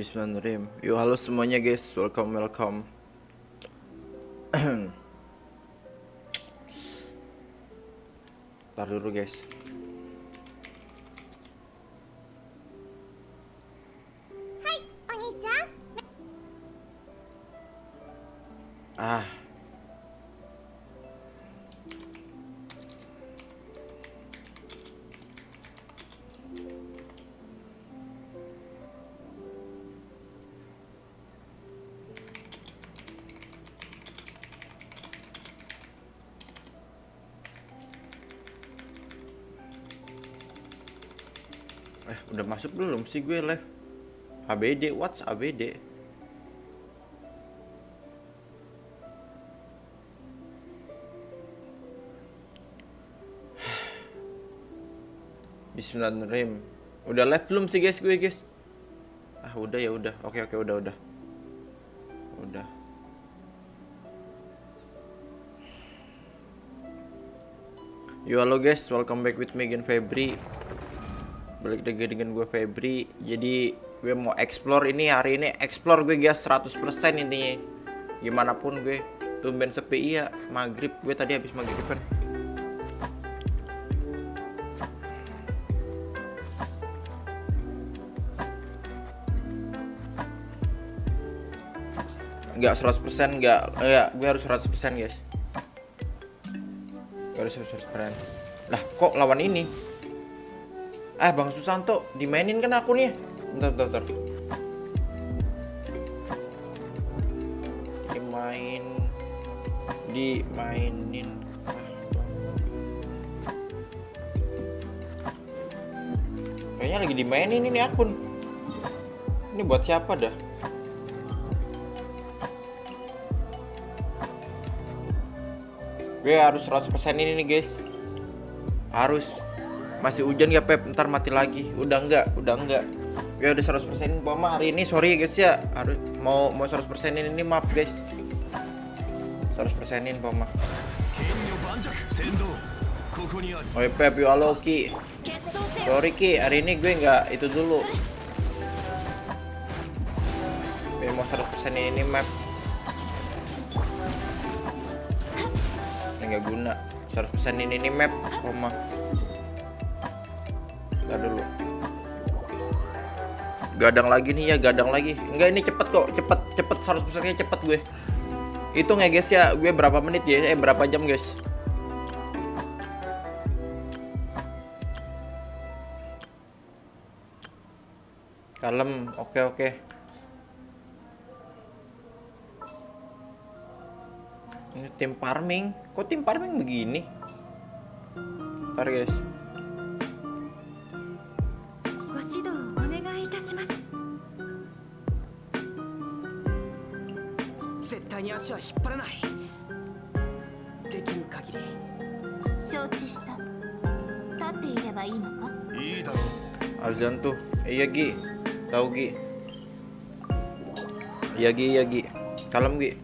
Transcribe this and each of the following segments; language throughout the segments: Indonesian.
Bismillahirrahmanirrahim. Yo halo semuanya guys, welcome welcome. Ntar dulu guys. Masuk belum sih gue live? ABD, what's ABD? Bismillahirrahmanirrahim. Udah live belum sih guys gue guys? Ah udah ya udah. Oke oke udah udah. Udah. Yo halo guys, welcome back with Megan Febri Balik lagi dengan gue Febri. Jadi gue mau explore ini hari ini Explore gue guys 100% intinya. Gimana pun gue Tumben sepi iya. Maghrib gue tadi habis maghrib kan Enggak 100% enggak Enggak gue harus 100% guys. Gue harus 100% Lah kok lawan ini Eh Bang Susanto dimainin kan akunnya Bentar bentar bentar. Dimain Dimainin Kayaknya lagi dimainin ini akun. Ini buat siapa dah? Gue harus 100% ini nih guys. Harus masih hujan ya Pep? Ntar mati lagi. Udah enggak udah enggak ya udah 100% Poma hari ini sorry ya guys ya. Harus mau mau 100% ini, ini maaf guys. 100%in Poma Oi Pep yo halo Ki. Sorry Ki. Hari ini gue enggak itu dulu. Gue mau 100% ini map. Enggak guna. 100% ini, ini map. Poma Gadang lagi nih ya gadang lagi Enggak ini cepet kok cepet cepet 100% nya cepet gue Hitung ya guys ya gue berapa menit ya eh berapa jam guys Kalem, oke oke. Ini tim farming, kok tim farming begini? Ntar guys, 絶対に足は引っ張らないできる限り承知した立っていればいいのか？いいだろう Azan tuh. Iya Gi, tahu Gi. Iya Gi, iya Gi. Kalem Gi.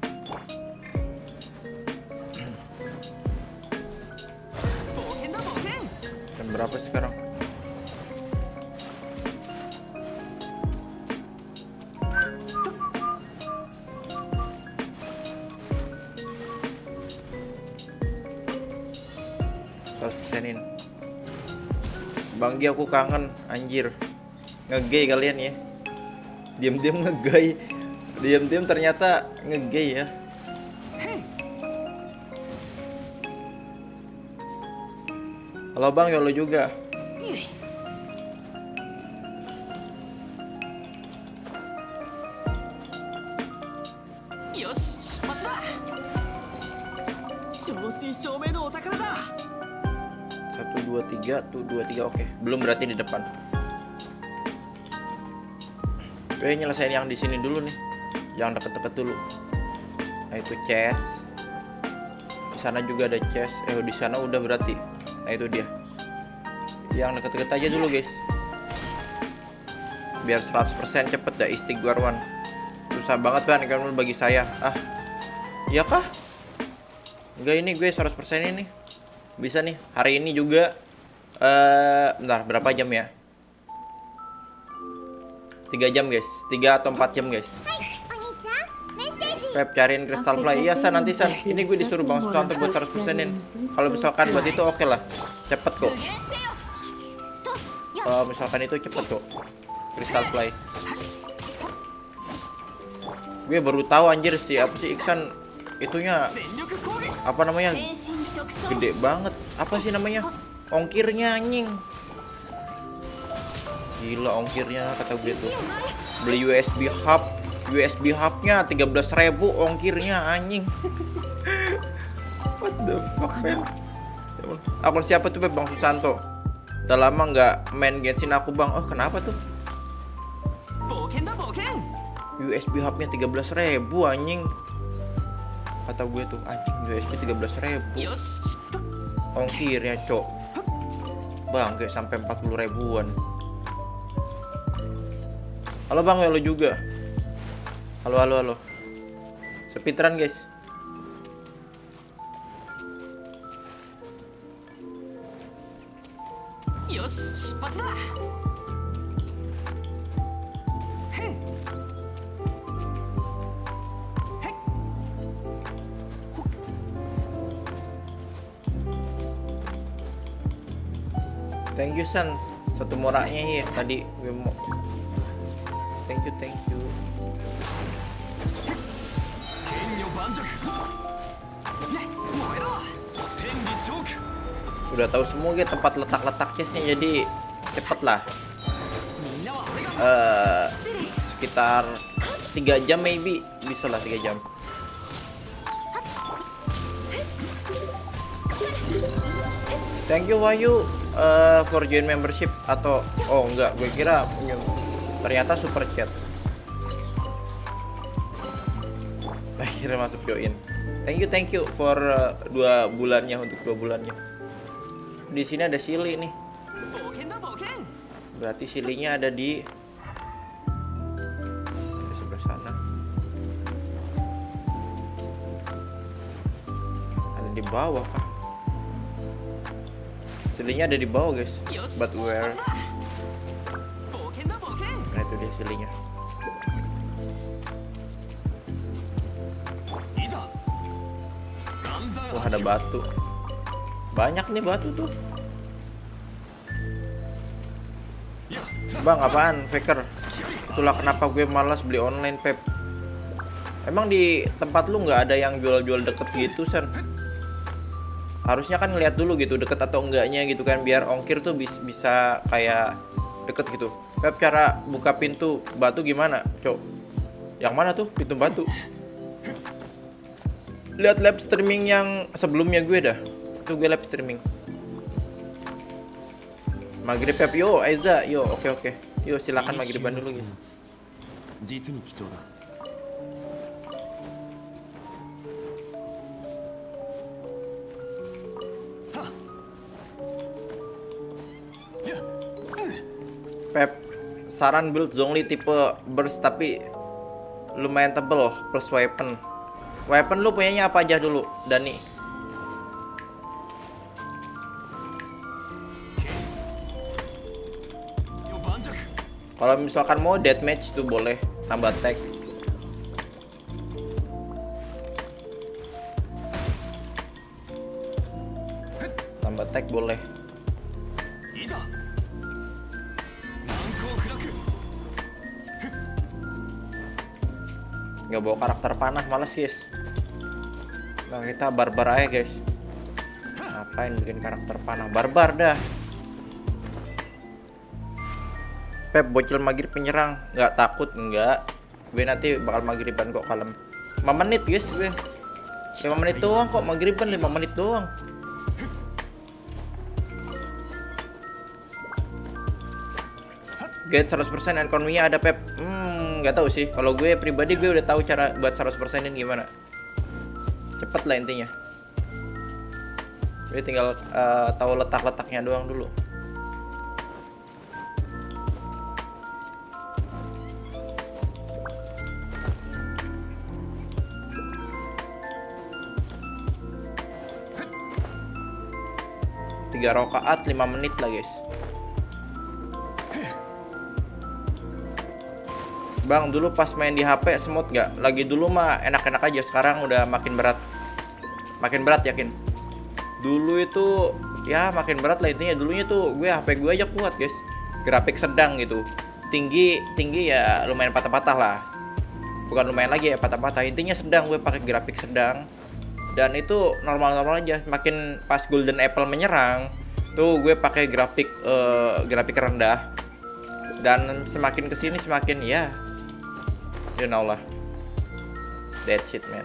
Bang Gi aku kangen anjir. Ngegay kalian ya. Diam-diam ngegay. Diam-diam ternyata ngegay ya. Halo Bang, ya lo juga. Tuh dua tiga oke. Belum berarti di depan. Gue nyelesain yang di sini dulu nih. Yang deket-deket dulu. Nah itu chest. Di sana juga ada chest. Eh di sana udah berarti. Nah itu dia. Yang deket-deket aja dulu guys. Biar 100% cepet dah istighwarwan. Susah banget kan kan bagi saya. Ah. Iya kah? Enggak ini gue 100% ini. Bisa nih. Hari ini juga Eh, bentar berapa jam ya? Tiga jam guys. Tiga atau empat jam guys. Pep cariin kristal fly. Iya san nanti san. Ini gue disuruh bang susanto untuk buat 100 persenin kalau misalkan buat itu oke okay lah. Cepet kok. Kalau misalkan itu cepet kok. Kristal fly. Gue baru tahu anjir sih apa sih Iksan? Itunya apa namanya? Gede banget. Apa sih namanya? ongkirnya anjing. Gila ongkirnya kata gue tuh. Beli USB hub. USB hubnya 13.000 ongkirnya anjing. What the fuck man? Akun siapa tuh Bang Susanto. Udah lama nggak main Genshin aku bang. Oh kenapa tuh? USB hubnya 13.000 anjing. Kata gue tuh anjing USB 13.000 ongkirnya cok bang kayak sampai 40 ribuan. Halo bang ya, halo juga? Halo halo halo. Sepitran guys. Yos, but thank you San. Satu moraknya ya tadi gue mau. Thank you thank you. Udah tahu semua ya tempat letak-letak chestnya jadi cepet lah uh, eh, sekitar tiga jam maybe. Bisa lah tiga jam. Thank you Wahyu uh, for join membership atau oh enggak, gue kira punya ternyata super chat. Akhirnya masuk join. Thank you thank you for uh, dua bulannya untuk dua bulannya. Di sini ada Sili nih. Berarti Silinya ada di. Ada di bawah kah? Silingnya ada di bawah guys. But where? Nah itu dia silingnya. Wah ada batu. Banyak nih batu tuh. Bang apaan faker? Itulah kenapa gue malas beli online pep. Emang di tempat lu nggak ada yang jual-jual deket gitu sen? Harusnya kan ngeliat dulu gitu deket atau enggaknya gitu kan biar ongkir tuh bis- bisa kayak deket gitu. Pep cara buka pintu batu gimana cok? Yang mana tuh? Pintu batu. Lihat live streaming yang sebelumnya gue dah. Itu gue live streaming. Maghrib pep yo Aiza? Yo oke oke. Yo silakan maghriban dulu guys Pep saran build Zhongli tipe burst tapi lumayan tebel plus weapon. Weapon lu punyanya apa aja dulu Dani? Kalau misalkan mau deathmatch tuh boleh tambah tag. Tambah tag boleh. Nggak bawa karakter panah males guys. Nah kita barbar aja guys. Ngapain bikin karakter panah? Barbar dah. Pep bocil maghrib penyerang. Nggak takut nggak. Gue nanti bakal maghriban kok kalem. 5 menit guys gue 5 menit doang kok maghriban 5 menit doang. Get 100% ekonominya ada Pep. Hmm, nggak tahu sih. Kalau gue pribadi gue udah tahu cara buat 100%in gimana. Cepet lah intinya. Gue tinggal eh, tahu letak-letaknya doang dulu. tiga rokaat 5 menit lah guys Bang, dulu pas main di HP smooth nggak? Lagi dulu mah enak-enak aja, sekarang udah makin berat. Makin berat yakin. Dulu itu ya makin berat lah intinya. Dulunya tuh gue HP gue aja kuat, guys. Grafik sedang gitu. Tinggi tinggi ya lumayan patah-patah lah. Bukan lumayan lagi ya patah-patah. Intinya sedang gue pakai grafik sedang. Dan itu normal-normal aja. Makin pas Golden Apple menyerang, tuh gue pakai grafik eh, grafik rendah. Dan semakin ke sini semakin ya you know lah. That's it man.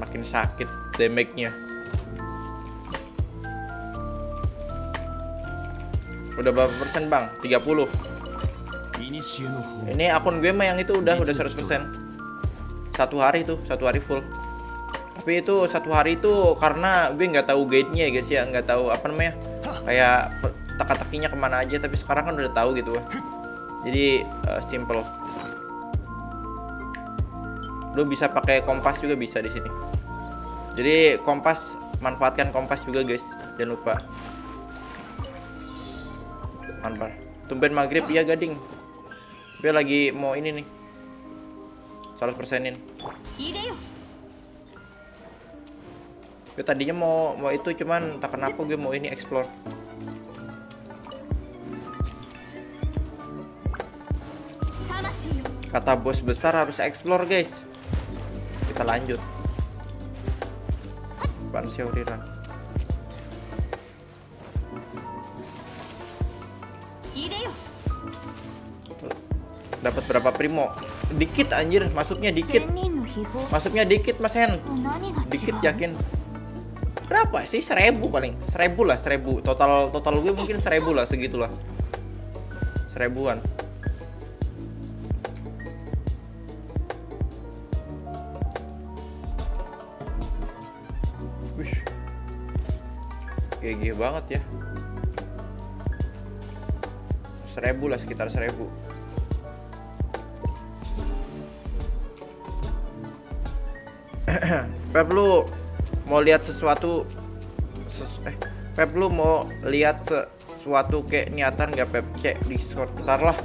Makin sakit damage-nya. Udah berapa persen bang? 30 ini akun gue mah yang itu udah udah 100 persen. Satu hari tuh satu hari full. Tapi itu satu hari itu karena gue nggak tahu gate-nya ya guys ya. Nggak tahu apa namanya. Kayak teka-tekinya ke mana aja tapi sekarang kan udah tahu gitu jadi uh, simple lu bisa pakai kompas juga bisa di sini. Jadi kompas manfaatkan kompas juga guys. Jangan lupa. Manfaat. Tumben maghrib ya gading. Gue lagi mau ini nih. 100 persenin. Iya, iya. Gue tadinya mau mau itu cuman tak kenapa gue mau ini explore. Kata bos besar harus explore guys kita lanjut. Apaan sih uriran dapat berapa primo? Dikit anjir. Masuknya dikit. Masuknya dikit mas Hen. Dikit yakin. Berapa sih? Seribu paling. Seribu lah seribu. Total total gue mungkin seribu lah segitulah. Seribuan. GG banget ya. Seribu lah sekitar seribu. Pep lu mau lihat sesuatu ses- eh Pep lu mau lihat sesuatu kayak niatan nggak Pep? Cek Discord ntar lah.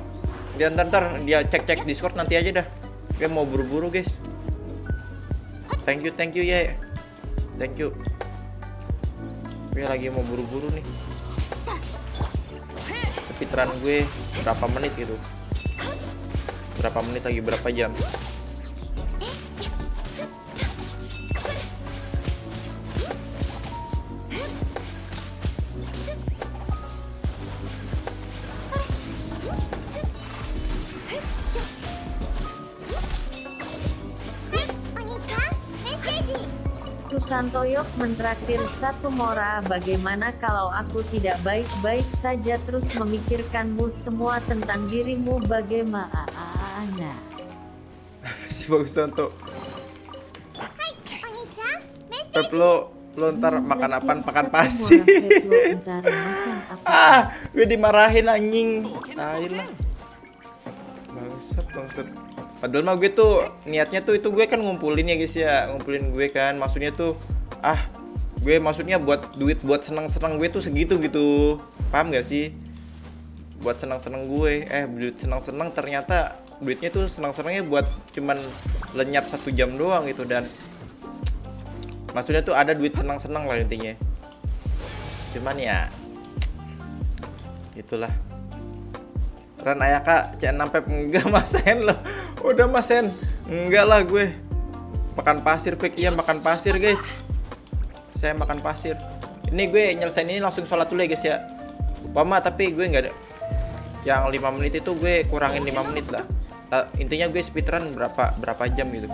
Dia ntar, ntar dia cek cek Discord nanti aja dah. Gue mau buru-buru guys. Thank you thank you ya thank you gue lagi mau buru-buru nih. Speedrun gue berapa menit gitu. Berapa menit lagi berapa jam Susantoyok mentraktir satu Mora bagaimana kalau aku tidak baik-baik saja terus memikirkanmu semua tentang dirimu bagaimana? Apa sih bagus untuk Pep lo lo ntar makan apa makan pasti ah gue dimarahin anjing. Tai lah. Bangsat bangsat padahal mah gue tuh niatnya tuh itu gue kan ngumpulin ya guys ya ngumpulin gue kan. Maksudnya tuh ah gue maksudnya buat duit buat seneng gue tuh segitu gitu. Paham gak sih? Buat seneng gue. Eh duit seneng ternyata duitnya tuh seneng senengnya buat cuman lenyap satu jam doang gitu dan maksudnya tuh ada duit seneng lah intinya. Cuman ya itulah Ran Ayaka C6 Pep enggak masen loh. Udah masen enggak lah gue. Makan pasir pek iya makan pasir guys. Saya makan pasir. Ini gue nyelesain ini langsung sholat dulu ya guys ya. Pama tapi gue nggak ada. Yang 5 menit itu gue kurangin 5 menit lah. Intinya gue speedrun berapa berapa jam gitu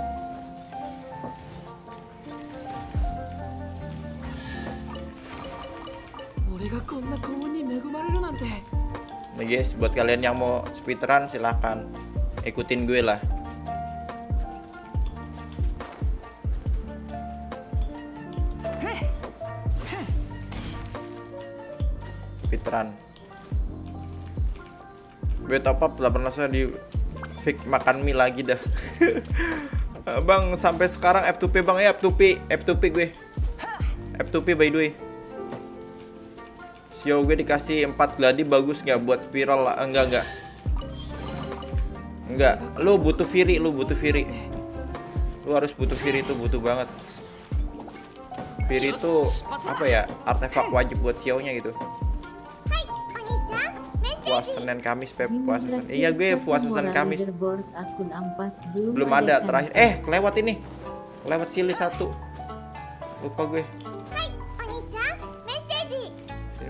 Nah, guys buat kalian yang mau speedrun silahkan ikutin gue lah. Speedrun gue top up pernah langsung di fix makan mie lagi dah. Bang sampai sekarang F2P bang. Ya F2P F2P gue. F2P by the way. Sio gue dikasih 4 gladi bagus nggak buat spiral lah enggak enggak Enggak, lu butuh Fury, lu butuh Fury. Lu harus butuh Fury itu butuh banget. Fury itu apa ya? Artefak wajib buat Xiao-nya gitu. Puasa Senin Kamis, Pep. Puasa Senin. Iya, gue puasa Senin Kamis. Leaderboard akun ampas belum, Belum ada kan? terakhir. Eh, kelewat ini. Kelewat silih satu. Lupa gue.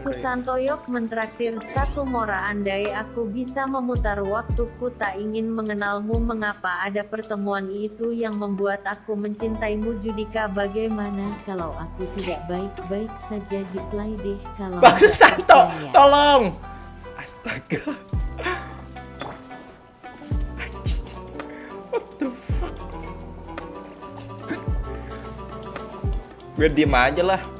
Susantoyok mentraktir satu mora andai aku bisa memutar waktuku tak ingin mengenalmu mengapa ada pertemuan itu yang membuat aku mencintaimu Judika bagaimana kalau aku tidak baik-baik saja di play deh kalau Bang Susanto, tolong. Astaga. What the fuck? Gue diem aja lah.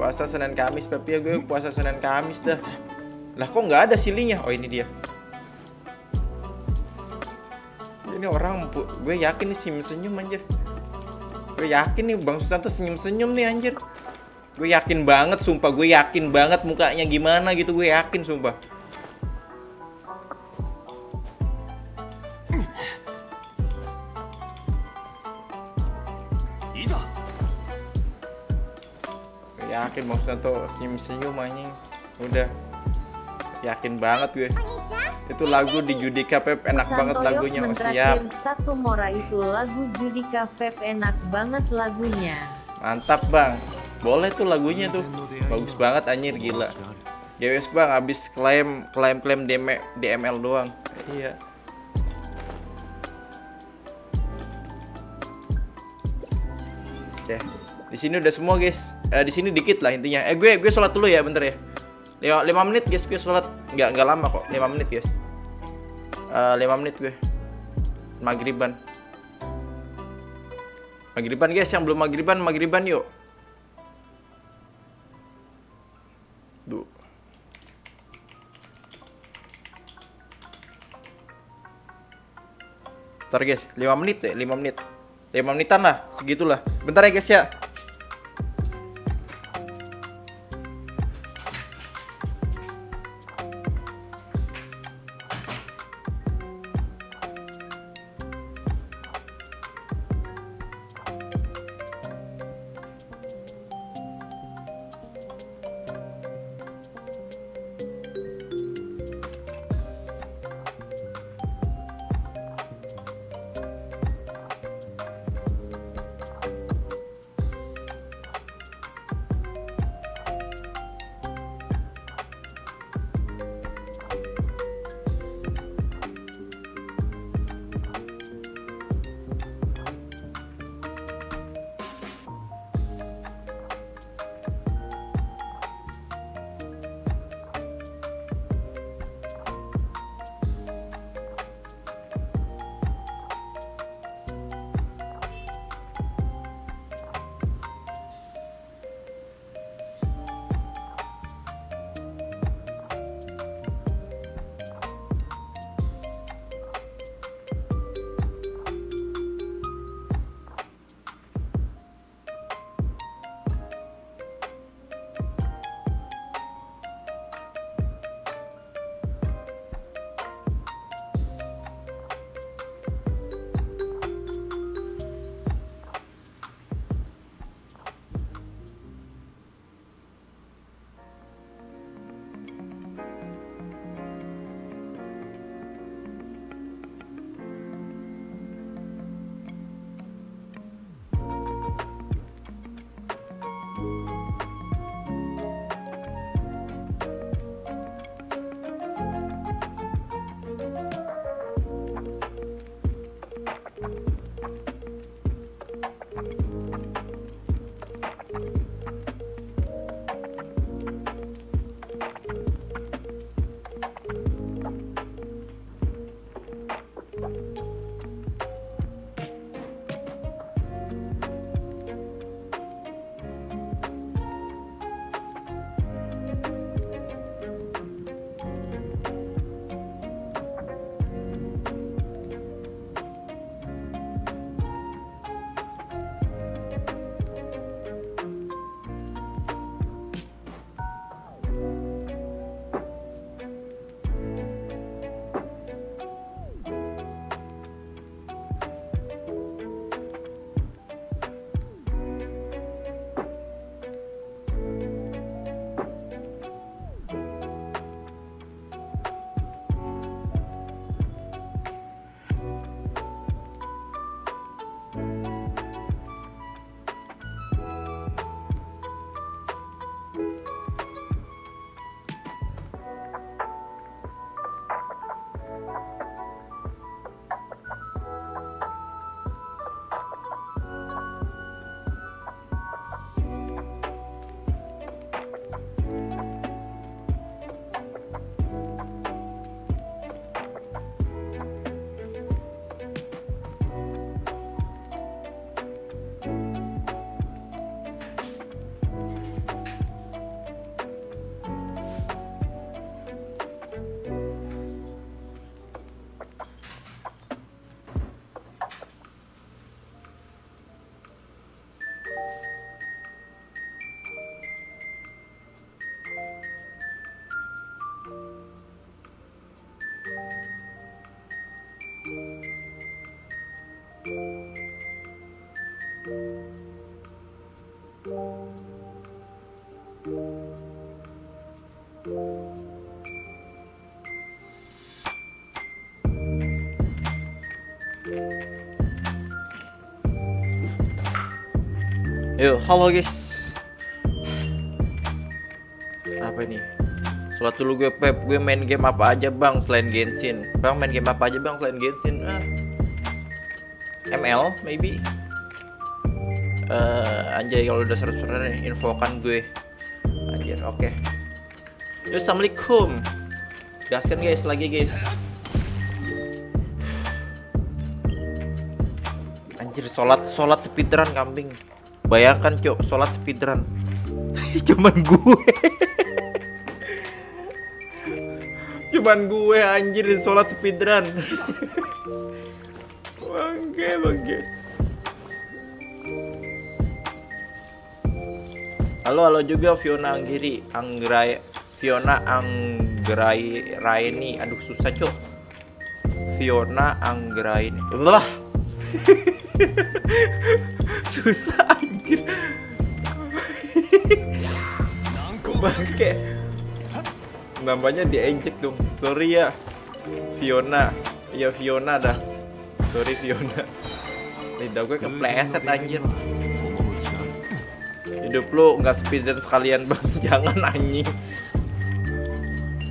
Puasa Senin Kamis, tapi ya gue puasa Senin Kamis dah. Lah kok nggak ada silinya? Oh ini dia. Ini orang, gue yakin nih senyum senyum anjir. Gue yakin nih Bang Susanto senyum-senyum nih anjir. Gue yakin banget sumpah, gue yakin banget mukanya gimana gitu, gue yakin sumpah. Yakin Bang Susanto senyum-senyum anjing. Udah. Yakin banget gue. Itu lagu di Judika Pep enak banget Susantoyok lagunya. Oh, siap. satu mora itu lagu Judika Vape enak banget lagunya Mantap bang Boleh tuh lagunya tuh Bagus banget anjir gila Ya wes bang abis klaim klaim klaim DM, DML doang Iya Oke di sini udah semua guys eh, di sini dikit lah intinya eh gue gue sholat dulu ya bentar ya lima, lima menit guys gue sholat nggak nggak lama kok lima menit guys Eh, lima menit gue maghriban Maghriban guys, yang belum maghriban, maghriban yuk. Duh. Ntar guys, 5 menit deh, 5 menit. 5 menitan lah, segitulah. Bentar ya guys ya. Yuk, halo guys. Apa ini? Sholat dulu gue Pep, gue main game apa aja bang selain Genshin Bang main game apa aja bang selain Genshin? Ah. ML maybe Eh, Anjay kalau udah 100% nih, infokan gue Anjir, oke Yuk, Assalamualaikum Gaskan guys, lagi guys Anjir, sholat, sholat speedrun kambing Bayangkan cok, sholat speedrun. Cuman gue. Cuman gue anjir sholat speedrun. Bangke, bangke. Halo, halo juga Fiona Anggiri. Anggrai Fiona Anggrai Raini. Aduh susah cok. Fiona Anggraini Lah. Susah bangke. Namanya diinjek dong. Sorry ya. Fiona. Iya Fiona dah. Sorry Fiona. Lidah gue kepleset anjir. Hidup lu nggak speedrun sekalian bang. Jangan anjing.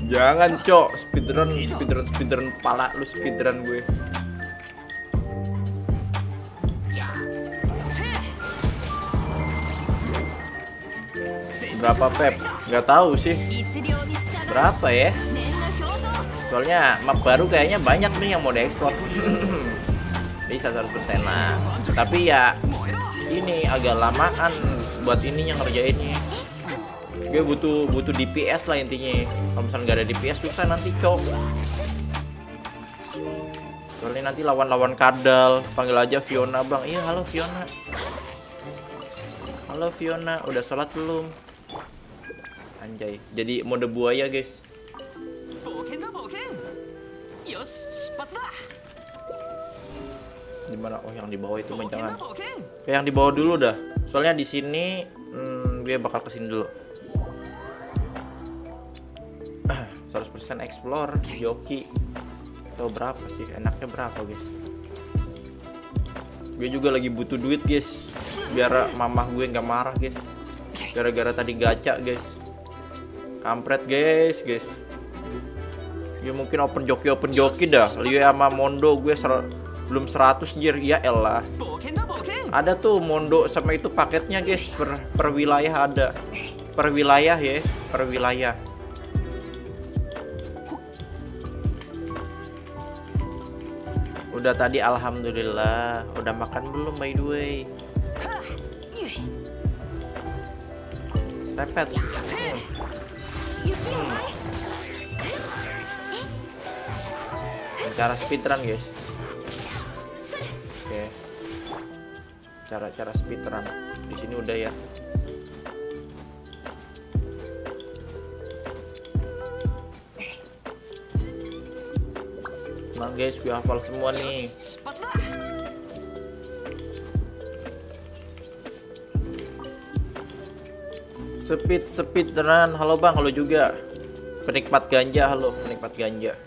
Jangan cok. Speedrun Speedrun Speedrun Pala lu speedrun gue Berapa Pep? Nggak tahu sih. Berapa ya? Soalnya map baru kayaknya banyak nih yang mau diekspor. Bisa 100% lah. Tapi ya ini agak lamaan buat ini yang ngerjainnya. Gue butuh butuh DPS lah intinya. Kalau misalnya nggak ada DPS susah nanti cok. Soalnya nanti lawan-lawan kadal, panggil aja Fiona bang. Iya halo Fiona. Halo Fiona, udah sholat belum? Anjay. Jadi mode buaya, guys. Di mana? Oh, yang di bawah itu mah jangan. Kayak yang di bawah dulu dah. Soalnya di sini hmm, dia bakal ke sini dulu. 100% explore Yoki. atau berapa sih enaknya berapa guys gue juga lagi butuh duit guys biar mamah gue nggak marah guys gara-gara tadi gacha guys Kampret guys, guys. Ya mungkin open joki open joki dah. Liu ya sama Mondo gue ser belum 100 jir. Ya elah. Ada tuh Mondo sama itu paketnya guys per, per wilayah ada. Per wilayah ya, per wilayah. Udah tadi alhamdulillah. Udah makan belum by the way? Repet. Hmm cara speedrun guys. Oke. Cara-cara speedrun. Di sini udah ya. Nah guys, gue hafal semua nih. Speed speed run. Halo Bang, halo juga. Penikmat ganja, halo penikmat ganja.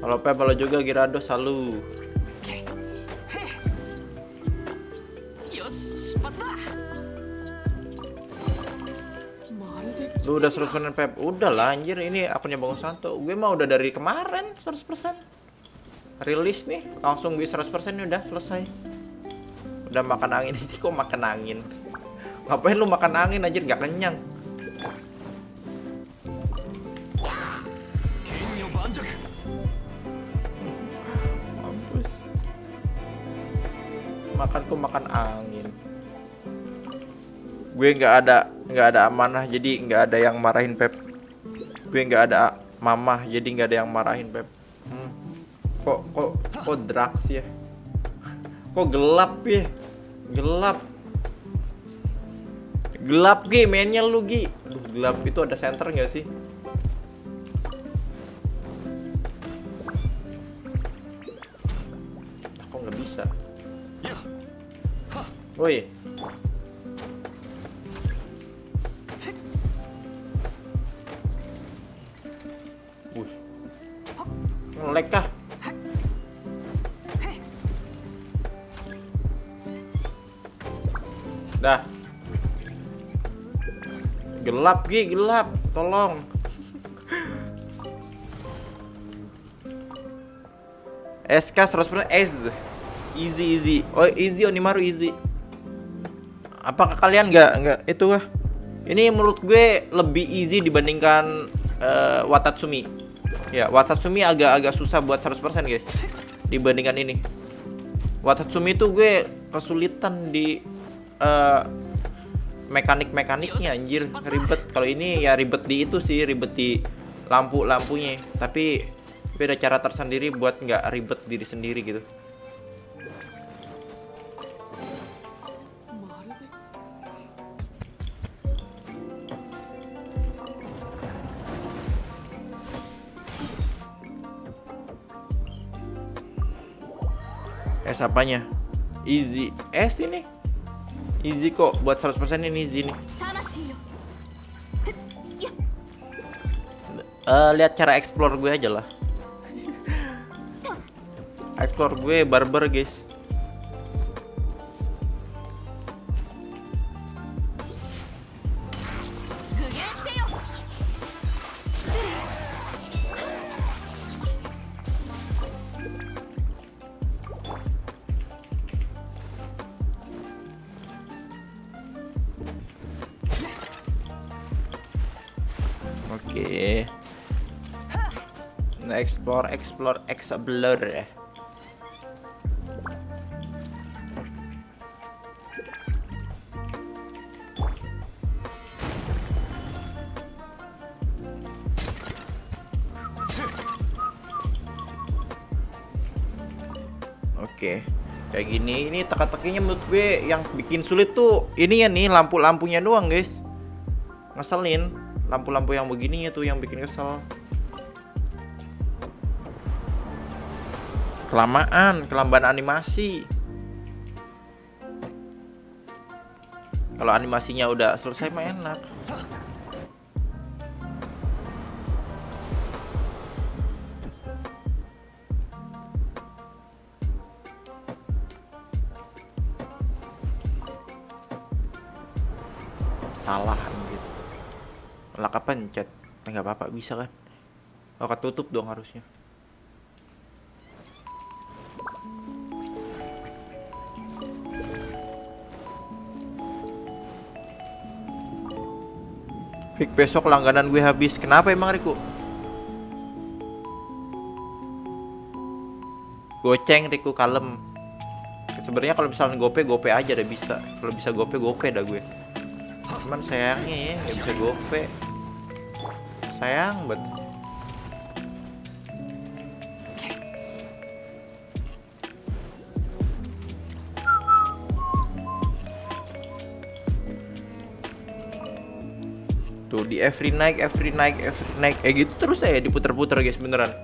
Halo Pep, halo juga Girados, halo. Lu udah 100% Pep. Udah lah anjir, ini akunnya Bang Santo. Gue mah udah dari kemarin 100%. Rilis nih, langsung gue 100% udah selesai udah makan angin ini kok makan angin? Ngapain lu makan angin aja nggak kenyang. Mampus. Makan kok makan angin. Gue nggak ada nggak ada amanah jadi nggak ada yang marahin pep. Gue nggak ada mamah jadi nggak ada yang marahin pep. Hmm. kok kok kok drugs ya? kok gelap ya? Gelap. Gelap gih mainnya lu gih Aduh, gelap. Itu ada center nggak sih? Nah, Aku nggak bisa? Woi. Lek Lekah. Dah. Gelap Gi, gelap. Tolong. SK 100% S. Easy easy. Oh, easy Onimaru easy. Apakah kalian nggak nggak itu kah? Ini menurut gue lebih easy dibandingkan eh, Watatsumi. Ya, Watatsumi agak-agak susah buat 100% guys. Dibandingkan ini. Watatsumi itu gue kesulitan di eh, mekanik-mekaniknya anjir ribet. Kalau ini ya ribet di itu sih, ribet di lampu-lampunya. Tapi beda cara tersendiri buat nggak ribet diri sendiri gitu. S apanya? Easy. S ini. Easy kok buat 100% ini easy nih. 魂よ Eh, lihat cara explore gue aja lah. explore gue barber guys. Oke. Nah, explore, explore, explore. Oke. Kayak gini, ini teka-tekinya menurut gue yang bikin sulit tuh ini ya nih lampu-lampunya doang, guys. Ngeselin. Lampu-lampu yang begini itu yang bikin kesel. Kelamaan, kelamban animasi. Kalau animasinya udah selesai mah enak. Salah anjir. Malah kepencet. Enggak apa-apa, bisa kan? Oh, ketutup dong harusnya. Fik besok langganan gue habis. Kenapa emang Riku? Goceng Riku kalem. Sebenarnya kalau misalnya gope gope aja udah bisa. Kalau bisa gope gope dah gue. Cuman sayangnya ya nggak bisa gope. Sayang banget. Tuh di every naik, every naik, every naik Eh gitu terus saya diputer-puter guys beneran.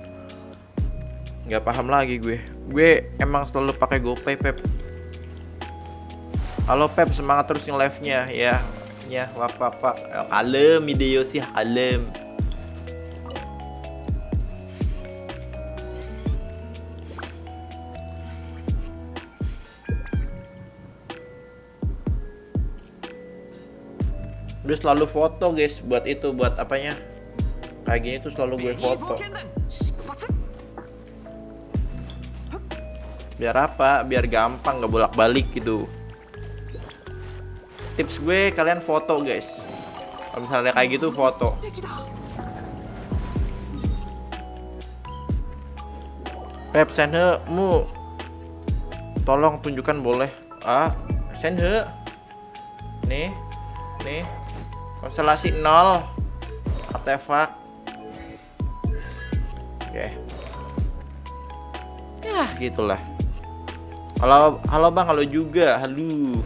Nggak paham lagi gue. Gue emang selalu pakai GoPay Pep. Halo Pep semangat terus nge-live nya ya Ya wak wak Kalem video sih kalem Dia selalu foto guys buat itu buat apanya? Kayak gini tuh selalu gue foto. Biar apa? Biar gampang gak bolak-balik gitu. Tips gue kalian foto guys. Kalau misalnya kayak gitu foto. Pep Senhe mu tolong tunjukkan boleh ah Senhe nih nih konstelasi nol. Artefak oke. Ya gitulah. Halo halo bang halo juga. Halo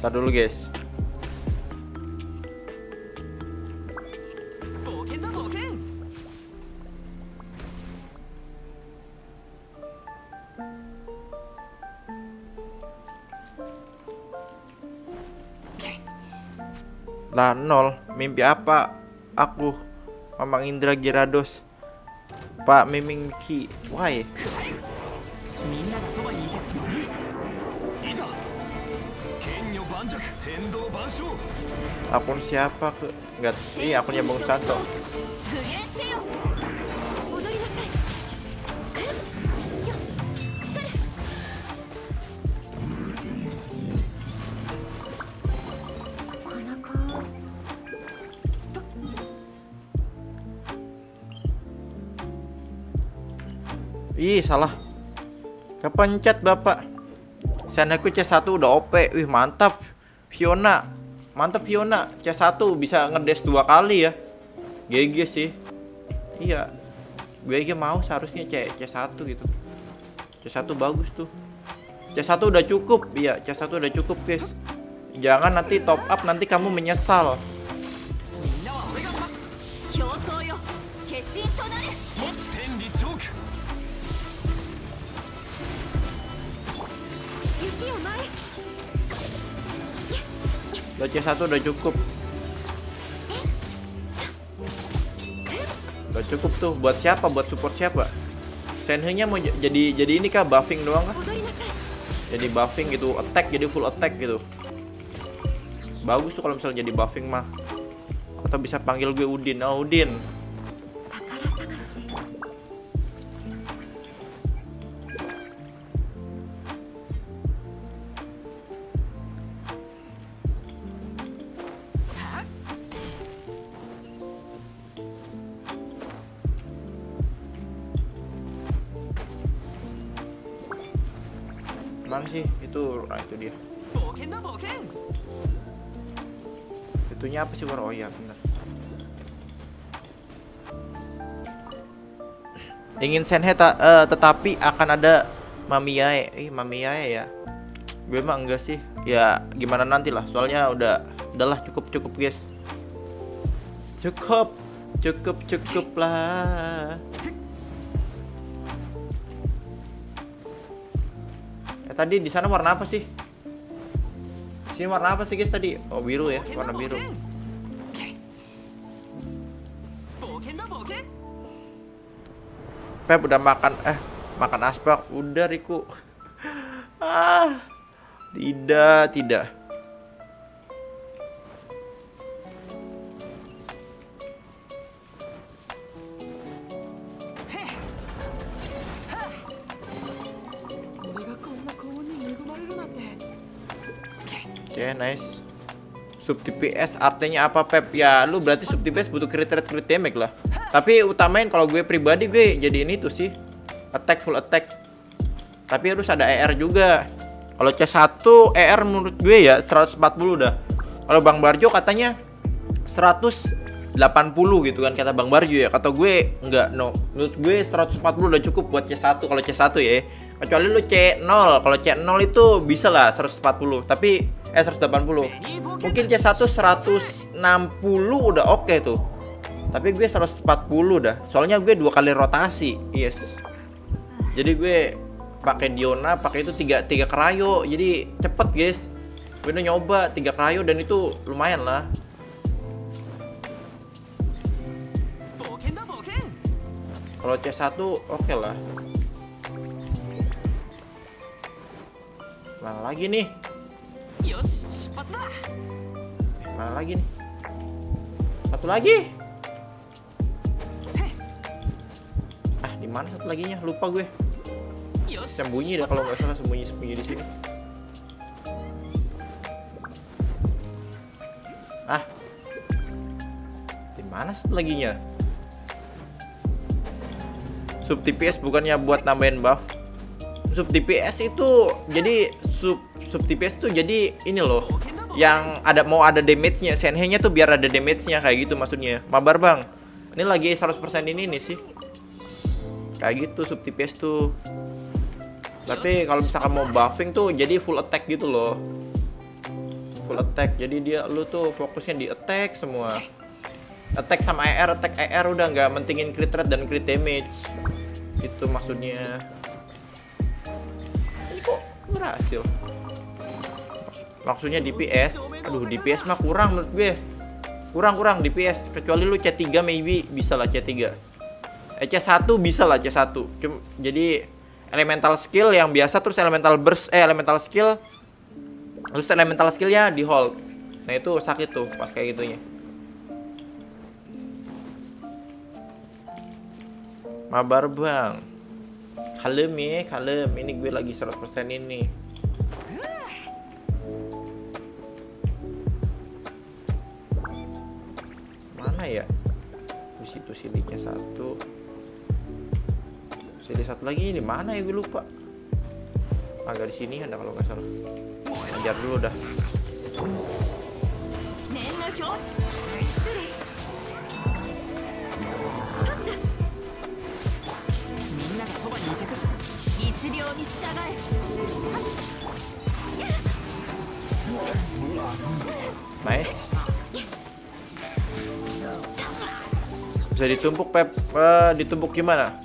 Ntar dulu guys Lah nol, mimpi apa? Aku Mamang Indra Girados Pak Miming Ki Why? akun siapa ke nggak ini akunnya Bung Santo Ih, salah. Kepencet, Bapak. Sanaku C1 udah OP. Wih, mantap. Fiona, Mantap Fiona. C1 bisa ngedes dua kali ya. GG sih. Iya. GG mau seharusnya C C1 gitu. C1 bagus tuh. C1 udah cukup. Iya, C1 udah cukup, guys. Jangan nanti top up nanti kamu menyesal. Udah C1 udah cukup Udah cukup tuh Buat siapa? Buat support siapa? Senhe-nya mau jadi jadi ini kah? Buffing doang kah? Jadi buffing gitu Attack jadi full attack gitu Bagus tuh kalau misalnya jadi buffing mah Atau bisa panggil gue Udin Oh Udin mana sih itu nah itu dia. Itunya apa sih war oh ya bener. Ingin senhe uh, tetapi akan ada mamiyae ih eh, mamiyae ya? Gue mah enggak sih. Ya gimana nanti lah. Soalnya udah udahlah cukup cukup guys. Cukup cukup cukup lah. Tadi di sana warna apa sih? Sini warna apa sih guys tadi? Oh biru ya, warna biru. Pep udah makan eh makan asbak udah Riku. ah. Tidak, tidak. Oke, nice. Sub TPS artinya apa Pep? Ya, lu berarti sub TPS butuh crit rate crit damage lah. Tapi utamain kalau gue pribadi gue jadi ini tuh sih. Attack full attack. Tapi harus ada ER juga. Kalau C1 ER menurut gue ya 140 udah. Kalau Bang Barjo katanya 180 gitu kan kata Bang Barjo ya. Kata gue enggak no. Menurut gue 140 udah cukup buat C1 kalau C1 ya. Kecuali lu C0. Kalau C0 itu bisa lah 140. Tapi eh 180 mungkin C1 160 udah oke okay tuh. Tapi gue 140 dah. Soalnya gue dua kali rotasi yes. Jadi gue pakai Diona pakai itu tiga tiga kerayo jadi cepet guys. Gue udah nyoba tiga kerayo dan itu lumayan lah. Kalau C1 oke okay lah. Mana lagi nih? Yos, sepatah. Eh, mana lagi nih? Satu lagi. Heh. Ah, di mana satu laginya? Lupa gue. Yos, sembunyi dah kalau nggak salah sembunyi sembunyi di sini. Ah. Di mana satu laginya? Sub TPS bukannya buat nambahin buff? Sub TPS itu jadi sub sub TPS tuh jadi ini loh yang ada mau ada damage-nya Senhe-nya tuh biar ada damage-nya kayak gitu maksudnya. Mabar bang. Ini lagi 100% ini nih sih. Kayak gitu sub TPS tuh. Tapi kalau misalkan mau buffing tuh jadi full attack gitu loh. Full attack. Jadi dia lu tuh fokusnya di attack semua. Attack sama ER attack ER udah nggak mentingin crit rate dan crit damage. Itu maksudnya berhasil maksudnya DPS aduh DPS mah kurang menurut gue. Kurang kurang DPS kecuali lu C3 maybe bisa lah C3 eh, C1 bisa lah C1 Cuma, jadi elemental skill yang biasa terus elemental burst eh elemental skill terus elemental skillnya di hold. Nah itu sakit tuh pas kayak gitunya. Mabar bang kalem ya kalem. Ini gue lagi 100% ini. Mana ya? Di situ silitnya satu. Silit satu lagi di mana ya? Gue lupa. Agak di sini ada kalau nggak salah. Ajar dulu dah Nice. Bisa ditumpuk Pep. Uh, ditumpuk gimana?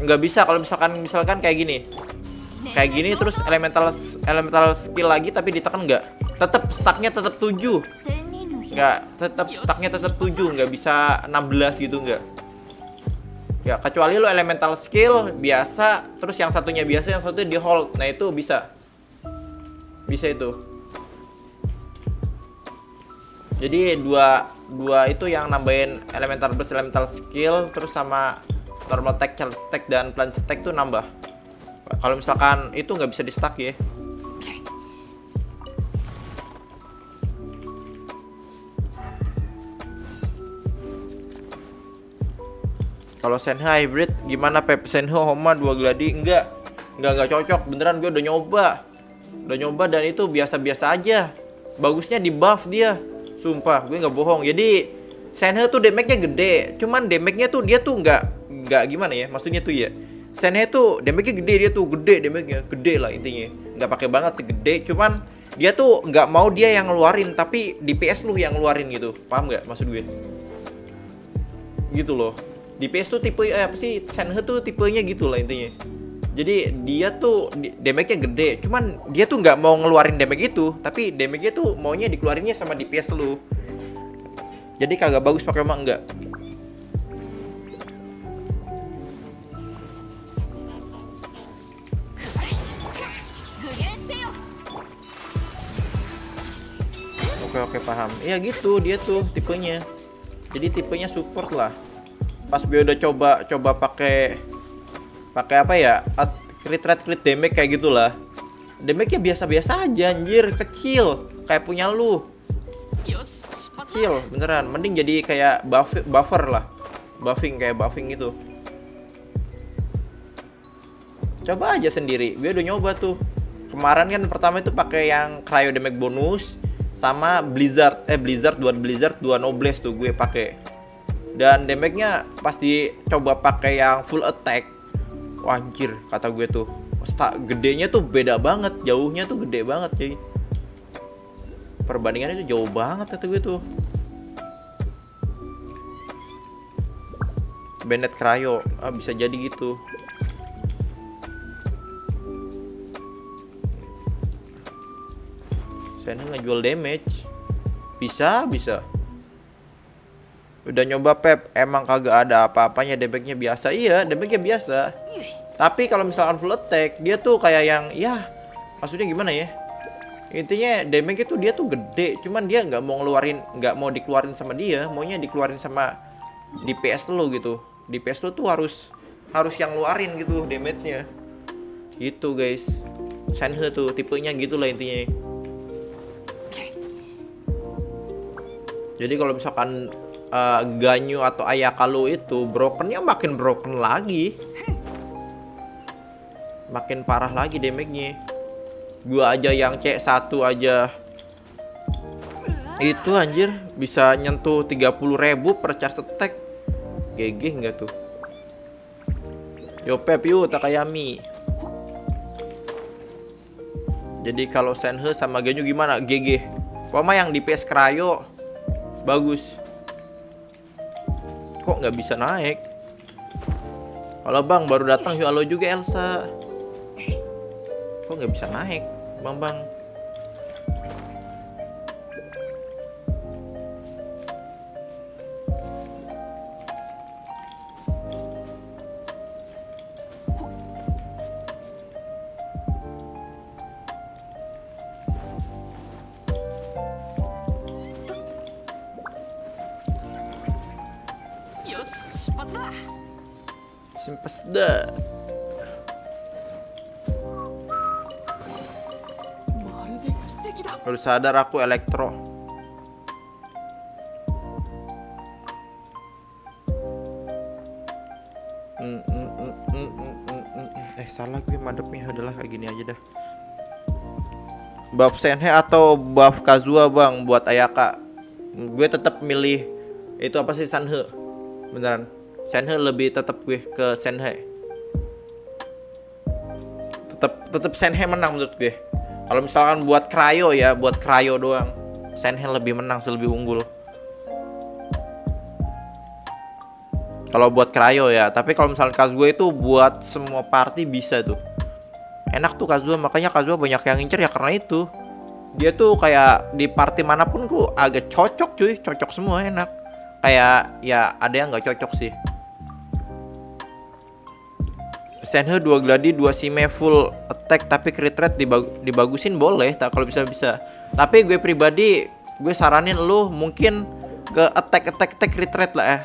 Nggak bisa kalau misalkan misalkan kayak gini. Kayak gini terus elemental elemental skill lagi tapi ditekan nggak? Tetap stucknya tetap 7. Nggak, tetap stucknya tetap 7, nggak bisa 16 gitu nggak? Ya kecuali lo elemental skill biasa terus yang satunya biasa yang satunya di hold. Nah itu bisa. Bisa itu. Jadi dua dua itu yang nambahin elemental burst elemental skill terus sama normal attack charge attack dan plunge attack tuh nambah. Kalau misalkan itu nggak bisa di stack ya Kalau Senhe hybrid gimana Pep? Senhe Homa dua gladi? Enggak. Enggak enggak cocok. Beneran gue udah nyoba. Udah nyoba dan itu biasa-biasa aja. Bagusnya di buff dia. Sumpah gue nggak bohong. Jadi Senhe tuh damage-nya gede. Cuman damage-nya tuh dia tuh nggak nggak gimana ya? Maksudnya tuh ya Senhe tuh damage-nya gede. Dia tuh gede damage-nya. Gede lah intinya. Nggak pakai banget sih gede. Cuman dia tuh nggak mau dia yang ngeluarin. Tapi DPS lu yang ngeluarin gitu. Paham nggak maksud gue? Gitu loh DPS tuh tipe eh, apa sih Senhe tuh tipenya gitu lah intinya jadi dia tuh di- damage-nya gede cuman dia tuh nggak mau ngeluarin damage itu tapi damage-nya tuh maunya dikeluarinnya sama DPS lu jadi kagak bagus pakai emak enggak Oke oke paham. Iya gitu dia tuh tipenya. Jadi tipenya support lah pas gue udah coba coba pakai pakai apa ya at, crit rate crit damage kayak gitulah. Damage-nya biasa-biasa aja anjir kecil kayak punya lu. Kecil beneran. Mending jadi kayak buff buffer lah. Buffing kayak buffing gitu. Coba aja sendiri. Gue udah nyoba tuh. Kemarin kan pertama itu pakai yang cryo damage bonus sama blizzard. Eh blizzard dua blizzard dua nobles tuh gue pakai. Dan damage-nya pas dicoba pakai yang full attack. Wah, kata gue tuh. Sta- gedenya tuh beda banget, jauhnya tuh gede banget, cuy. Perbandingannya tuh jauh banget kata gue tuh. Bandit Cryo, ah bisa jadi gitu. Saya ngejual damage. Bisa, bisa. Udah nyoba Pep, emang kagak ada apa-apanya damage-nya biasa. Iya, damage-nya biasa. Tapi kalau misalkan full attack, dia tuh kayak yang ya maksudnya gimana ya? Intinya damage itu dia tuh gede, cuman dia nggak mau ngeluarin, nggak mau dikeluarin sama dia, maunya dikeluarin sama DPS lo gitu. DPS lo tuh harus harus yang ngeluarin gitu damage-nya. Gitu guys. Senhe tuh tipenya gitu lah intinya. Jadi kalau misalkan uh, Ganyu atau Ayakalu itu brokennya makin broken lagi. Makin parah lagi damage-nya. Gua aja yang C1 aja itu anjir bisa nyentuh 30.000 per charge attack. GG enggak tuh? Yo Pep yuk Takayami. Jadi kalau Senhe sama Ganyu gimana? GG. Pokoknya yang di PS Cryo bagus. Kok nggak bisa naik? Halo bang, baru datang yuk halo juga Elsa. Kok nggak bisa naik, bang bang? Simpes dah. Harus sadar aku elektro. Mm, mm, mm, eh salah gue madepnya adalah kayak gini aja dah. Buff Senhe atau buff Kazua bang buat Ayaka. Gue tetap milih itu apa sih Sanhe. Beneran. Senhe lebih tetap gue ke Senhe. Tetap tetap Senhe menang menurut gue. Kalau misalkan buat Cryo ya, buat Cryo doang. Senhe lebih menang, lebih unggul. Kalau buat Cryo ya, tapi kalau misalkan Kazuha itu buat semua party bisa tuh. Enak tuh Kazuha, makanya Kazuha banyak yang ngincer ya karena itu. Dia tuh kayak di party mana pun ku agak cocok cuy, cocok semua enak. Kayak ya ada yang nggak cocok sih. Senhe 2 gladi 2 sime full attack tapi crit rate dibag- dibagusin boleh tak kalau bisa bisa. Tapi gue pribadi gue saranin lu mungkin ke attack attack attack crit rate lah ya.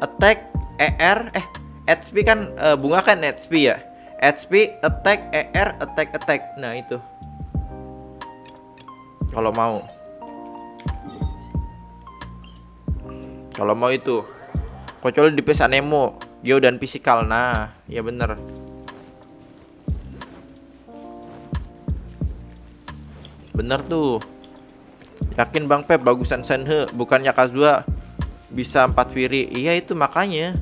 Attack ER eh HP kan eh, bunga kan HP ya. HP attack ER attack attack. Nah itu. Kalau mau. Kalau mau itu. Kecuali di PS Anemo, Geo dan Physical. Nah, ya bener. Bener tuh. Yakin Bang Pep bagusan Senhe, bukannya Kazuha bisa 4 Fury. Iya itu makanya.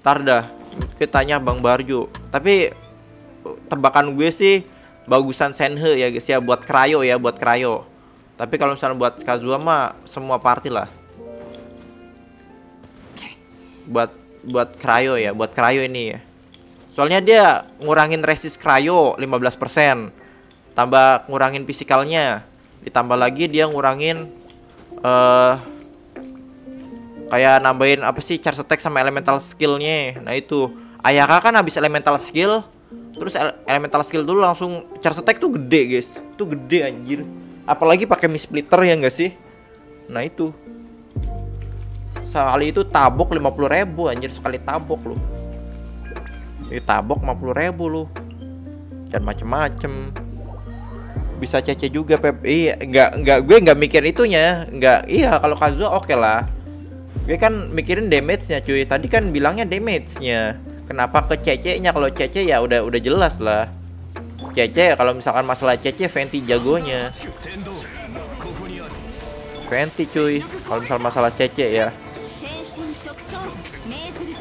Ntar dah, kita tanya Bang Barjo. Tapi tebakan gue sih bagusan Senhe ya guys ya buat Cryo ya, buat Cryo. Tapi kalau misalnya buat Kazuha mah semua party lah. Buat buat Cryo ya, buat Cryo ini ya. Soalnya dia ngurangin resist Cryo 15%. Tambah ngurangin fisikalnya. Ditambah lagi dia ngurangin eh kayak nambahin apa sih charge attack sama elemental skillnya. Nah itu Ayaka kan habis elemental skill, terus ele- elemental skill dulu langsung charge attack tuh gede guys, tuh gede anjir. Apalagi pakai misplitter ya enggak sih? Nah itu sekali itu tabok 50 ribu anjir sekali tabok lu. Ini tabok 50 ribu lu. Dan macem-macem. Bisa cece juga pep. Iya Enggak, nggak gue nggak mikir itunya. Enggak. iya kalau kazu oke okay lah. Gue kan mikirin damage nya cuy. Tadi kan bilangnya damage nya kenapa ke cece nya kalau cece ya udah udah jelas lah. Cece kalau misalkan masalah cece venti jagonya. Venti, cuy. Kalau misal masalah cece ya. 天神直送命ずる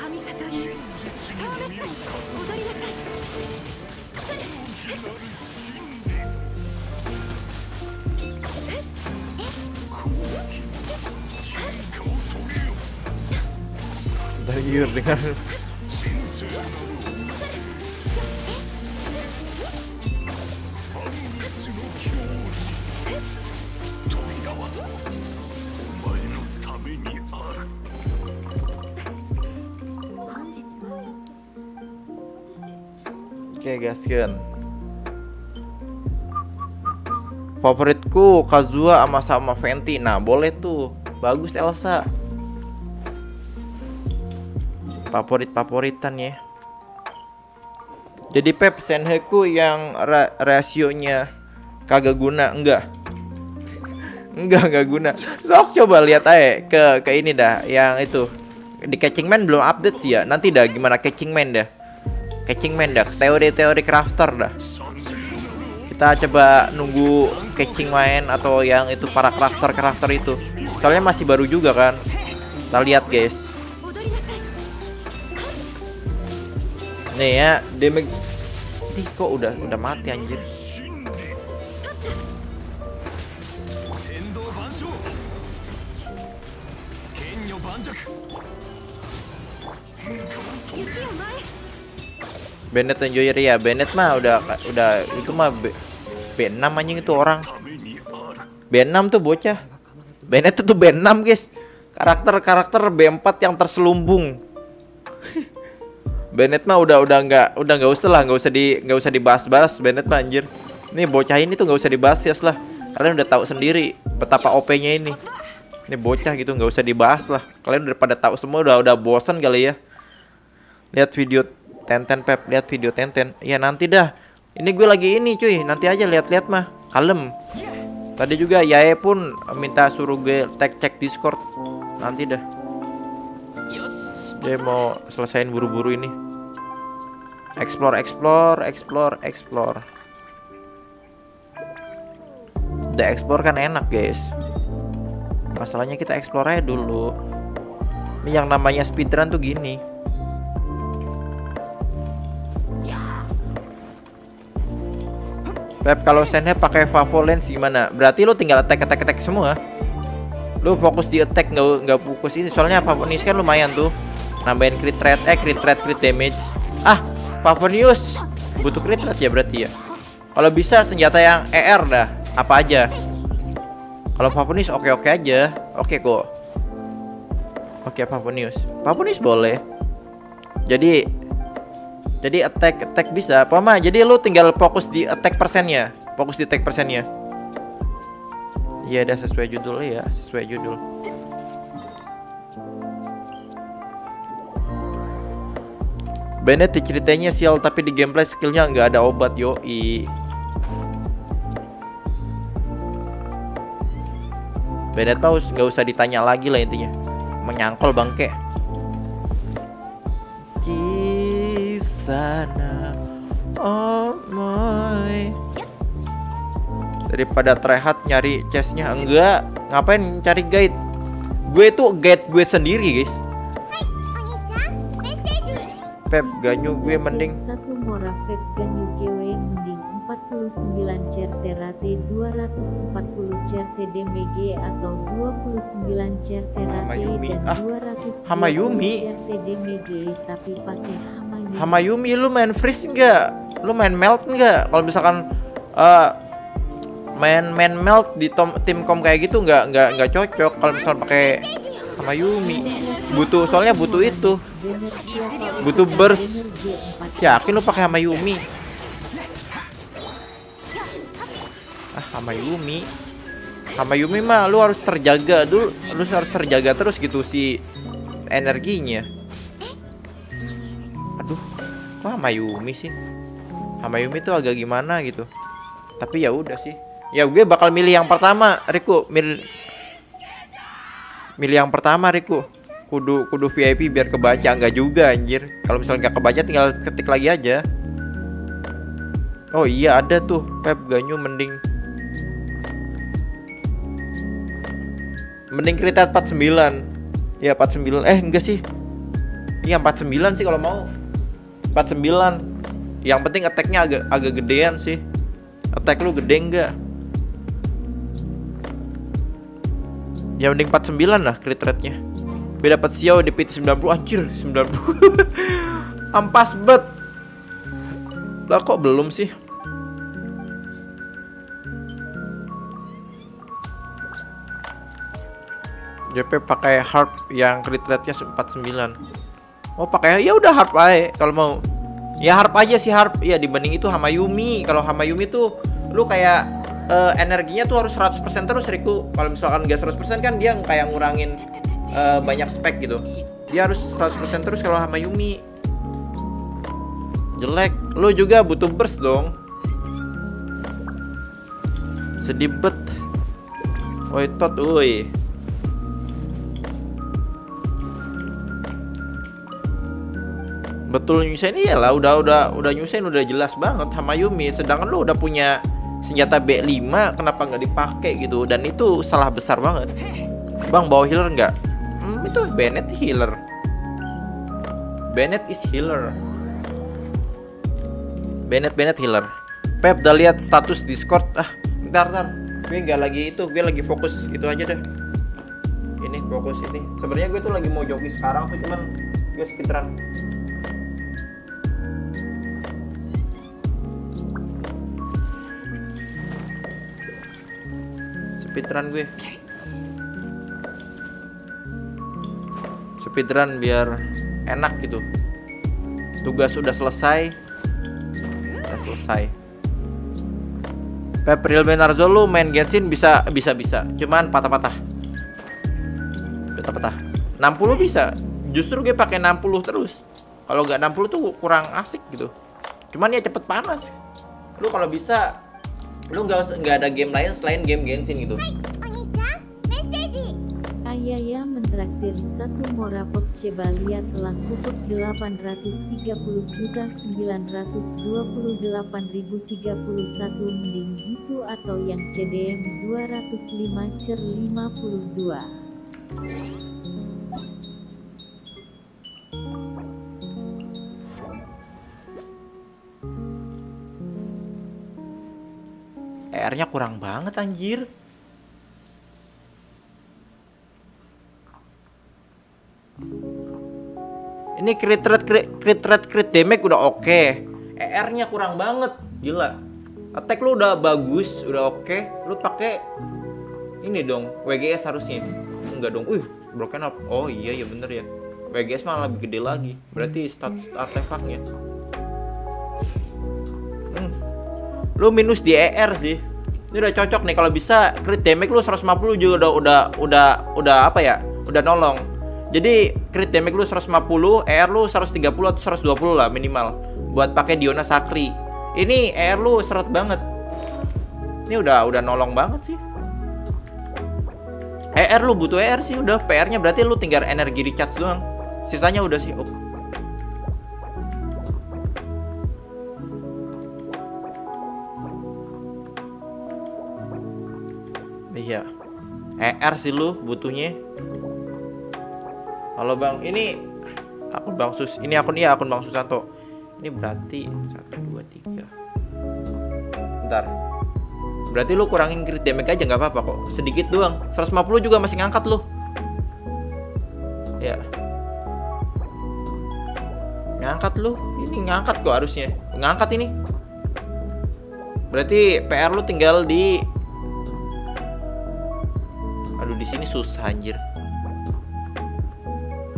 神悟り顔なさい。踊りなさい Tergiur dengan gaskeun. Favoritku Kazuha sama sama Venti. Nah, boleh tuh. Bagus Elsa. Favorit-favoritan ya. Jadi Pep Senheku yang ra rasionya kagak guna enggak? enggak enggak guna. Sok coba lihat aja ke ke ini dah yang itu. Di Catching Man belum update sih ya. Nanti dah gimana Catching Man dah catching man dah teori-teori crafter dah. Kita coba nunggu catching main atau yang itu para crafter crafter itu. Soalnya masih baru juga kan. Kita lihat guys. Nih ya damage kok udah udah mati anjir? Bennett dan Joyer ya Bennett mah udah udah itu mah B, B6 anjing itu orang. B6 tuh bocah. Bennett tuh B6 guys. Karakter-karakter B4 yang terselumbung. Bennett mah udah udah nggak udah nggak usah lah nggak usah di nggak usah dibahas-bahas Bennett mah anjir. Ini bocah ini tuh nggak usah dibahas ya lah. Kalian udah tahu sendiri betapa OP-nya ini. Ini bocah gitu nggak usah dibahas lah. Kalian udah pada tahu semua udah udah bosan kali ya. Lihat video Tenten Pep, lihat video Tenten. Ya nanti dah. Ini gue lagi ini cuy, nanti aja lihat-lihat mah. Kalem. Tadi juga Yae pun minta suruh gue tag cek Discord. Nanti dah. Dia mau selesain buru-buru ini. Explore, explore, explore, explore. Udah explore kan enak guys. Masalahnya kita explore aja dulu. Ini yang namanya speedrun tuh gini. Pep kalau sendnya pakai Favo lens gimana? Berarti lu tinggal attack attack attack semua. Lu fokus di attack nggak nggak fokus ini. Soalnya Favonius kan lumayan tuh. Nambahin crit rate, eh crit rate, crit damage. Ah, Favonius butuh crit rate ya berarti ya. Kalau bisa senjata yang ER dah, apa aja. Kalau Favonius oke-oke aja. Oke kok. Oke Favonius. Favonius boleh. Jadi jadi attack attack bisa. Pama, jadi lu tinggal fokus di attack persennya. Fokus di attack persennya. Iya, ada sesuai judul ya, sesuai judul. Bennett ceritanya sial tapi di gameplay skillnya nggak ada obat yoi. Bennett paus nggak usah ditanya lagi lah intinya. Menyangkol bangke. sana. Oh my Daripada terehat nyari chestnya Enggak. Ngapain cari guide? Gue tuh guide gue sendiri guys. Pep Ganyu gue mending. satu Mora Pep Ganyu gue mending. 49 CRTRT 240 cer tdmg atau 29 CRTRT dan ah, 200 Hamayumi. CRTD tapi pakai Hamayumi. Hamayumi lu main freeze nggak? Lu main melt nggak? Kalau misalkan eh, main main melt di tom, tim kom kayak gitu nggak nggak nggak cocok kalau misalkan pakai Hamayumi. Butuh soalnya butuh itu. Butuh burst. Banner G4. Yakin lu pakai Hamayumi? Ah, Hamayumi. Hamayumi mah lu harus terjaga dulu, lu harus terjaga terus gitu si energinya. Aduh, kok Hamayumi sih? Hamayumi tuh agak gimana gitu. Tapi ya udah sih. Ya gue bakal milih yang pertama, Riku. Mil milih yang pertama, Riku. Kudu kudu VIP biar kebaca enggak juga anjir. Kalau misalnya nggak kebaca tinggal ketik lagi aja. Oh iya ada tuh Pep Ganyu mending Mending kereta 49 Ya 49 Eh enggak sih Iya 49 sih kalau mau 49 Yang penting attack-nya agak agak gedean sih. Attack lu gede enggak Ya mending 49 lah crit rate-nya. Beda dapat Xiao di PT 90 Anjir 90 Ampas bet. Lah kok belum sih? JP pakai harp yang crit rate-nya 49. Oh, pakai ya udah harp aja kalau mau. Ya harp aja sih harp. Ya dibanding itu Hamayumi. Kalau Hamayumi tuh lu kayak eh, energinya tuh harus 100% terus Riku. Kalau misalkan nggak 100% kan dia kayak ngurangin eh, banyak spek gitu. Dia harus 100% terus kalau Hamayumi. Jelek. Lu juga butuh burst dong. Sedih bet. Woi tot, woi. Betul nyusahin iyalah udah udah udah nyusahin udah jelas banget Hamayumi sedangkan lu udah punya senjata B5 kenapa nggak dipakai gitu dan itu salah besar banget. Bang bawa healer nggak? Hmm, itu Bennett healer. Bennett is healer. Bennett Bennett healer. Pep udah lihat status Discord ah bentar bentar gue nggak lagi itu gue lagi fokus itu aja deh ini fokus ini sebenarnya gue tuh lagi mau joki sekarang tuh cuman gue speedrun speedrun gue. Speedrun biar enak gitu. Tugas sudah selesai. Udah selesai. Pep Real Benarzo lu main Genshin bisa bisa bisa. Cuman patah-patah. Berapa tah 60 bisa. Justru gue pakai 60 terus. Kalau nggak 60 tuh kurang asik gitu. Cuman ya cepet panas. Lu kalau bisa lu nggak nggak ada game lain selain game Genshin gitu. Ayaya mentraktir satu morapot Jebalia telah kutuk 830.928.031 mending gitu atau yang CDM 205 cer 52 ER-nya kurang banget anjir Ini crit rate crit, crit rate crit damage udah oke. ER-nya kurang banget. Gila. Attack lu udah bagus, udah oke. Lu pakai ini dong, WGS harusnya. Enggak dong. Wih, broken up. Oh iya ya bener ya. WGS malah lebih gede lagi. Berarti status artefaknya. Lu minus di ER sih. Ini udah cocok nih kalau bisa crit damage lu 150 juga udah udah udah udah apa ya? Udah nolong. Jadi crit damage lu 150, ER lu 130 atau 120 lah minimal buat pakai Diona Sakri. Ini ER lu seret banget. Ini udah udah nolong banget sih. ER lu butuh ER sih udah PR-nya berarti lu tinggal energi recharge doang. Sisanya udah sih. Oh. Iya. ER sih lu butuhnya. Halo Bang, ini akun Bang Sus. Ini akun iya akun Bang Susanto. Ini berarti 1 2 3. Bentar. Berarti lu kurangin crit damage aja nggak apa-apa kok. Sedikit doang. 150 juga masih ngangkat lu. Ya. Ngangkat lu. Ini ngangkat kok harusnya. Ngangkat ini. Berarti PR lu tinggal di Aduh di sini susah anjir.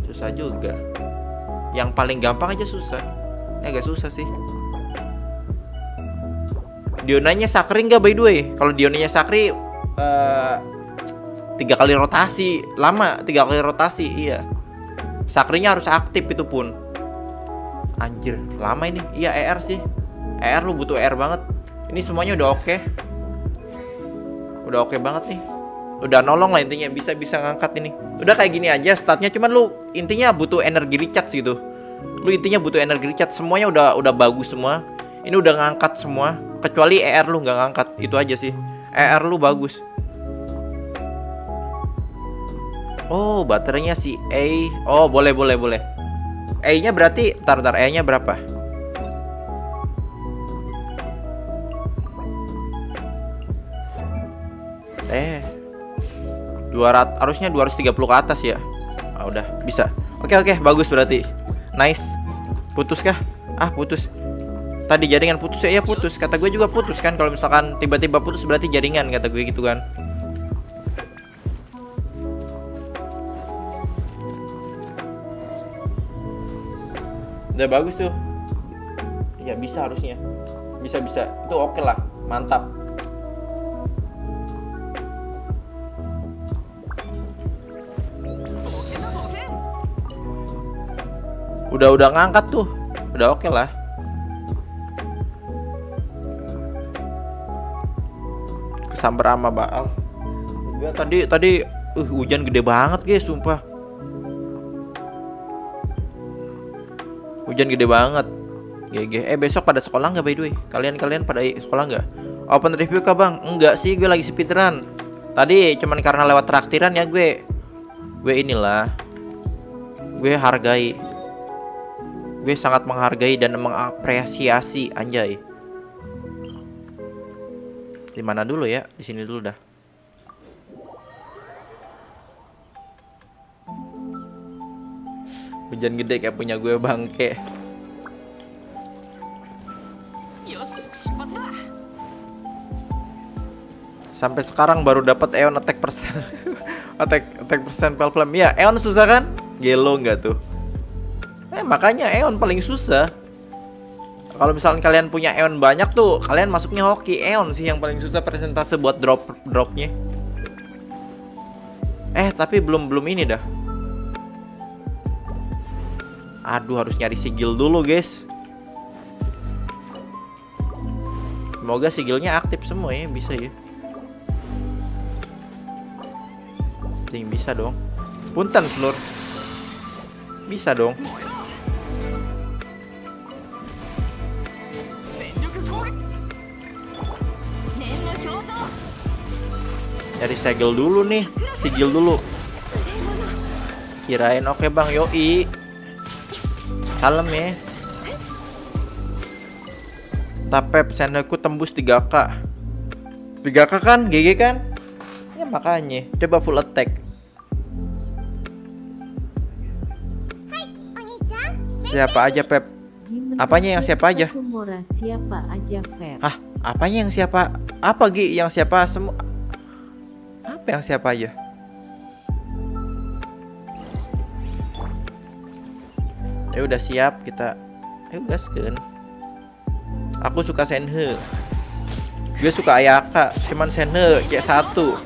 Susah juga. Yang paling gampang aja susah. Ini agak susah sih. Dionanya Sakri nggak by the way? Kalau Dionanya Sakri eh, tiga kali rotasi, lama tiga kali rotasi, iya. Sakrinya harus aktif itu pun. Anjir, lama ini. Iya ER sih. ER lu butuh ER banget. Ini semuanya udah oke. Udah oke banget nih udah nolong lah intinya bisa bisa ngangkat ini. Udah kayak gini aja statnya cuman lu intinya butuh energi recharge gitu. Lu intinya butuh energi recharge semuanya udah udah bagus semua. Ini udah ngangkat semua kecuali ER lu nggak ngangkat itu aja sih. ER lu bagus. Oh baterainya si A. Oh boleh boleh boleh. A nya berarti tar tar E nya berapa? Eh 200 harusnya 230 ke atas ya. Ah udah bisa. Oke oke bagus berarti. Nice. Putus kah? Ah putus. Tadi jaringan putus ya, ya putus. Kata gue juga putus kan kalau misalkan tiba-tiba putus berarti jaringan kata gue gitu kan. Udah bagus tuh. Ya bisa harusnya. Bisa bisa. Itu oke lah. Mantap. Udah udah ngangkat tuh. Udah oke lah. Kesambar sama Baal. Gua tadi tadi uh, hujan gede banget guys sumpah. Hujan gede banget. GG eh besok pada sekolah nggak by the way? Kalian kalian pada sekolah nggak? Open review kah bang? Enggak sih gue lagi speedrun. Tadi cuman karena lewat traktiran ya gue. Gue inilah. Gue hargai gue sangat menghargai dan mengapresiasi anjay. Di mana dulu ya? Di sini dulu dah. Hujan gede kayak punya gue bangke sampai sekarang baru dapat Eon attack persen. Attack attack persen pelplem. Ya Eon susah kan? Gelo nggak tuh? Eh makanya Eon paling susah. Kalau misalnya kalian punya Eon banyak tuh kalian masuknya hoki. Eon sih yang paling susah persentase buat drop dropnya. Eh tapi belum belum ini dah. Aduh harus nyari sigil dulu guys. Semoga sigilnya aktif semua ya Bisa ya. Ting bisa dong. Punten seluruh Bisa dong Dari segel dulu nih, sigil dulu. Kirain oke okay bang, yoi. Kalem ya. Tapep sendokku tembus 3k. 3k kan, GG kan? Ya makanya, coba full attack. Siapa aja Pep? Apanya yang siapa aja? Siapa aja Pep? Hah, apanya yang siapa? Apa Gi? Yang siapa semua? PO siapa aja? Ya udah siap kita. Ya Ayo kan? Aku suka Senhe. Gue suka Ayaka, cuman Senhe kayak satu.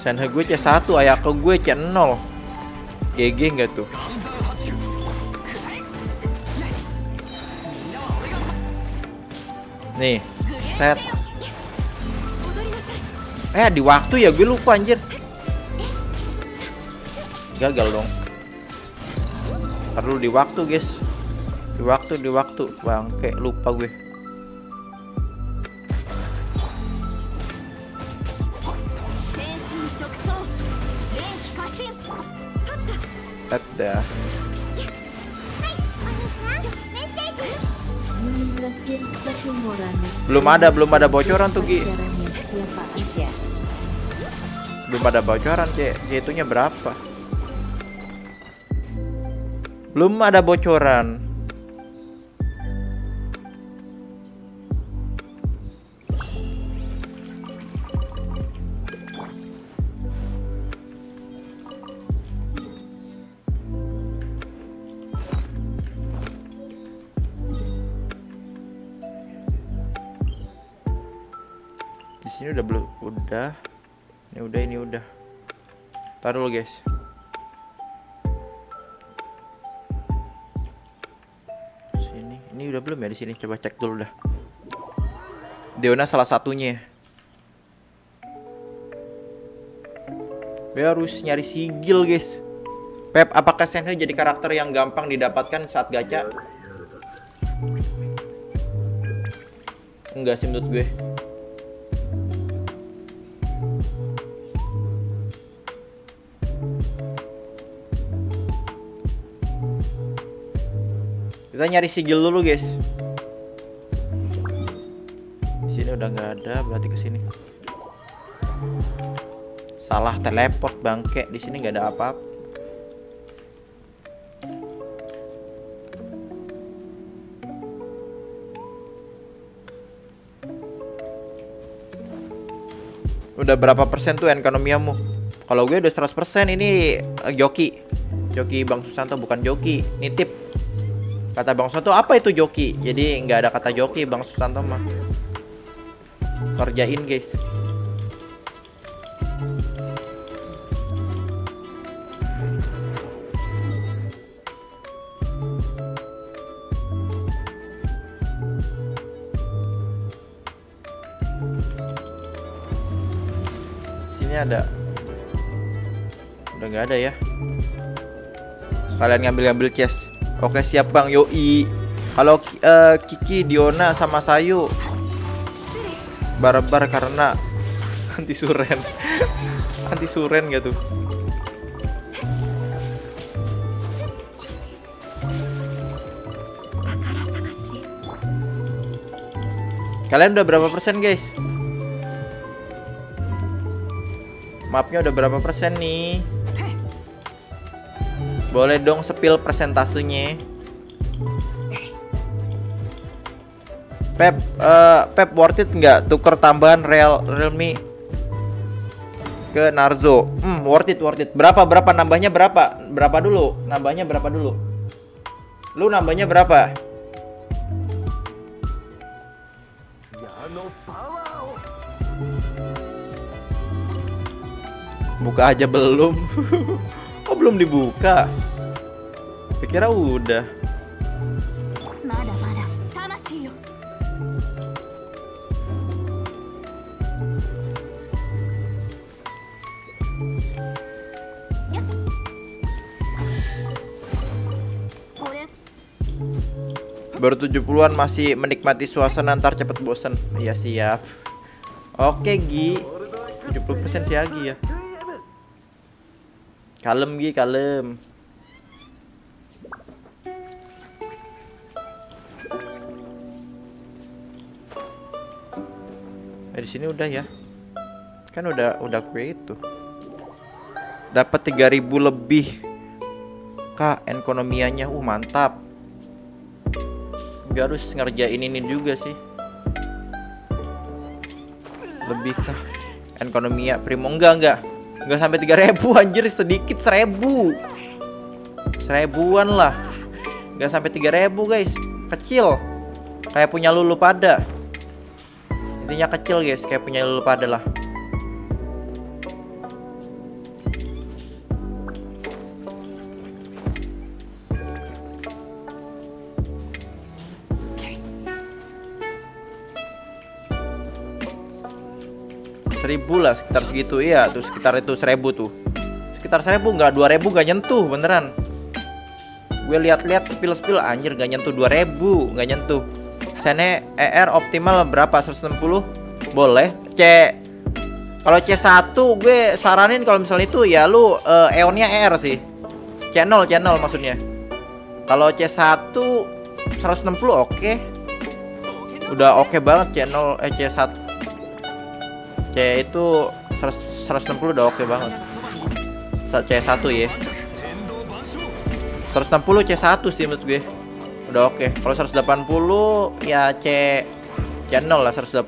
Senhe gue C1, Ayaka gue C0. GG enggak tuh? Nih, set. Eh di waktu ya gue lupa anjir. Gagal dong. Perlu di waktu guys. Di waktu di waktu bangke lupa gue. Ada Belum ada belum ada bocoran tuh Gi? Belum ada bocoran C C itunya berapa? Belum ada bocoran sini udah belum udah. Ini udah ini udah. Taruh guys. Sini, ini udah belum ya di sini? Coba cek dulu dah. Deona salah satunya. Gue harus nyari sigil guys. Pep, apakah Senhe jadi karakter yang gampang didapatkan saat gacha? Enggak sih menurut gue. Kita nyari sigil dulu, guys. Sini udah nggak ada, berarti ke sini. Salah teleport bangke. Di sini nggak ada apa-apa. Udah berapa persen tuh ekonomiamu? Kalau gue udah 100% ini eh, joki. Joki Bang Susanto bukan joki. Nitip. Kata Bang Susanto apa itu joki? Jadi nggak ada kata joki Bang Susanto mah. Kerjain guys. Sini ada. Udah nggak ada ya. Sekalian ngambil-ngambil chest. Oke siap bang, yoi. Halo Ki- eh, Kiki, Diona, sama Sayu. Barbar karena anti suren. anti suren gak tuh? Kalian udah berapa persen guys? Mapnya udah berapa persen nih? Boleh dong sepil presentasenya. Pep, uh, Pep worth it nggak tuker tambahan Real Realme ke Narzo? Hmm, worth it, worth it. Berapa, berapa nambahnya berapa? Berapa dulu? Nambahnya berapa dulu? Lu nambahnya berapa? Buka aja belum. belum dibuka. Pikirnya udah. Baru 70-an masih menikmati suasana ntar cepet bosen Iya siap Oke Gi 70% si Agi ya Kalem Gi, kalem. Eh, di sini udah ya. Kan udah udah kue itu. Dapat 3000 lebih. Kak, ekonomianya uh mantap. Gue harus ngerjain ini juga sih. Lebih kah? Ekonomia primo enggak enggak. Enggak sampai 3000 anjir sedikit 1000. Seribuan lah. Enggak sampai 3000 guys. Kecil. Kayak punya lulu pada. Intinya kecil guys, kayak punya lulu pada lah. Seribu lah sekitar segitu. Iya tuh sekitar itu seribu tuh. Sekitar seribu nggak dua ribu nggak nyentuh beneran. Gue lihat-lihat spill spill anjir nggak nyentuh dua ribu nggak nyentuh. Sene ER optimal berapa? 160 boleh. C kalau C1 gue saranin kalau misalnya itu ya lu eh, eonnya ER sih. Channel channel maksudnya. Kalau C1 160 oke. Udah oke banget channel eh C1 C itu 160 udah oke okay banget C1 ya. 160 C1 sih menurut gue. Udah oke. Okay. kalau 180 ya C C0 lah 180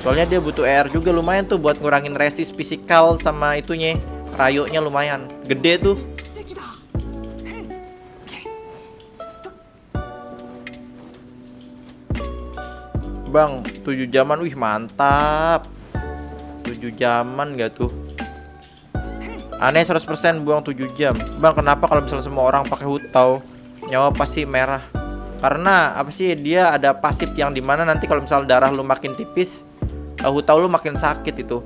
soalnya dia butuh air juga lumayan tuh buat ngurangin resist fisikal sama itunya Rayonya lumayan. Gede tuh. Bang, 7 jaman, wih mantap. 7 jaman gak tuh? Aneh 100% buang 7 jam. Bang, kenapa kalau misalnya semua orang pakai hutau? Nyawa pasti merah. Karena apa sih, dia ada pasif yang di mana nanti kalau misalnya darah lu makin tipis uh, Hutau lu makin sakit itu.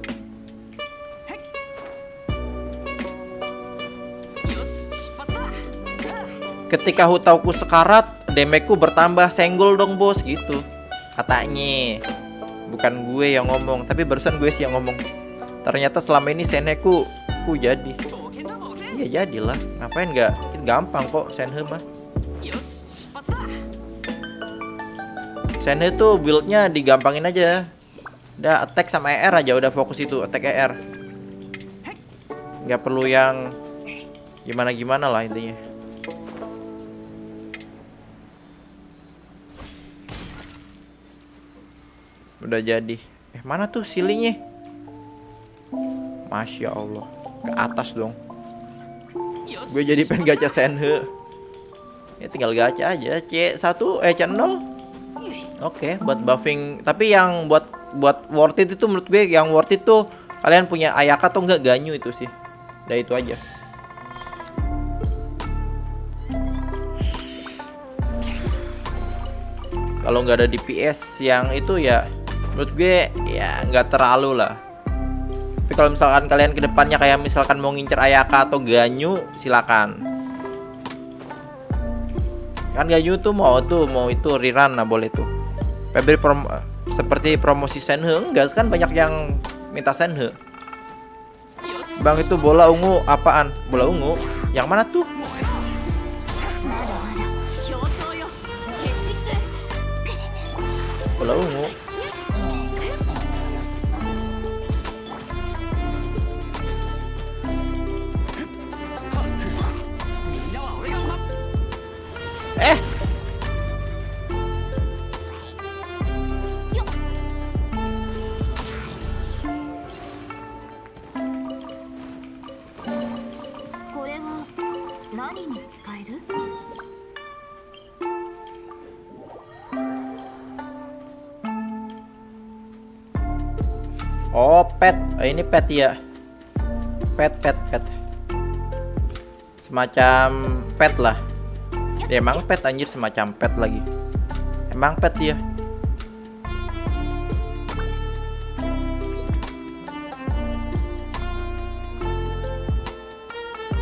Ketika hutauku sekarat, demeku bertambah senggol dong bos gitu katanya. Bukan gue yang ngomong tapi barusan gue sih yang ngomong. Ternyata selama ini seneku ku jadi. Ya jadilah. Ngapain nggak? Gampang kok senhe mah. Senhe tuh buildnya digampangin aja. Udah attack sama ER aja udah fokus itu attack ER Gak perlu yang gimana-gimana lah intinya. Udah jadi. Eh mana tuh silinya? Masya Allah. Ke atas dong. Gue jadi pengen gacha Senhe. Ya tinggal gacha aja. C1 eh C0. Oke, buat buffing. Tapi yang buat buat worth it itu menurut gue yang worth it tuh kalian punya Ayaka atau enggak Ganyu itu sih. Udah itu aja. Kalau nggak ada DPS yang itu ya menurut gue ya nggak terlalu lah tapi kalau misalkan kalian ke depannya kayak misalkan mau ngincer Ayaka atau Ganyu silakan kan Ganyu tuh mau tuh mau itu Riran nah boleh tuh Febri prom seperti promosi Senhe enggak kan banyak yang minta Senhe Bang itu bola ungu apaan? Bola ungu? Yang mana tuh? Bola ungu Eh. Oh, pet. Oh, ini pet ya. Pet, pet, pet. Semacam pet lah. Ya, emang pet anjir semacam pet lagi. Emang pet.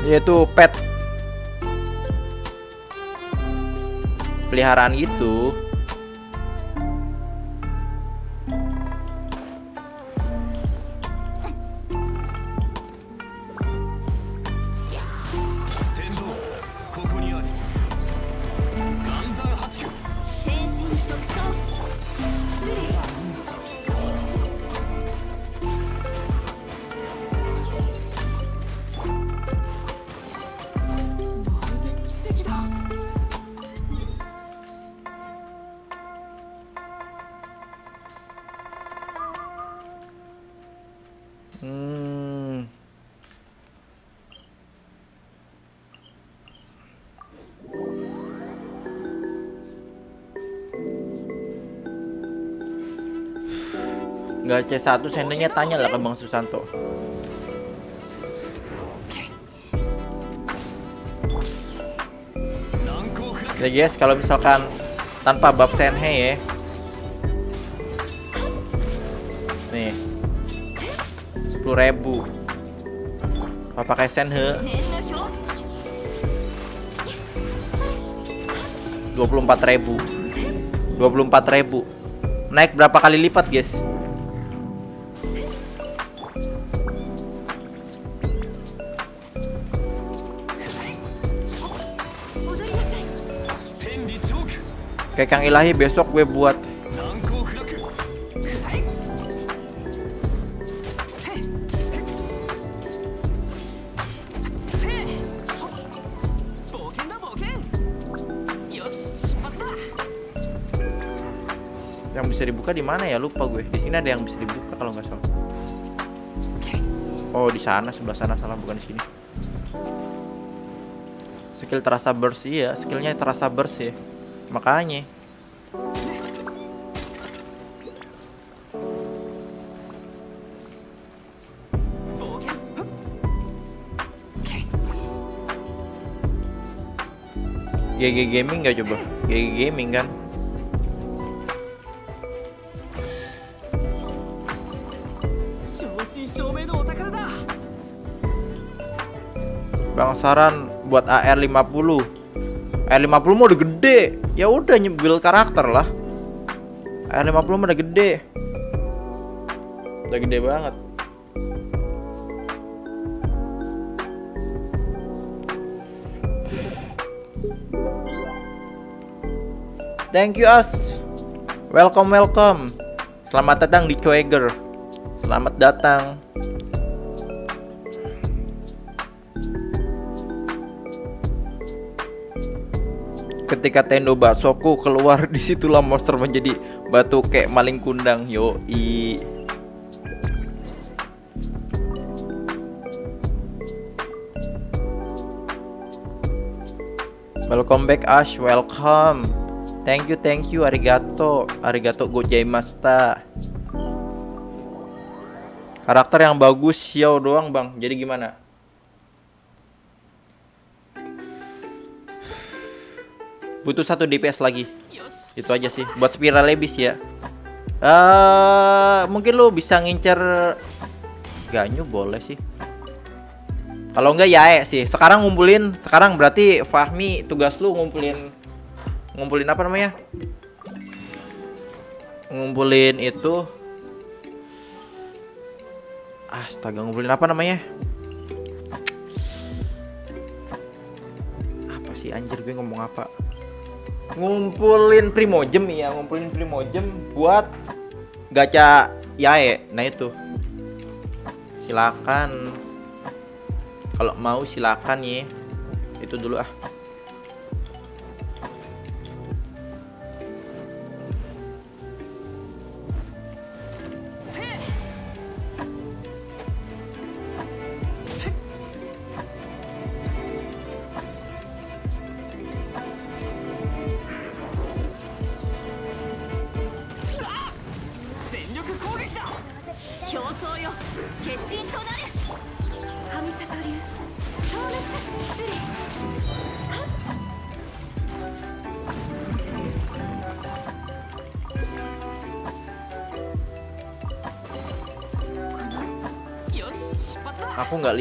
Dia tuh pet. Peliharaan gitu. Nggak C1 sendenya tanya lah ke Bang Susanto. Ya guys, kalau misalkan tanpa bab senhe ya. Nih. 10 ribu Kalau pakai senhe 24 ribu 24 ribu Naik berapa kali lipat guys Kayak Kang Ilahi besok gue buat. Yang bisa dibuka di mana ya? Lupa gue. Di sini ada yang bisa dibuka kalau nggak salah. Oh di sana sebelah sana salah bukan di sini. Skill terasa burst iya skillnya terasa burst ya makanya GG Gaming nggak coba? GG Gaming kan? Bang saran buat AR50. AR50 mau udah gede. Ya udah nyembil karakter lah. AR50 mah udah gede. Udah gede banget. Thank you As. Welcome welcome. Selamat datang di Koeger. Selamat datang. Ketika tendo baksoku keluar di situlah monster menjadi batu kayak maling kundang yo i. Welcome back Ash, welcome. Thank you, thank you, arigato, arigato gojaimashita. Karakter yang bagus Xiao doang bang. Jadi gimana? Butuh satu DPS lagi. Itu aja sih. Buat spiral lebis ya. Uh, mungkin lu bisa ngincer Ganyu boleh sih. Kalau enggak ya sih. Sekarang ngumpulin. Sekarang berarti Fahmi tugas lu ngumpulin ngumpulin apa namanya? Ngumpulin itu Astaga, ngumpulin apa namanya? Apa sih anjir gue ngomong apa? Ngumpulin Primojem ya, ngumpulin Primojem buat gacha Yae. Nah itu. Silakan. Kalau mau silakan ya. Itu dulu ah.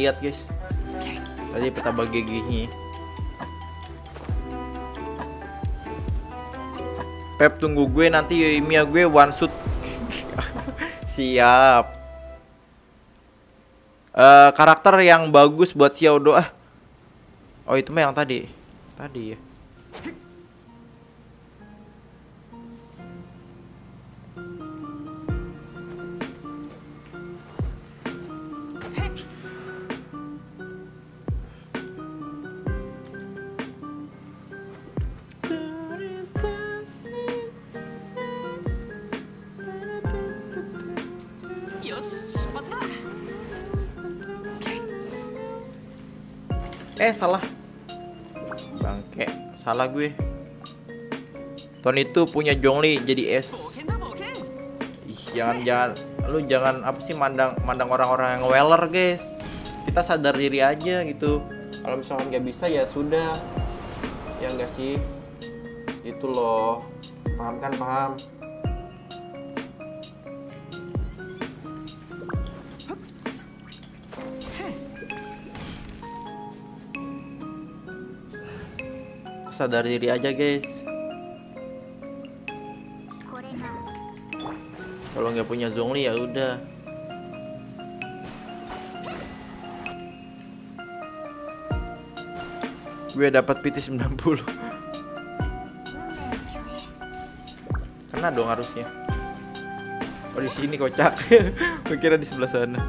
Lihat guys. Tadi petaba giginya. Pep tunggu gue nanti Yoimiya gue one shoot. Siap. Eh karakter yang bagus buat Xiaodo ah. Oh itu mah yang tadi. Tadi ya. eh salah. Bangke. Salah gue. Ton itu punya Jongli jadi es ih jangan jangan. Lu jangan apa sih mandang mandang orang-orang yang weller guys. Kita sadar diri aja gitu. Kalau misalnya nggak bisa ya sudah. Ya enggak sih? Itu loh. Paham kan? Paham. sadar diri aja guys. Kalau nggak punya zongli ya udah. Gue dapat PT 90 kena dong harusnya. Oh di sini kocak. Kira di sebelah sana.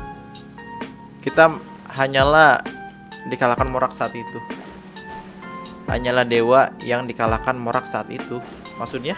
Kita hanyalah dikalahkan morak saat itu. Hanyalah dewa yang dikalahkan Morak saat itu. Maksudnya?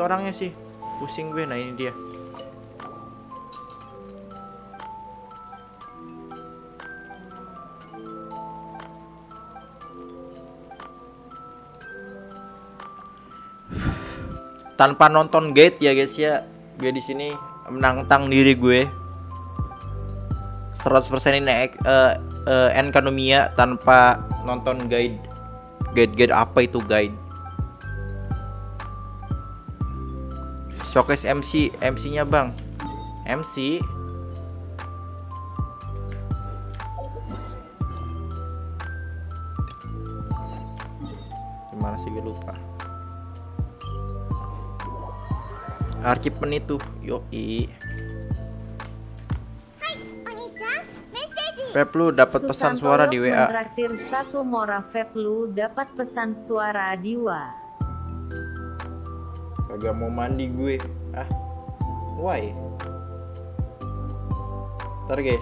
Sih orangnya sih? Pusing gue. Nah ini dia. Tanpa nonton gate ya guys ya, gue di sini menantang diri gue. 100% ini eh, eh, Enkanomiya tanpa nonton guide. Guide-guide apa itu guide? Showcase MC, MC-nya bang. MC. Gimana sih gue lupa. Arkip itu yoi. Peplu dapat pesan suara di WA. Satu Mora Peplu dapat pesan suara di WA. Kagak mau mandi gue. Ah. Why? Ntar guys.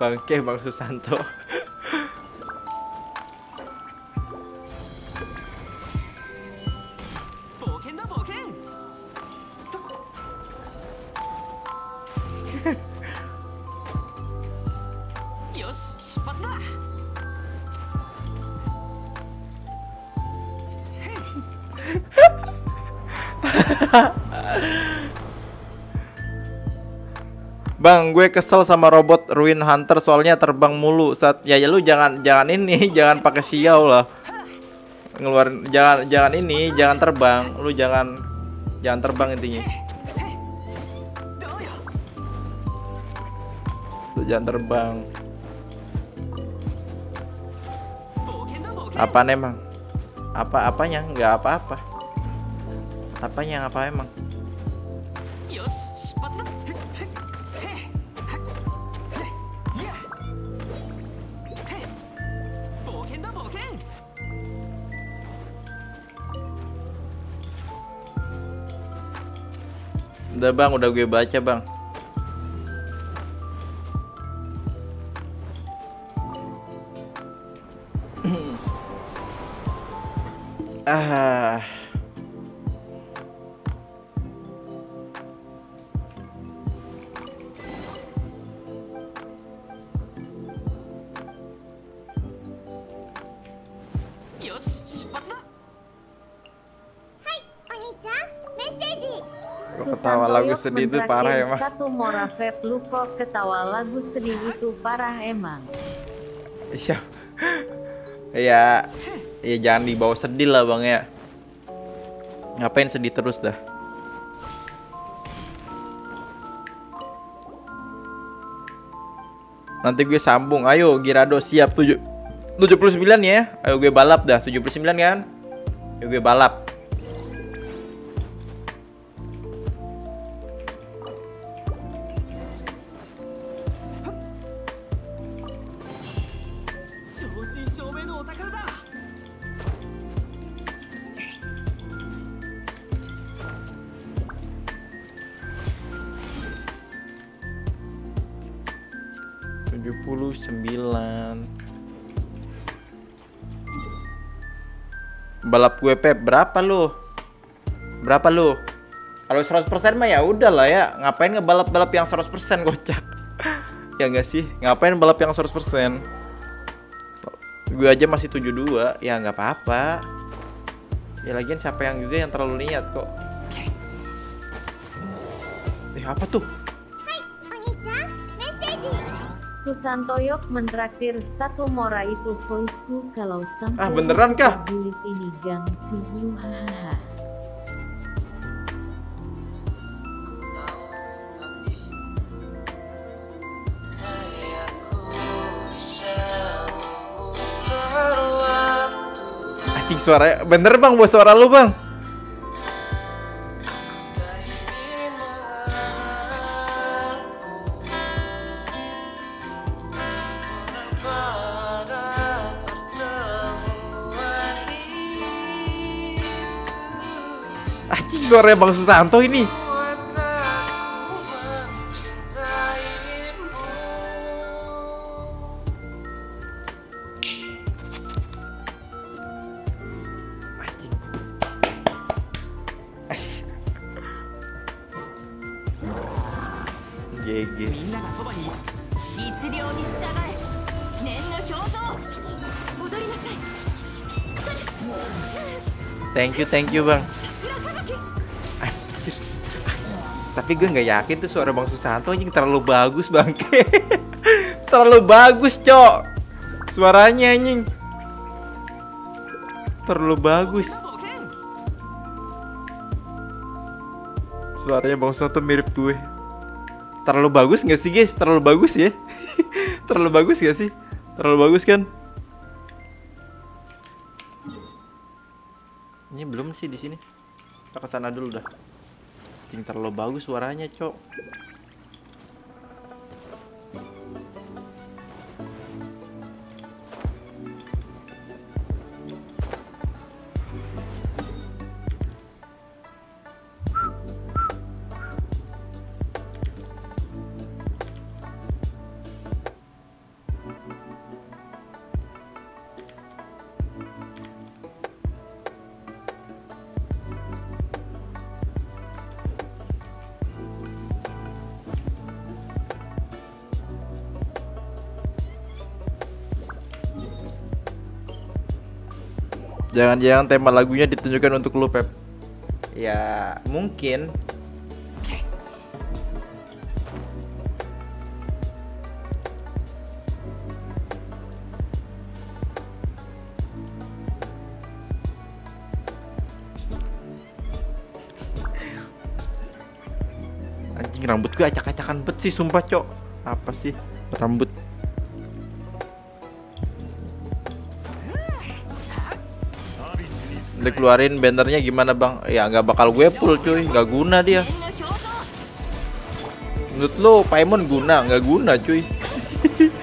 Bangke Bang Susanto. Bang, gue kesel sama robot Ruin Hunter soalnya terbang mulu saat ya, ya lu jangan jangan ini, jangan pakai siau lah. Ngeluarin jangan jangan ini, jangan terbang. Lu jangan jangan terbang intinya. Lu jangan terbang. Apa emang? Apa apanya? Enggak apa-apa. Apanya apa emang? Udah bang, udah gue baca bang. ah. Lagu sedih itu parah emang. Satu Mora lu kok ketawa lagu sedih itu parah emang. Iya. ya, ya jangan dibawa sedih lah bang ya. Ngapain sedih terus dah? Nanti gue sambung. Ayo Girado siap tujuh 79 ya. Ayo gue balap dah 79 kan? Ayo gue balap. Sembilan balap gue pep berapa lu? Berapa lu? Kalau 100% mah ya udah lah ya. Ngapain ngebalap-balap yang 100% kocak ya enggak sih? Ngapain balap yang 100% gue aja masih 72 ya nggak apa-apa. Ya lagian siapa yang juga yang terlalu niat kok. Eh apa tuh Susantoyok mentraktir satu Mora itu voiceku kalau sampai Ah, beneran kah? believe ini gangsi lu hahaha. Anjing suara bener bang buat suara lu bang. suara Bang Susanto ini. Thank you, thank you, Bang. Tapi gue nggak yakin tuh suara Bang Susanto anjing terlalu bagus bang. terlalu bagus cok. Suaranya anjing. Terlalu bagus. Suaranya Bang Susanto mirip gue. Terlalu bagus nggak sih guys? Terlalu bagus ya? terlalu bagus gak sih? Terlalu bagus kan? Ini belum sih di sini. Kita ke sana dulu dah. Anjing terlalu bagus suaranya, Cok. Jangan-jangan tema lagunya ditunjukkan untuk lu, Pep. Ya, mungkin. Anjing rambut gue acak-acakan bet sih sumpah, Cok. Apa sih rambut? dikeluarin bannernya gimana bang? Ya nggak bakal gue pull cuy. Nggak guna dia. Menurut lo Paimon guna? Nggak guna cuy.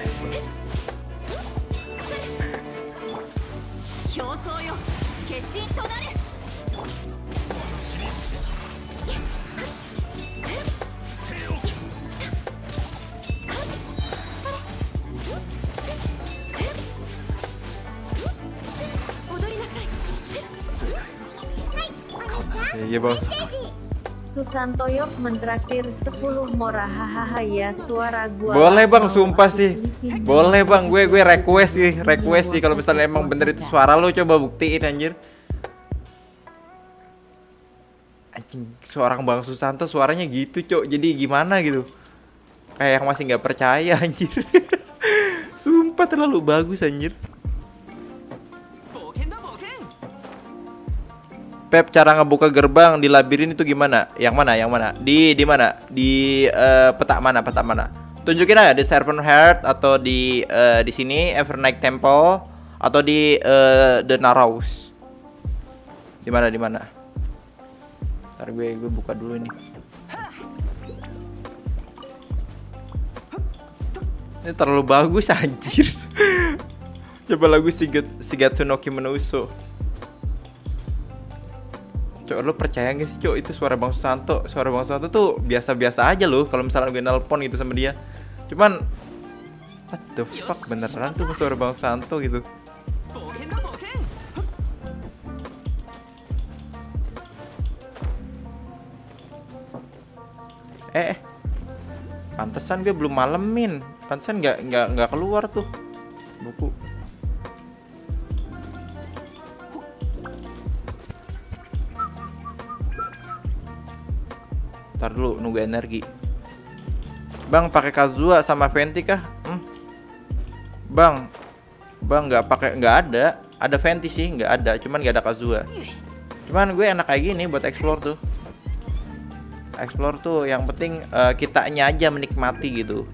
Susantoyok mentraktir 10 mora. Hahaha ya suara gua. Boleh bang sumpah sih. Boleh bang gue gue request sih request sih kalau misalnya emang bener itu suara lo coba buktiin anjir. Anjing seorang bang Susanto suaranya gitu cok. Jadi gimana gitu? Kayak yang masih nggak percaya anjir. Sumpah terlalu bagus anjir Pep cara ngebuka gerbang di labirin itu gimana? Yang mana? Yang mana? Di di mana? Di eh, peta mana? Peta mana? Tunjukin aja di Serpent Heart atau di eh, di sini Evernight Temple atau di eh, The Narrows. Di mana? Di mana? Ntar gue gue buka dulu ini. Ini terlalu bagus anjir. Coba lagu Shigatsu no Kimi no Uso. Cok, lo percaya gak sih, Cok? Itu suara Bang Susanto. Suara Bang Susanto tuh biasa-biasa aja loh kalau misalnya gue nelpon gitu sama dia. Cuman what the fuck beneran tuh suara Bang Susanto gitu. Eh, eh. Pantesan gue belum malemin. Pantesan nggak nggak nggak keluar tuh buku. Ntar dulu nunggu energi. Bang pakai Kazua sama Venti kah? Hmm? Bang, bang nggak pakai nggak ada. Ada Venti sih nggak ada, cuman nggak ada Kazua. Cuman gue enak kayak gini buat explore tuh explore tuh yang penting eh, kitanya aja menikmati gitu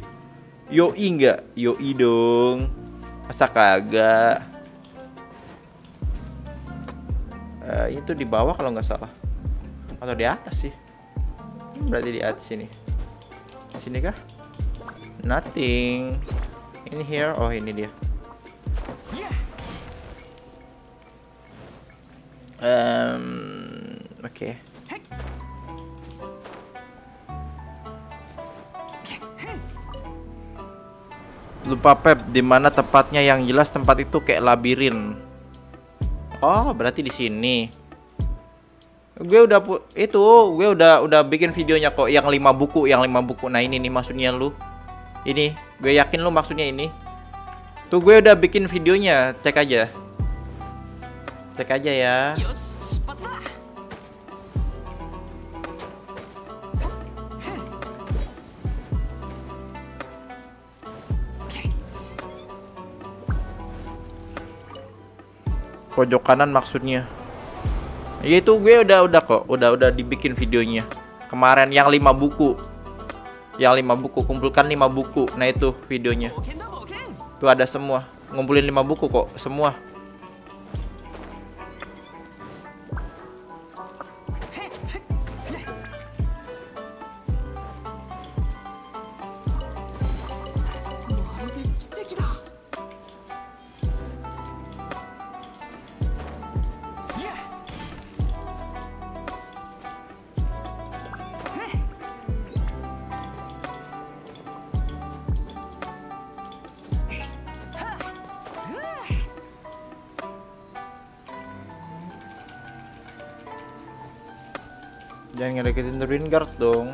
yoi nggak yoi dong masa kagak Eh, itu di bawah kalau nggak salah atau di atas sih berarti di atas sini. Sini kah? Nothing. Ini here? Oh ini dia. Em, oke. Lupa Pep di mana tempatnya yang jelas tempat itu kayak labirin. Oh berarti di sini gue udah itu gue udah udah bikin videonya kok yang lima buku yang lima buku. Nah ini nih maksudnya lu. Ini gue yakin lu maksudnya ini. Tuh gue udah bikin videonya. Cek aja. Cek aja ya. Pojok kanan maksudnya ya itu gue udah udah kok udah udah dibikin videonya. Kemarin yang lima buku. Yang lima buku kumpulkan lima buku. Nah itu videonya. Tuh ada semua. Ngumpulin lima buku kok semua. Jangan ngedeketin Turin Guard dong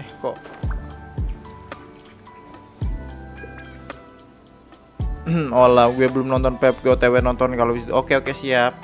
eh kok Oh lah, gue belum nonton Pep, gue OTW nonton kalau bisa. Oke oke siap.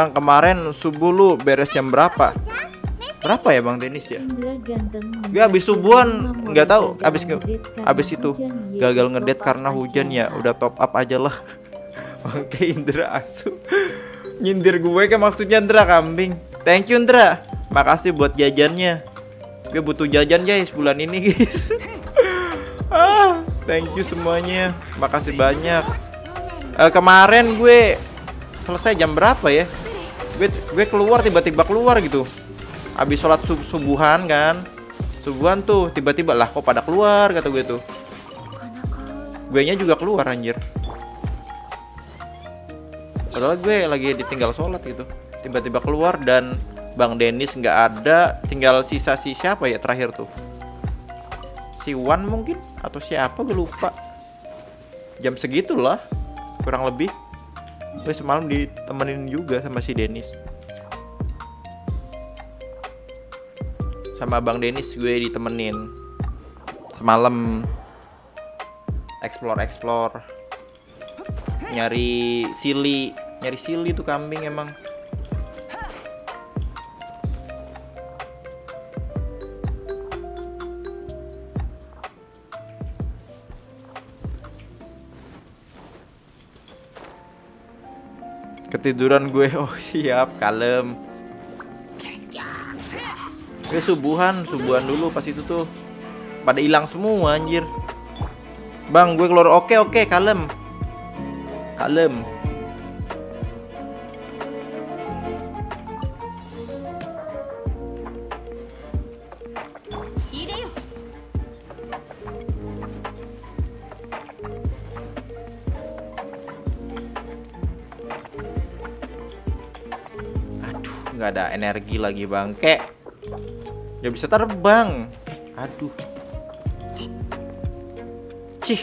Bang, kemarin subuh lu beres jam berapa? Berapa ya Bang Denis ya? Indra ganteng. Gue abis subuhan nggak tahu. gagal abis ke, ngedate karena abis itu ya. gagal up karena hujan ya. Udah top up aja lah. Oke Indra asu. Nyindir gue kan maksudnya Indra kambing. Thank you Indra. Makasih buat jajannya. Gue butuh jajan guys bulan ini guys. Ah thank you semuanya. Makasih banyak. Eh, kemarin gue selesai jam berapa ya gue gue keluar tiba-tiba keluar gitu. Habis sholat sub- subuhan kan. Subuhan tuh tiba-tiba lah kok pada keluar kata gue tuh. Gue nya juga keluar anjir. Padahal gue lagi ditinggal sholat gitu. Tiba-tiba keluar dan bang Dennis nggak ada tinggal sisa si siapa ya terakhir tuh? Si Wan mungkin? Atau siapa? Gue lupa. Jam segitulah kurang lebih gue semalam ditemenin juga sama si Dennis. Sama bang Dennis gue ditemenin. Semalam explore explore nyari sili. Nyari sili tuh kambing emang ketiduran gue. Oh siap kalem. Gue subuhan subuhan dulu pas itu tuh. Pada hilang semua anjir. Bang gue keluar. Oke oke kalem. Kalem nggak ada energi lagi bang. Kek, nggak bisa terbang. Aduh. Cih, cih.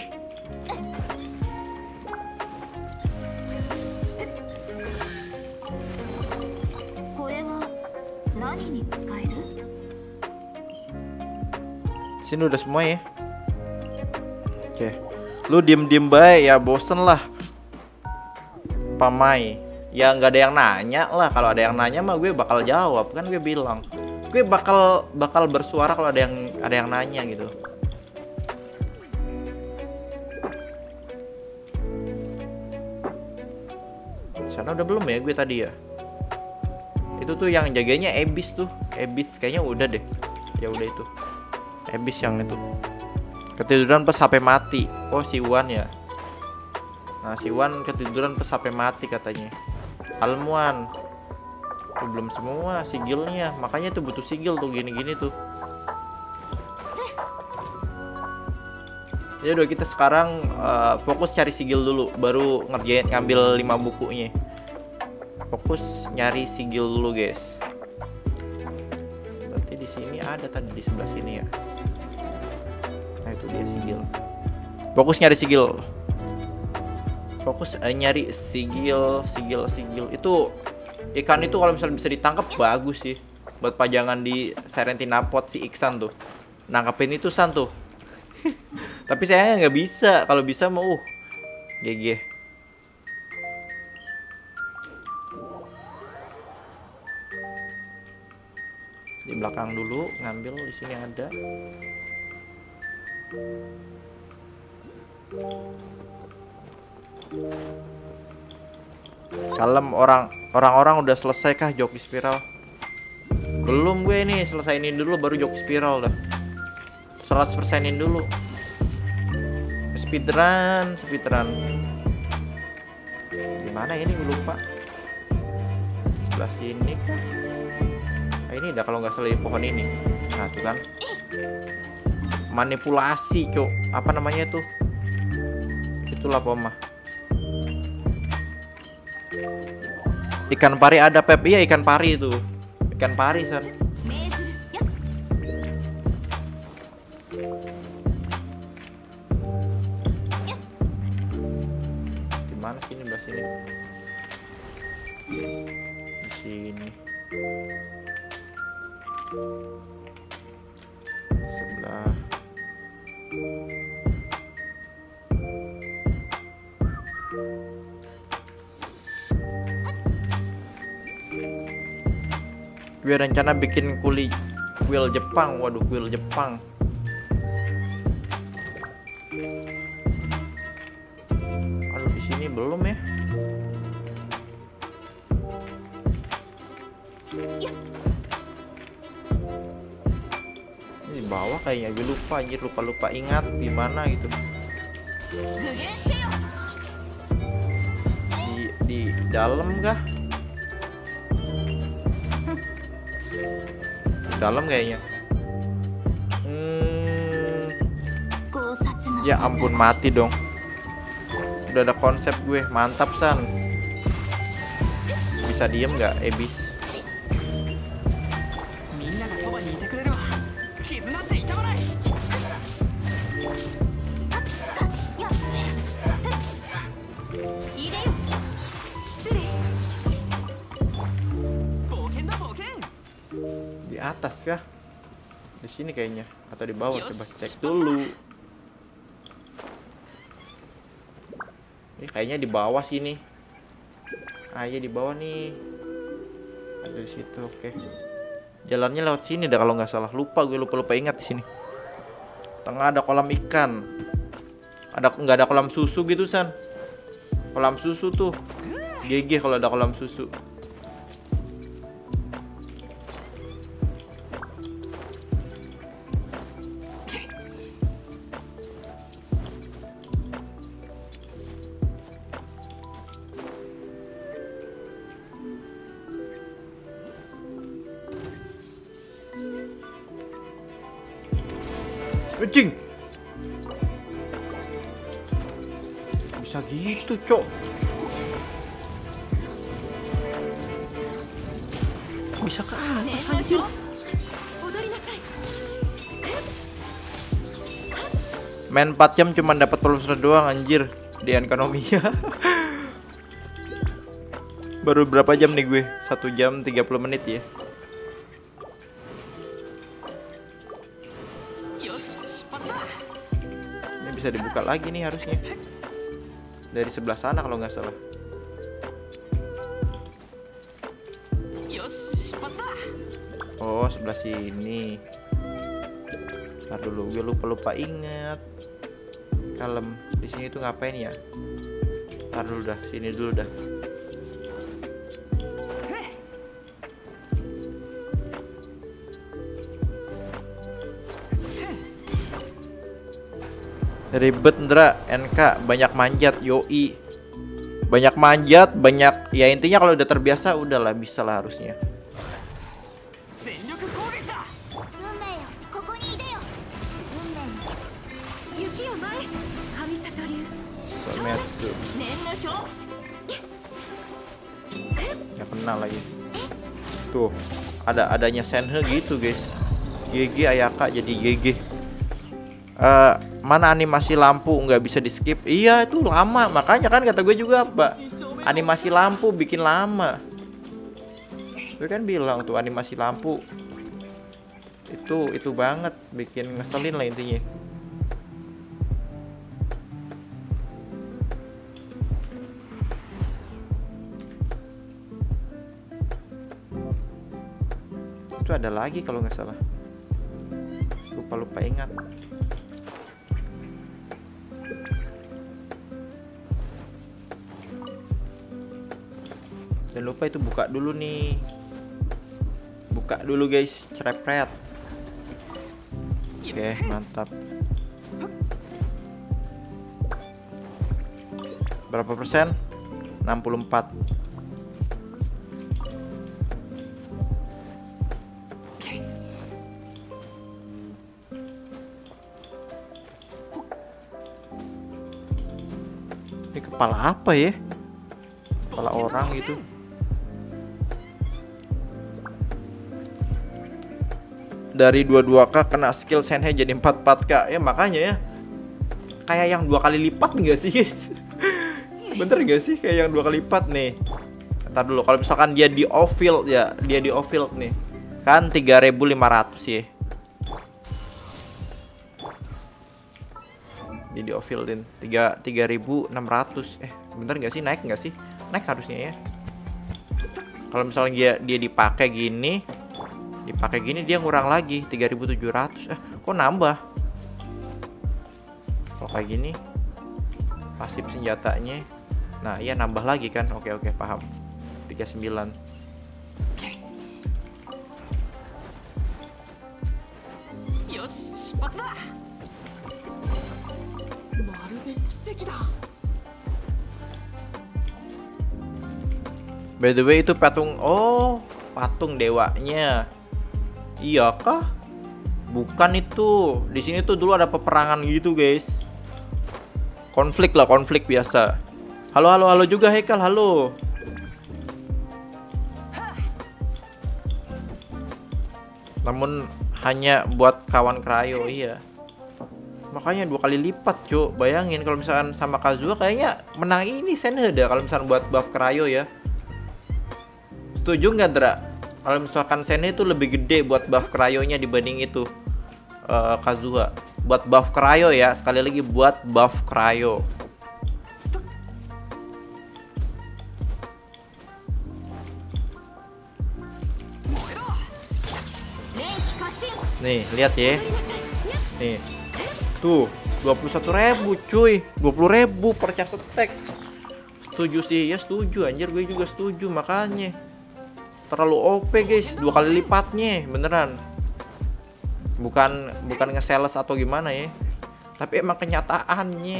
sini udah semua ya? Oke. Lu diem diem baik ya bosen lah. Pamai ya nggak ada yang nanya lah. Kalau ada yang nanya mah gue bakal jawab kan gue bilang. Gue bakal bakal bersuara kalau ada yang ada yang nanya gitu. Sana udah belum ya gue tadi ya? Itu tuh yang jaganya Ebis tuh. Ebis kayaknya udah deh. Ya udah itu. Ebis yang itu. Ketiduran pas HP mati. Oh si Wan ya. Nah si Wan ketiduran pas HP mati katanya Almuan. Tuh belum semua sigilnya. Makanya tuh butuh sigil tuh gini-gini tuh. Ya udah kita sekarang eh, fokus cari sigil dulu. Baru ngerjain ngambil 5 bukunya. Fokus nyari sigil dulu guys. Berarti di sini ada tadi di sebelah sini ya? Nah itu dia sigil. Fokus nyari sigil fokus eh, nyari sigil sigil sigil. Itu ikan itu kalau misalnya bisa ditangkap bagus sih. Buat pajangan di Serentina Pot si Iksan tuh. Nangkepin itu San tuh. Tapi sayangnya nggak bisa. Kalau bisa mau uh GG di belakang dulu ngambil di sini ada kalem orang orang-orang udah selesai kah joki spiral? Belum gue nih selesaiin dulu baru joki spiral dah. 100%in dulu. Speedrun speedrun. Gimana ini? Gue lupa. Sebelah sini kah? Ah, ini dah kalau nggak salah di pohon ini. Nah tuh kan. Manipulasi cok. Apa namanya tuh? Itulah pomah Ikan pari ada Pep. Iya, ikan pari itu. Ikan pari, Sir. Di mana sini belas ini Di sini. gue rencana bikin kuli kuil Jepang. Waduh kuil Jepang. Aduh di sini belum ya. Ini di bawah kayaknya gue lupa anjir lupa lupa ingat di mana gitu. Di di dalam kah? dalam kayaknya. Hmm, ya ampun mati dong. Udah ada konsep gue mantap san. Bisa diem nggak ebis? Atas kah? Di sini kayaknya atau di bawah coba cek dulu. Ini kayaknya di bawah sini. Ah iya di bawah nih. Ada di situ, oke. Jalannya lewat sini dah kalau nggak salah. Lupa gue lupa lupa ingat di sini. Tengah ada kolam ikan. Ada nggak ada kolam susu gitu san? Kolam susu tuh. GG kalau ada kolam susu. anjing bisa gitu cok. Bisa ke atas anjir? Main 4 jam cuma dapat pelusur doang anjir di ekonomia baru berapa jam nih gue? Satu jam 30 menit ya. bisa dibuka lagi nih harusnya. Dari sebelah sana kalau nggak salah. Oh sebelah sini. Ntar dulu gue lupa lupa ingat. kalem. Di sini tuh ngapain ya? Ntar dulu dah sini dulu dah. Ribet Ndra, NK banyak manjat, yoi. Banyak manjat, banyak ya intinya kalau udah terbiasa udahlah bisa lah harusnya. Ya kenal lagi. Tuh, ada adanya Senhe gitu, guys. GG Ayaka jadi GG. Eh, mana animasi lampu nggak bisa di skip? Iya, itu lama. Makanya kan kata gue juga, Mbak. Animasi lampu bikin lama. Gue kan bilang tuh animasi lampu itu itu banget bikin ngeselin lah intinya. Itu ada lagi kalau nggak salah. Lupa-lupa ingat. Jangan lupa itu buka dulu nih. Buka dulu guys, cerepret. Oke, mantap. Berapa persen? 64. Ini kepala apa ya? Kepala orang gitu. Dari 22k kena skill Senhe jadi 44k. Ya makanya ya. Kayak yang dua kali lipat enggak sih, guys? Bener gak sih kayak yang dua kali lipat nih? Ntar dulu kalau misalkan dia di off field ya, dia di off field nih. Kan 3500 ya. Dia di off fieldin 3 3600. Eh, bener gak sih naik nggak sih? Naik harusnya ya. Kalau misalnya dia dia dipakai gini, dipakai gini dia ngurang lagi 3700 eh kok nambah? Kalau kayak gini pasif senjatanya. Nah iya nambah lagi kan? Oke oke paham. 39 By the way itu patung oh patung dewanya. Iya kah? Bukan itu. Di sini tuh dulu ada peperangan gitu, guys. Konflik lah, konflik biasa. Halo, halo, halo juga Hekal, halo. Namun hanya buat kawan Krayo, iya. Makanya dua kali lipat, Cuk. Bayangin kalau misalkan sama Kazuha kayaknya menang ini Senheda kalau misalkan buat buff Krayo ya. Setuju nggak, Dra? Kalau misalkan Senhe itu lebih gede buat buff Krayonya dibanding itu eh, Kazuha. Buat buff Krayo ya, sekali lagi buat buff Krayo. Nih, lihat ya. Nih. Tuh, 21.000 ribu cuy 20.000 ribu per charge attack Setuju sih, ya setuju anjir gue juga setuju makanya Terlalu OP guys, dua kali lipatnya beneran. Bukan bukan nge-sales atau gimana ya. Tapi emang kenyataannya.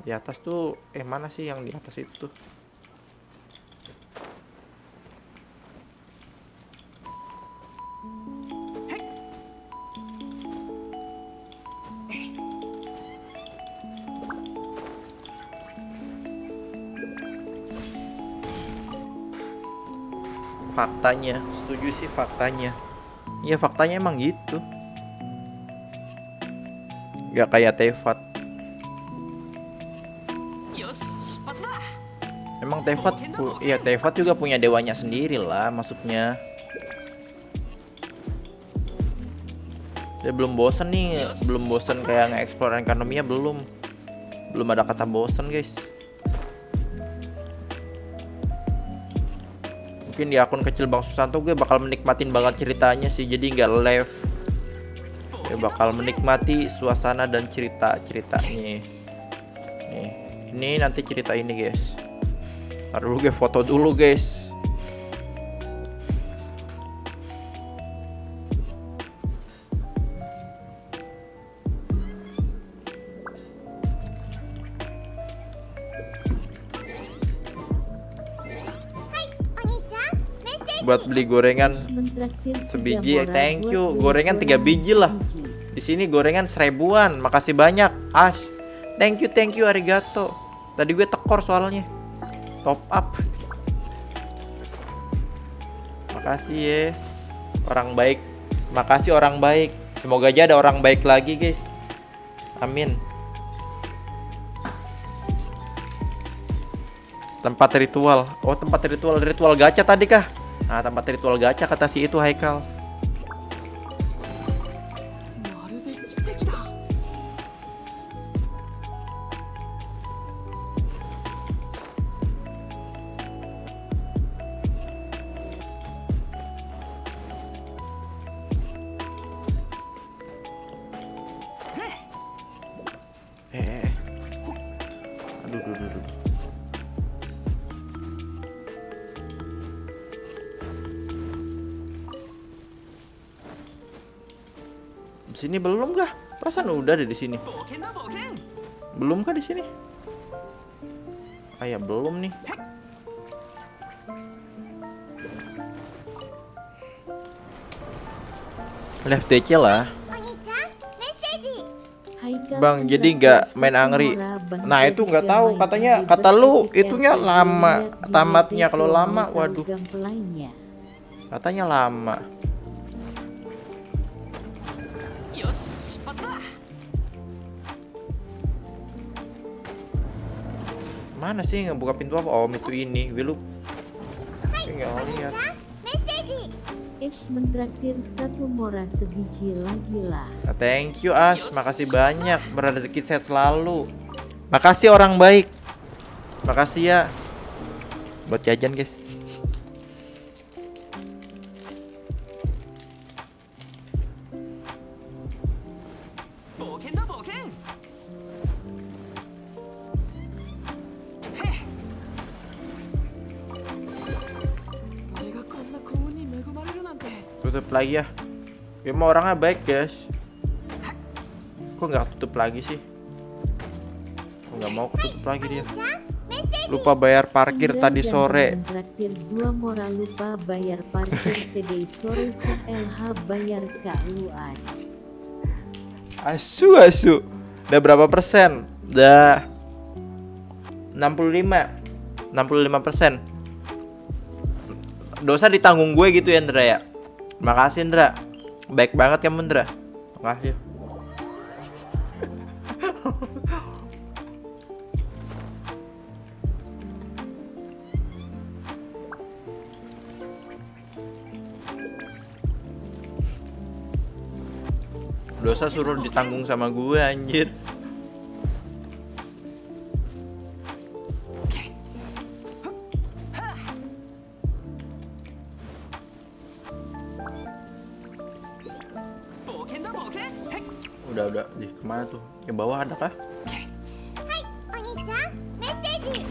Di atas tuh, eh mana sih yang di atas itu faktanya. Setuju sih faktanya. Ya faktanya emang gitu. Nggak kayak Tevat, emang Tevat ya Tevat juga punya dewanya sendiri lah maksudnya. Dia belum bosen nih belum bosen kayak nge-explore ekonominya belum. Belum ada kata bosen guys. Mungkin di akun kecil Bang Susanto gue bakal menikmatin banget ceritanya sih Jadi nggak live. Gue bakal menikmati suasana dan cerita-ceritanya Nih, ini nanti cerita ini guys. Ntar gue foto dulu guys buat beli gorengan sebiji. Thank you. Gorengan tiga biji lah. Di sini gorengan seribuan. Makasih banyak Ash. Thank you thank you arigato. Tadi gue tekor soalnya. Top up. Makasih ya orang baik. Makasih orang baik. Semoga aja ada orang baik lagi guys. Amin. Tempat ritual. Oh tempat ritual ritual gacha tadi kah nah tempat ritual gacha kata si itu Haikal sini belum gak? Perasaan udah ada di sini. Belum kah di sini? Ayah belum nih. Left DC lah. Bang, jadi nggak nah, main angri. Nah itu nggak tahu. Katanya kata lu itunya lama tamatnya. Kalau lama, waduh. Katanya lama. Mana sih yang buka pintu apa? Oh, Om itu ini, Wilu. Hai. nggak mau lihat. Ish mentraktir satu mora sebiji lagi lah. Nah, thank you As, makasih banyak. Berada Berrezeki saya selalu. Makasih orang baik. Makasih ya. Buat jajan guys. Tutup lagi ya. Gue mau orangnya baik guys. Kok nggak tutup lagi sih? Nggak mau ketutup lagi dia? lupa bayar parkir Anda tadi sore. Mentraktir dua mora lupa bayar parkir tadi sore LH bayar KUA. Asu asu. Udah berapa persen? Udah 65 65 persen Dosa ditanggung gue gitu ya Indra ya Makasih Indra Baik banget kamu Indra Makasih. Dosa suruh ditanggung sama gue anjir udah udah. Di ke mana tuh? Yang bawah ada kah? Hai Oni-chan message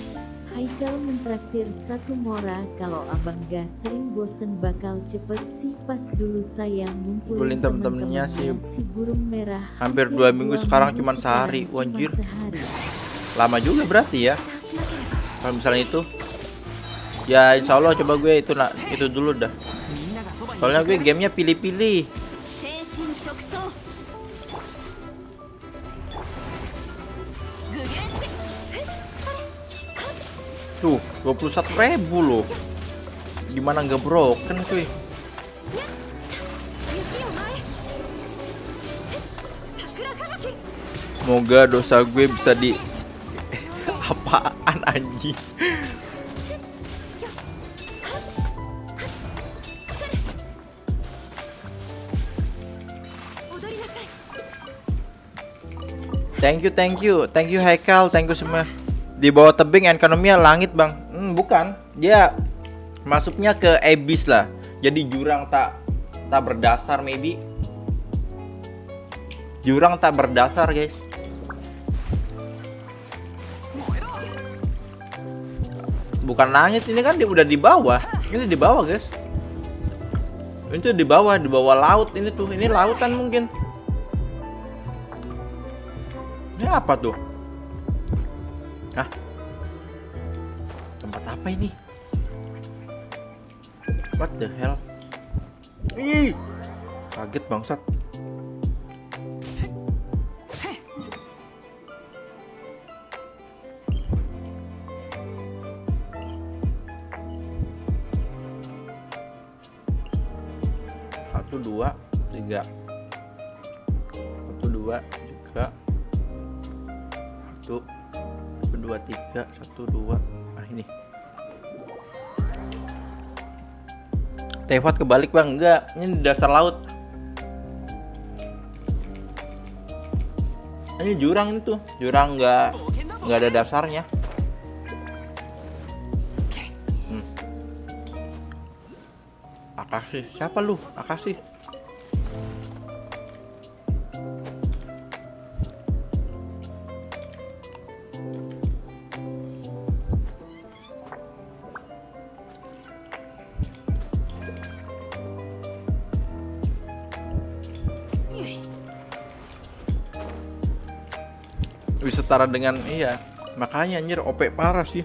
Haikal mentraktir satu mora. Kalau abang gak sering bosen bakal cepet sih pas dulu saya ngumpulin temen-temennya sih. Si burung merah. Hampir dua minggu sekarang cuma sehari. wanjir. lama juga berarti ya. Kalau misalnya itu. Ya insya Allah coba gue itu nak itu dulu dah. Soalnya gue gamenya pilih-pilih. Tuh, 21 ribu loh. Gimana nggak broken cuy? Semoga dosa gue bisa di apaan anjing. Thank you, thank you, thank you Haikal, thank you semua. Di bawah tebing ekonominya langit bang. Hmm, bukan, dia masuknya ke abyss lah. Jadi jurang tak tak berdasar maybe. Jurang tak berdasar guys. Bukan langit ini kan di, udah di bawah. Ini di bawah guys. Itu di bawah, di bawah laut ini tuh. Ini lautan mungkin. Ini apa tuh? Tempat apa ini? What the hell? Ih! Kaget bangsat. Satu, dua, tiga. Satu, dua, tiga satu dua tiga satu dua ini. Tewat kebalik bang. Enggak ini di dasar laut. Ini jurang itu. Jurang enggak enggak ada dasarnya. Hmm. Akasih. Siapa lu? Akasih setara dengan iya. Makanya anjir OP parah sih.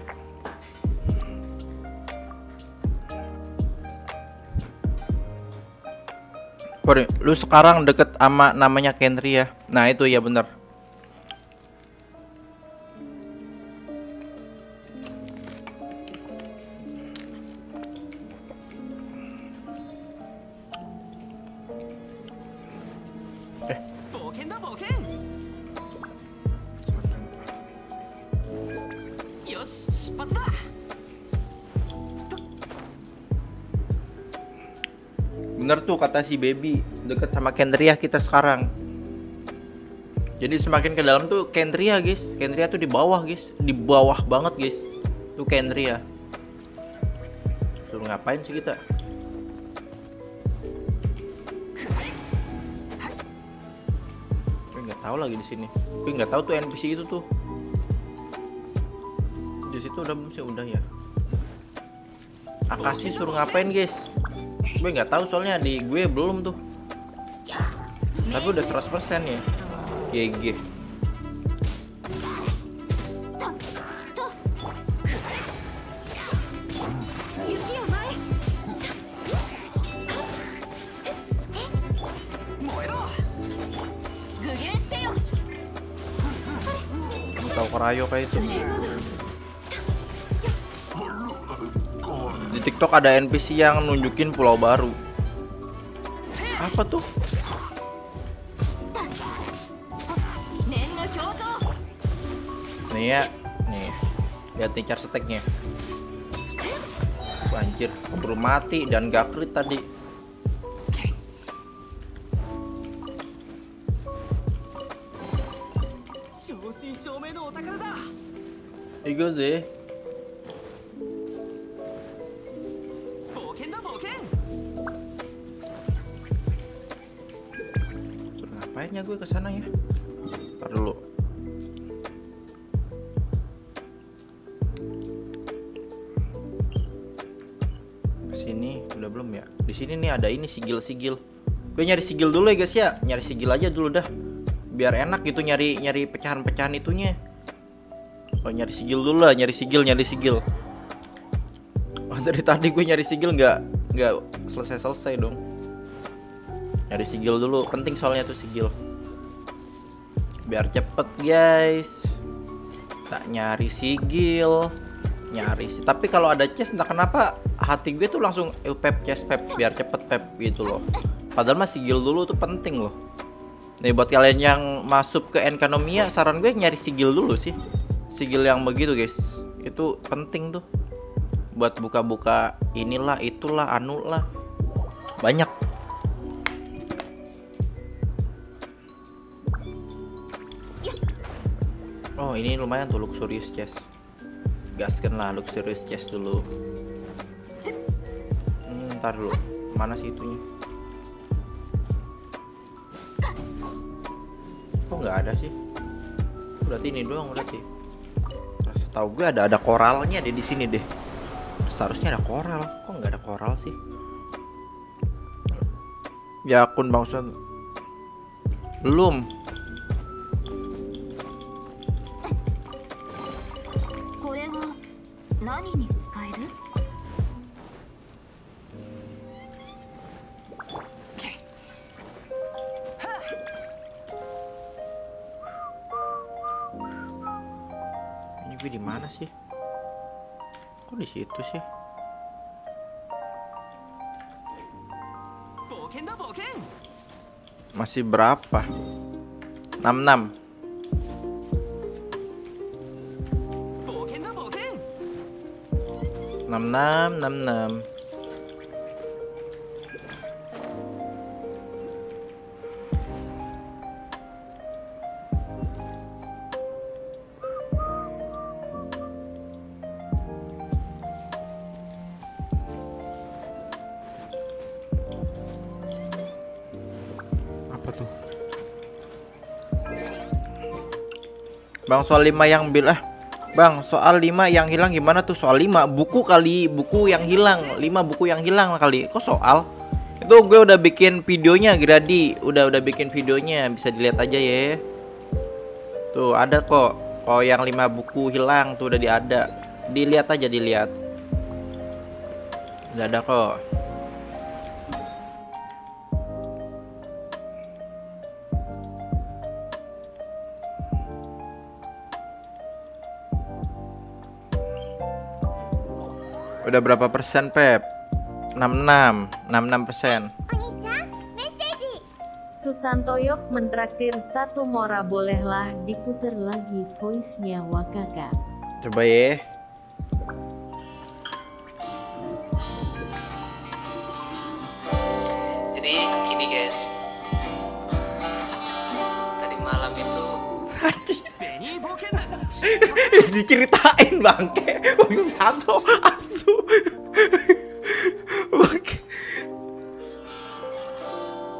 Sorry, lu sekarang deket sama namanya Kendri ya? Nah itu ya bener kata si baby Deket sama Kendria kita sekarang. Jadi semakin ke dalam tuh Kendria guys. Kendria tuh di bawah guys. Di bawah banget guys. Tuh Kendria. Suruh ngapain sih kita? Nggak tahu lagi di sini. Gue nggak tahu tuh NPC itu tuh. Di situ udah belum sih? Udah ya. Akasi suruh ngapain guys gue nggak tahu soalnya di gue belum tuh. Tapi udah 100% ya. GG tahu kerayo kayak itu. TikTok ada NPC yang nunjukin pulau baru. Apa tuh? Nih ya, nih. Lihat nih charge attack-nya. Banjir, keburu mati dan gak crit tadi. Igo sih. Gue ke sana ya? Ntar dulu. Sini udah belum ya? Di sini nih ada ini sigil-sigil. Gue nyari sigil dulu ya guys ya. Nyari sigil aja dulu dah. Biar enak gitu nyari nyari pecahan-pecahan itunya. Oh nyari sigil dulu lah, nyari sigil, nyari sigil. Oh, dari tadi gue nyari sigil nggak nggak selesai-selesai dong. Nyari sigil dulu, penting soalnya tuh sigil. Biar cepet guys. Tak nyari sigil, nyari. si- Tapi kalau ada chest entah kenapa hati gue tuh langsung eh, pep chest pep biar cepet pep gitu loh. Padahal mah sigil dulu tuh penting loh. Nih buat kalian yang masuk ke Enkanomia, saran gue nyari sigil dulu sih. Sigil yang begitu guys, itu penting tuh. Buat buka-buka inilah, itulah, anu lah. Banyak. Oh ini lumayan tuh luxurious chest. Gaskan lah luxurious chest dulu. Hmm, Ntar dulu. Mana sih itunya? Kok nggak ada sih? Berarti ini doang berarti. Tahu gue ada ada koralnya deh di sini deh. Seharusnya ada koral. Kok nggak ada koral sih? Ya akun bangsa Belum 何に使える Ini gue di mana sih? Kok di situ sih? 冒険だ冒険 Masih berapa? 66 66 66 Apa tuh? Bang soal 5 yang bil ah Bang, soal 5 yang hilang gimana tuh? Soal 5 buku kali, buku yang hilang. 5 buku yang hilang kali. Kok soal? Itu gue udah bikin videonya, Gradi. Udah udah bikin videonya, bisa dilihat aja ya. Tuh, ada kok. Oh, yang 5 buku hilang tuh udah diada. Dilihat aja, dilihat. Udah ada kok. Udah berapa persen, Pep? 66, 66 persen. Susantoyo mentraktir satu mora bolehlah diputer lagi voice-nya Wakaka. Coba ya. Jadi gini guys. Tadi malam itu. Diceritain bangke. Bang satu asu. Bangke.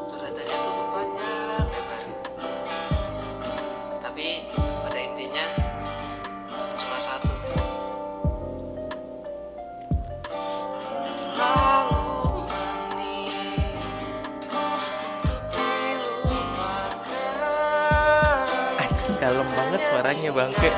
curhatannya tuh banyak Tapi pada intinya cuma satu Lalu kalem banget suaranya bangke.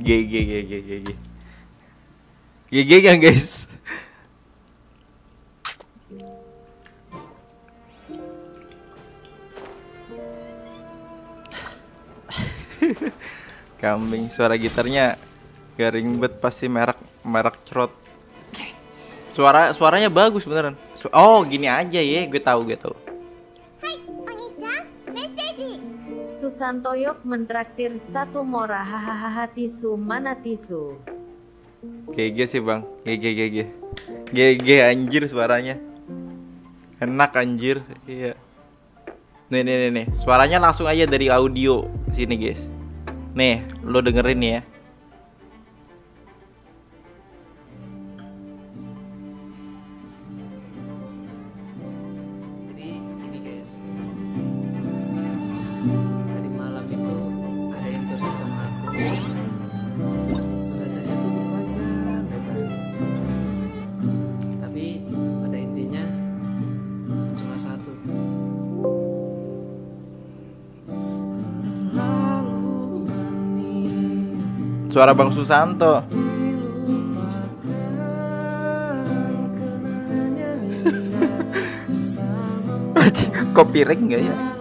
GG GG GG GG kan guys Kambing suara gitarnya garing bet pasti merek merek cerot. Suara suaranya bagus beneran. Oh gini aja ya, gue tahu gue tahu. Susantoyok mentraktir satu mora hahaha tisu mana tisu. GG sih bang, GG GG GG anjir suaranya. Enak anjir, iya. Nih nih nih, suaranya langsung aja dari audio sini guys. Nih, lo dengerin ya Suara Bang Susanto bersama Copyright nggak ya?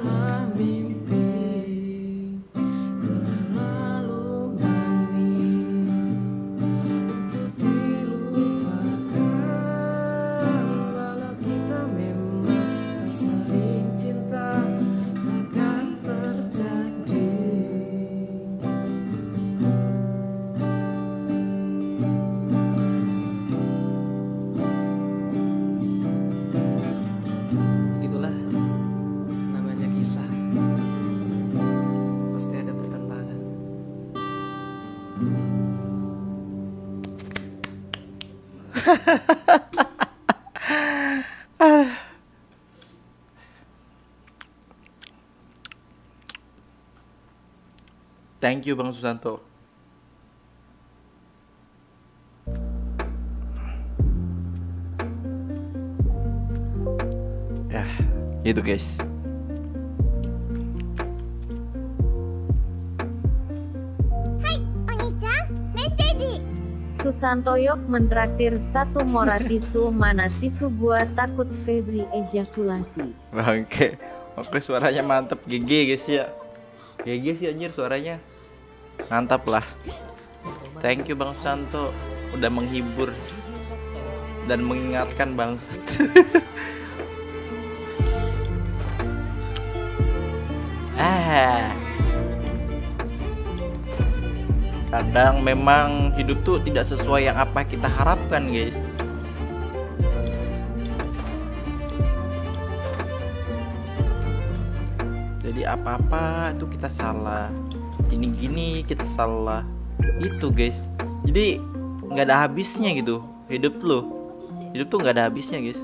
Thank you Bang Susanto. Ya, itu guys. Susanto Susantoyok mentraktir satu moratisu mana tisu gua takut Febri ejakulasi. Bangke, oke suaranya mantep GG guys ya. GG sih anjir suaranya. Mantap lah. Thank you Bang Susanto Udah menghibur Dan mengingatkan bangsat Ah. Kadang memang hidup tuh tidak sesuai yang apa kita harapkan guys. Jadi apa-apa tuh kita salah gini-gini kita salah. Itu guys. Jadi nggak ada habisnya gitu hidup lo. Hidup tuh nggak ada habisnya guys.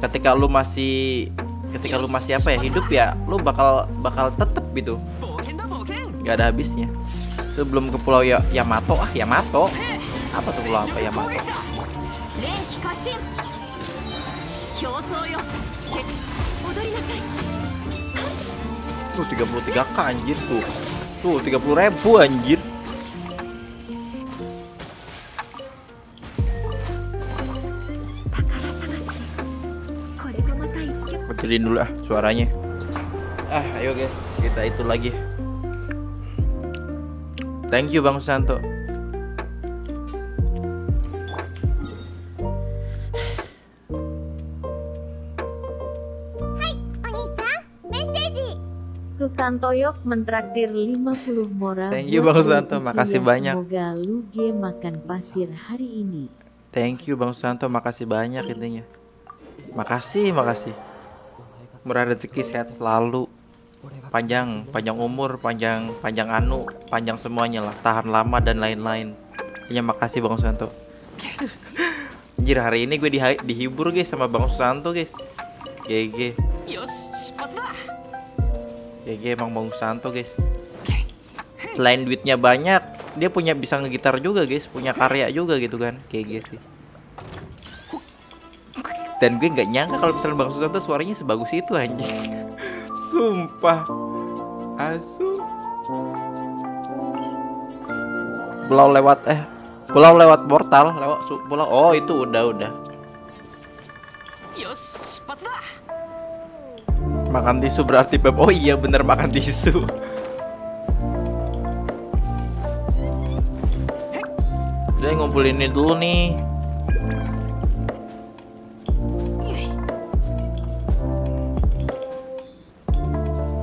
Ketika lu masih ketika lu masih apa ya hidup ya lu bakal bakal tetep gitu. Nggak ada habisnya. Itu belum ke pulau ya Yamato. Ah Yamato? Apa tuh pulau apa Yamato? Tuh 33k anjir tuh. Tuh 30 ribu anjir. Kecilin dulu ah suaranya. Ah, ayo guys, kita itu lagi. Thank you Bang Santo. Susantoyo mentraktir 50 moral. Thank you Bang Susanto, makasih banyak. Semoga lu luge makan pasir hari ini. Thank you Bang Susanto, makasih banyak intinya. Makasih, makasih. Murah rezeki sehat selalu. Panjang, panjang umur, panjang panjang anu, panjang semuanya lah. Tahan lama dan lain-lain. Ya makasih Bang Susanto. Anjir hari ini gue di dihibur guys sama Bang Susanto guys. GG. Yos, GG emang Bang Santo guys. Selain duitnya banyak dia punya bisa ngegitar juga guys. Punya karya juga gitu kan GG sih. Dan gue gak nyangka kalau misalnya Bang Susanto suaranya sebagus itu anjing. Sumpah. Asu. Pulau lewat eh pulau lewat portal lewat pulau oh itu udah udah. Yos makan tisu berarti beb oh iya bener makan tisu Udah ngumpulin ini dulu nih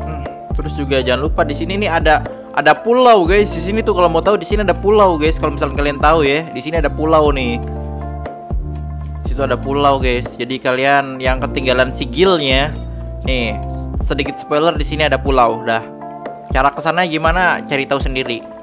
Hmm, Terus juga jangan lupa di sini nih ada ada pulau guys. Di sini tuh kalau mau tahu di sini ada pulau guys. Kalau misalnya kalian tahu ya, di sini ada pulau nih. Situ ada pulau guys. Jadi kalian yang ketinggalan sigilnya, nih sedikit spoiler di sini ada pulau. Dah. Cara ke sana gimana? Cari tahu sendiri.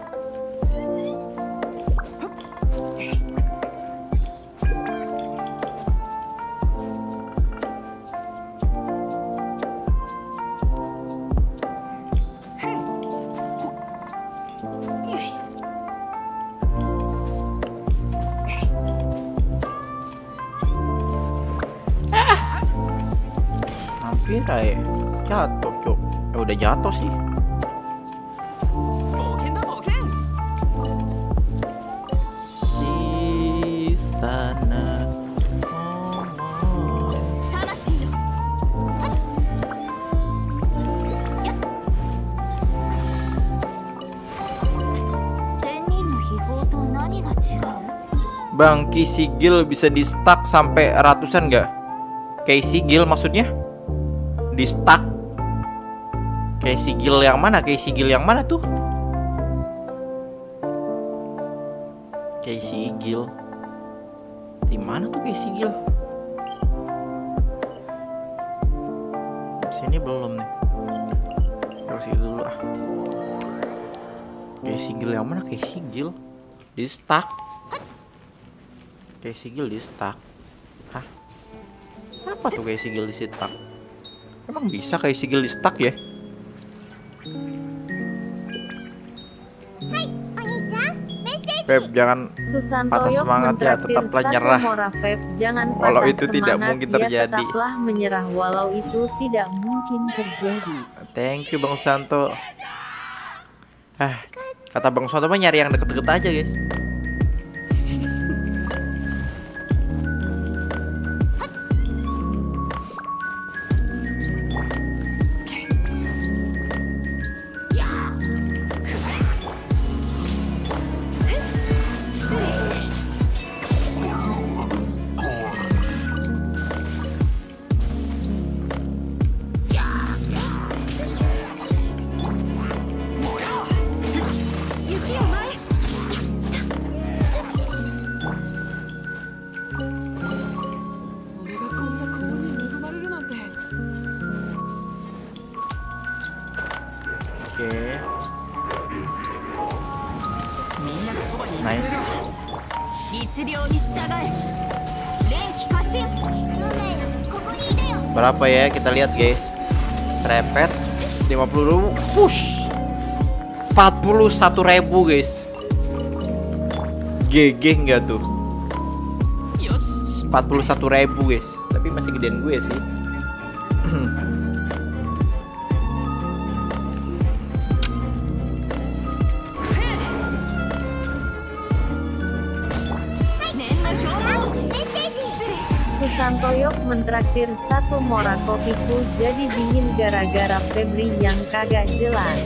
jatuh cok eh udah jatuh sih bang sana Bangki sigil bisa di stuck sampai ratusan gak? Kayak sigil maksudnya? Di stuck Key sigil yang mana? Key sigil yang mana tuh? Key sigil. Di mana tuh key sigil? Sini belum nih. Terus itu dulu ah. Key sigil yang mana? Key sigil di stack. Kayak sigil di stack Hah? Apa tuh kayak sigil di stack? Emang bisa kayak sigil di stack ya? Feb jangan Susantoyok Patah semangat ya, tetaplah nyerah. Mora Feb, jangan Walau itu tidak semangat, mungkin dia terjadi. tetaplah menyerah walau itu tidak mungkin terjadi. Thank you Bang Santo Ah Kata Bang Santo mah nyari yang deket-deket aja guys Berapa ya kita lihat guys. Repet 50 ribu Push. 41 ribu guys. GG nggak tuh? よし41 ribu guys. Tapi masih gedean gue sih mentraktir satu Mora kopiku jadi dingin gara-gara Febri yang kagak jelas.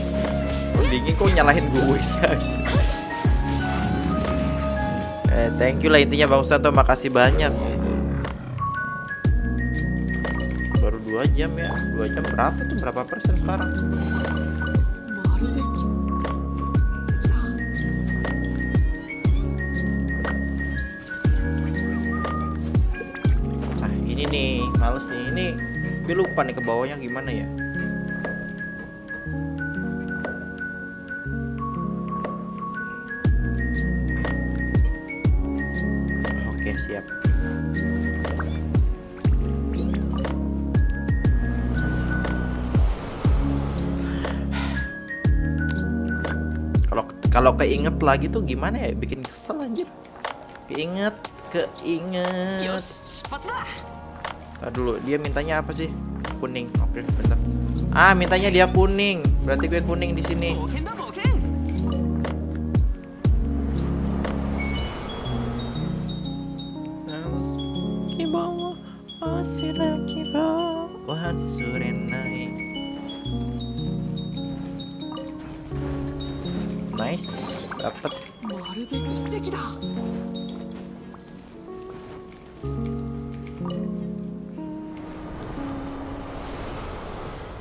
Dingin kok nyalahin gue sih Eh, thank you lah intinya Bang Santo makasih banyak. Baru dua jam ya. Dua jam berapa tuh? Berapa persen sekarang tapi lupa nih ke bawahnya gimana ya? Oke siap. Kalau keinget lagi tuh gimana ya? Bikin kesel anjir. Keinget keinget. Yos dulu, dia mintanya apa sih? Kuning. Oke, bentar. Ah, mintanya dia kuning. Berarti gue kuning di sini.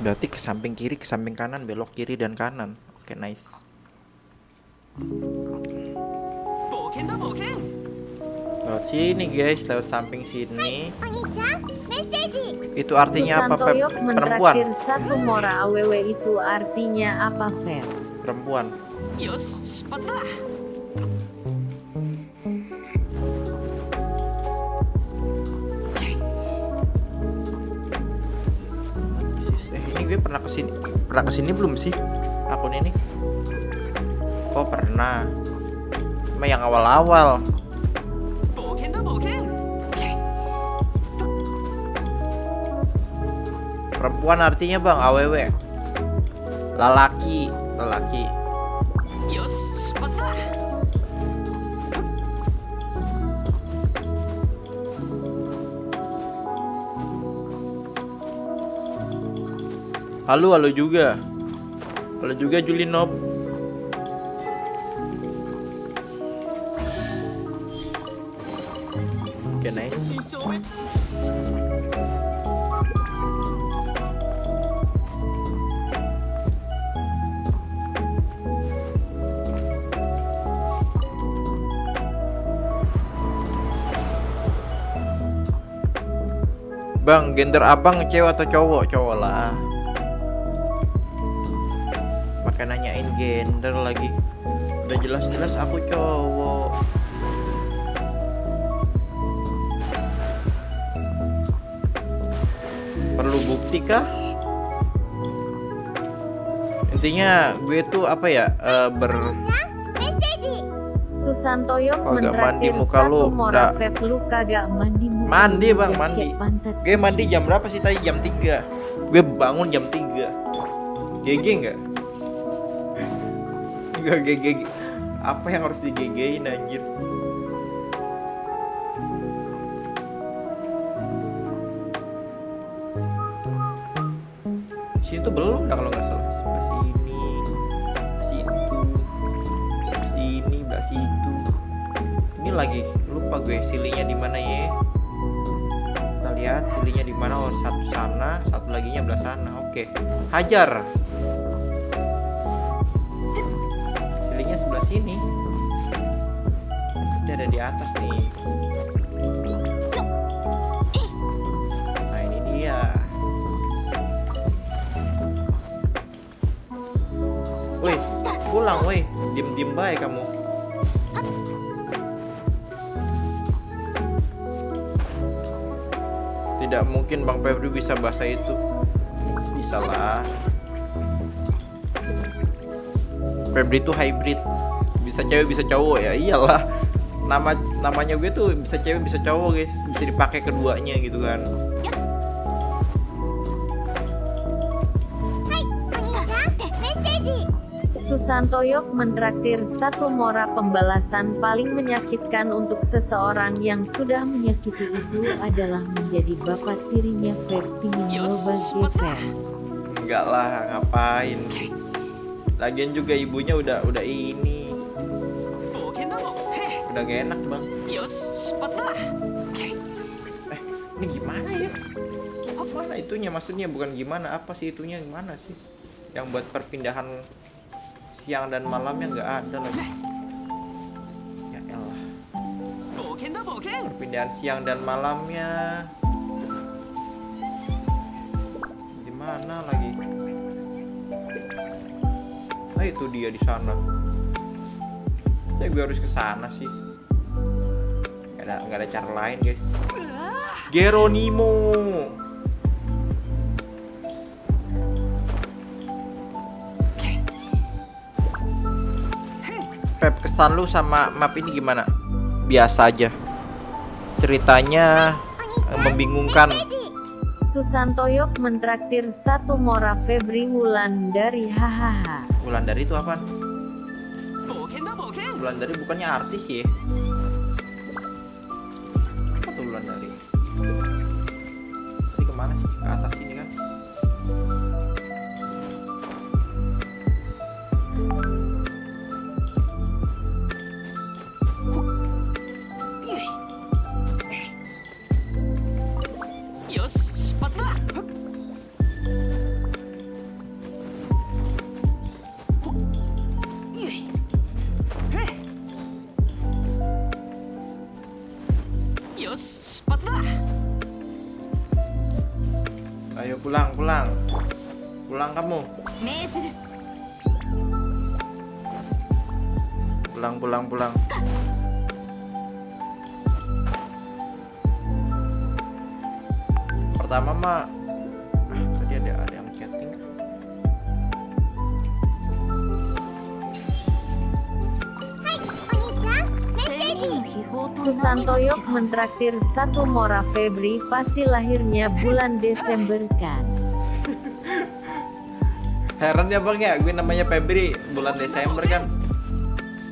Berarti ke samping kiri, ke samping kanan, belok kiri dan kanan. Oke, okay, nice. Lewat sini guys, lewat samping sini. Itu artinya apa, Pep? Perempuan. satu mora AWW itu artinya apa, Fer? Perempuan. Yos. gue pernah ke sini? Pernah ke sini belum sih? Akun ini. Oh pernah. Cuma yang awal-awal. Perempuan artinya bang aww lalaki lelaki. Halo, halo juga. Halo juga Julinop. Oke, okay, nice. Bang, gender abang cewek atau cowok? Cowok lah. gender lagi. Udah jelas-jelas aku cowok. Perlu bukti kah? Intinya gue tuh apa ya uh, ber Susantoyo oh, mandi muka lu udah lu kagak mandi muka mandi bang mandi. gue mandi jam berapa sih tadi? Jam 3 gue bangun jam 3 GG enggak Enggak GG Apa yang harus di-GG-in anjir? Tuh belum dah kalau nggak salah. Sebelah sini Sebelah situ Sebelah sini, sebelah situ. Ini lagi lupa gue silinya di mana ya. Kita lihat silinya di mana. Oh satu sana satu lagi nya belah sana. Oke hajar ini ada di atas nih nah ini dia wih pulang wih diem diem baik kamu Tidak mungkin Bang Febri bisa bahasa itu. Bisa lah. Febri itu hybrid. Bisa cewek bisa cowok ya. Iyalah nama namanya gue tuh bisa cewek bisa cowok guys. Bisa dipakai keduanya gitu kan. Susantoyok mentraktir satu mora pembalasan paling menyakitkan untuk seseorang yang sudah menyakiti itu adalah menjadi bapak tirinya Pepin Yoba Enggak lah, ngapain. Lagian juga ibunya udah udah ini udah gak enak bang. Yos cepatlah, eh ini gimana ya? Apa itunya? Maksudnya bukan gimana apa sih itunya? Gimana sih? Yang buat perpindahan siang dan malamnya nggak ada lagi. Ya elah. Perpindahan siang dan malamnya. Gimana lagi? Nah itu dia di sana. Saya gue harus ke sana sih. Gak ada, gak ada cara lain guys Geronimo Pep, kesan lu sama map ini gimana? Biasa aja Ceritanya eh, membingungkan Susantoyok mentraktir satu Mora Febri Wulan dari hahaha Wulan dari itu apa? Wulan dari bukannya artis ya? Bulan dari? Tadi ke mana sih? Ke atas sini pulang pulang. Pulang kamu. Pulang pulang pulang. Pertama mah Susantoyok mentraktir satu Mora Febri pasti lahirnya bulan Desember kan. Heran ya bang ya, gue namanya Febri bulan Desember kan.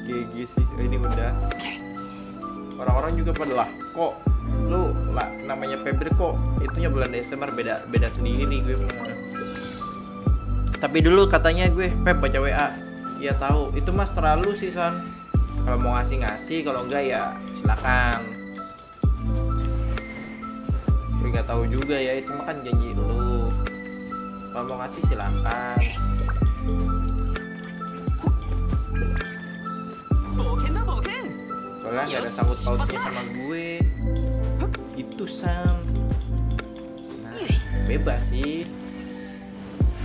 Gigi sih, Oh, ini udah. Orang-orang juga pada lah, kok lu lah namanya Febri kok itunya bulan Desember beda beda sendiri gue. bilang. Tapi dulu katanya gue Pep baca WA. Iya tahu, itu mas terlalu sih San kalau mau ngasih ngasih kalau enggak ya silakan. Tapi nggak tahu juga ya itu makan janji lu. Kalau mau ngasih silakan. Soalnya nggak ada sambut pautnya sama gue. Itu sam. Nah, bebas sih.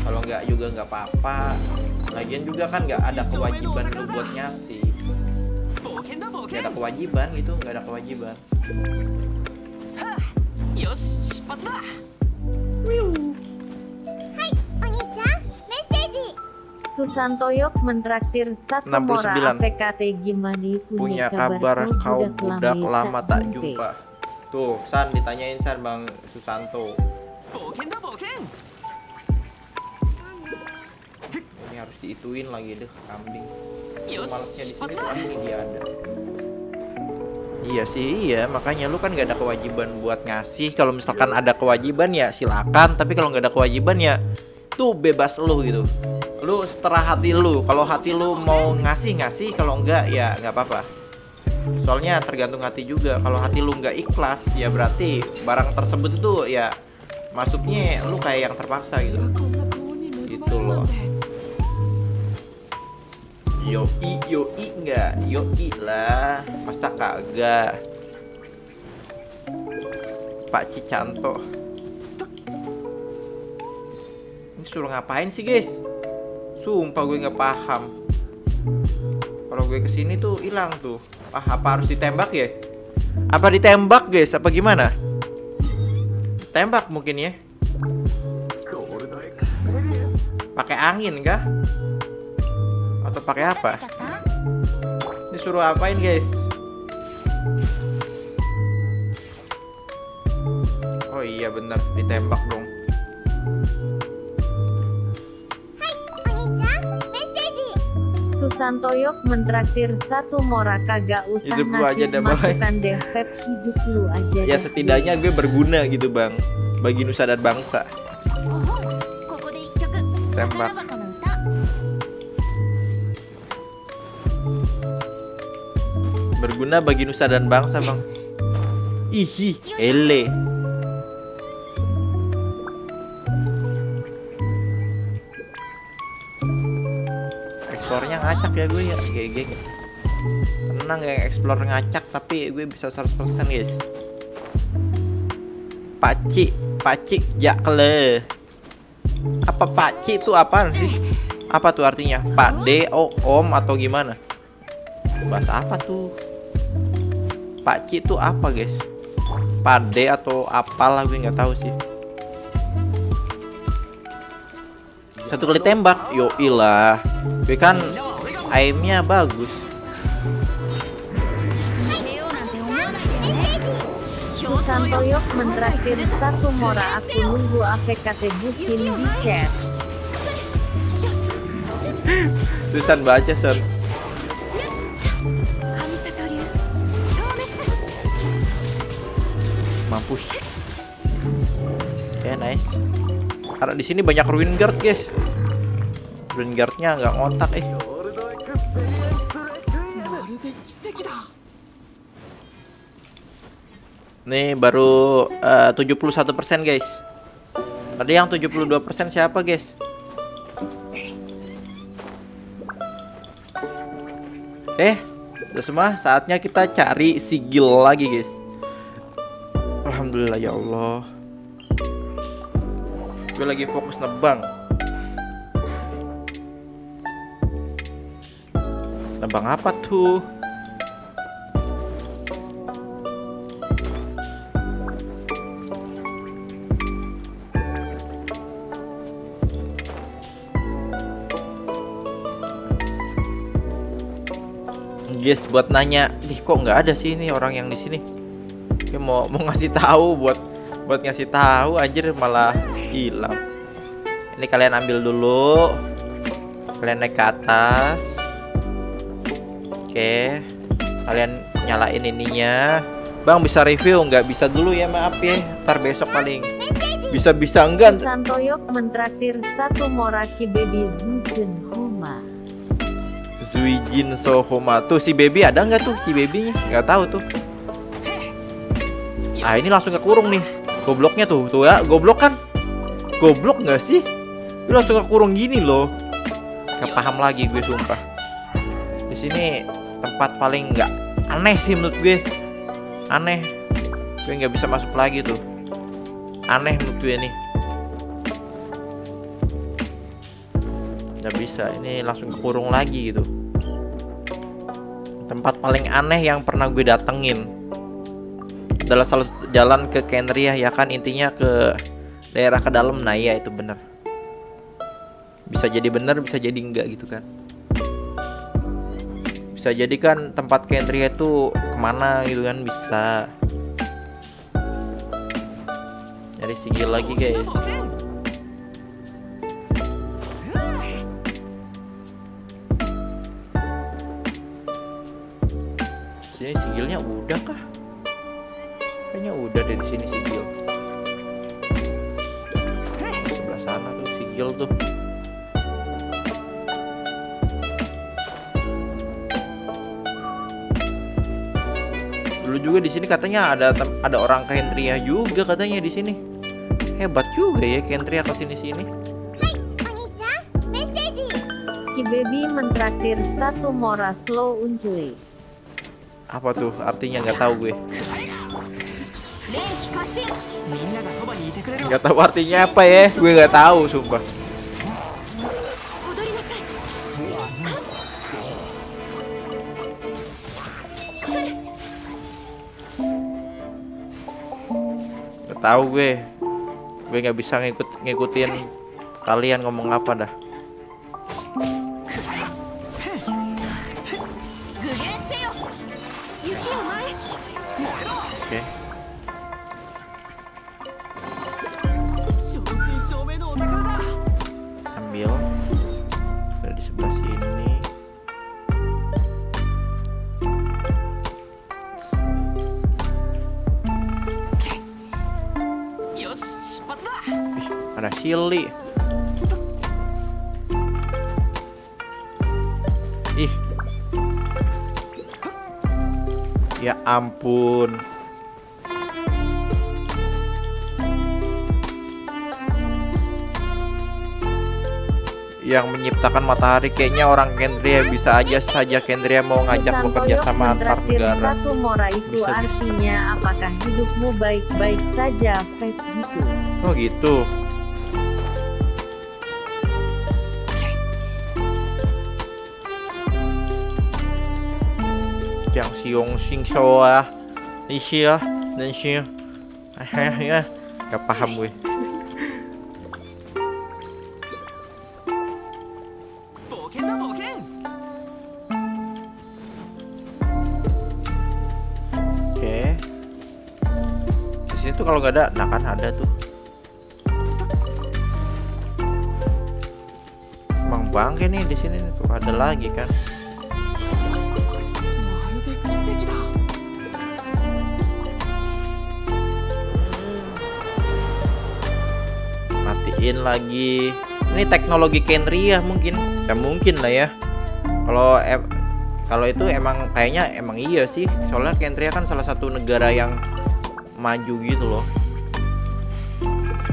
Kalau nggak juga nggak apa-apa. Lagian juga kan nggak ada kewajiban lu buat ngasih nggak ada kewajiban gitu nggak ada kewajiban Yos, cepat lah. Hai, Oni-chan, message. Susantoyok mentraktir satu mora PKT gimana punya, punya kabar, kabar kau budak, budak lama tak jumpa. Tuh, San ditanyain San Bang Susanto. Boken dah, boken. Ini harus diituin lagi deh kambing. Malaknya di sini dia ada. Iya sih iya. Makanya lu kan gak ada kewajiban buat ngasih. Kalau misalkan ada kewajiban ya silakan. Tapi kalau nggak ada kewajiban ya tuh bebas lu gitu. Lu seterah hati lu. Kalau hati lu mau ngasih ngasih. Kalau enggak ya nggak apa-apa. Soalnya tergantung hati juga. Kalau hati lu nggak ikhlas ya berarti barang tersebut itu ya masuknya lu kayak yang terpaksa gitu. Gitu loh Yoi, yoi enggak? Yoi lah, masa kagak? Pak Cicanto. Ini suruh ngapain sih guys? Sumpah gue nggak paham. Kalau gue ke sini tuh hilang tuh. Ah, apa harus ditembak ya? Apa ditembak guys? Apa gimana? Tembak mungkin ya? Pakai angin kah? Atau pakai apa? Disuruh apain, guys? Oh iya bener, ditembak dong. Susantoyok mentraktir satu mora kagak usah hidup lu aja dah masukan deh hidup lu aja ya setidaknya gue berguna gitu bang. Bagi nusa dan bangsa. Tembak. Berguna bagi nusa dan bangsa bang. Ihi, ele. Explore-nya ngacak ya gue ya, geng. Tenang ya explore ngacak tapi gue bisa 100% guys. Paci, paci jakle. Apa paci itu apaan sih? Apa tuh artinya? Pak D, oh, om atau gimana? bahasa apa tuh? Pak Cik tuh apa guys? Pade atau apalah gue nggak tahu sih. Satu kali tembak yo ilah gue kan aimnya bagus. Santoyok mentraktir satu mora aku nunggu APKT bucin di chat. Susan baca sir. mampus. Oke okay, nice. Karena di sini banyak ruin guard guys. Ruin guardnya nggak ngotak eh. Nih baru eh, uh, 71% guys. Tadi yang 72% siapa guys? Eh, udah semua. Saatnya kita cari sigil lagi guys. Alhamdulillah ya Allah. Gue lagi fokus nebang. Nebang apa tuh? Guys buat nanya, ih kok nggak ada sih ini orang yang di sini? Dia mau mau ngasih tahu buat buat ngasih tahu anjir malah hilang. Ini kalian ambil dulu. Kalian naik ke atas. Oke. Kalian nyalain ininya. Bang bisa review nggak bisa dulu ya maaf ya. Ntar besok paling. Bisa bisa enggak? Susantoyok mentraktir satu mora baby Zujen Homa. Zuijin Sohoma tuh si baby ada nggak tuh si babynya nggak tahu tuh ah ini langsung kekurung nih. Gobloknya tuh. Tuh ya goblok kan? Goblok nggak sih? Ini langsung kekurung gini loh. Nggak paham lagi gue sumpah. Di sini tempat paling nggak aneh sih menurut gue. Aneh. Gue nggak bisa masuk lagi tuh. Aneh menurut gue nih nggak bisa. Ini langsung kekurung lagi gitu. Tempat paling aneh yang pernah gue datengin adalah salah satu jalan ke Kenria ya kan? Intinya ke daerah ke dalam. Nah iya itu bener bisa jadi bener bisa jadi enggak gitu kan. Bisa jadi kan tempat Kenria itu ke mana gitu kan? Bisa. Nyari sigil lagi guys ada di sini sigil sebelah sana tuh sigil tuh. Dulu juga di sini katanya ada ada orang Kendria juga katanya di sini. Hebat juga ya Kendria ke sini. Sini Baby mentraktir satu mora slow unjui. apa tuh? Artinya nggak tahu gue. Gak tahu artinya apa ya, gue gak tahu sumpah. Gak tahu gue, gue gak bisa ngikut ngikutin kalian ngomong apa dah. Silly. Ih. Ya ampun. Yang menciptakan matahari kayaknya orang Kendria bisa aja saja Kendria mau ngajak bekerja sama antar negara. satu mora itu Bisa, bisa. artinya apakah hidupmu baik-baik saja, Feb gitu. Oh gitu. Yang siung sing soa, isia dan sia, ah ya, gak paham gue. 冒険だ冒険 Oke. Di tuh kalau nggak ada nah kan ada tuh emang bangke nih di sini nih tuh ada lagi kan Matiin lagi. Ini teknologi Kenria mungkin. Ya mungkin lah ya. Kalau em kalau itu emang kayaknya emang iya sih. Soalnya Kenria kan salah satu negara yang maju gitu loh.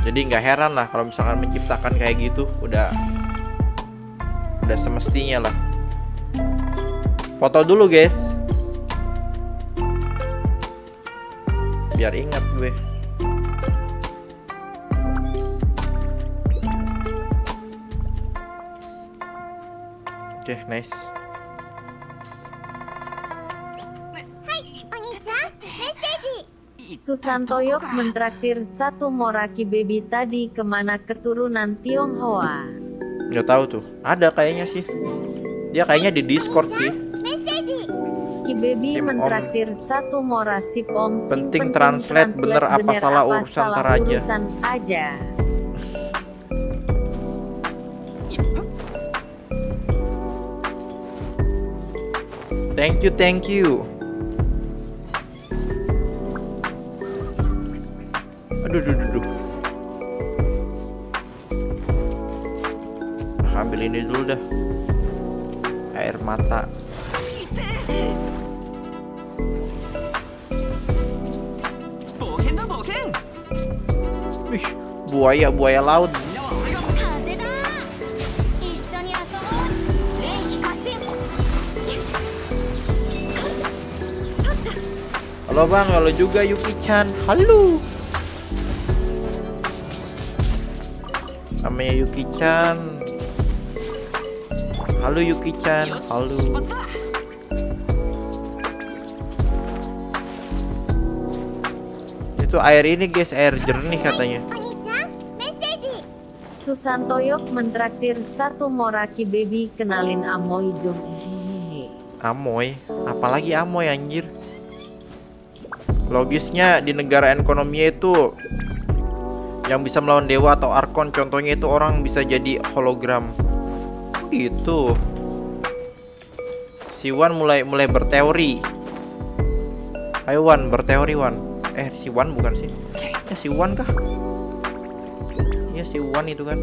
Jadi nggak heran lah kalau misalkan menciptakan kayak gitu. Udah udah semestinya lah. Foto dulu guys. Biar ingat gue Oke, okay, nice. Susantoyok mentraktir satu moraki baby tadi ke mana keturunan Tionghoa. Gak tahu tuh, ada kayaknya sih. Dia kayaknya di Discord sih. Ki Baby mentraktir satu Morasi sip om. Penting, penting translate, translate bener, bener apa salah urusan tar aja. Urusan aja. Thank you, thank you. Aduh, aduh, aduh. Ah, ambil ini dulu dah. Air mata. Wih, buaya buaya laut. Halo bang, halo juga Yuki-chan. Halo. Namanya Yuki-chan. Halo Yuki-chan. Halo. Itu air ini guys, air jernih katanya. Susantoyok mentraktir satu Moraki Baby kenalin Amoy dong. Amoy? Apalagi Amoy anjir? Logisnya di negara ekonominya itu yang bisa melawan dewa atau arkon contohnya itu orang bisa jadi hologram. Gitu. Si Wan mulai mulai berteori. Ayo Wan berteori Wan. Eh si Wan bukan sih? Ya si Wan kah? Ya si Wan itu kan.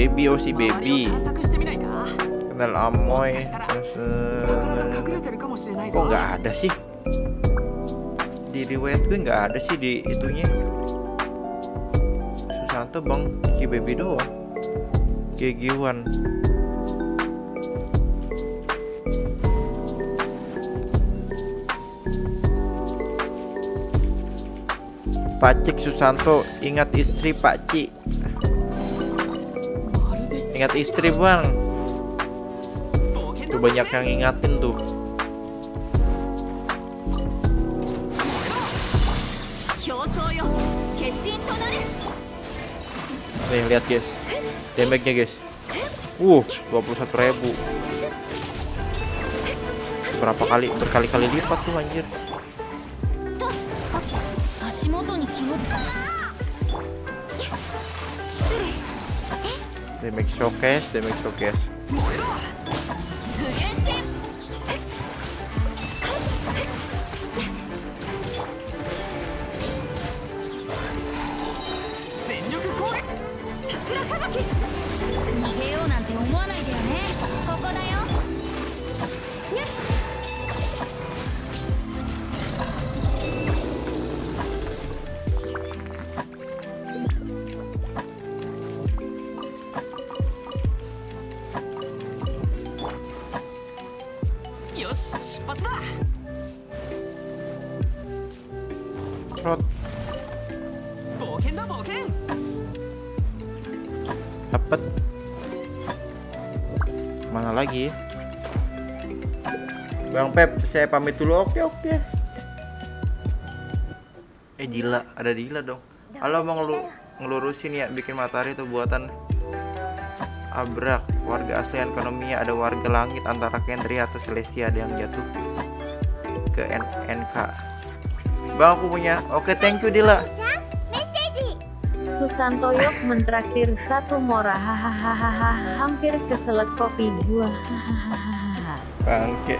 baby oh si baby. Kenal amoy eh, kok nggak ada sih? Di riwayat gue nggak ada sih di itunya. Susanto bang si baby doang. Kegiwan Pak Cik Susanto ingat istri Pak Cik. Ingat istri bang. Tuh banyak yang ingatin tuh. Nih lihat guys. Damage-nya guys. Uh 21 ribu. Berapa kali berkali-kali lipat tuh anjir. Damage showcase Damage showcase lagi Bang Pep saya pamit dulu. Oke oke. Eh Dila Ada Dila dong. Halo mau ngelu- ngelurusin ya Bikin matahari tuh buatan Abrak. Warga asli ekonominya ada warga langit antara Kendria atau Celestia ada yang jatuh ke N NK Bang aku punya oke thank you Dila Susantoyok mentraktir satu mora. Hahaha hampir keselak kopi gua. Hahaha Bangke.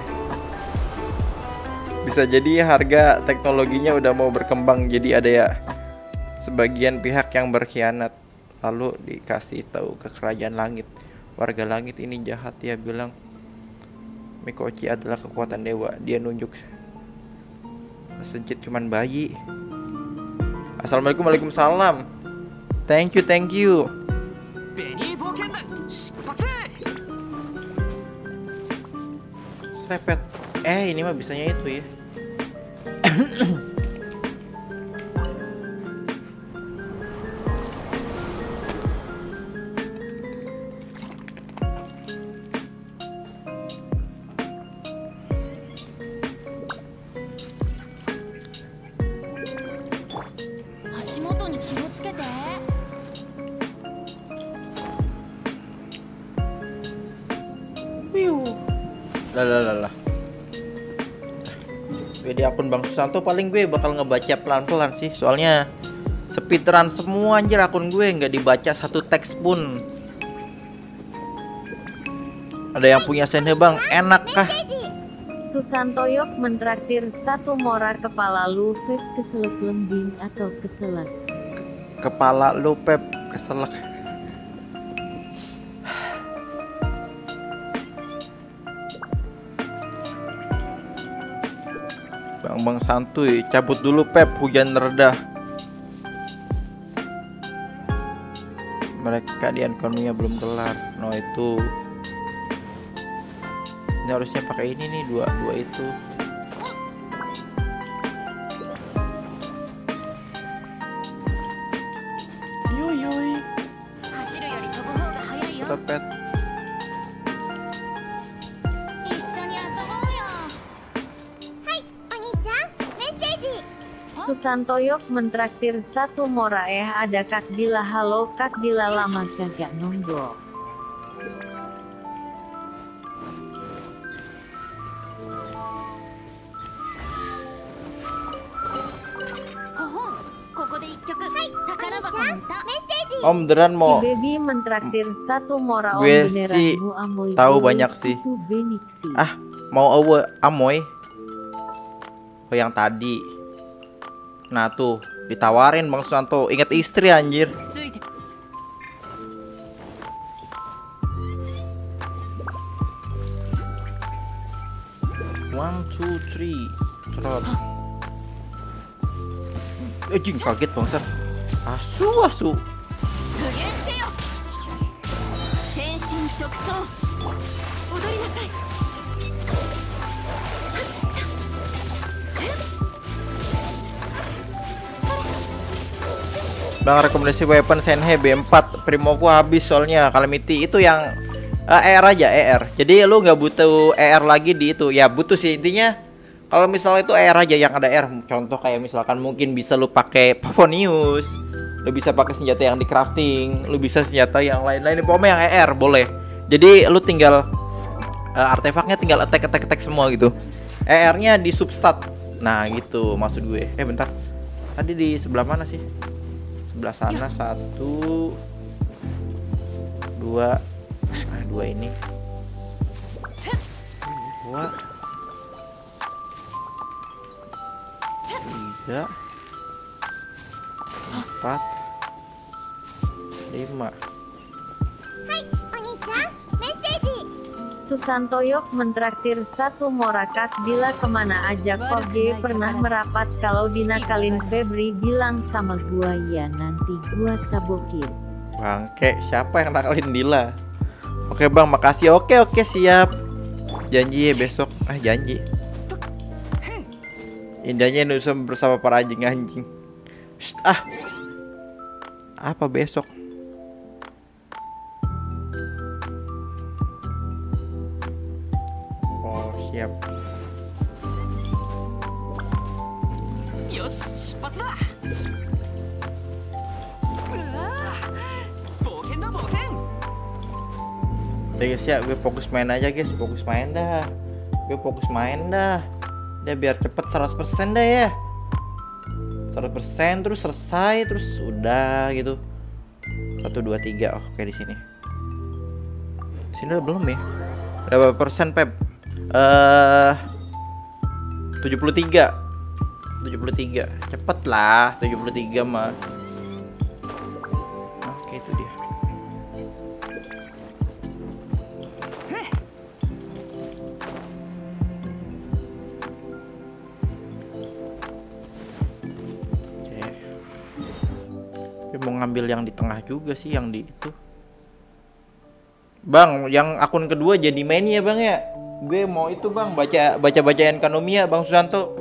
Bisa jadi harga teknologinya udah mau berkembang jadi ada ya sebagian pihak yang berkhianat. Lalu dikasih tahu ke kerajaan langit. Warga langit ini jahat dia bilang. Mikochi adalah kekuatan dewa. Dia nunjuk. Sejit cuman bayi. Assalamualaikum Waalaikumsalam Thank you, thank you. Serepet. Eh, ini mah bisanya itu ya. akun Bang Susanto paling gue bakal ngebaca pelan-pelan sih. Soalnya speedrun semua anjir akun gue nggak dibaca satu teks pun. Ada yang punya senhe bang? Enak kah? Susantoyok mentraktir satu mora kepala Luffy keselak lembing atau keselak? Kepala lu pep keselak Bang Bang santuy cabut dulu pep. Hujan reda mereka di ekonominya belum kelar no itu. Ini harusnya pakai ini nih dua dua itu Santoyok mentraktir satu moraeh ada kak bila halo kak bila lama kagak nunggu. Om Deran mau Baby mentraktir satu mora om gue sih tahu banyak sih. Ah, mau awe amoy. Oh yang tadi. Nah tuh ditawarin Bang Susanto ingat istri anjir. One two three terus. Eh kaget bang ter. Asu asu. Tenshin Bang rekomendasi weapon Senhe B4 Primoku habis soalnya Calamity itu yang eh, ER aja ER. Jadi lu nggak butuh ER lagi di itu. Ya butuh sih intinya. Kalau misalnya itu ER aja yang ada ER. Contoh kayak misalkan mungkin bisa lu pakai Pavonius. Lu bisa pakai senjata yang di crafting, lu bisa senjata yang lain-lain pokoknya yang ER boleh. Jadi lu tinggal eh, artefaknya tinggal attack attack attack semua gitu. ER-nya di substat. Nah, gitu maksud gue. Eh bentar. Tadi di sebelah mana sih? Sebelah sana satu dua ah, dua ini. Dua tiga empat lima Susantoyok mentraktir satu mora Kak Dila ke mana aja kok G pernah merapat kalau dinakalin Febri bilang sama gua ya nanti gua tabokin. bangke siapa yang nakalin Dila? Oke bang makasih. Oke oke siap. Janji ya besok. Ah janji. Indahnya Indonesia bersama para anjing-anjing. Ah. Apa besok Yep. Udah guys ya, gue fokus main aja guys, fokus main dah. Gue fokus main dah. Udah biar cepet 100% dah ya. 100% terus selesai terus udah gitu. 1 2 3. Oh, di sini. Sini udah belum ya? Berapa persen, Pep? Eh 73. 73. Cepet lah, 73 mah. Oke, itu dia. Mau ngambil yang di tengah juga sih yang di itu. Bang, yang akun kedua jadi main ya bang ya. Gue mau itu bang baca baca bacain kanomia bang Susanto.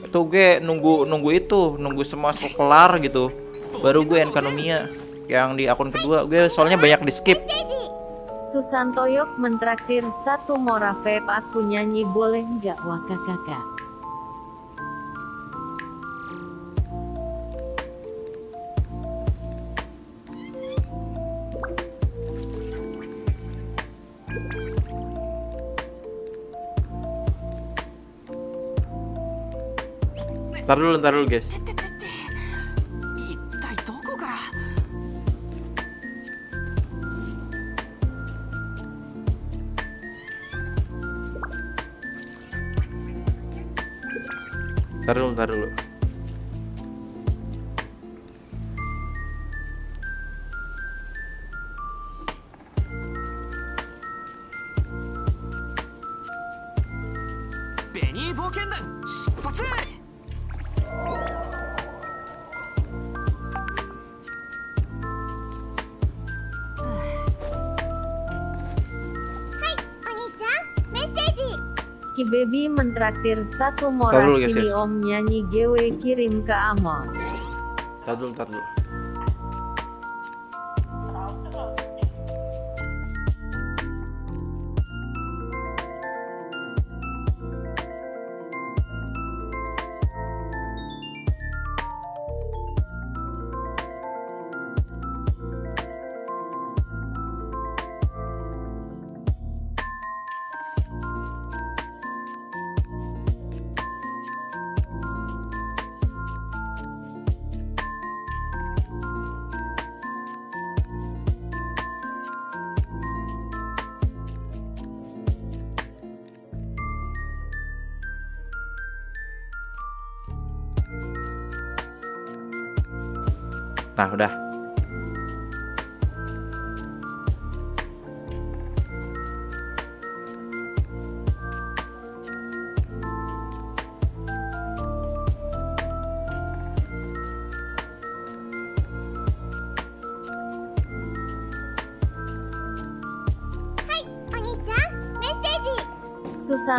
Itu gue nunggu nunggu itu nunggu semua kelar gitu. Baru gue kanomia yang di akun kedua gue soalnya banyak di skip. Susantoyok mentraktir satu Mora Vape aku nyanyi boleh nggak waka kakak? Ntar dulu ntar dulu guys. 一体どこから Ntar dulu ntar dulu.「ベニ Ki Baby mentraktir satu Mora Taruh dulu, guys, sini ya. om nyanyi GW kirim ke Amor. Ntar dulu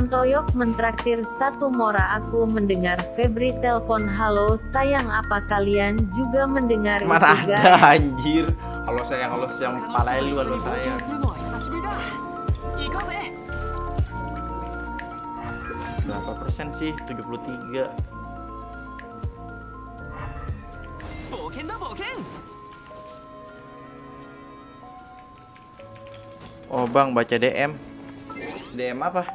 Santoyok mentraktir satu mora aku mendengar Febri telpon halo sayang apa kalian juga mendengar Mana ada guys? anjir. Halo sayang halo sayang palai lu halo sayang berapa persen sih? 73 boken dah boken Oh bang baca DM DM apa?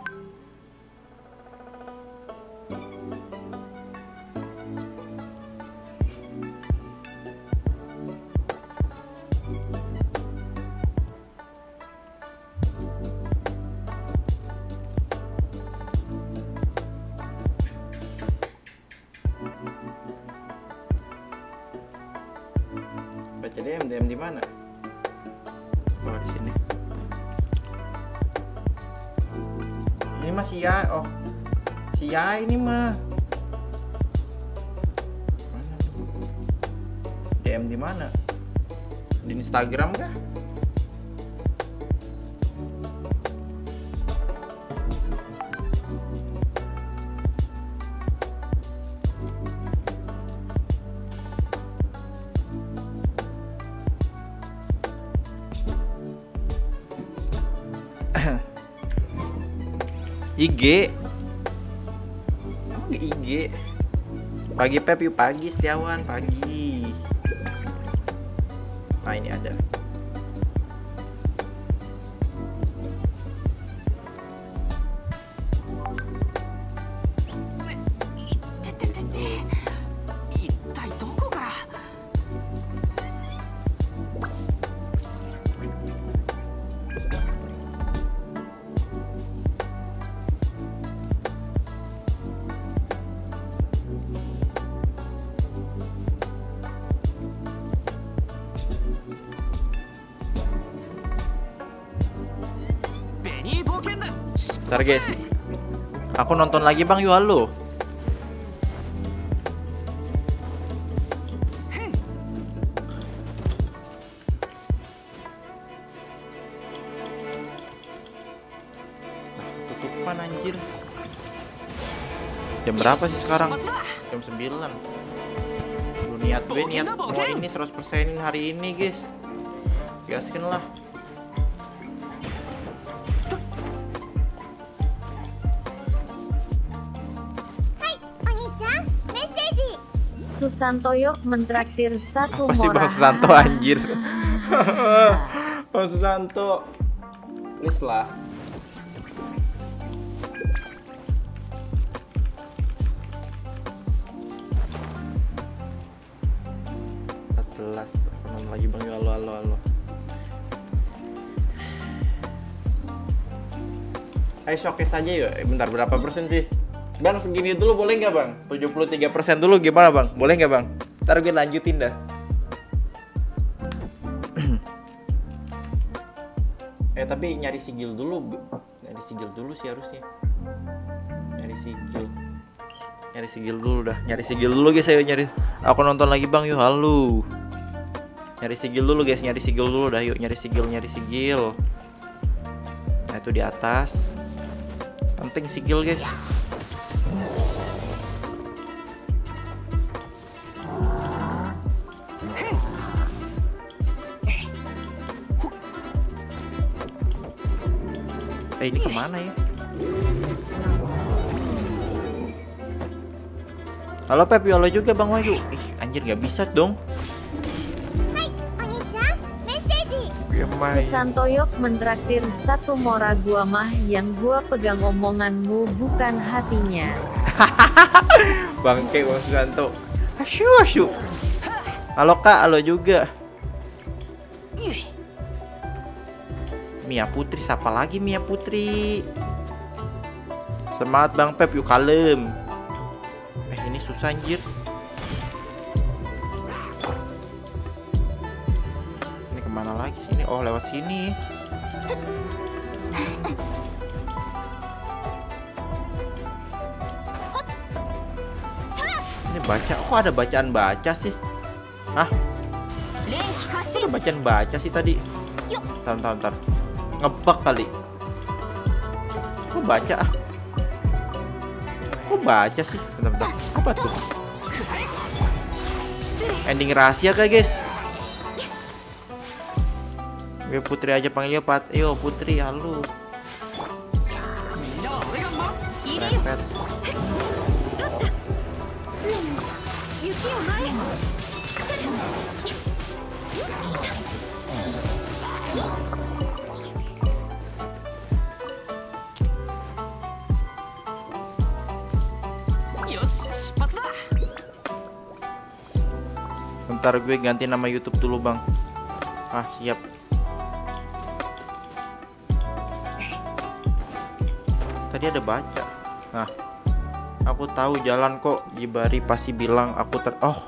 IG Emang IG Pagi Pep yuk pagi Setiawan pagi nonton lagi bang yuk halo. Tutupan anjir. Jam berapa sih sekarang? Jam 9 lu niat gue niat mau ini 100% hari ini guys. Gaskin lah. Susantoyok mentraktir satu Apa sih Bang. Susanto anjir? Bang Susanto. Please lah. Belas enam lagi bang. Ya halo halo halo Ayo showcase aja yuk. Eh, bentar berapa persen sih Bang segini dulu boleh nggak bang? 73 persen dulu gimana bang? Boleh nggak bang? Ntar gue lanjutin dah. Eh tapi nyari sigil dulu. Nyari sigil dulu sih harusnya. Nyari sigil. Nyari sigil dulu dah. Nyari sigil dulu guys. Ayo nyari. Aku nonton lagi bang. Yuk halo. Nyari sigil dulu guys. Nyari sigil dulu dah. Yuk Nyari sigil nyari sigil. Nah itu di atas. Penting sigil guys ini ke mana ya? Halo Pep, halo juga Bang Wahyu. Ih, anjir nggak bisa dong. Ya, Mai. Susantoyok mentraktir satu mora gua mah yang gua pegang omonganmu bukan hatinya. Bangke Bang Susanto. Asyu asyu. Halo Kak, halo juga. Mia Putri. Siapa lagi Mia Putri? Semangat Bang Pep. Yuk kalem. Eh ini susah anjir. Ini ke mana lagi sini oh lewat sini. Ini baca kok ada bacaan baca sih? Ah ada bacaan baca sih tadi. Bentar, bentar. Ngebug kali. Kok baca ah? Kok baca sih? Bentar, bentar. Apa tuh? Ending rahasia kah guys? Gue Putri aja panggilnya Pat. Yo Putri, halo. Bentar gue ganti nama YouTube dulu bang. Ah siap. Tadi ada baca. Nah, aku tahu jalan kok. Jibari pasti bilang aku ter. Oh,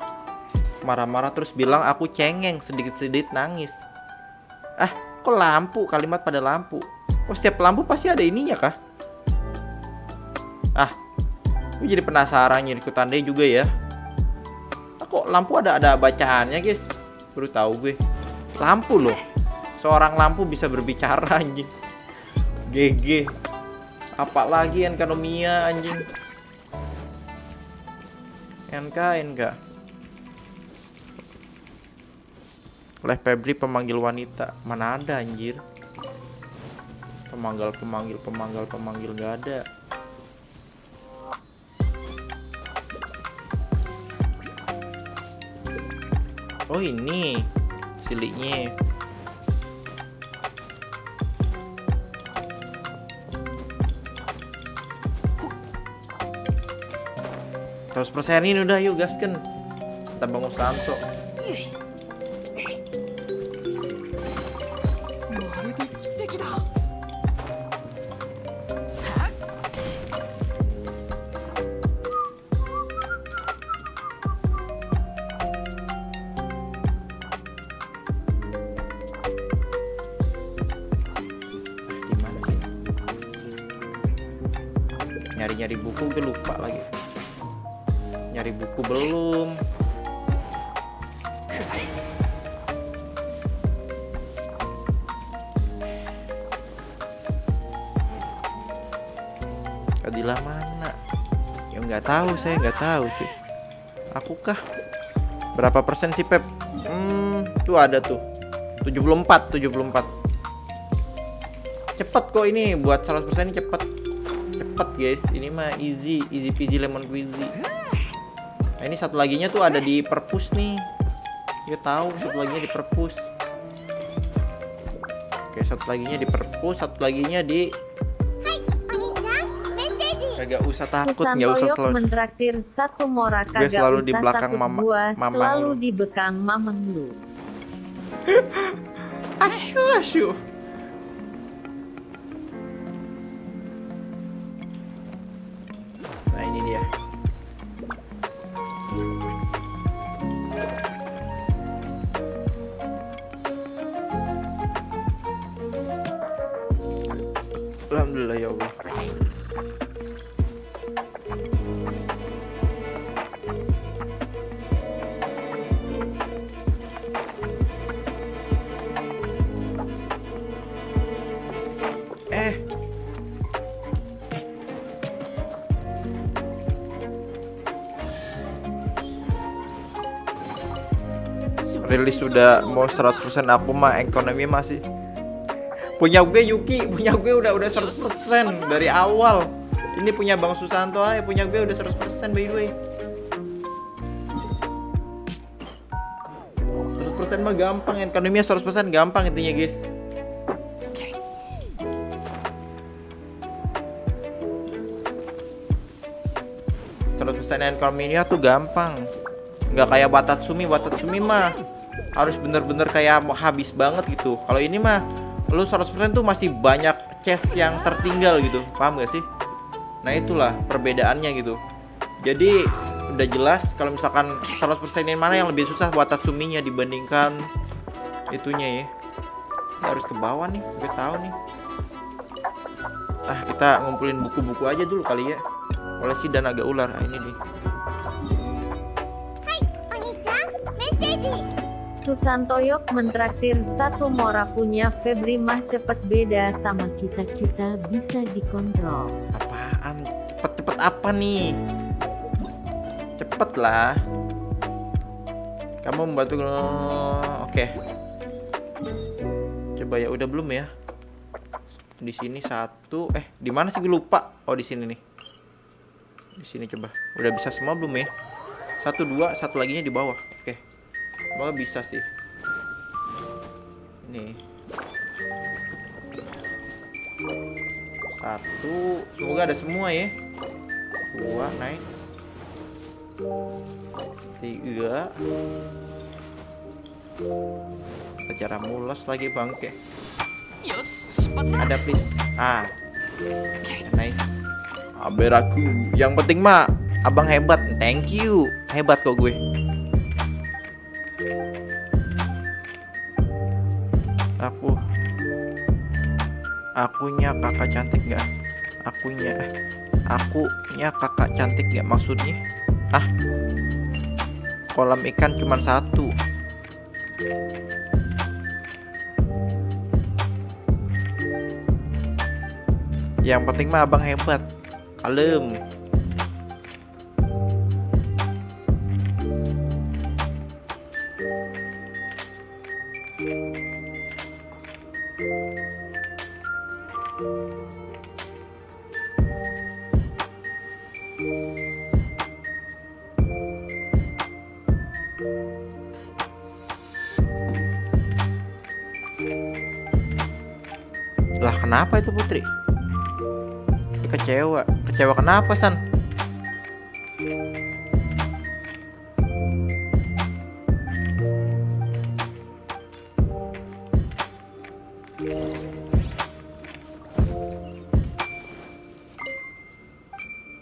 marah-marah terus bilang aku cengeng sedikit-sedikit nangis. Ah, kok lampu? Kalimat pada lampu. Oh setiap lampu pasti ada ininya kah? Ah, gue jadi penasaran ikut tandai juga ya. Kok lampu ada ada bacaannya guys. Baru tahu gue. Lampu loh. Seorang lampu bisa berbicara anjing. GG apalagi Enkanomia anjing. NK NK oleh Febri pemanggil wanita. Mana ada anjir? Pemanggil pemanggil pemanggil pemanggil gak ada Oh ini siliknya. Terus persenin udah yuk gaskan. Kita bangun Santo. Saya nggak tahu sih. Aku kah berapa persen sih Pep? Hmm tuh ada tuh. 74 74 cepet kok ini buat 100% ini cepet. Cepet guys. Ini mah easy easy peasy lemon squeezy. Nah ini satu laginya tuh ada di perpus nih. Dia tahu satu laginya di perpus. Oke satu laginya di perpus satu laginya di kagak usah takut nggak usah selalu mentraktir satu mora Gue kagak selalu usah di belakang mama- gua mamang selalu lu. di bekang mamang lu Asyu, asyu. Nah ini dia. Alhamdulillah ya Allah. Rilis sudah mau 100% aku mah ekonomi masih punya gue Yuki, punya gue udah udah 100% dari awal. Ini punya Bang Susanto aja, punya gue udah 100% by the way. 100% mah gampang, ekonominya 100% gampang intinya guys. Persen ekonominya tuh gampang nggak kayak Watatsumi Watatsumi mah harus bener-bener kayak mau habis banget gitu. Kalau ini mah lu 100% tuh masih banyak chest yang tertinggal gitu. Paham gak sih? Nah itulah perbedaannya gitu. Jadi udah jelas kalau misalkan 100% ini mana yang lebih susah Watatsuminya dibandingkan itunya ya. Ini harus ke bawah nih gue tahu nih. Ah kita ngumpulin buku-buku aja dulu kali ya. Koleksi dan agak ular. Nah, ini nih Susantoyok mentraktir satu mora punya Febri mah cepet beda sama kita kita bisa dikontrol Apaan? Cepet-cepet apa nih? Cepet lah. Kamu membantu Oke. Coba ya, udah belum ya? Di sini satu. Eh, di mana sih gue lupa? Oh, di sini nih. Di sini coba. Udah bisa semua belum ya? Satu dua, satu laginya di bawah. Oke. Maka bisa sih. Ini. Satu. Semoga ada semua ya. Dua, naik. Tiga. Secara mulus lagi bangke. Ada please. Ah. Naik. Aber aku. Yang penting mah abang hebat. Thank you. Hebat kok gue. Aku akunya kakak cantik nggak? Akunya eh, akunya kakak cantik nggak maksudnya? Ah kolam ikan cuma satu. Yang penting mah abang hebat. Kalem kenapa itu Putri? Dia Kecewa. Kecewa kenapa San?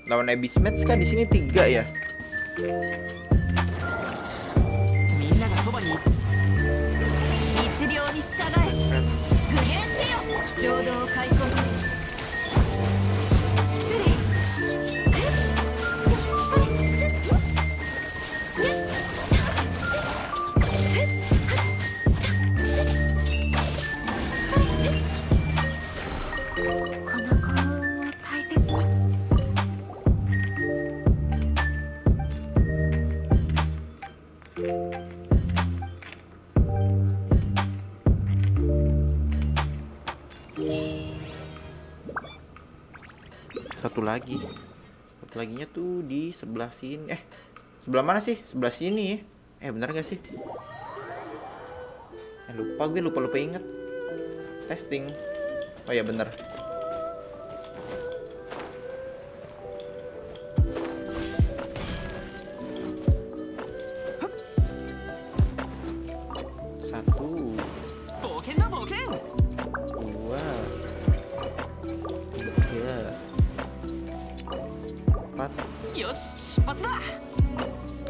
Lawan Abyss Match kan di sini tiga ya. Lagi. Satu laginya tuh di sebelah sini. Eh sebelah mana sih? Sebelah sini. Eh benar gak sih? Eh lupa gue lupa lupa inget testing. Oh ya bener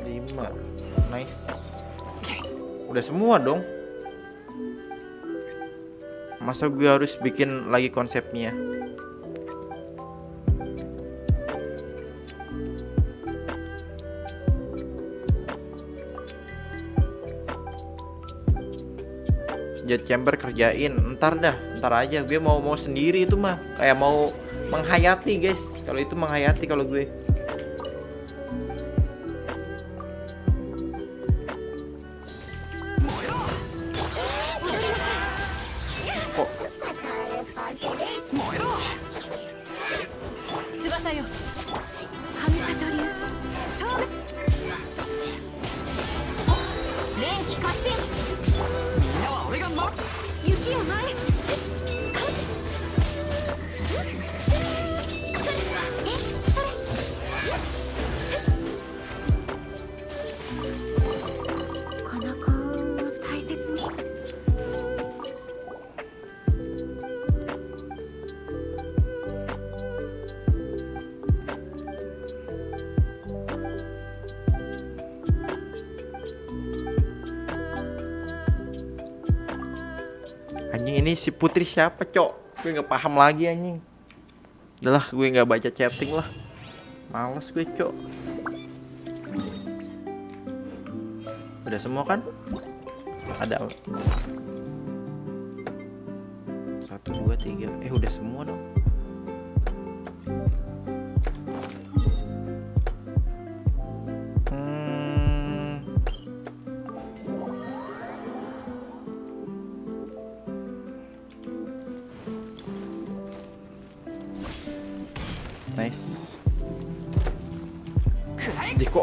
lima. Nice. Udah semua dong. Masa gue harus bikin lagi konsepnya? Jet chamber kerjain. Ntar dah ntar aja. Gue mau mau sendiri itu mah. Kayak mau menghayati guys. Kalau itu menghayati kalau gue 翼よ。神里流そうめ連気過信みんなは俺が守る雪を前 si Putri siapa, Cok? Gue nggak paham lagi anjing. Udahlah, gue nggak baca chatting lah. Males gue, Cok. Udah semua kan? Ada. Satu, dua, tiga. Eh, udah semua dong.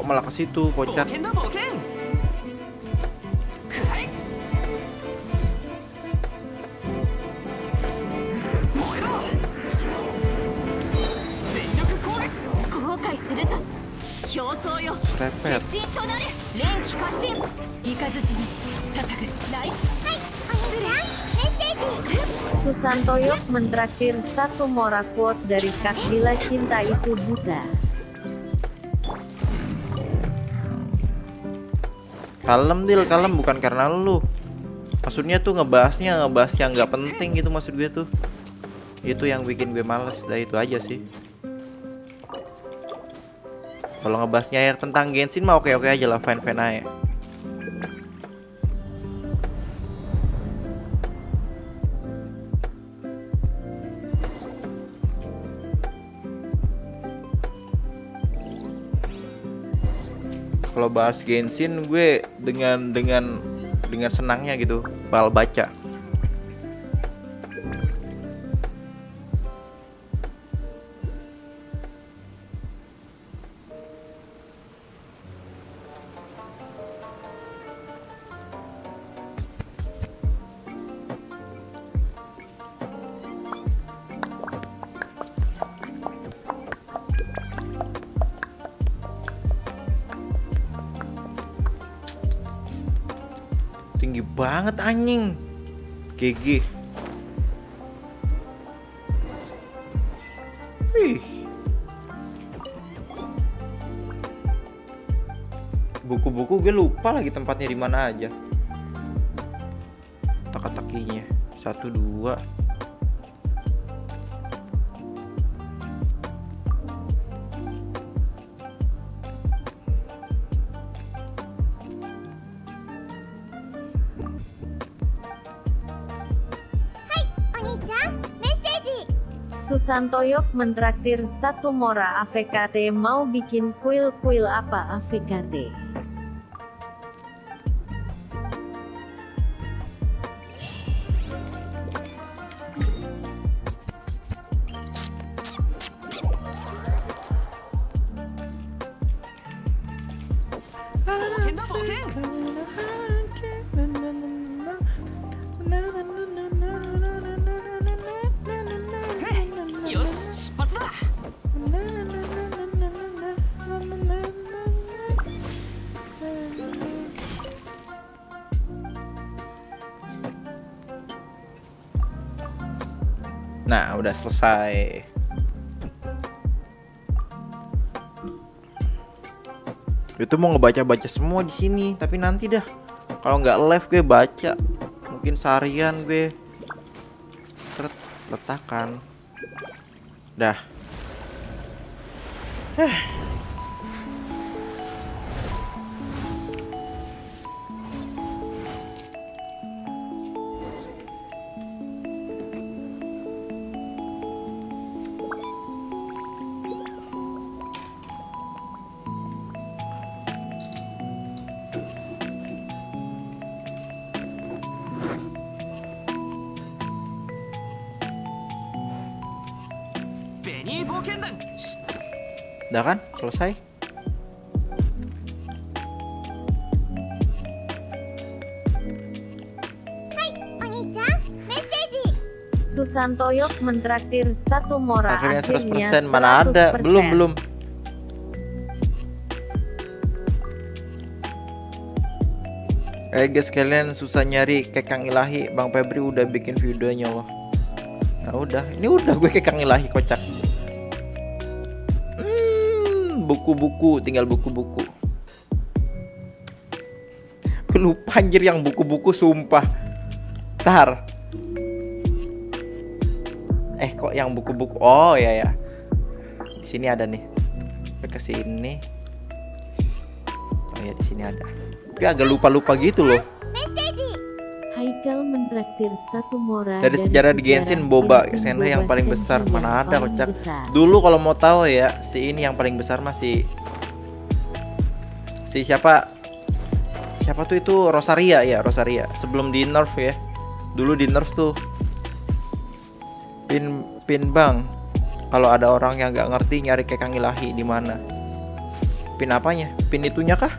malah ke situ kocak Susanto yuk mentraktir satu morakwot dari Kak Bila Cinta itu buta. Kalem Dil, kalem bukan karena lu. Maksudnya tuh ngebahasnya ngebahas yang nggak penting gitu maksud gue tuh. Itu yang bikin gue males, dah itu aja sih. Kalau ngebahasnya yang tentang Genshin mah oke-oke aja lah, fine-fine aja. Kalau bahas Genshin gue dengan dengan dengan senangnya gitu, bakal baca. Banget anjing. GG. Wih. Buku-buku gue lupa lagi tempatnya di mana aja. Teka-tekinya. Satu dua. Susantoyok mentraktir satu Mora AVKT mau bikin kuil-kuil apa AVKT. Udah selesai. Itu mau ngebaca-baca semua di sini, tapi nanti dah. Kalau nggak live gue baca, mungkin seharian gue letakkan. Dah. Benny Susantoyok mentraktir satu mora Akhirnya 100% mana ada? 100%. Belum, belum. Eh guys kalian susah nyari kekang ilahi. Bang Febri udah bikin videonya loh Nah udah. Ini udah gue kekang ilahi kocak. Hmm, Buku-buku. Tinggal buku-buku. Gue lupa anjir yang buku-buku sumpah. Tar Eh kok yang buku-buku? Oh ya ya di sini ada nih. Ke sini. Oh ya di sini ada. Gue agak lupa-lupa gitu loh. Haikal mentraktir satu mora Dari sejarah di Genshin Boba. Senna yang paling besar. Mana ada kocak. Dulu kalau mau tahu ya Si ini yang paling besar masih Si siapa? Siapa tuh itu? Rosaria ya Rosaria. Sebelum di nerf ya. Dulu di nerf tuh Pin Pin bang Kalau ada orang yang nggak ngerti nyari kekang ilahi di mana Pin apanya? Pin itunya kah?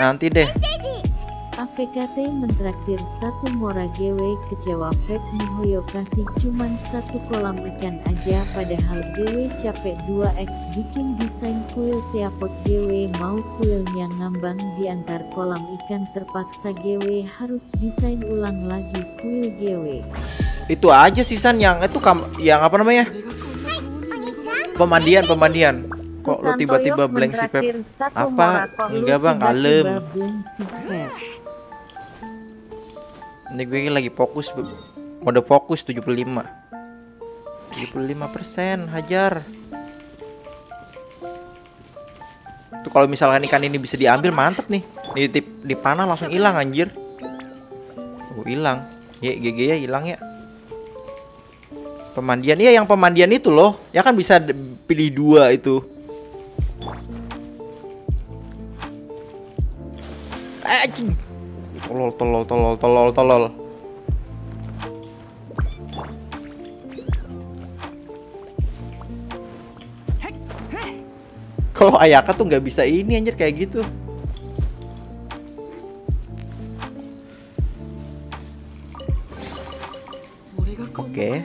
Nanti deh AVKT mentraktir satu mora GW kecewa Feb Mihoyo kasih cuman satu kolam ikan aja padahal GW capek 2x bikin desain kuil tiapot GW mau kuilnya ngambang di antar kolam ikan terpaksa GW harus desain ulang lagi kuil GW Itu aja sih San yang itu kam yang apa namanya? Pemandian pemandian. Kok lu tiba-tiba blank si Pep? Apa? Enggak, Bang, kalem. Ini gue lagi fokus. Mode fokus 75 75% hajar. Tuh kalau misalkan ikan ini bisa diambil mantep nih. Di, di, dipanah langsung hilang anjir. Oh hilang. Ya GG ya hilang ya. Pemandian Iya yang pemandian itu loh. Ya kan bisa pilih dua itu. Anjing Tolol tolol tolol tolol tolol. Kalau Ayaka tuh nggak bisa ini anjir kayak gitu. Oke.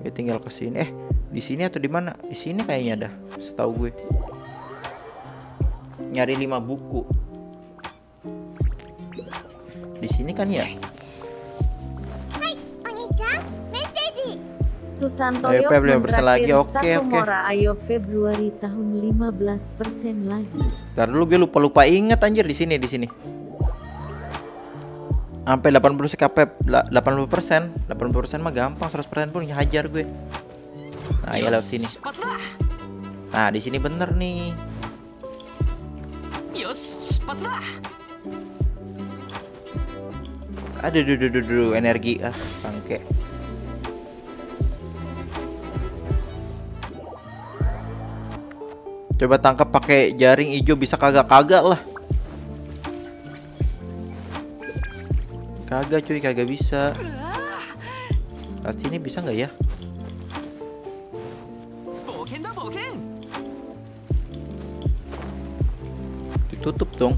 Gue tinggal ke sini. Eh di sini atau di mana? Di sini kayaknya dah Setahu gue. Nyari lima buku di sini kan ya? Susanto Ayo Feb 5% lagi. oke oke. Ayo Februari tahun 15% lagi. Ntar dulu gue lupa-lupa inget anjir di sini di sini. Sampai 80 sekapep 80% 80% mah gampang 100% pun hajar gue. Nah ya lewat sini. Nah di sini bener nih. Yos, cepatlah aduh duh duh duh, duh energi. Ah bangke. Coba tangkap pakai jaring hijau bisa kagak kagak lah. Kagak cuy kagak bisa. Saat sini bisa nggak ya? Ditutup dong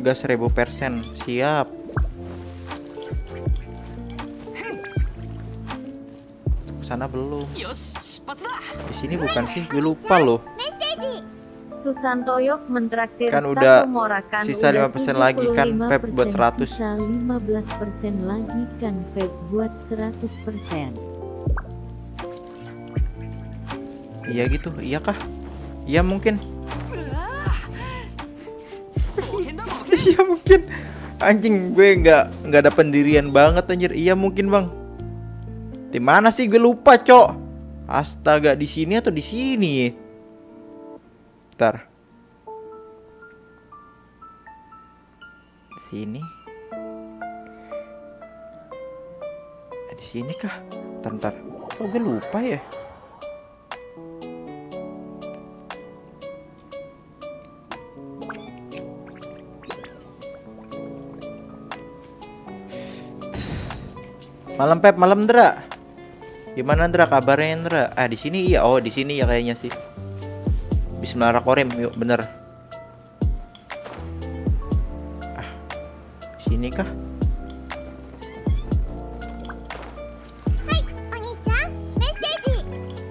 gas 1000% siap. Sana belum. Di sini bukan sih? Gue lupa loh. Susantoyok mentraktir kan udah morakan sisa lima persen lagi kan Feb buat 100 sisa 15% lagi kan Feb buat 100% iya gitu iya kah? Iya mungkin. iya mungkin. Anjing gue nggak nggak ada pendirian banget anjir. Iya mungkin bang. Di mana sih? Gue lupa cok. Astaga di sini atau di sini? Ntar sini. Eh, di sini kah? Ntar kok gue lupa ya Malam Pep, malam Ndra. Gimana Ndra kabarnya Ndra? Ah di sini iya, oh di sini ya kayaknya sih. Bismillahirrahmanirrahim, yuk bener. Ah, di sini kah?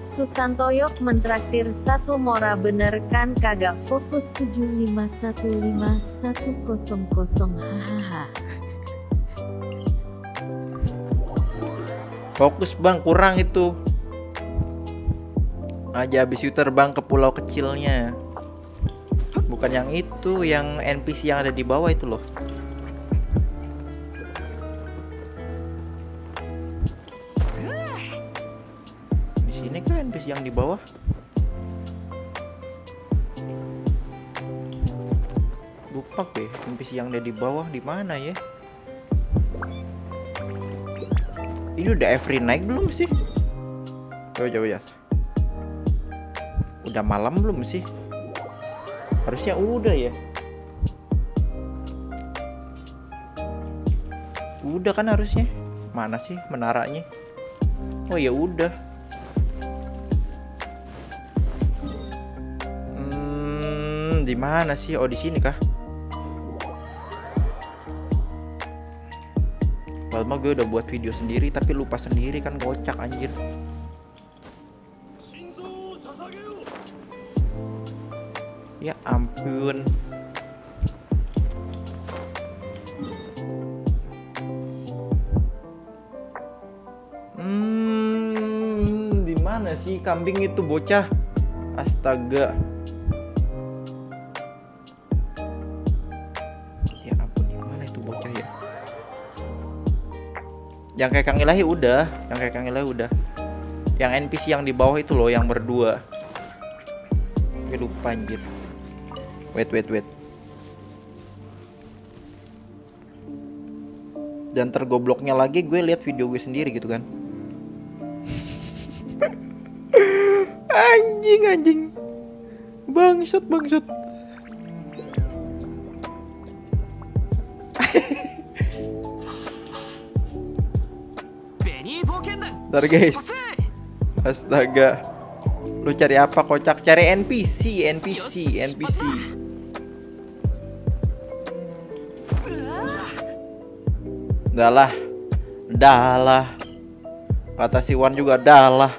Susantoyok mentraktir satu mora bener kan kagak fokus 7515100 hahaha. Fokus bang, kurang itu. Aja habis itu terbang ke pulau kecilnya. Bukan yang itu, yang NPC yang ada di bawah itu loh. Di sini kan NPC yang di bawah. Lupa gue, NPC yang ada di bawah di mana ya? Ini udah every naik belum sih? Coba coba ya. Udah malam belum sih? Harusnya udah ya. Udah kan harusnya. Mana sih menaranya? Oh ya udah. Hmm, di mana sih? Oh di sini kah? Padahal gue udah buat video sendiri tapi lupa sendiri kan kocak anjir. Ya ampun. Hmm, di mana sih kambing itu bocah? Astaga. Yang kayak Kang Ilahi udah, yang kayak Kang Ilahi udah. Yang NPC yang di bawah itu loh, yang berdua. Gue lupa anjir. Wait, wait, wait. Dan tergobloknya lagi gue lihat video gue sendiri gitu kan. anjing, anjing. Bangsat, bangsat. Ntar guys. Astaga. Lu cari apa kocak? Cari NPC, NPC, NPC Dalah Dalah Kata si Wan juga dalah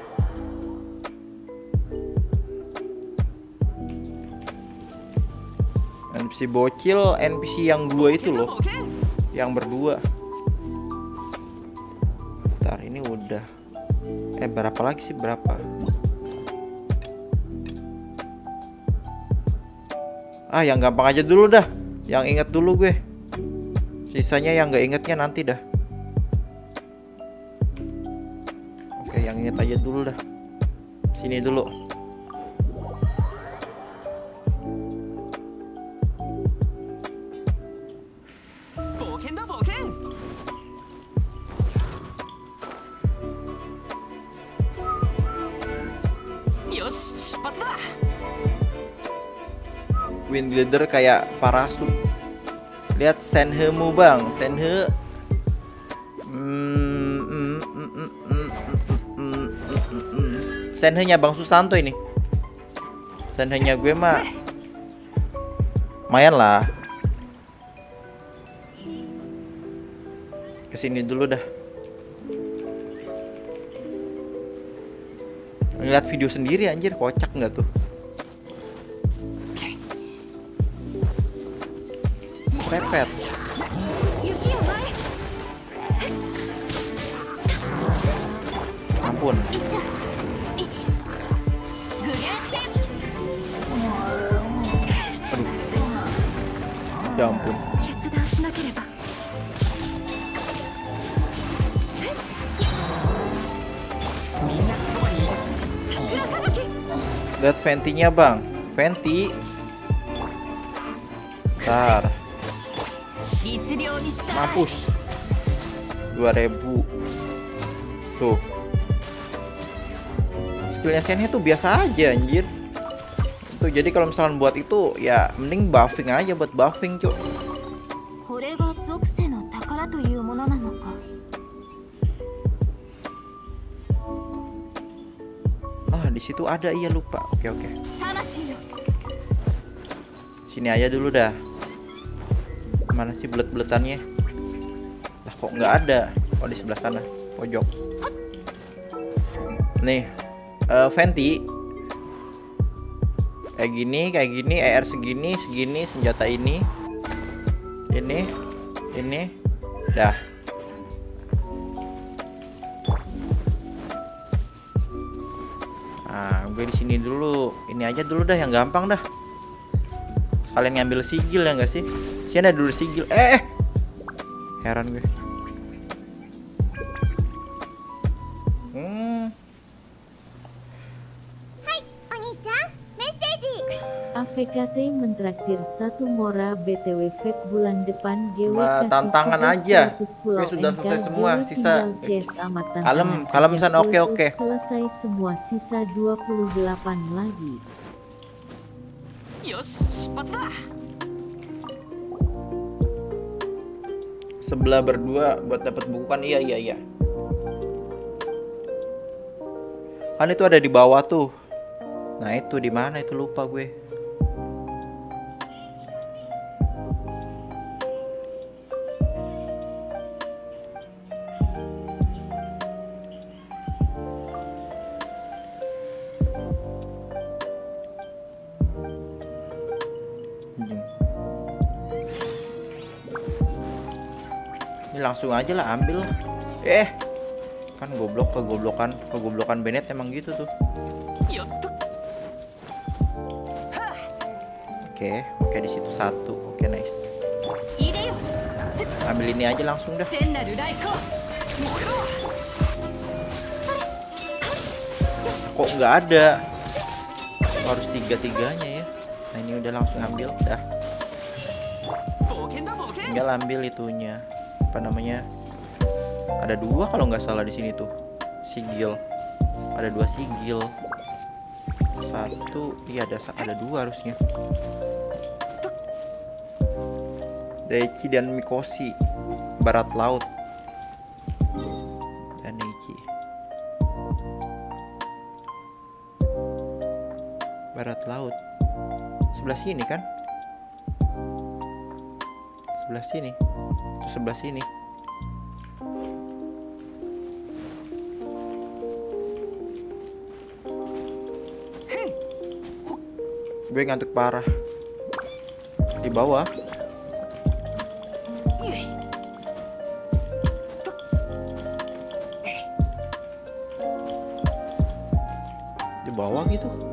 NPC bocil, NPC yang dua itu loh. Yang berdua. Ini udah. Eh berapa lagi sih berapa? Ah yang gampang aja dulu dah. Yang inget dulu gue. Sisanya yang nggak ingetnya nanti dah. Oke yang inget aja dulu dah. Sini dulu. Wind glider kayak parasut. Lihat Senhe-mu bang, Senhe. Senhe-nya Bang Susanto ini. Senhe-nya gue mah mayan lah. Ke sini dulu dah. ngeliat video sendiri anjir kocak nggak tuh? Pepet. Ampun. Ya ampun. lihat ventinya bang. Venti. Bentar. Mampus. 2000 Tuh. Skillnya Senhe tuh biasa aja anjir. Tuh jadi kalau misalnya buat itu Ya mending buffing aja buat buffing cuy di situ ada iya lupa. Oke oke. Sini aja dulu dah. Mana sih belet-beletannya? Lah kok nggak ada? Oh di sebelah sana. Pojok. Nih eh, Venti kayak gini kayak gini ER segini segini senjata ini. Ini ini. Dah di sini dulu. Ini aja dulu dah yang gampang dah. Sekalian ngambil sigil ya nggak sih? Sini ada dulu sigil. Eh eh. heran gue PKT mentraktir satu mora BTW Feb bulan depan GW nah, tantangan aja. Oke, sudah selesai NK, semua sisa. Kalem, kalem san oke oke. Selesai semua sisa 28 lagi. Yos, sepatah. Sebelah berdua buat dapat buku kan iya iya iya. Kan itu ada di bawah tuh. Nah itu di mana itu lupa gue. langsung aja lah ambil lah. Eh kan goblok kegoblokan kegoblokan Bennett emang gitu tuh. Oke okay, oke okay, di situ satu. Oke okay, nice ambil ini aja langsung dah. Kok nggak ada? Harus tiga tiganya ya. Nah ini udah langsung ambil dah. Tinggal ambil itunya. Apa namanya? Ada dua kalau nggak salah di sini tuh. Sigil. Ada dua sigil. Satu, iya ada ada dua harusnya. Daichi dan Mikoshi barat laut. Dan Daichi. Barat laut. Sebelah sini kan? Sebelah sini. Itu sebelah sini. Gue ngantuk parah. Di bawah. Di bawah gitu.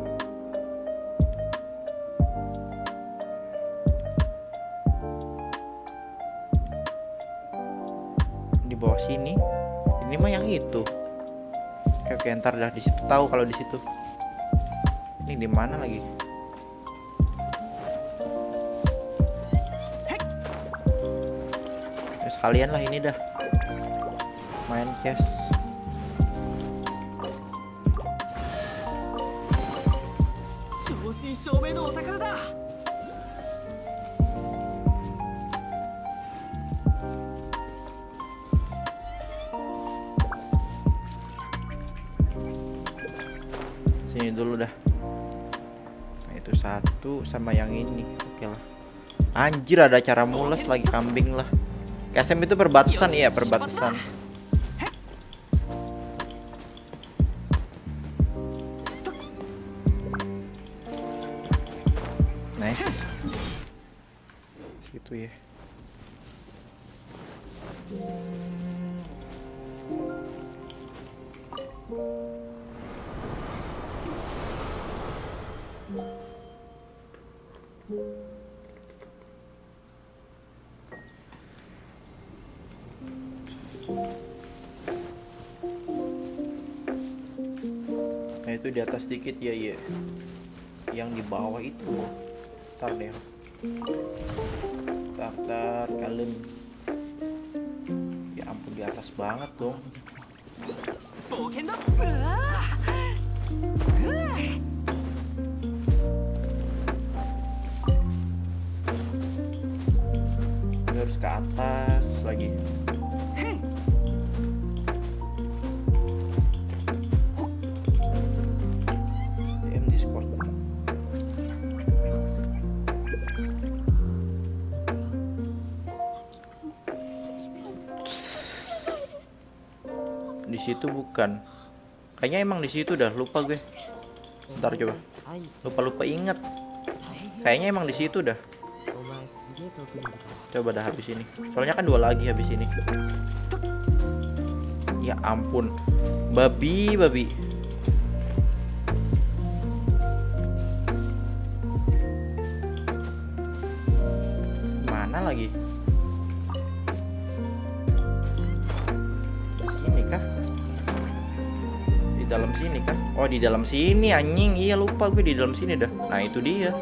Itu. Oke, oke ntar dah di situ tahu kalau di situ. Ini di mana lagi? Ya, sekalian lah ini dah. Main cash. Itu sama yang ini. Oke lah. Anjir ada cara mules lagi kambing lah. KSM itu perbatasan iya perbatasan. Di atas dikit ya ya. Yang di bawah itu. Kayaknya emang di situ dah, lupa gue. Ntar coba. Lupa lupa inget. Kayaknya emang di situ dah. Coba dah habis ini. Soalnya kan dua lagi habis ini. Ya ampun. Babi, babi. Mana lagi? dalam sini kan? Oh di dalam sini anjing. Iya lupa gue di dalam sini dah. Nah itu dia.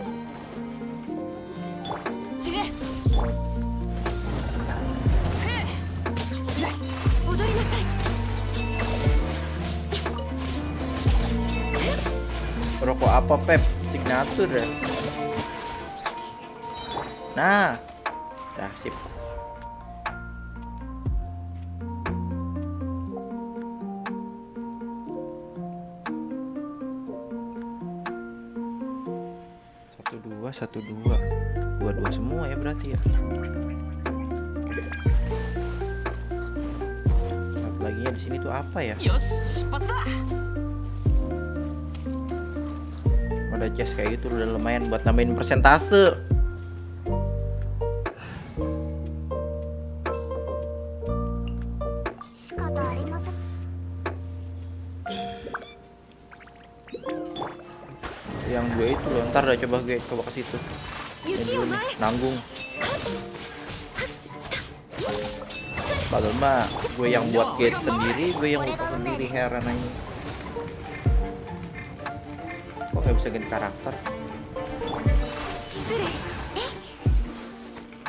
Rokok apa pep? Signature ya? nah. Dah sip. satu dua. Dua dua semua ya berarti ya. Lagi ya di sini tuh apa ya? Ada chest kayak gitu udah lumayan buat nambahin persentase. coba gue coba ke situ. Nanggung. Padahal mah gue yang buat gate sendiri gue yang lupa sendiri heran aja. Kok gak bisa ganti karakter?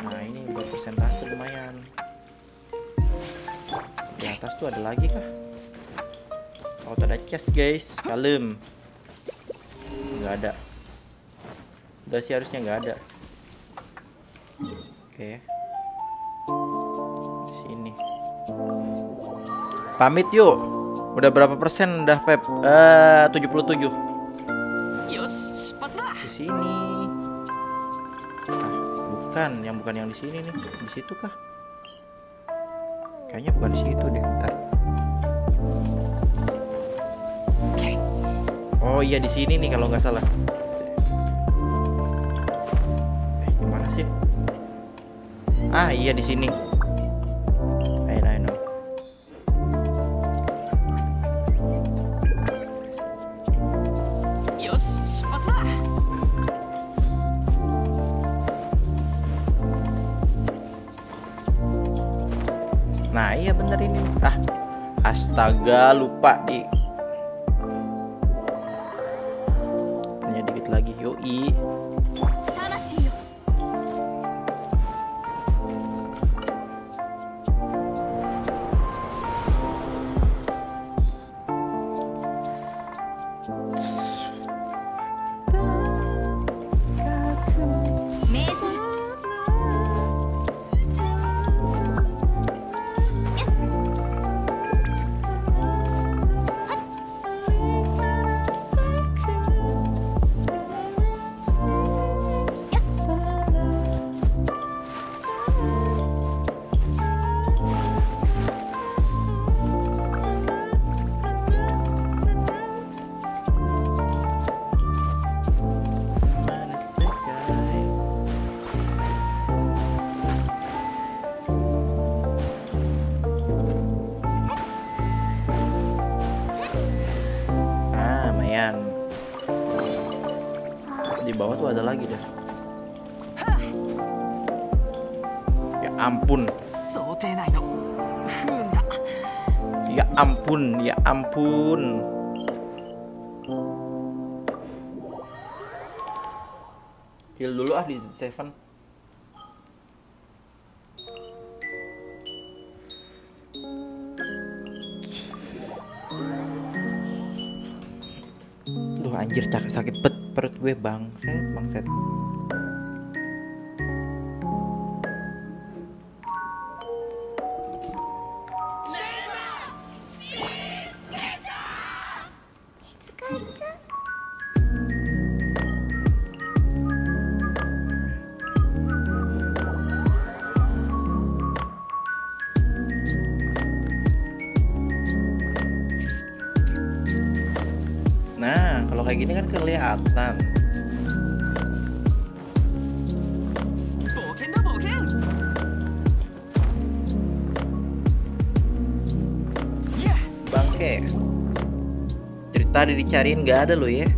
Nah ini buat persentase lumayan. Di atas tuh ada lagi kah? Kalau oh, ada chest guys. Kalem. Nggak ada udah sih harusnya nggak ada. Oke. Okay. sini. Pamit yuk. Udah berapa persen udah pep? Eh, tujuh puluh tujuh. Di sini. Ah, bukan. Yang bukan yang di sini nih. Di situ kah? Kayaknya bukan di situ deh bentar. Oh iya di sini nih kalau nggak salah. Ah iya di sini. Ayo ayo. Yos, sepatah. Nah iya bener ini. Ah, astaga lupa di. Hanya dikit lagi. Yoi. seven Duh anjir sakit pet perut gue bang! bangset bangset pada dicariin nggak ada loh ya.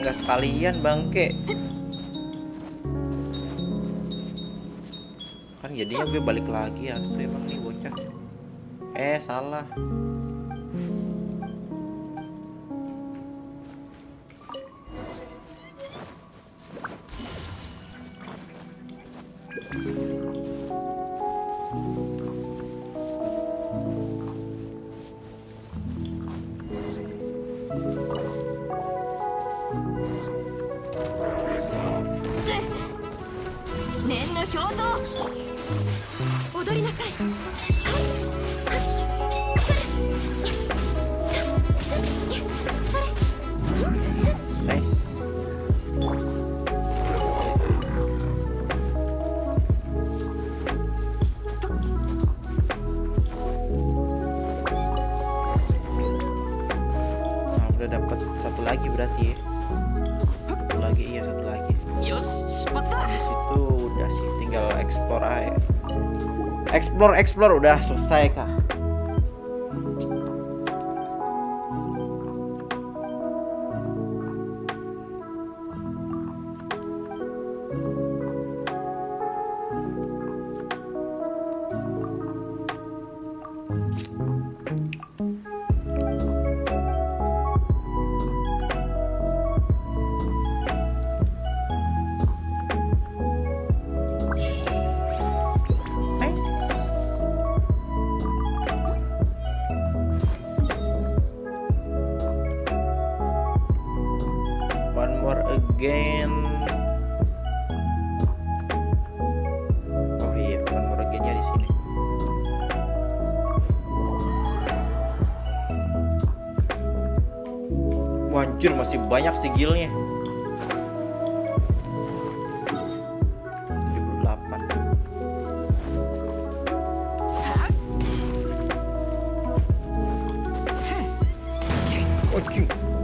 nggak sekalian bangke kan jadinya gue balik lagi harus bang nih bocah. Eh salah. explore explore udah selesai. sigilnya. 78 Oh, cute.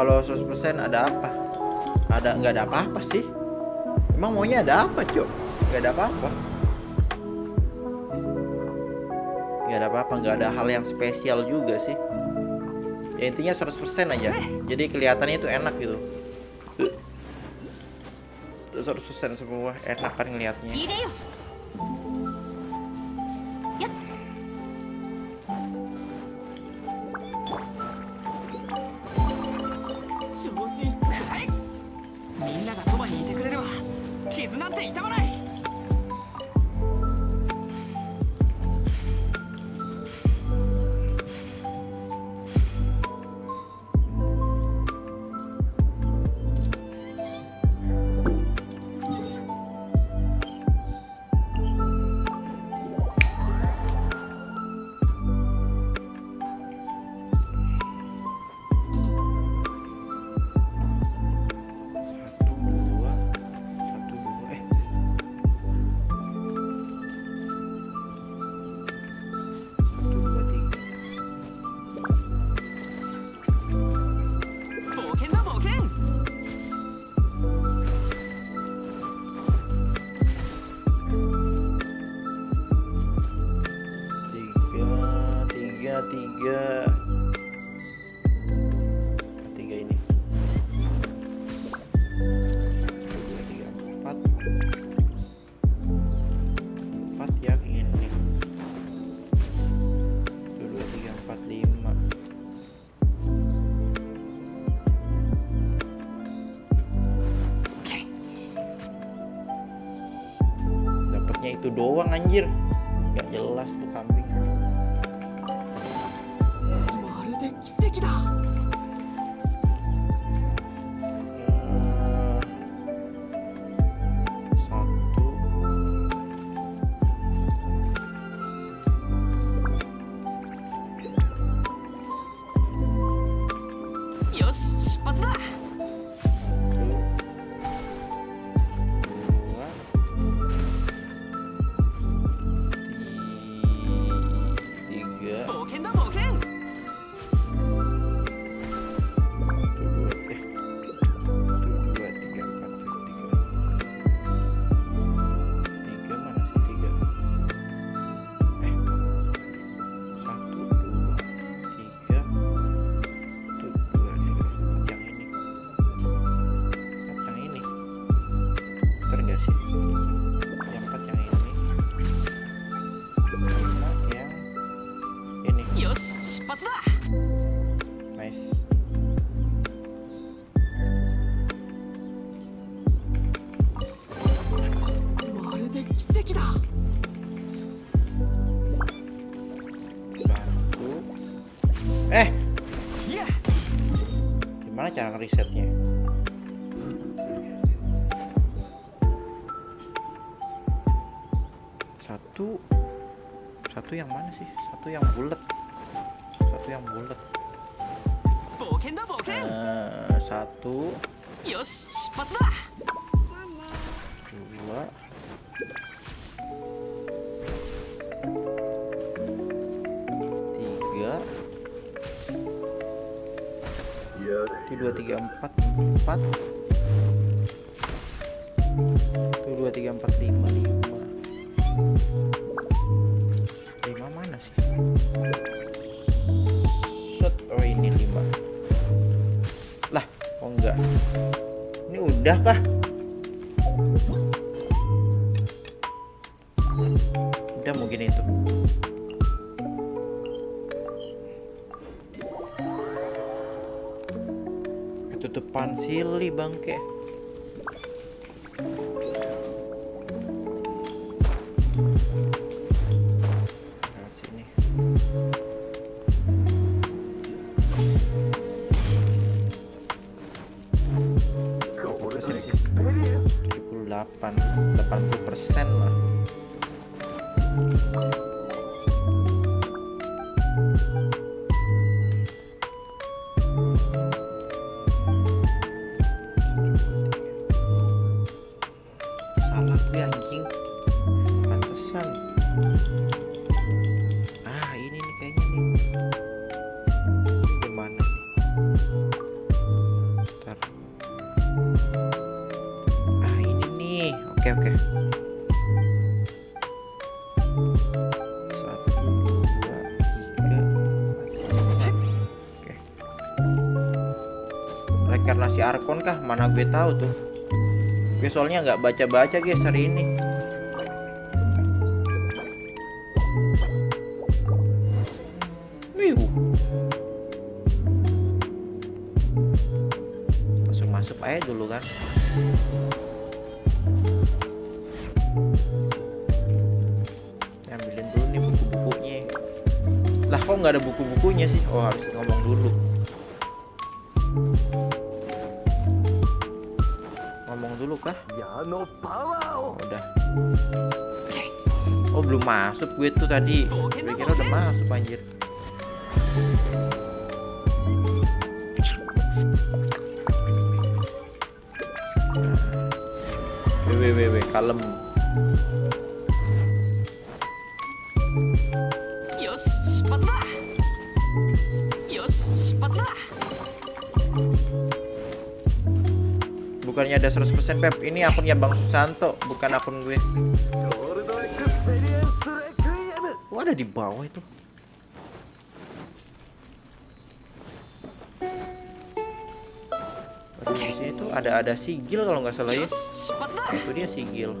kalau 100% ada apa? Ada nggak ada apa-apa sih. Emang maunya ada apa cok nggak ada apa-apa. Nggak ada apa-apa nggak ada hal yang spesial juga sih. Ya intinya 100% aja. Jadi kelihatannya itu enak gitu. 100% semua enak kan ngelihatnya anjir. 4 1, 2 3 4 5 5 5 mana sih? Set. oh ini 5 lah oh enggak? Ini udah kah? Mana gue tahu tuh. Gue soalnya nggak baca-baca guys hari ini tadi gue kira udah masuk banjir weh kalem Yos. Yos. Bukannya ada 100% Pep, ini akunnya Bang Susanto, bukan akun gue di bawah itu di sini tuh ada ada sigil kalau nggak salah ya. Itu dia sigil.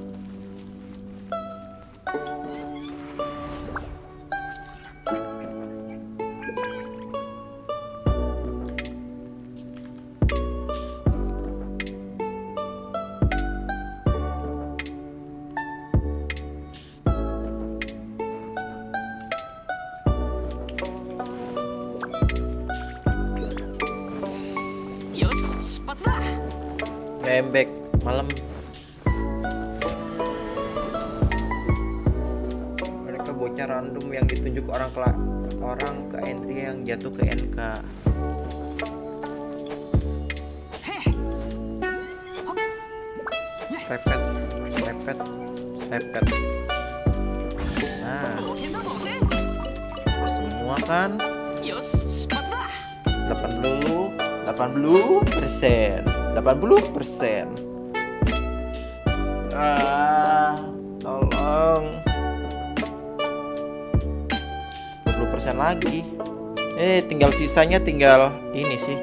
Sisanya tinggal ini sih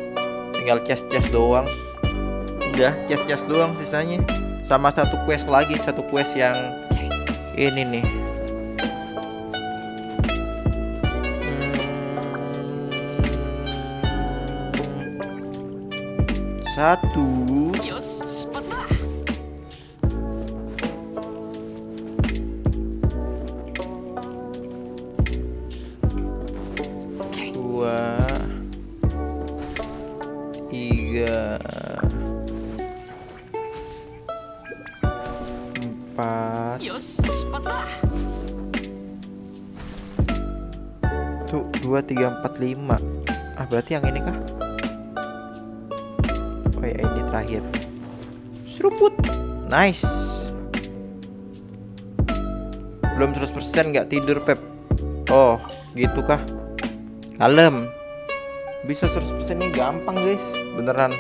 tinggal chest chest doang. Udah chest chest doang sisanya. Sama satu quest lagi satu quest yang ini nih. Hmm. satu berarti yang ini kah? Oh ya ini terakhir. Seruput. Nice. Belum 100% nggak tidur Pep. Oh gitu kah? Kalem. Bisa 100% ini gampang guys. Beneran.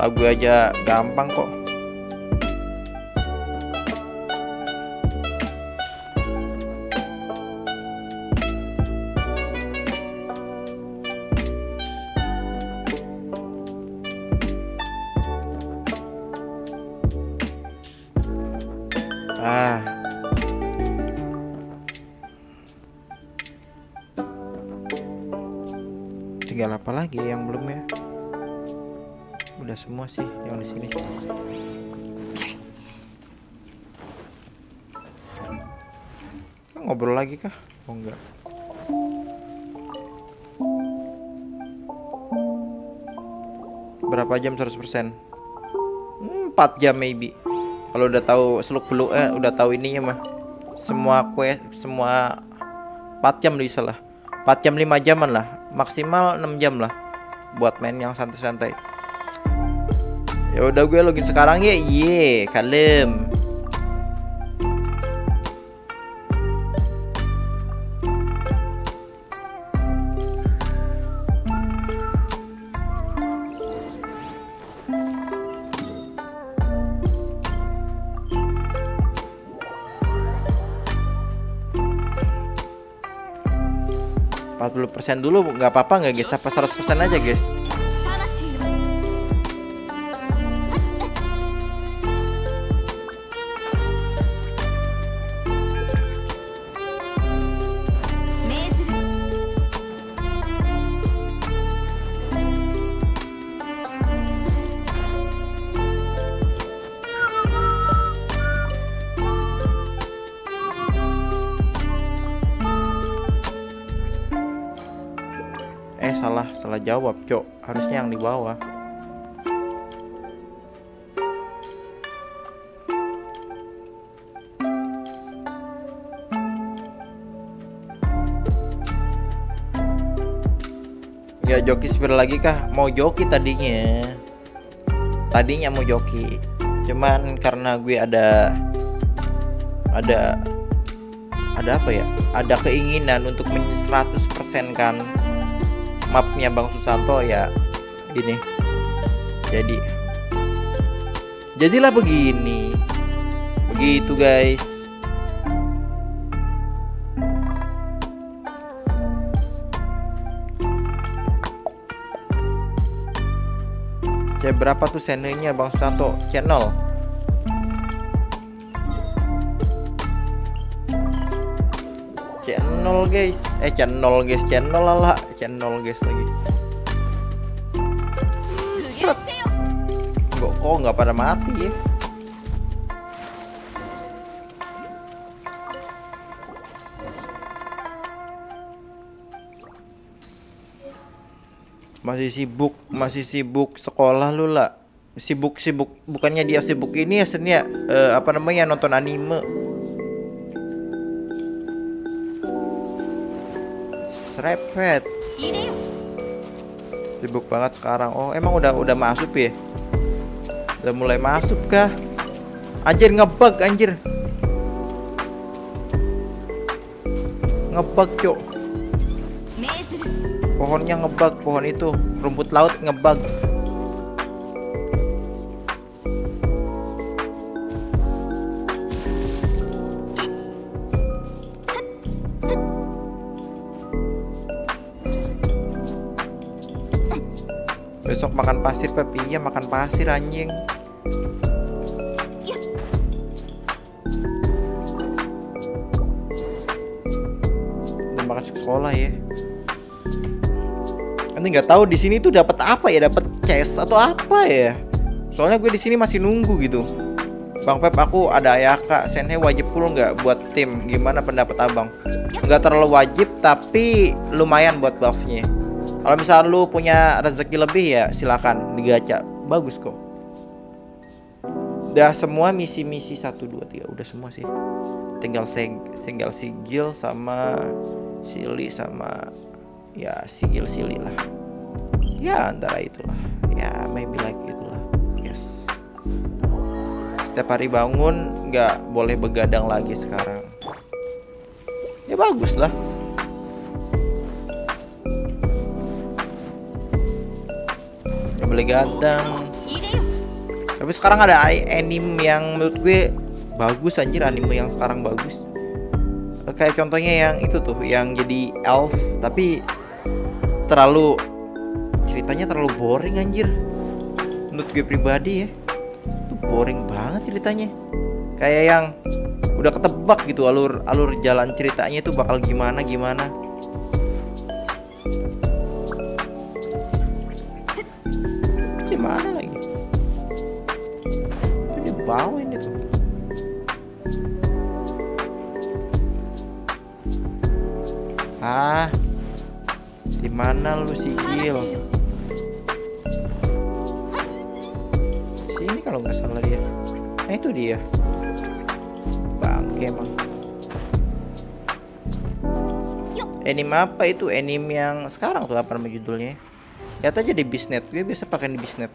Lagu aja gampang kok. 100%? Hmm, 4 jam maybe. Kalau udah tahu seluk beluk eh udah tahu ininya mah semua kue semua 4 jam bisa lah. 4 jam 5 jaman lah. Maksimal 6 jam lah buat main yang santai-santai. Ya udah gue login sekarang ya. Ye kalem Empat puluh persen dulu nggak apa-apa nggak guys? Apa 100% aja guys? Salah jawab cok. Harusnya yang di bawah. Ya joki spill lagi kah? Mau joki tadinya. Tadinya mau joki. Cuman karena gue ada Ada Ada apa ya? Ada keinginan untuk men 100% kan mapnya Bang Susanto ya gini. Jadi jadilah begini. Begitu guys. Ya berapa tuh channelnya Bang Susanto? Channel channel guys. Eh channel guys. Channel lah channel guys lagi. Nggak kok nggak pada mati ya? Masih sibuk masih sibuk sekolah lu lah. Sibuk sibuk. Bukannya dia sibuk ini ya senia ya? uh, eh, apa namanya nonton anime. serepet sibuk banget sekarang. Oh emang udah udah masuk ya? Udah mulai masuk kah? Anjir ngebug anjir. Ngebug cok pohonnya ngebug pohon itu. Rumput laut ngebug. Makan pasir, Pep. Iya, makan pasir anjing. Udah makan sekolah ya. Nanti nggak tahu di sini tuh dapat apa ya, dapat chest atau apa ya. Soalnya gue di sini masih nunggu gitu. Bang Pep, aku ada Ayaka, Senhe wajib full nggak buat tim? Gimana pendapat abang? Nggak terlalu wajib, tapi lumayan buat buffnya. Kalau misal lu punya rezeki lebih ya silakan digacha. Bagus kok. Udah semua misi-misi 1 2 3 udah semua sih. Tinggal seg tinggal sigil sama Sili sama ya sigil sili lah. Ya antara itulah. Ya maybe like itulah. Yes. Setiap hari bangun nggak boleh begadang lagi sekarang. Ya bagus lah Gale Gadang. Tapi sekarang ada anime yang menurut gue bagus anjir anime yang sekarang bagus. Eh, kayak contohnya yang itu tuh yang jadi elf tapi terlalu ceritanya terlalu boring anjir. Menurut gue pribadi ya itu boring banget ceritanya. Kayak yang udah ketebak gitu alur alur jalan ceritanya itu bakal gimana gimana. Bawah ini tuh ah di mana lu sigil sini kalau nggak salah dia. Nah itu dia. Bangke emang anime apa itu? Anime yang sekarang tuh apa nama judulnya? Lihat aja di bisnet. Gue biasa pakai di bisnet.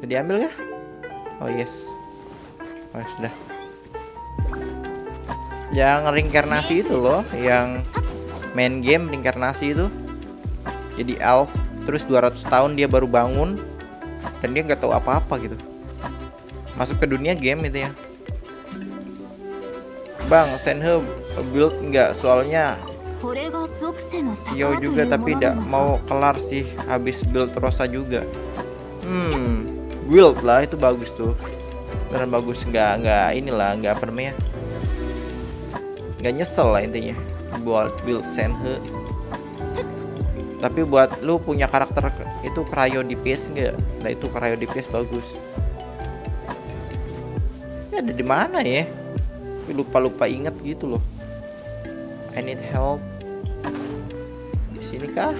Udah diambil ya oh yes. Oh ya sudah. Yang reinkarnasi itu loh yang main game reinkarnasi itu. Jadi elf terus 200 tahun dia baru bangun dan dia nggak tahu apa-apa gitu. Masuk ke dunia game itu ya. Bang Senhe build nggak? Soalnya Sio juga tapi tidak mau kelar sih habis build Rosa juga. Hmm build lah itu bagus tuh. Beneran bagus nggak nggak inilah nggak apa namanya. Nggak nyesel lah intinya buat build Senhe. Tapi buat lu punya karakter itu cryo DPS nggak? Nah itu cryo DPS bagus. Ya ada di mana ya? Lupa lupa inget gitu loh. I need help. Di sini kah?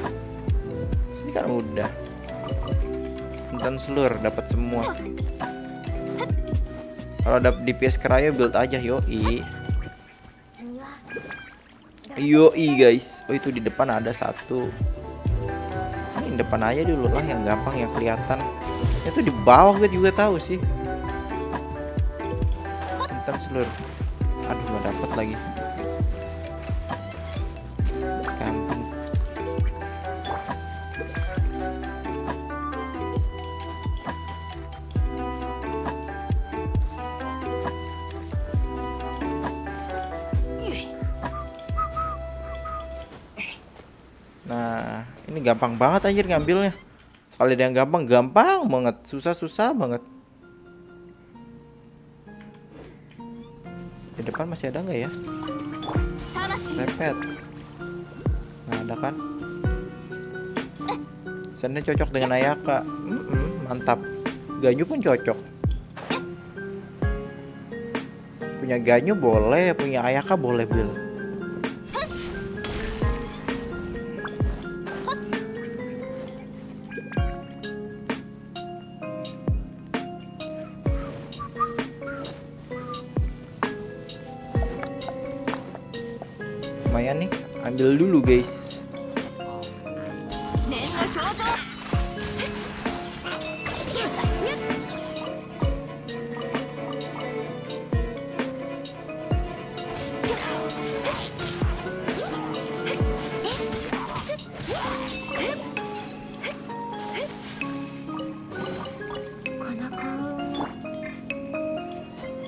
Sini kan udah Intan seluruh dapat semua. Kalau dapat DPS cryo build aja yoi. Yoi guys. Oh itu di depan ada satu. Ini depan aja dulu lah yang gampang yang kelihatan. Itu di bawah gue juga tahu sih. Intan seluruh aduh nggak dapat lagi Nah, ini gampang banget anjir ngambilnya. Sekali ada gampang, gampang banget. Susah-susah banget. Di depan masih ada nggak ya? 魂 Repet. Nah, ada kan? Sana cocok dengan Ayaka. Mm-mm, mantap. Ganyu pun cocok. Punya Ganyu boleh, punya Ayaka boleh, Bil. ambil dulu guys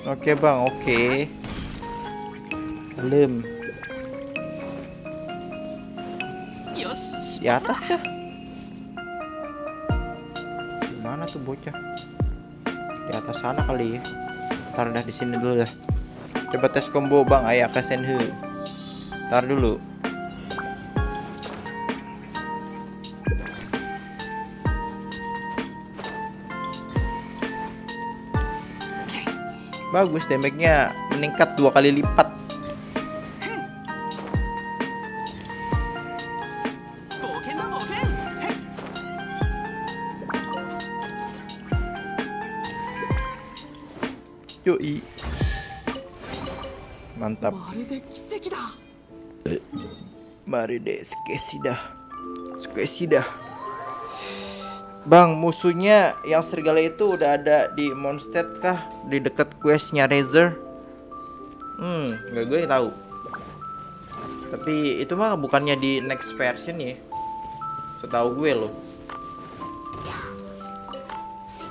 Oke okay, bang, oke. Okay. Lem di atas kah? Gimana tuh bocah? Di atas sana kali ya. Ntar dah di sini dulu dah. Coba tes combo bang Ayaka Senhu. Ntar dulu. Bagus damage-nya meningkat dua kali lipat. Yoi. Mantap. Eh, mari deh, skesida, dah. Dah. Bang, musuhnya yang serigala itu udah ada di monster kah? Di dekat questnya Razer? Hmm, nggak gue tahu. Tapi itu mah bukannya di next version ya. Setahu gue loh.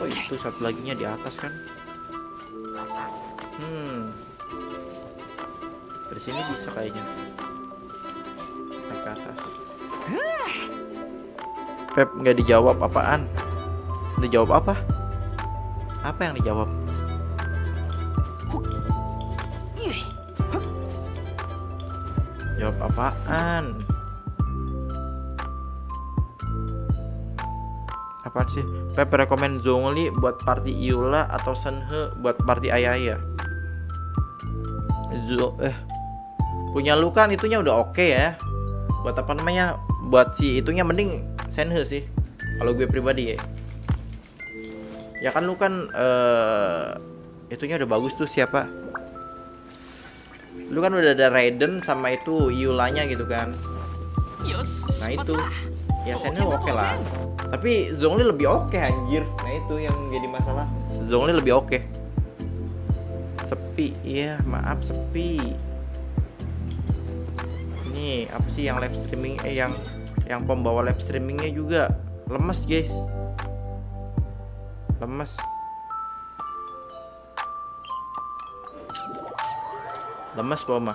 Oh, itu satu laginya di atas kan? Hmm. Dari sini bisa kayaknya. Naik ke atas. Pep nggak dijawab apaan? Dijawab apa? Apa yang dijawab? Jawab apaan? Apaan sih? Pep rekomend Zhongli buat party Iula atau Senhe buat party Ayaya eh punya lu kan itunya udah oke okay ya. Buat apa namanya? Buat si itunya mending Senhe sih kalau gue pribadi ya. Ya kan lu kan uh, itunya udah bagus tuh siapa? Lu kan udah ada Raiden sama itu Yulanya gitu kan. Nah itu. ya Senhe oke okay lah. Tapi Zongli lebih oke okay, anjir. Nah itu yang jadi masalah. Zongli lebih oke. okay. Sepi, iya maaf sepi. Ini apa sih yang live streaming eh yang yang pembawa live streamingnya juga lemes guys. Lemes. Lemes Poma.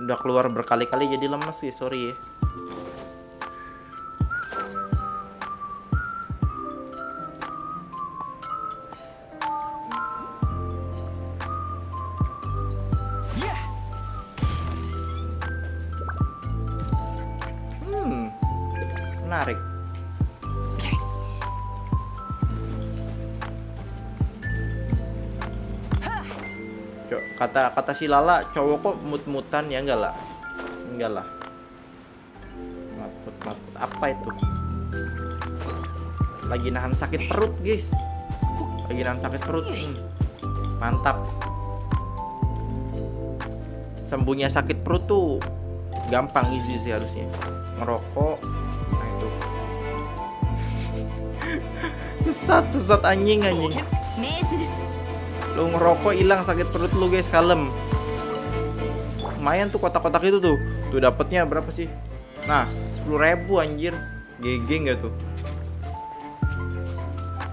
Udah keluar berkali-kali jadi lemes sih, sorry ya. Menarik. Kata kata si Lala cowok kok mut-mutan ya enggak lah. Enggak lah. Maput maput apa itu? Lagi nahan sakit perut guys. Lagi nahan sakit perut Hmm. mantap. Sembuhnya sakit perut tuh gampang easy sih harusnya. Ngerokok Sesat, sesat anjing anjing. Lu ngerokok hilang sakit perut lu guys, kalem. Lumayan tuh kotak-kotak itu tuh. Tuh dapatnya berapa sih? Nah, 10.000 anjir. GG enggak tuh?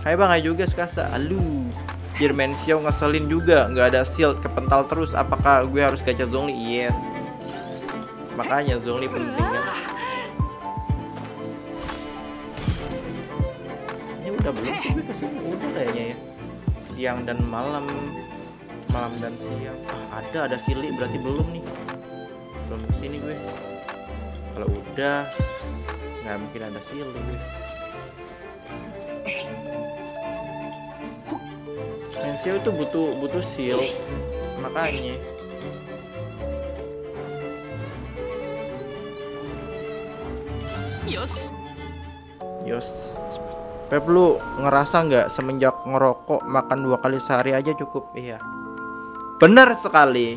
Hai bang, hai juga Sukasa. Alu. Jerman Xiao ngeselin juga, nggak ada shield kepental terus. Apakah gue harus gacha Zhongli? Yes. Makanya Zhongli penting kan. Udah belum sih gue ke sini? Udah kayaknya ya. Siang dan malam Malam dan siang. Ah, Ada, ada Sili berarti belum nih. Belum ke sini gue. Kalau udah nggak mungkin ada Sili gue. Pensil tuh butuh butuh seal makanya. Yosh. Yos Pep lu ngerasa nggak semenjak ngerokok makan dua kali sehari aja cukup? Iya. Benar sekali.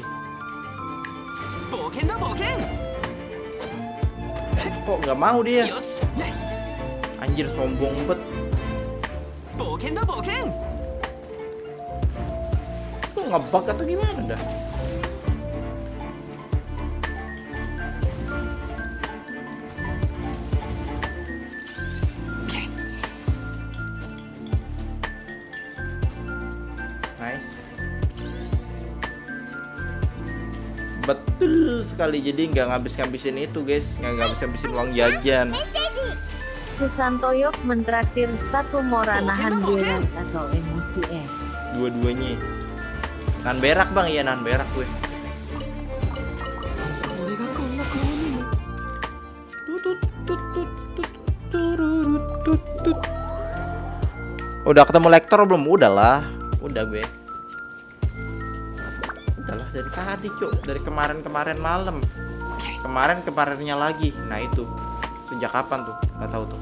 Kok nggak mau dia? Anjir sombong bet. Kok ngebug atau gimana dah? nice. Betul sekali. Jadi nggak ngabis-ngabisin itu guys. Nggak ngabis-ngabisin uang jajan. Susantoyok mentraktir satu moranahan berak atau emosi eh. Dua-duanya. Nan berak bang. Ya nan berak gue. Udah ketemu lektor belum? Udah lah udah gue udahlah dari tadi cuk. Dari kemarin-kemarin malam. Kemarin kemarinnya lagi. Nah itu. Sejak kapan tuh? Nggak tahu tuh.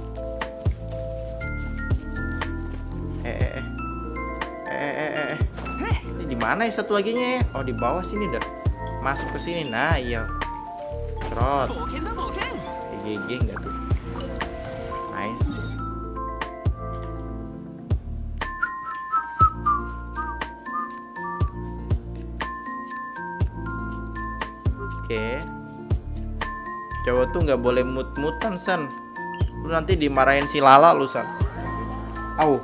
Eh eh eh. Eh eh eh, eh. ini di mana ya satu lagi nya ya? oh di bawah sini dah. Masuk ke sini. Nah iya. Trot GG nggak tuh? Nice. Oke. Cowok tuh nggak boleh mut-mutan san. Lu nanti dimarahin si lala lu san. Au.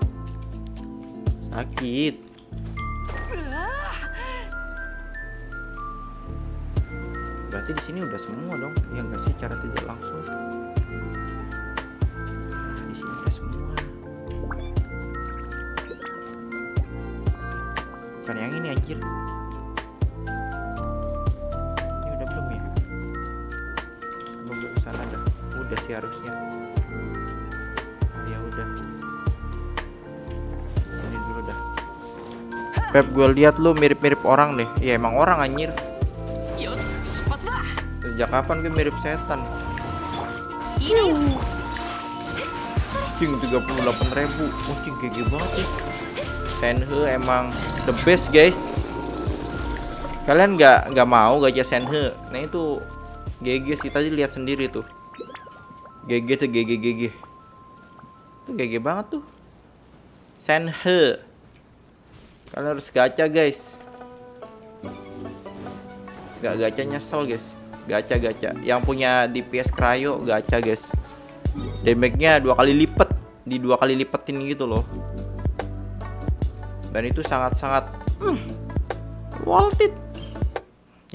Sakit. Berarti di sini udah semua dong. Yang kasih cara tidak langsung. Di sini semua. Bukan yang ini anjir juga sih harusnya. Ya udah. Ini dulu dah. Pep gue lihat lu mirip-mirip orang deh. Ya emang orang anjir. Sejak kapan gue mirip setan? Cing 38 ribu. Oh cing gede banget sih. Senhe emang the best guys. Kalian nggak nggak mau gajah Senhe nah itu GG sih tadi lihat sendiri tuh. GG tuh GG GG Itu GG banget tuh. Senhe. Kalian harus gacha guys. Gak gacha nyesel guys. Gacha gacha. Yang punya DPS Cryo gacha guys. Damage-nya dua kali lipat Di dua kali lipetin gitu loh. Dan itu sangat-sangat hmm, Worth it.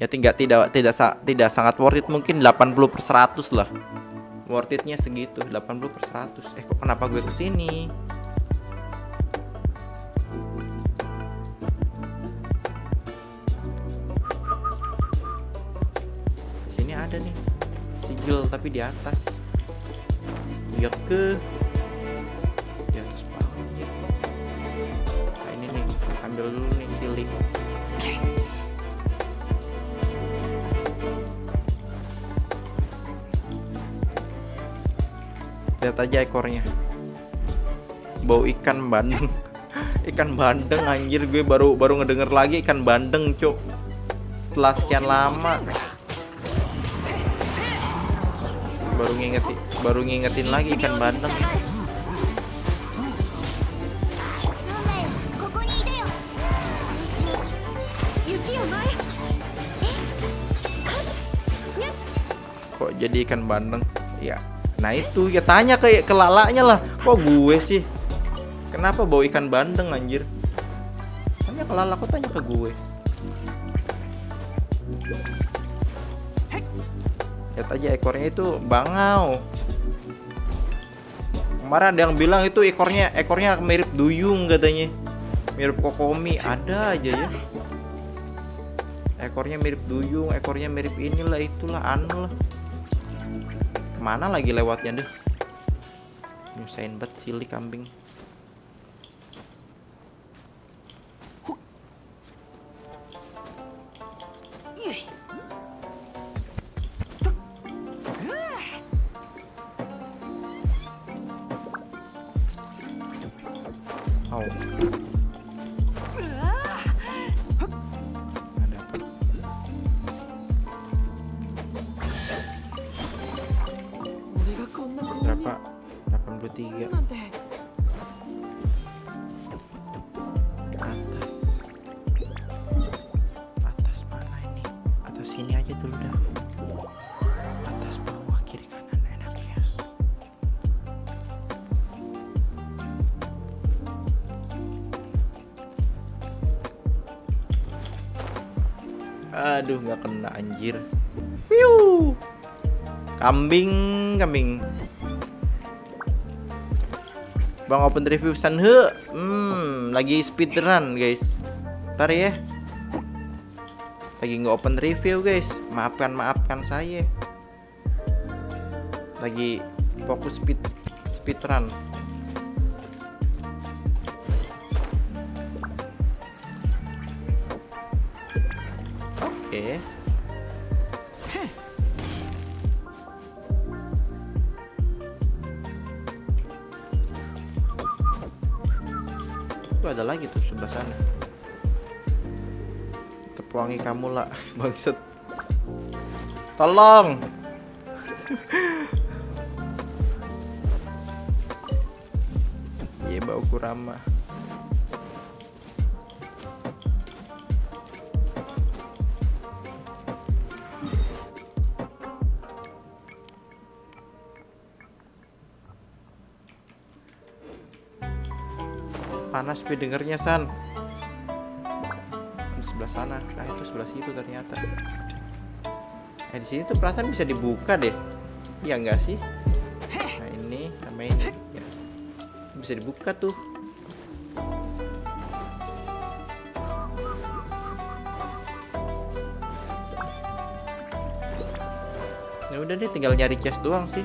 Ya tinggal tidak tidak tidak sangat worth it. Mungkin 80 per 100 lah Worth it-nya segitu 80 per 100 Eh kok kenapa gue ke sini? Sini ada nih sigil tapi di atas. Lihat ke. Di atas banget nah ini nih ambil dulu nih silik lihat aja ekornya. Bau ikan bandeng. Ikan bandeng anjir. Gue baru baru ngedenger lagi ikan bandeng cuk. Setelah sekian lama. Baru ngingetin baru ngingetin lagi ikan bandeng. Kok jadi ikan bandeng? Ya nah itu ya tanya ke ke lalanya lah kok gue sih? Kenapa bau ikan bandeng anjir? Tanya ke lala kok tanya ke gue? Lihat aja ekornya itu bangau. Kemarin ada yang bilang itu ekornya ekornya mirip duyung katanya. Mirip kokomi ada aja ya. Ekornya mirip duyung ekornya mirip inilah itulah anu lah ke mana lagi lewatnya deh? Nyusahin banget silih kambing 63 ke atas. Atas mana ini? Atas sini aja dulu dah. Atas bawah kiri kanan enak yes. Aduh nggak kena anjir. Wiu. kambing kambing. Bang open review Sanhe. Hmm, lagi speedrun, guys. Ntar ya. Lagi nggak open review, guys. Maafkan, maafkan saya. Lagi fokus speed speedrun. Oke. tuh ada lagi tuh sebelah sana. Tepuangi kamu lah bangset tolong! Iya bau kurama. Panas pi dengernya san. Di sebelah sana. Nah itu sebelah situ ternyata. Eh di sini tuh perasaan bisa dibuka deh. Iya enggak sih? Nah ini sama ini. Ya. bisa dibuka tuh. Ya udah deh tinggal nyari chest doang sih.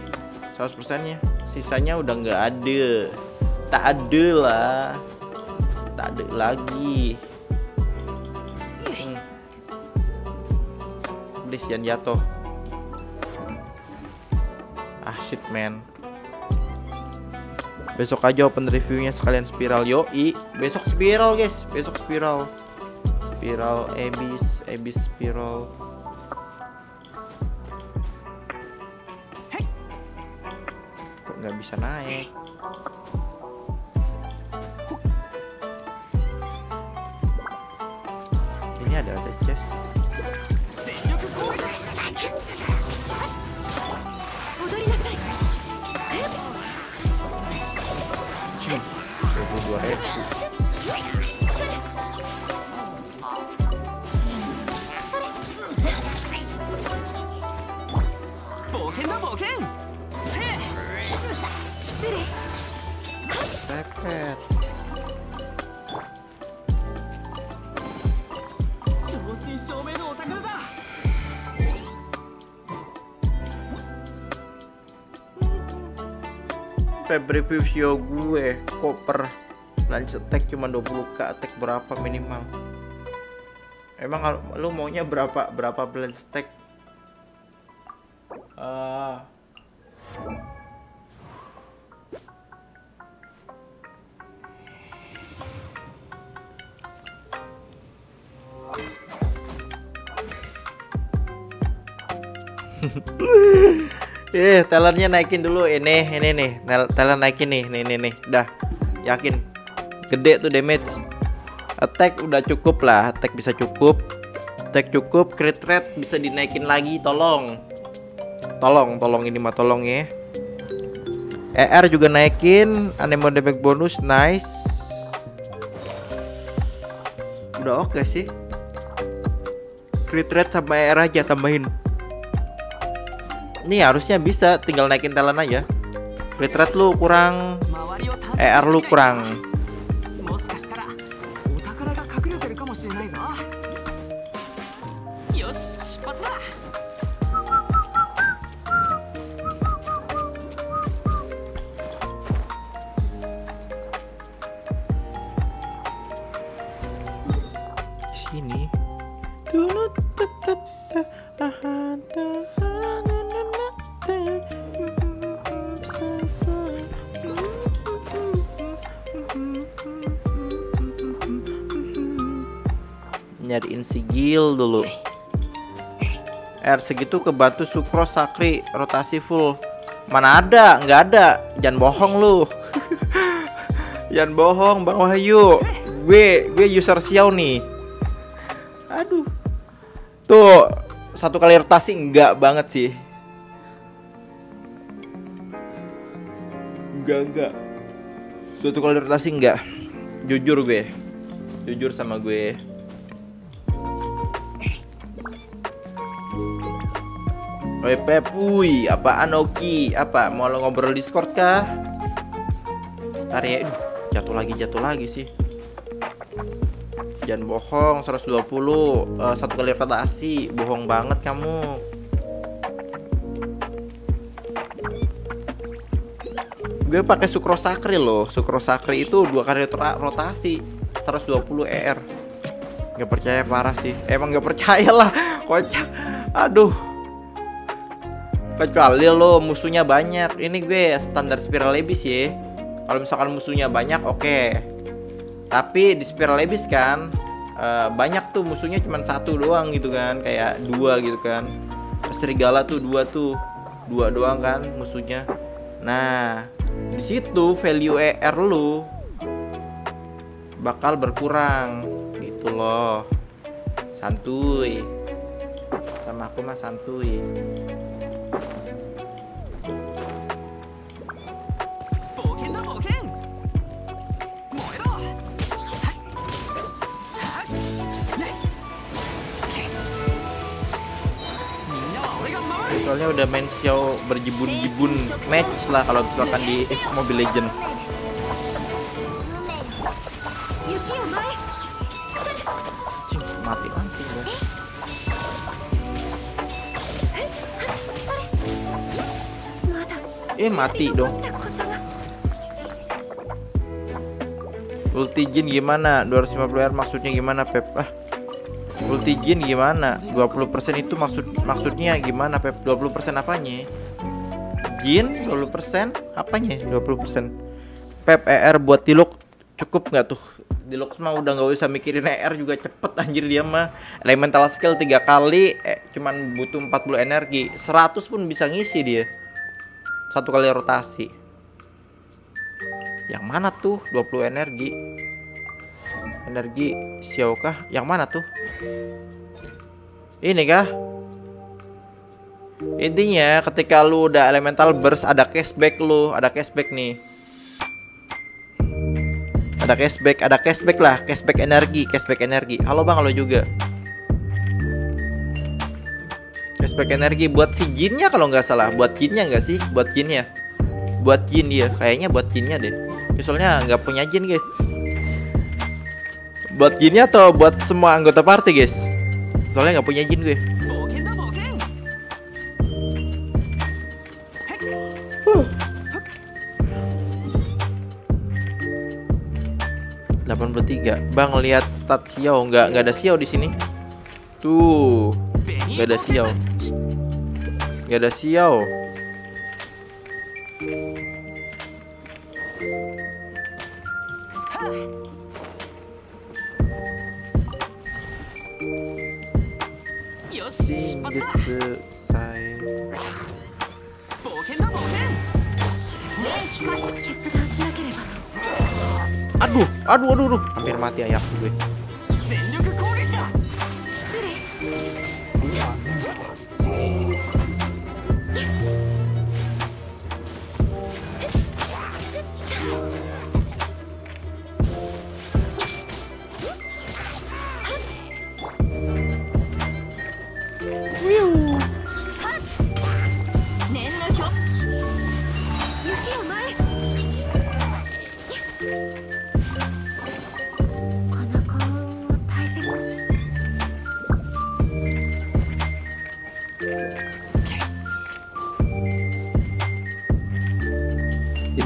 100% nya sisanya udah nggak ada. Tak ada lah ada lagi. Hmm. please jangan jatuh. Ah shit man. Besok aja open reviewnya sekalian spiral yoi. Besok spiral guys. Besok spiral. Spiral ebis ebis spiral. Kok nggak bisa naik Feb review Shio gue koper. Lanjut attack cuma 20k attack berapa minimal? Emang lu maunya berapa berapa balance stack Talentnya naikin dulu. Ini, ini nih, Tel- talent naikin nih, nih, nih, nih, dah, yakin, gede tuh damage, attack udah cukup lah, attack bisa cukup, attack cukup, crit rate bisa dinaikin lagi, tolong, tolong, tolong ini mah tolong ya, ER juga naikin, anemo damage bonus, nice, udah oke sih, crit rate sama ER aja tambahin nih harusnya bisa tinggal naikin talent aja. Crit rate lu kurang, ER lu kurang. R segitu ke batu sukro sakri rotasi full. Mana ada? Nggak ada. Jangan bohong lu. Jangan bohong Bang Wahyu. Gue gue user Xiao nih. Aduh. Tuh satu kali rotasi enggak banget sih. Enggak enggak. Suatu kali rotasi enggak. Jujur gue. Jujur sama gue. Oi Pep, wui, apaan Oki? Apa mau lo ngobrol Discord kah? Ntar ya, jatuh lagi, jatuh lagi sih. Jangan bohong, 120 eh, satu kali rotasi, bohong banget kamu. Gue pakai Sukro Sakri loh. Sukro Sakri itu dua kali rota- rotasi, 120 ER. Gak percaya parah sih. Emang gak percaya lah, kocak. Aduh. Kecuali lo musuhnya banyak. Ini gue standar spiral lebis ya. Kalau misalkan musuhnya banyak, oke. Tapi di spiral lebis kan eh, banyak tuh musuhnya cuma satu doang gitu kan, kayak dua gitu kan. Serigala tuh dua tuh, dua doang kan musuhnya. Nah, di situ value ER lu bakal berkurang gitu loh santuy sama aku mah santuy soalnya udah main show berjibun-jibun match lah kalau misalkan di Mobile Legend mati mati eh mati dong. Ulti jin gimana? 250 r maksudnya gimana pep? Ah ulti jin gimana 20% itu maksud maksudnya gimana Pep? 20% apanya? Jin 20% apanya? 20% Pep ER buat tiluk cukup nggak tuh? Deluxe mah udah nggak usah mikirin ER juga cepet anjir dia mah. Elemental skill tiga kali eh, cuman butuh 40 energi. 100 pun bisa ngisi dia. Satu kali rotasi. Yang mana tuh 20 energi energi Xiao kah yang mana tuh? Ini kah? Intinya ketika lu udah elemental burst ada cashback lu ada cashback nih. Ada cashback ada cashback lah. Cashback energi cashback energi. Halo bang halo juga. Cashback energi buat si jinnya kalau nggak salah. Buat jinnya nggak sih? Buat jinnya. Buat jin dia kayaknya buat jinnya deh. Ya, soalnya nggak punya jin guys Buat jinnya atau buat semua anggota party guys? Soalnya nggak punya jin gue. delapan puluh tiga. Bang lihat stat Xiao. Nggak nggak ada Xiao di sini. Tuh. Nggak ada Xiao. Nggak ada Xiao. し出発だ Genjutsu Sai 冒険だ冒険しかし決断しなければ aduh aduh aduh aduh hampir mati ayam gue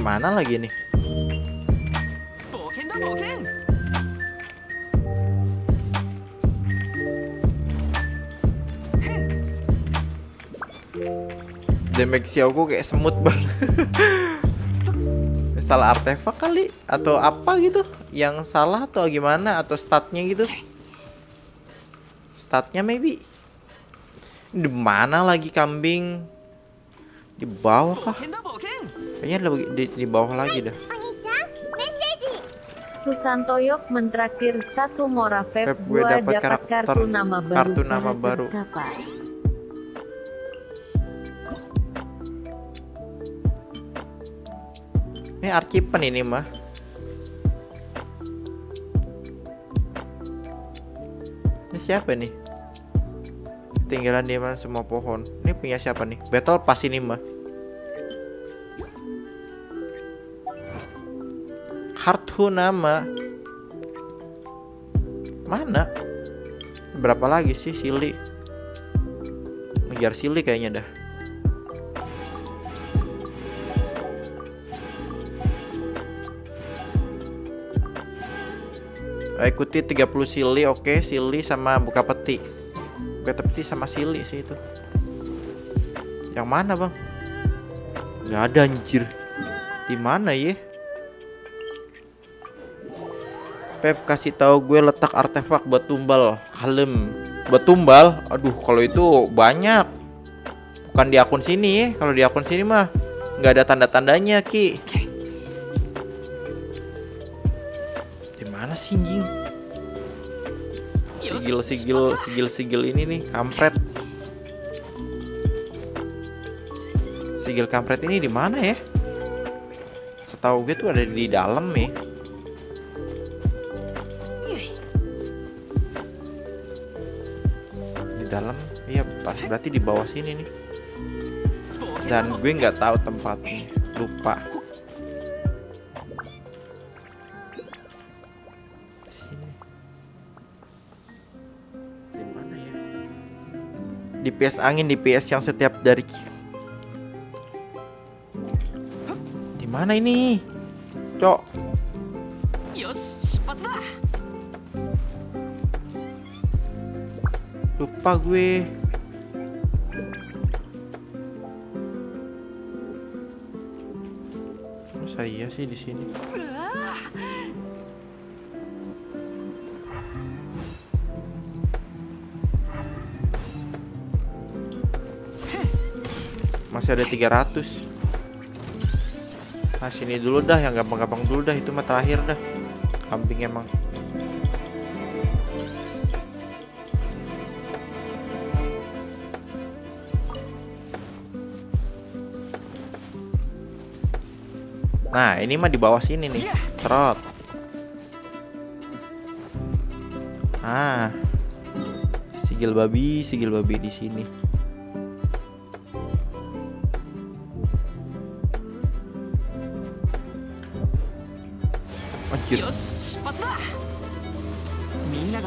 mana lagi nih? damage Xiaoku kayak semut banget. Salah artefak kali? Atau apa gitu? Yang salah atau gimana? Atau statnya gitu? Statnya maybe? Di mana lagi kambing? Di bawah kah? Kayaknya lebih di, di bawah lagi dah. Susantoyok mentraktir satu Mora Feb Feb, gue gua dapat karakter- kartu nama baru. kartu nama baru. siapa? ini archipan ini mah. Ini siapa nih? Tinggalan di mana semua pohon. Ini punya siapa nih? Battle pass ini mah kartu nama. Mana? Berapa lagi sih Sili? Ngejar Sili kayaknya dah. Ikuti 30 sili oke. Sili sama buka peti. Buka peti sama sili sih itu. Yang mana bang? Nggak ada anjir. Di mana ya Pep kasih tahu gue letak artefak buat tumbal kalem buat tumbal aduh kalau itu banyak bukan di akun sini ya kalau di akun sini mah nggak ada tanda-tandanya ki di mana sih anjing? Sigil sigil sigil sigil ini nih kampret. Sigil kampret ini di mana ya? Setahu gue tuh ada di dalam nih. Di dalam, iya pas berarti di bawah sini nih. Dan gue nggak tahu tempatnya, lupa. Sini. Di mana ya? Di PS angin, di PS yang setiap dari Di mana ini? Cok, lupa gue. Masa iya sih di sini? Masih ada 300 Nah sini dulu dah yang gampang-gampang dulu dah itu mah terakhir dah Camping emang Nah, ini mah di bawah sini nih. Trot. Ah. Sigil babi, sigil babi di sini. Anjir. Minna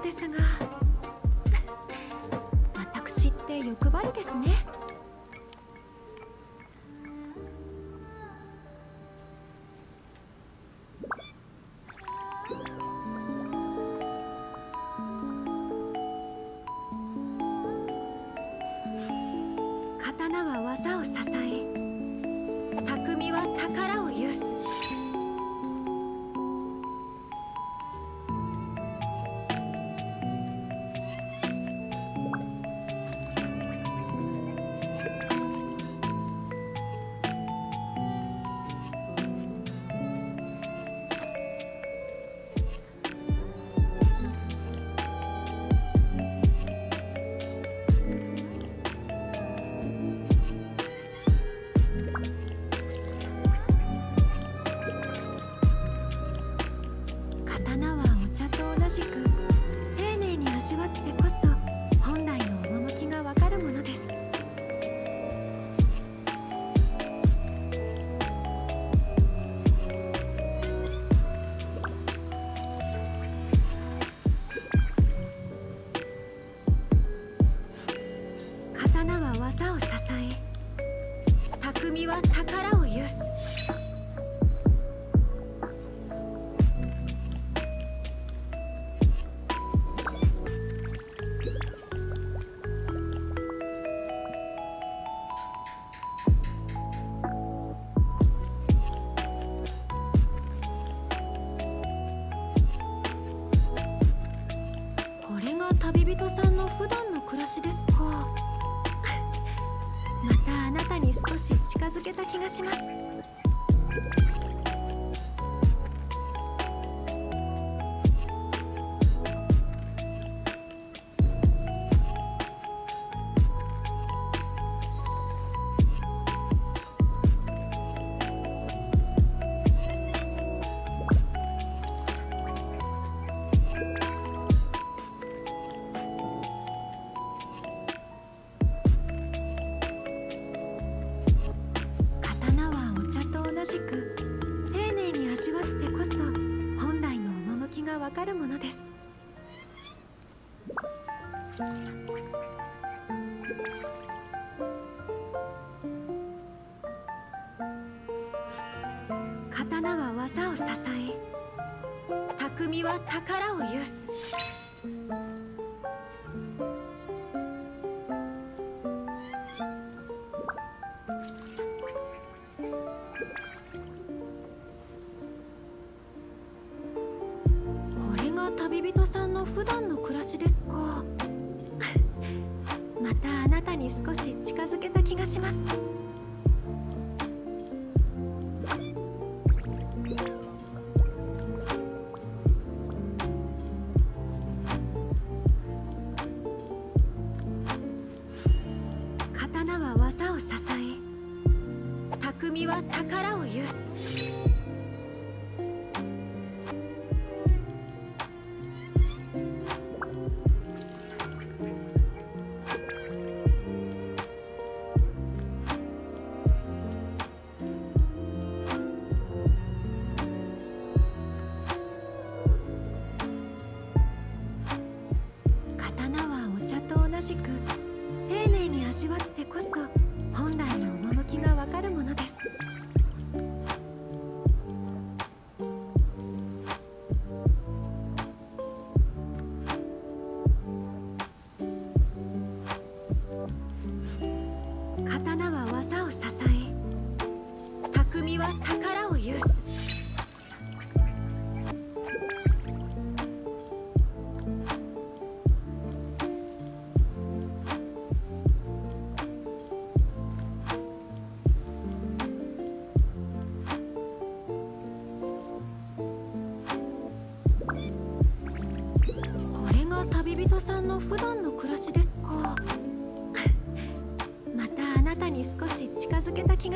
ですが。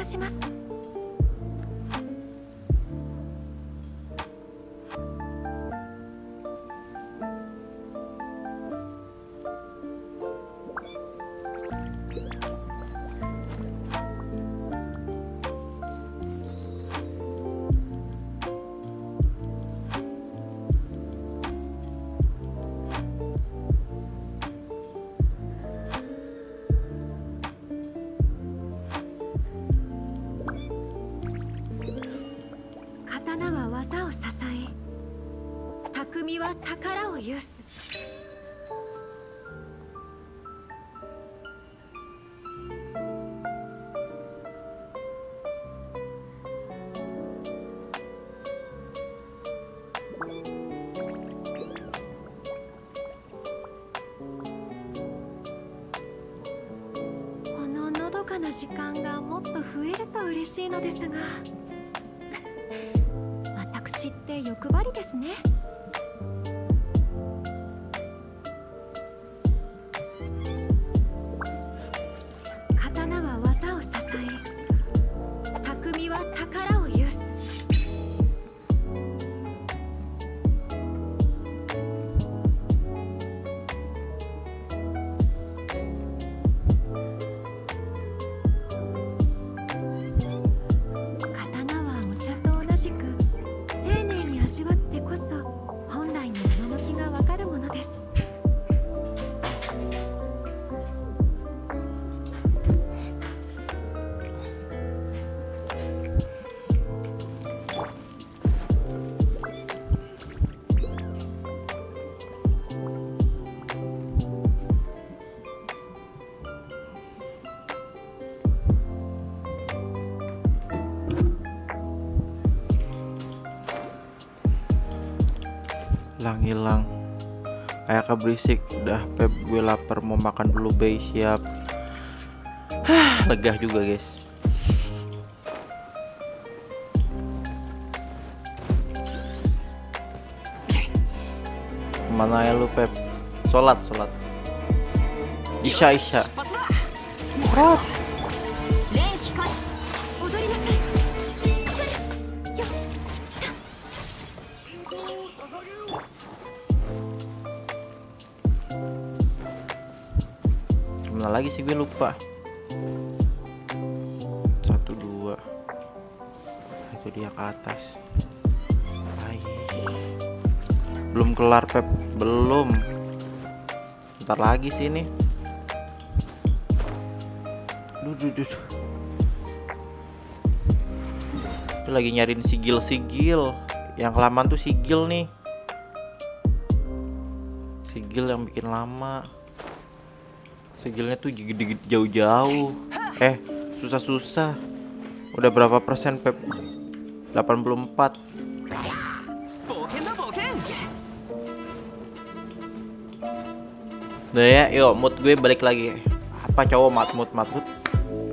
します。嬉しいのですが。私って欲張りですね。Hilang. Hilang kayak berisik udah pep gue lapar mau makan dulu bay siap. Hah, lega juga guys. Ke mana ya lu pep? Sholat sholat. Isya isya. 出 lupa satu dua. Itu dia ke atas. Hai. belum kelar pep. Belum. Ntar lagi sih ini. Duh, duh, lagi nyariin sigil-sigil. Yang kelamaan tuh sigil nih. Sigil yang bikin lama Segilnya tuh gede-gede jauh-jauh. Eh, susah-susah. Udah berapa persen pep? 84. Udah ya, yuk mood gue balik lagi. Apa cowok matmut matmut?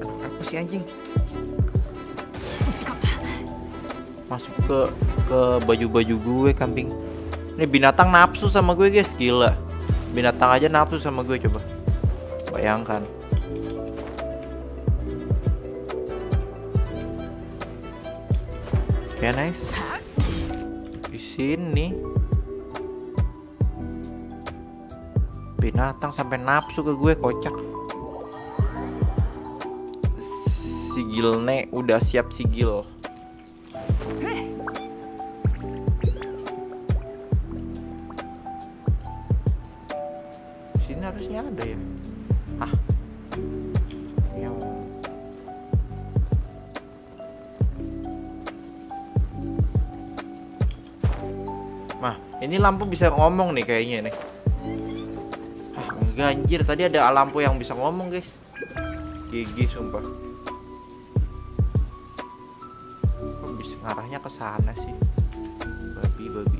Apa sih anjing? Masuk ke ke baju-baju gue kambing. Ini binatang nafsu sama gue guys, gila. Binatang aja nafsu sama gue coba. Bayangkan. Oke nice. Di sini. Binatang sampai nafsu ke gue kocak. Sigilnya udah siap sigil ini lampu bisa ngomong nih kayaknya nih. Ah, enggak anjir, tadi ada lampu yang bisa ngomong, guys. Gigi sumpah. Kok bisa ngarahnya ke sana sih? Babi, babi.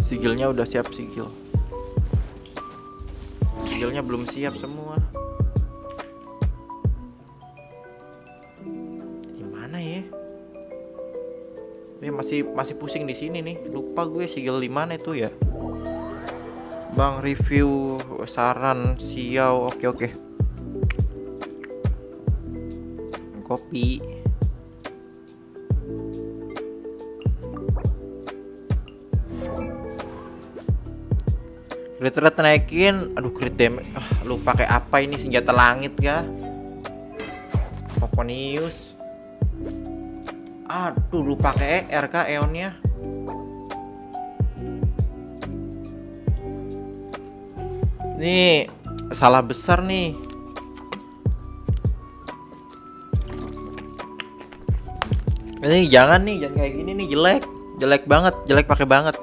Sigilnya udah siap sigil. Sigilnya belum siap semua. Gimana ya? Ini masih masih pusing di sini nih. Lupa gue sigil di mana itu ya. Bang review saran siau. Oke oke. Kopi. Crit rate naikin, aduh crit damage. Ah, lu pakai apa ini senjata langit kah? Poponius. Aduh, lu pakai ER kah Eonnya? Nih, salah besar nih. Ini jangan nih, jangan kayak gini nih jelek. Jelek banget, jelek pakai banget.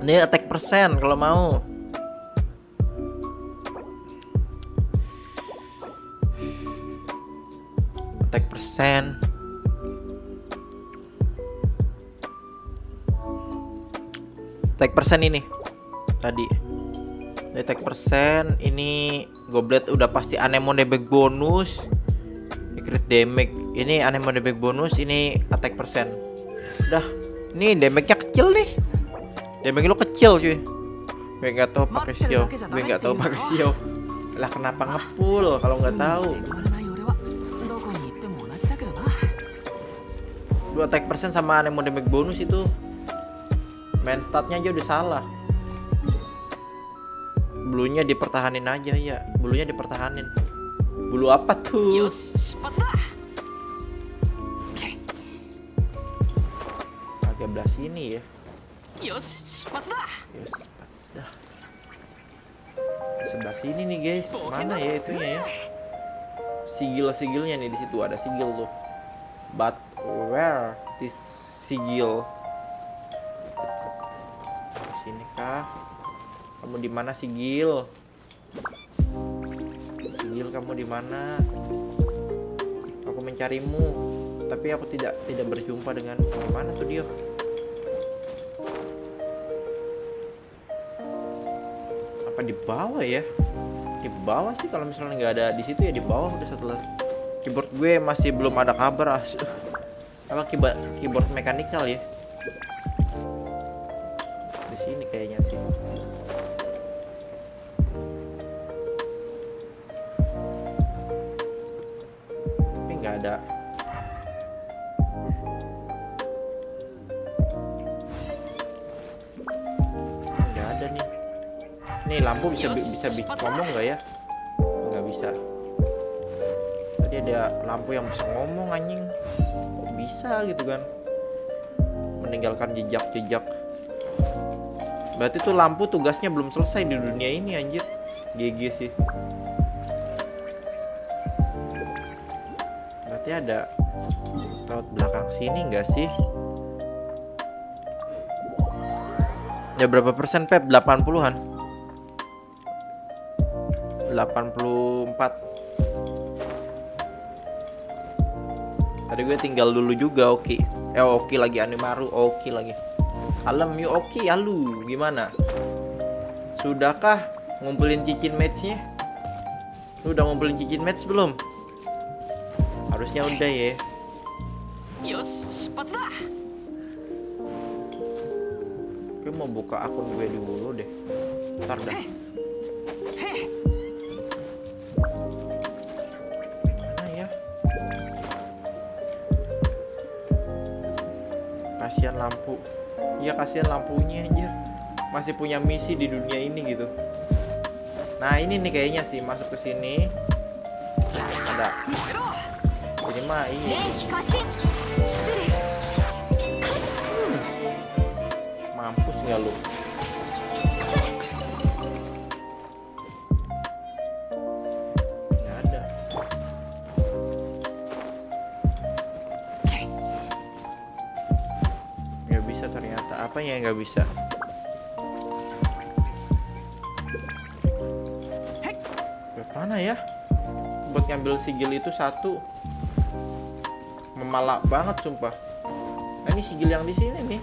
Ini attack persen kalau mau. Attack persen. Attack persen ini tadi. Attack persen, ini goblet udah pasti anemone damage bonus. Crit damage. Ini anemone damage bonus, ini attack persen. Udah, ini damage-nya kecil nih Ya, damage lo kecil cuy. Gue nggak tahu pakai sio gue nggak tahu pakai sio lah kenapa ngepul kalau nggak tahu? dua attack persen sama anemo damage bonus itu. Main statnya aja udah salah. Bulunya dipertahanin aja ya bulunya dipertahanin. Bulu apa tuh? Pakai belas ini ya. Spatzdah. Ya, Spatzdah. Sebelah sini nih guys. Mana ya itunya ya? Sigil-sigilnya nih di situ ada sigil tuh. But where this sigil? Sini kah? Kamu di mana sigil? Sigil kamu di mana? Aku mencarimu, tapi aku tidak tidak berjumpa dengan Mana tuh dia? Apa di bawah ya? Di bawah sih kalau misalnya nggak ada di situ ya di bawah udah setelah keyboard gue masih belum ada kabar as apa keyboard keyboard mekanikal ya di sini kayaknya sih tapi nggak ada nih lampu bisa bi- bisa bi- ngomong nggak ya? Nggak bisa. Tadi ada lampu yang bisa ngomong anjing. Kok bisa gitu kan? Meninggalkan jejak-jejak. Berarti tuh lampu tugasnya belum selesai di dunia ini anjir. GG sih. Berarti ada laut belakang sini nggak sih? Ya berapa persen Pep? 80-an 84 Tadi gue tinggal dulu juga Oki. Eh Oki lagi Animaru. Oki lagi. Kalem yuk Oki ya lu Gimana? Sudahkah ngumpulin cicin matchnya? Lu udah ngumpulin cicin match belum? Harusnya udah ya. Yos, sepatlah. Gue mau buka akun gue dulu deh. Ntar dah. Eh, kasihan lampu. Iya kasihan lampunya anjir. Masih punya misi di dunia ini gitu. Nah ini nih kayaknya sih masuk ke sini. Ada. Ini mah ini. Hmm. Mampus nggak lu? Ternyata. Apa yang nggak bisa? Buat mana ya? Buat ngambil sigil itu satu. Memalak banget sumpah. Nah, ini sigil yang di sini nih.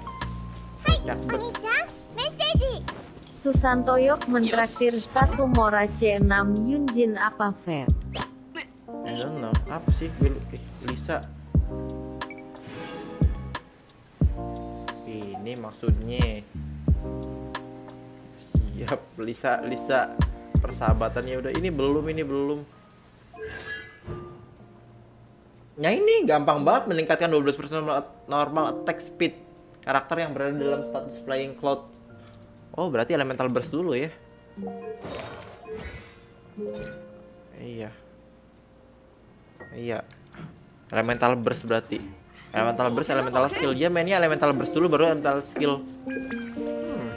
Cakep. Susantoyok mentraktir satu Mora C6 Yunjin apa Feb? I don't know. Apa sih? Eh, Lisa. Ini maksudnya. Siap, Lisa, Lisa. Persahabatannya udah. Ini belum, ini belum. Nah ini gampang banget meningkatkan 12% normal, attack speed karakter yang berada dalam status flying cloud. Oh berarti elemental burst dulu ya? Iya. Iya. Elemental burst berarti. Elemental Burst, Elemental Skill. Dia mainnya Elemental Burst dulu baru Elemental Skill. Hmm.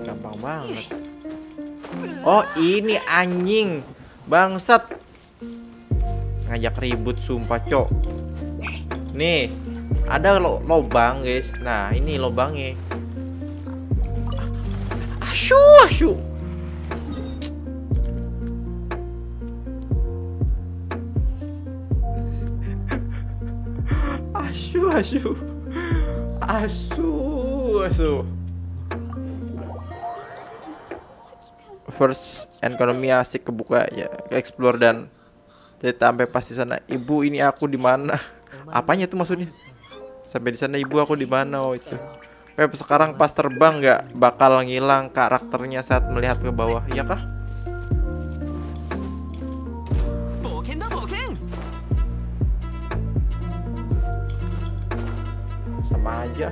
Gampang banget. Oh, ini anjing. Bangsat. Ngajak ribut sumpah, Cok. Nih, ada lo lobang, guys. Nah, ini lobangnya. Asyuh, asyuh. Asu, asu. Asu, asu. First economy asik kebuka ya, explore dan cerita sampai pas di sana. Ibu, ini aku di mana? Apanya tuh maksudnya? Sampai di sana ibu aku di mana? Oh itu. Pep sekarang pas terbang nggak bakal ngilang karakternya saat melihat ke bawah, iya kah? Sama aja.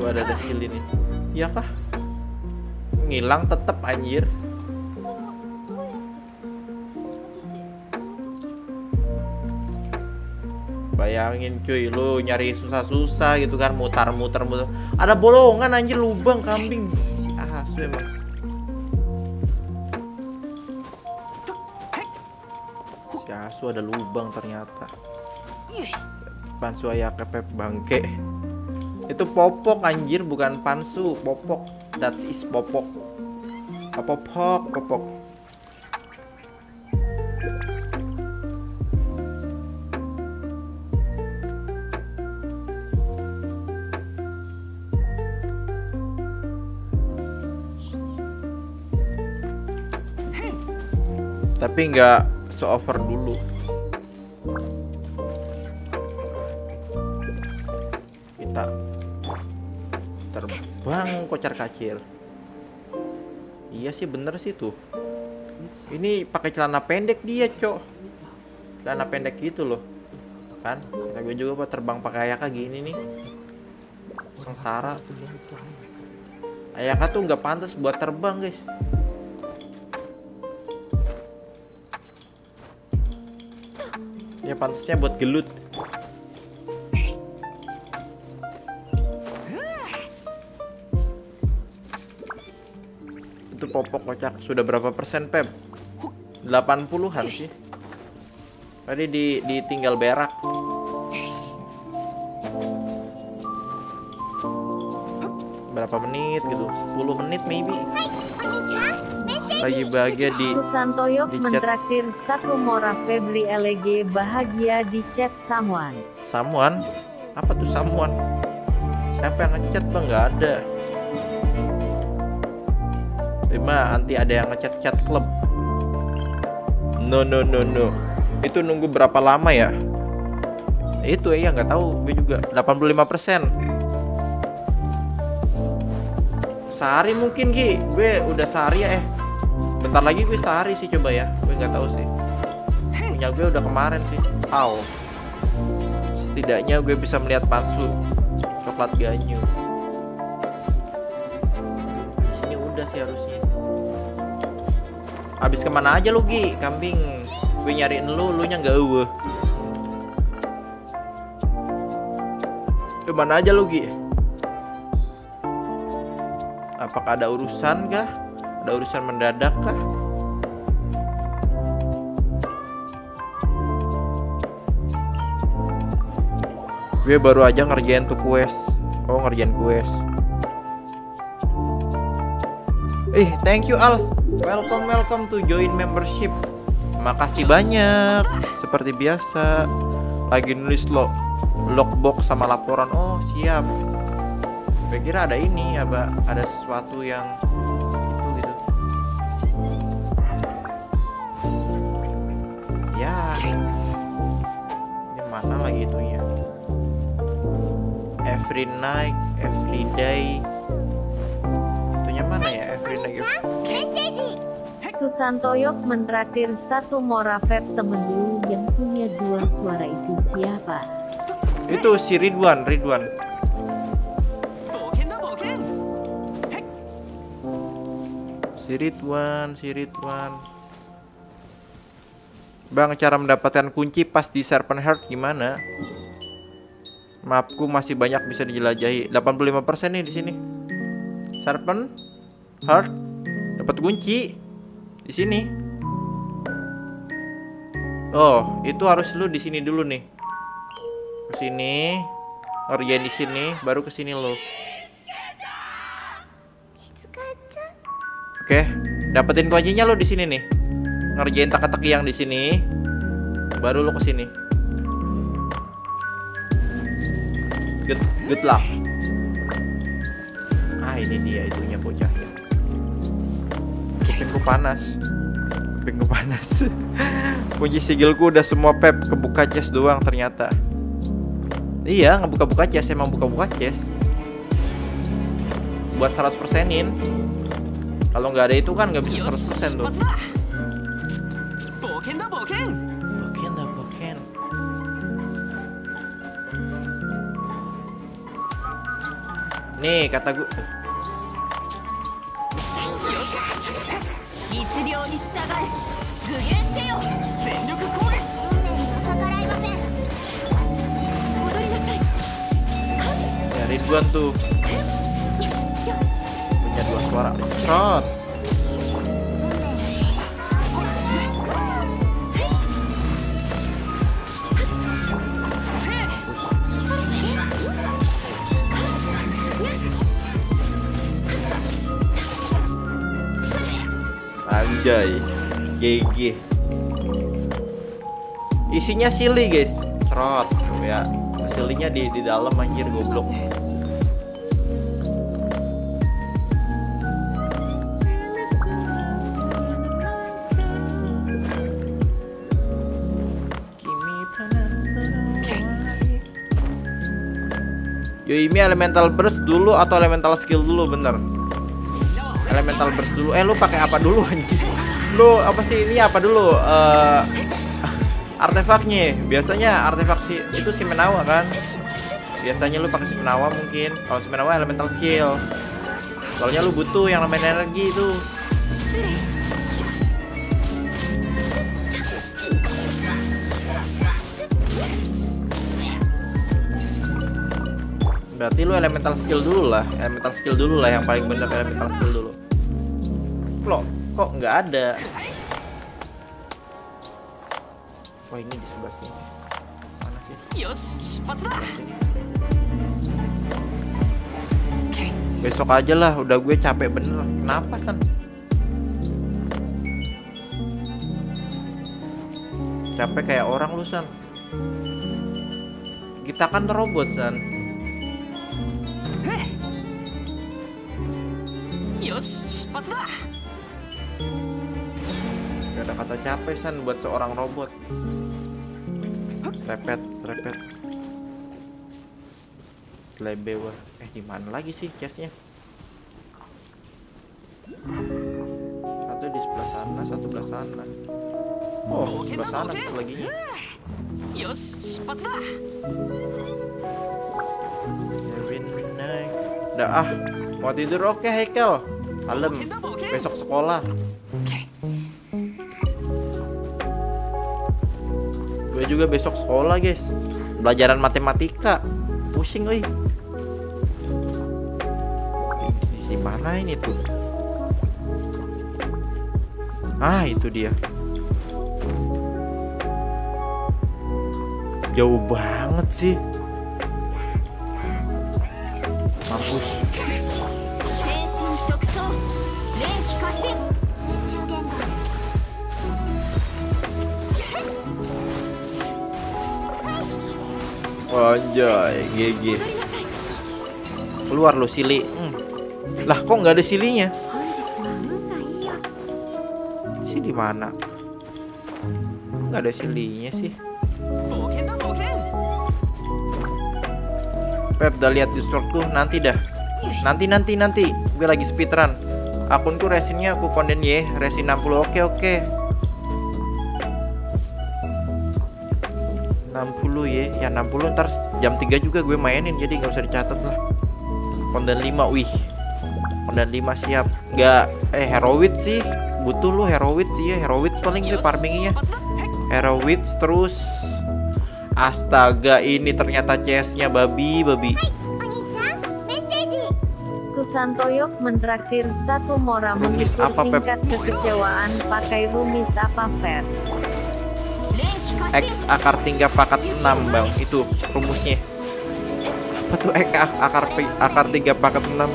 Gua ada ada skill ini. Iya kah? Ngilang tetep anjir. Bayangin cuy, lu nyari susah-susah gitu kan, mutar-muter muter. Ada bolongan anjir lubang kambing. Si asu emang. Pansu ada lubang ternyata. Pansu ayaka pep bangke. Itu popok anjir bukan pansu. Popok. That is popok. Popok popok tapi nggak so over dulu kocar kacir iya sih bener sih tuh. Ini pakai celana pendek dia cok. Celana pendek gitu loh. Kan kata gue juga pak terbang pakai ayaka gini nih. Sengsara. Ayaka tuh nggak pantas buat terbang guys. Ya pantasnya buat gelut kocak sudah berapa persen pep 80-an sih tadi di ditinggal berak berapa menit gitu 10 menit maybe lagi bahagia di Susantoyok di mentraktir satu Mora Febri LG bahagia di chat someone. Samuan? Apa tuh Samuan? Siapa yang ngechat bang? Nggak ada. Lima, anti ada yang ngechat chat klub. No no no no. Itu nunggu berapa lama ya? Itu ya nggak tahu. Gue juga 85 Sehari mungkin Ki. Gue udah sehari ya eh. Bentar lagi gue sehari sih coba ya. Gue nggak tahu sih. Punya gue udah kemarin sih. Aw setidaknya gue bisa melihat palsu coklat ganyu di sini udah sih harusnya habis ke mana aja lu Gi kambing gue nyariin lu lu nya nggak eueuh ke mana aja lu Gi apakah ada urusan kah ada urusan mendadak kah Gue baru aja ngerjain tuh quest. Oh, ngerjain quest. Eh, thank you Als. Welcome, welcome to join membership. Makasih banyak. Seperti biasa. Lagi nulis lo logbox sama laporan. Oh, siap. Gue kira ada ini, apa ada sesuatu yang itu gitu. Ya. Ini mana lagi itunya? every night, every day. Itunya mana ya? Every night. every- Susantoyo mentraktir satu morafet temen lu yang punya dua suara itu siapa? Itu si Ridwan, Ridwan. Si Ridwan, si Ridwan. Bang, cara mendapatkan kunci pas di Serpent Heart gimana? Mapku masih banyak bisa dijelajahi. 85% nih di sini. Serpent Heart dapat kunci di sini. Oh, itu harus lu di sini dulu nih. Ke sini, ngerjain di sini, baru ke sini lo. Oke, dapetin kuncinya lo di sini nih. Ngerjain teka-teki yang di sini. Baru lo ke sini. Good, good luck. Ah, ini dia itunya bocahnya kupingku panas. Kupingku panas. Kunci sigilku udah semua pep kebuka chest doang ternyata. Iya ngebuka-buka chest emang buka-buka chest. Buat 100 persenin kalau nggak ada itu kan nggak bisa 100 persen tuh. boken dah boken. Boken dah boken. Nih kata gue 律令に従え。具現せよ。全力攻撃。運命には逆らいません。戻りなさい。Ya Ridwan tuh punya dua suara. Shot. Anjay. GG. Isinya silly, guys. Cerot. Ya, silinya di di dalam anjir goblok. Yoimi elemental burst dulu atau elemental skill dulu bener elemental burst dulu. Eh lu pakai apa dulu anjir lu apa sih ini apa dulu? Eh artefaknya. Biasanya artefak si itu si menawa kan? Biasanya lu pakai si menawa mungkin. Kalau si menawa elemental skill. Soalnya lu butuh yang namanya energi itu. Berarti lu elemental skill dulu lah, elemental skill dulu lah yang paling bener elemental skill dulu loh kok nggak ada? Wah ini di sebelah sini. Mana sih? Besok aja lah udah gue capek bener. Kenapa san? Capek kayak orang lu san. Kita kan robot san. Yos, cepatlah. Gak ada kata capek San buat seorang robot. Repet, repet. Lebewa. Eh di mana lagi sih chestnya? Satu di sebelah sana, satu belah sana. Oh, sebelah sana satu lagi. Yos, patah. Dah ah, mau tidur oke okay, Hekel. Kalem. Besok sekolah. Gue juga besok sekolah guys. Pelajaran matematika. Pusing euy. Di, di mana ini tuh? Ah, itu dia. Jauh banget sih. Mampus. Anjay, GG. Keluar lo sili. Hmm. Lah, kok nggak ada silinya? Sili mana? Nggak ada silinya sih. Pep udah lihat Discordku nanti dah. Nanti nanti nanti gue lagi speedrun. Akunku resinnya aku konden ye, resin 60. Oke oke. 60 ya. Ya 60 ntar jam 3 juga gue mainin jadi nggak usah dicatat lah. Konten 5 wih. Konten 5 siap. Nggak eh heroid sih. Butuh lu heroid sih ya Heroit paling gue farmingnya. Heroit terus. Astaga ini ternyata chestnya babi babi. Susantoyok mentraktir satu mora apa tingkat kekecewaan pakai rumis apa fair X akar tiga pangkat enam bang. Itu rumusnya. Apa tuh X akar, akar 3 pangkat 6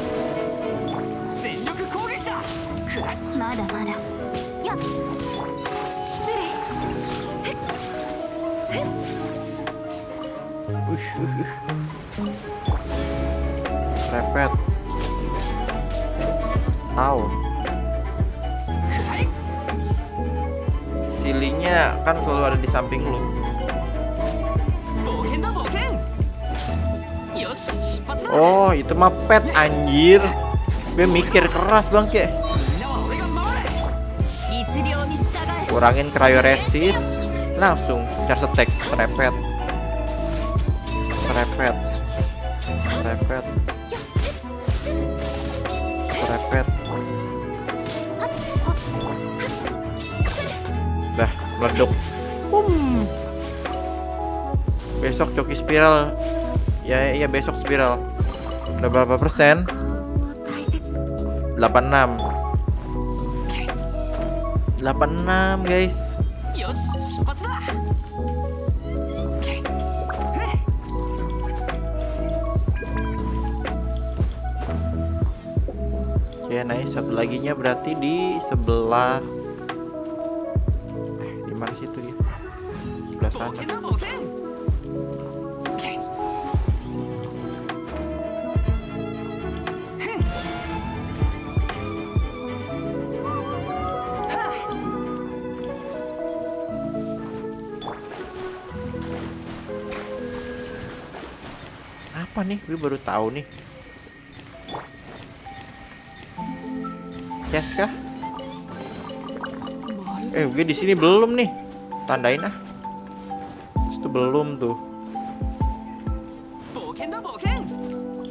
Repet. Ow dealingnya kan selalu ada di samping lu. Oh itu mah pet anjir. Gue mikir keras bang ke kurangin cryo resist langsung charge attack repet repet repet repet meleduk um. besok coki spiral. Ya iya besok spiral. Udah berapa persen? 86 86 guys. Oke, okay, ya, nice. Satu laginya berarti di sebelah apa nih? Gue baru tahu nih. Yes kah? Eh, gue di sini belum nih. Tandain ah. Itu belum tuh.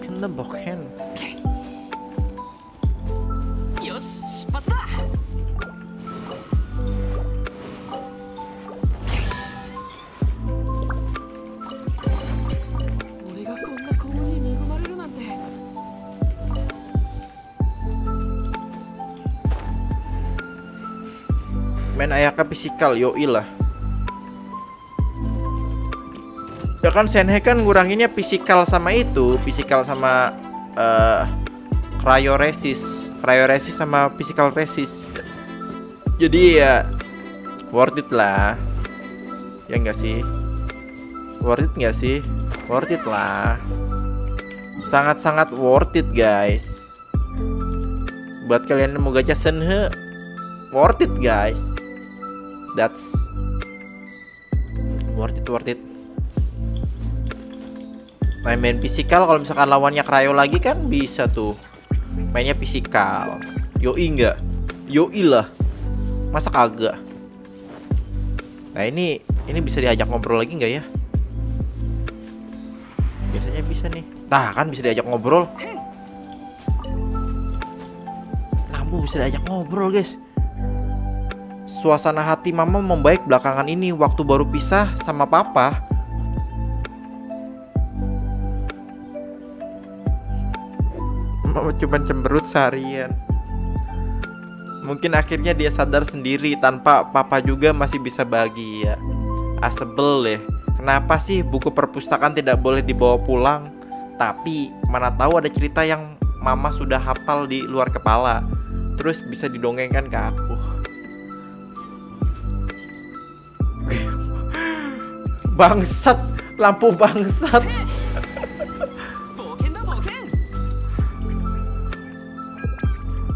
Kena bok. Ayaka fisikal, yoi lah. Ya kan Senhe kan nguranginnya fisikal sama itu, fisikal sama eh cryoresis, cryoresis sama physical resist. Jadi ya worth it lah. Ya enggak sih? Worth it enggak sih? Worth it lah. Sangat-sangat worth it, guys. Buat kalian yang mau gacha Senhe, worth it, guys. That's worth it, worth it. Main main fisikal kalau misalkan lawannya cryo lagi kan bisa tuh. Mainnya fisikal. Yoi enggak? Yoi lah. Masa kagak? Nah ini ini bisa diajak ngobrol lagi nggak ya? Biasanya bisa nih. Nah kan bisa diajak ngobrol. Lampu bisa diajak ngobrol guys. Suasana hati mama membaik belakangan ini waktu baru pisah sama papa. Mama cuma cemberut seharian. Mungkin akhirnya dia sadar sendiri tanpa papa juga masih bisa bahagia. Asebel deh. Kenapa sih buku perpustakaan tidak boleh dibawa pulang? Tapi mana tahu ada cerita yang mama sudah hafal di luar kepala. Terus bisa didongengkan ke aku. Bangsat, lampu bangsat.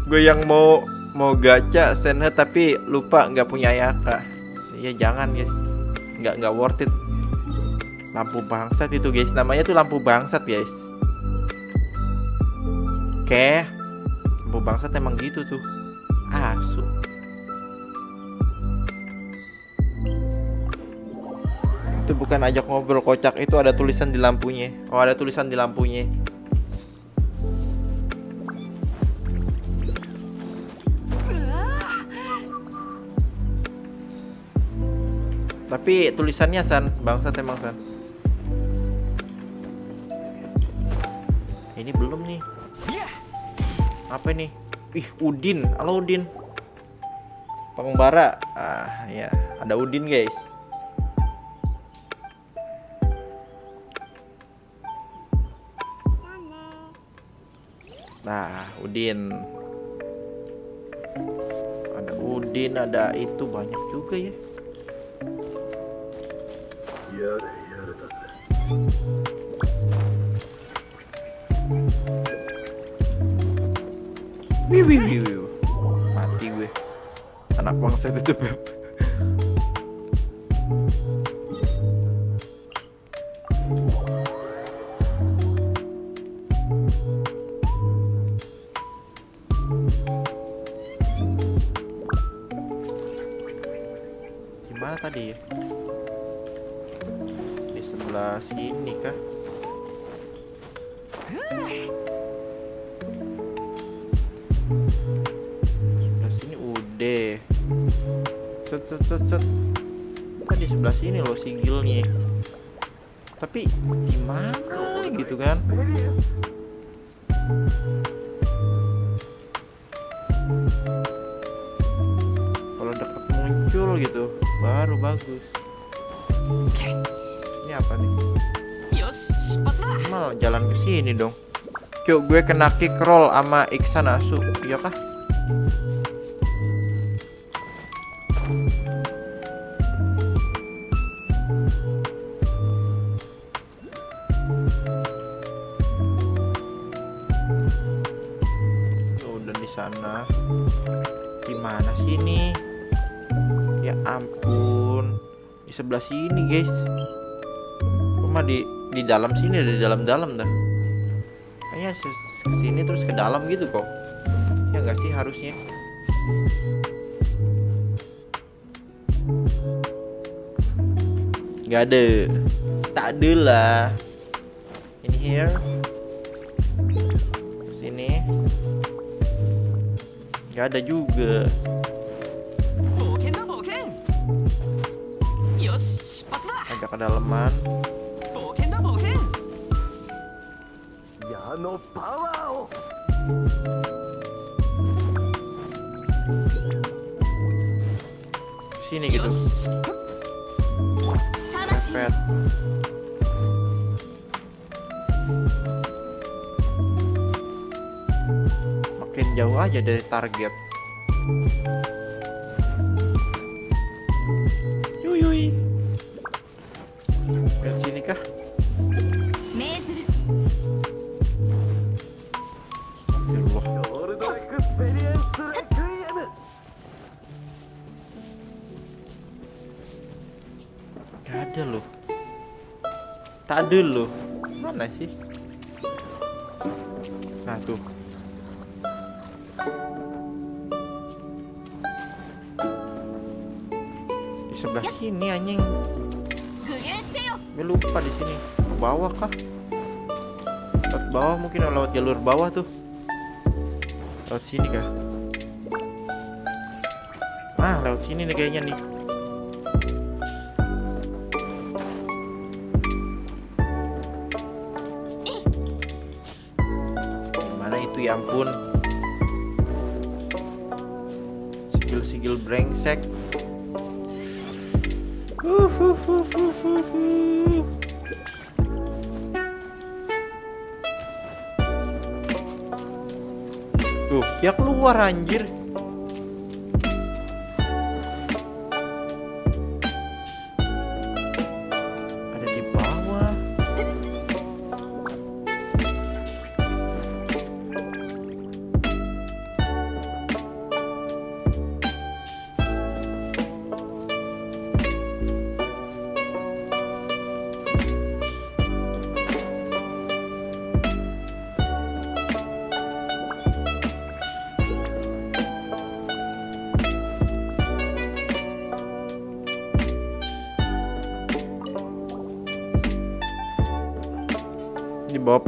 Gue yang mau mau gacha Senhe tapi lupa nggak punya Ayaka. ya jangan guys, nggak nggak worth it. Lampu bangsat itu guys, namanya tuh lampu bangsat guys. Oke, lampu bangsat emang gitu tuh. Asu. Ah, Itu bukan ajak ngobrol kocak, itu ada tulisan di lampunya. Oh ada tulisan di lampunya. Tapi tulisannya San, bangsat emang San. Ini belum nih. Apa ini? Ih, Udin. Halo Udin. Pengembara. Ah, ya, ada Udin, guys. Nah, Udin. Ada Udin, ada itu banyak juga ya. Wih, wih, wih, wih. Mati gue. Anak bangsa itu tuh, Beb. Gimana tadi? Di sebelah sini kah? Sebelah sini udah. Set set set set. Tadi sebelah sini loh sigilnya. Tapi gimana gitu kan? apa nih? Mal jalan ke sini dong. Cuk gue kena kick roll sama Iksan Asu Iya kah? Di sana. Sih ini? Ya ampun. Di sebelah sini guys di dalam sini di dalam-dalam dah. Kayaknya sini terus ke dalam gitu kok. Ya nggak sih harusnya? Nggak ada. Tak ada lah. In here. Sini nggak ada juga. Agak kedalaman. Sini gitu. よし pepet makin jauh aja dari target jalur bawah tuh. Lewat sini kah? Ah lewat sini nih kayaknya nih. Gimana itu ya ampun? Sigil-sigil brengsek dia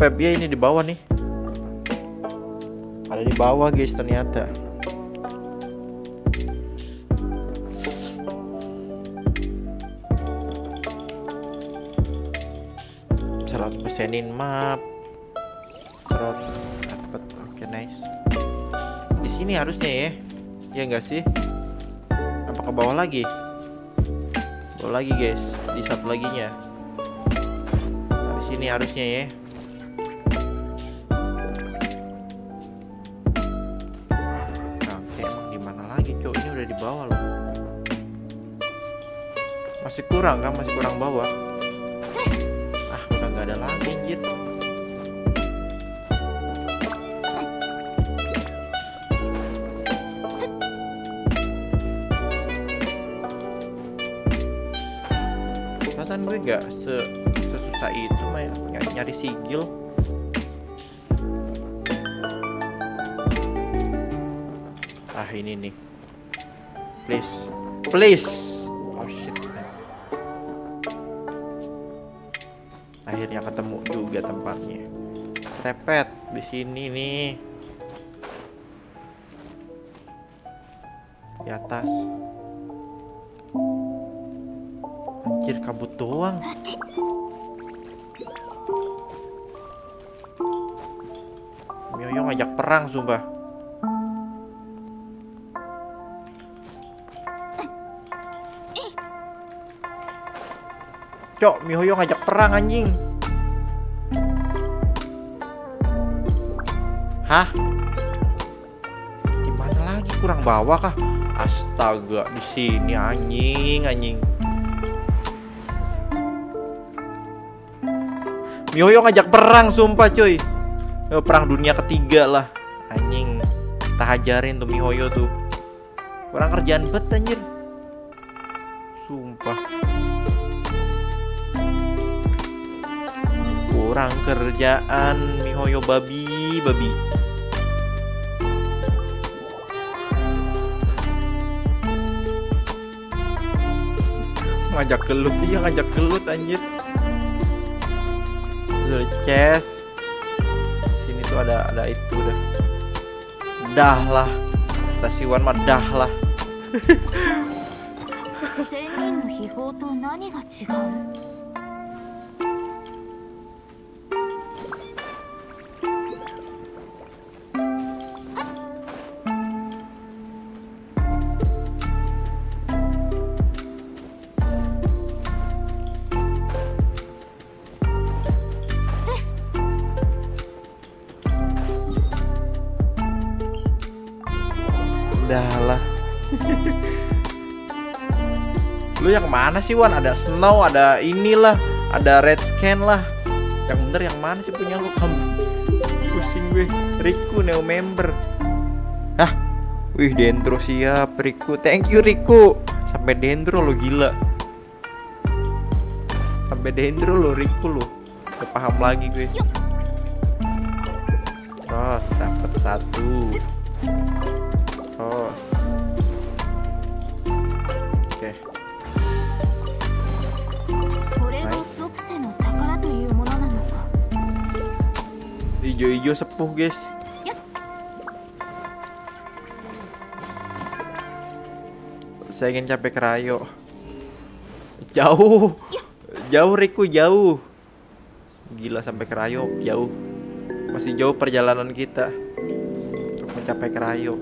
Pep ya ini di bawah nih. Ada di bawah guys ternyata. Seratus persenin map. Serot dapat. Oke nice. Di sini harusnya ya. Ya enggak sih? Apa ke bawah lagi? Bawah lagi guys. Di satu laginya. Nah, di sini harusnya ya. Kurang kan? Masih kurang bawah. Ah, udah nggak ada lagi, anjir. Perasaan gue nggak se sesusah itu main ny- nyari sigil. Ah ini nih. Please, please. Sini nih. Di atas. Anjir kabut doang. Mioyo ngajak perang sumpah. Cok, Mihoyo ngajak perang anjing. Hah? Gimana lagi kurang bawah kah? Astaga, di sini anjing, anjing. Mihoyo ngajak perang sumpah cuy. Eh, Perang dunia ketiga lah. Anjing. Tak hajarin tuh Mihoyo tuh. Kurang kerjaan bet anjir. Sumpah. kurang kerjaan mihoyo babi babi ngajak gelut dia ngajak gelut anjir the chest sini tuh ada ada itu dah dah lah Tasiwan mah dah lah 仙人の秘宝と何が違う mana sih Wan? Ada snow ada inilah ada red scan lah. Yang bener yang mana sih punya? Lu kamu pusing gue. Riku neo member. Ah wih Dendro siap Riku. Thank you Riku. Sampai Dendro lo gila. Sampai Dendro lo Riku lo. Gak paham lagi gue. Terus dapat satu. Oh. Ijo-ijo sepuh, guys. Saya ingin capek kerayo. Jauh. Jauh Riku, jauh. Gila sampai kerayo, jauh. Masih jauh perjalanan kita untuk mencapai kerayo.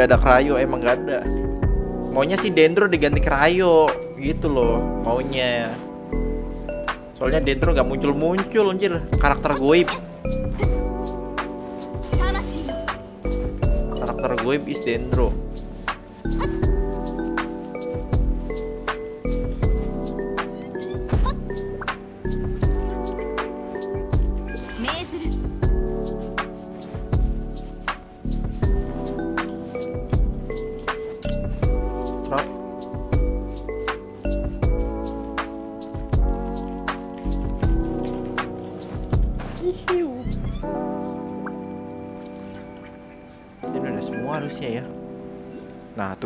Nggak ada Krayo emang nggak ada. Maunya si Dendro diganti Krayo gitu loh maunya. Soalnya Dendro nggak muncul-muncul anjir karakter goib. Karakter goib is Dendro.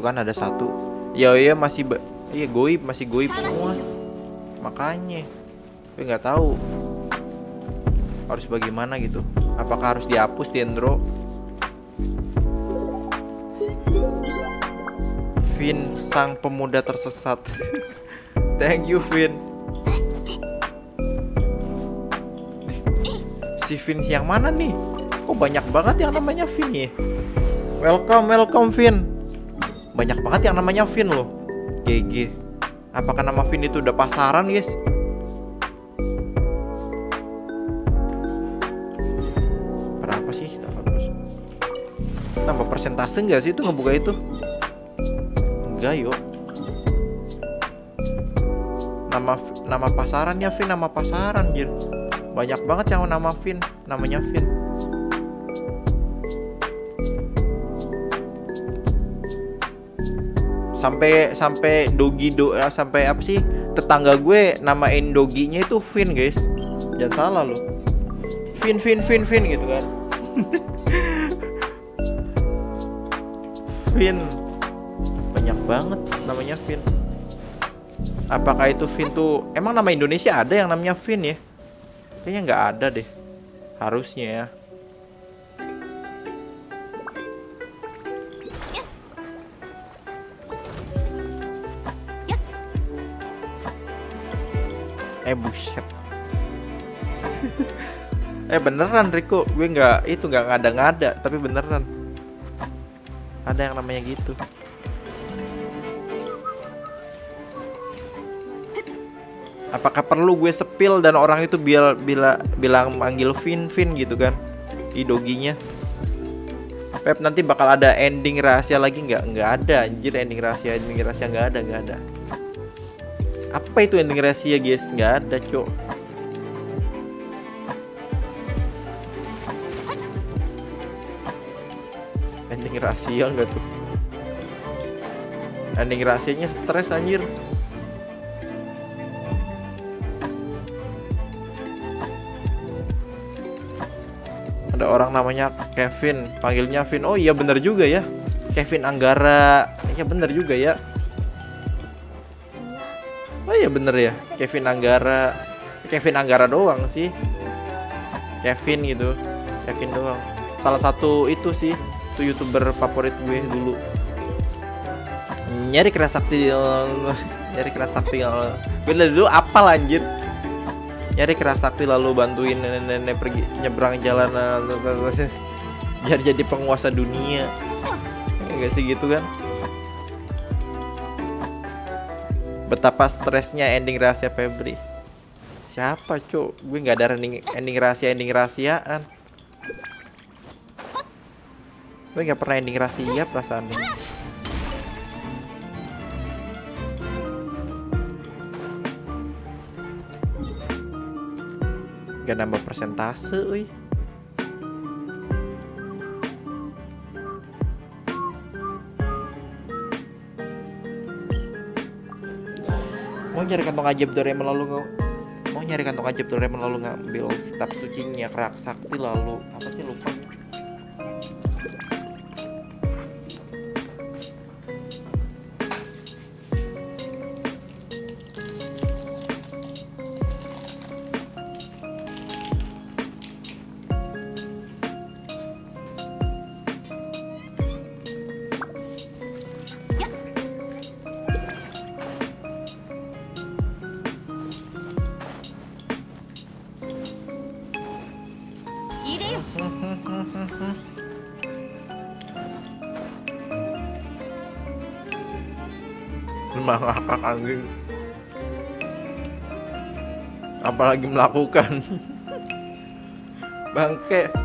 Kan ada satu. Ya iya masih iya goib masih goib semua. Makanya. Tapi nggak tahu harus bagaimana gitu. Apakah harus dihapus Dendro? Vin sang pemuda tersesat. Thank you Vin. Si Vin yang mana nih? Kok banyak banget yang namanya Vin ya? Welcome, welcome Vin. Banyak banget yang namanya Vin loh. GG. Apakah nama Vin itu udah pasaran, guys? Berapa sih? Tambah persentase nggak sih itu ngebuka itu? Enggak yuk. Nama nama pasarannya Vin nama pasaran jir. Banyak banget yang nama Vin, namanya Vin. Sampai sampai dogi do eh, sampai apa sih? Tetangga gue namain doginya itu Vin, guys. Jangan salah loh. Vin Vin Vin Vin gitu kan. Vin banyak banget namanya Vin apakah itu Vin tuh emang nama Indonesia ada yang namanya Vin ya kayaknya nggak ada deh harusnya ya eh buset. Eh beneran Riko gue nggak itu nggak ngada-ngada tapi beneran. Ada yang namanya gitu. Apakah perlu gue sepil dan orang itu biar bila bilang manggil Vin Vin gitu kan? Di doginya. Pep nanti bakal ada ending rahasia lagi nggak? Nggak ada anjir. Ending rahasia ending rahasia nggak ada nggak ada. Apa itu ending rahasia guys? Nggak ada cok. Ending rahasia nggak tuh? Ending rahasianya stres anjir. Ada orang namanya Kevin, panggilnya Vin. Oh iya bener juga ya. Kevin Anggara. Iya bener juga ya. Oh iya bener ya. Kevin Anggara. Kevin Anggara doang sih. Kevin gitu. Kevin doang. Salah satu itu sih. Itu youtuber favorit gue dulu. Nyari keras sakti. Nyari keras sakti. Gue dulu apal anjir nyari keras sakti lalu bantuin nenek-nenek pergi nyebrang jalan biar jadi penguasa dunia enggak sih gitu kan betapa stresnya ending rahasia Febri. Siapa cuk? Gue nggak ada ending, ending rahasia ending rahasiaan. Gue nggak pernah ending rahasia perasaan ini. Gak nambah persentase, wih. Mau nyari kantong ajaib Doraemon lalu nggak? Mau nyari kantong ajaib Doraemon lalu ngambil kitab sucinya kerak sakti lalu apa sih lupa? Anjing. Apalagi melakukan. Bangke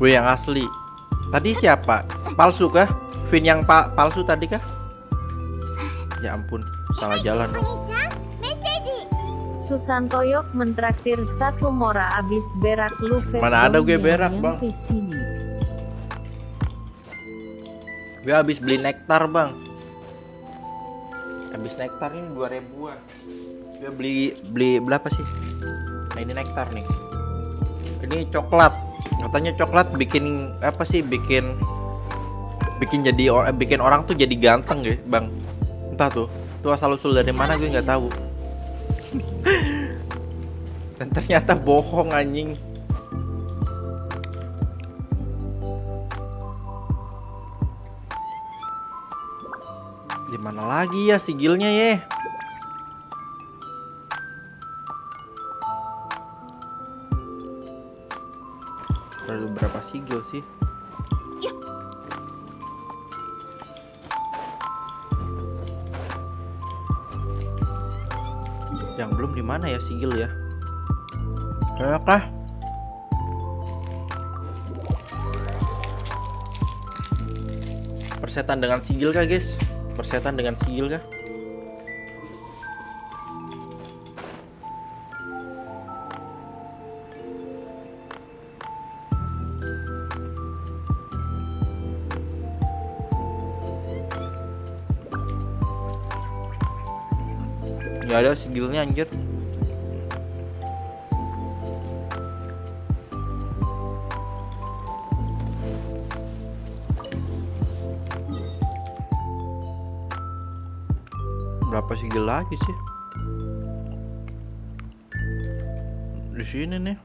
Gue yang asli. Tadi siapa? Palsu kah? Vin yang pa- palsu tadi kah? Ya ampun, salah jalan dong. Susantoyok mentraktir satu mora abis berak lu Mana ada gue berak, Bang? Gue habis beli nektar bang Habis nektar ini 2 ribuan Gue beli beli berapa sih? Nah ini nektar nih Ini coklat Katanya coklat bikin apa sih bikin bikin jadi or- bikin orang tuh jadi ganteng ya bang. Entah tuh tuh asal usul dari mana gue nggak tahu. Dan ternyata bohong anjing. Di mana lagi ya sigilnya ya sigil sih. Iya. Yang belum di mana ya sigil ya? Enak lah persetan dengan sigil kah guys? Persetan dengan sigil kah? Nggak ada sigilnya anjir Berapa sigil lagi sih? Di sini nih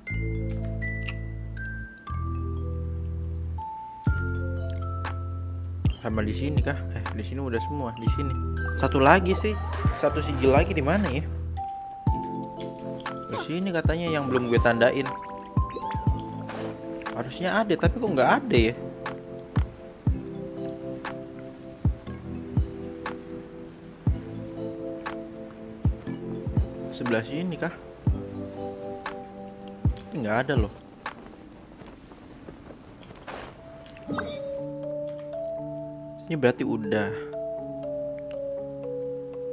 sama di sini kah? Eh, di sini udah semua di sini. Satu lagi sih, satu sigil lagi di mana ya? Di sini katanya yang belum gue tandain. Harusnya ada, tapi kok nggak ada ya? Sebelah sini kah? Nggak ada loh. Ini berarti udah.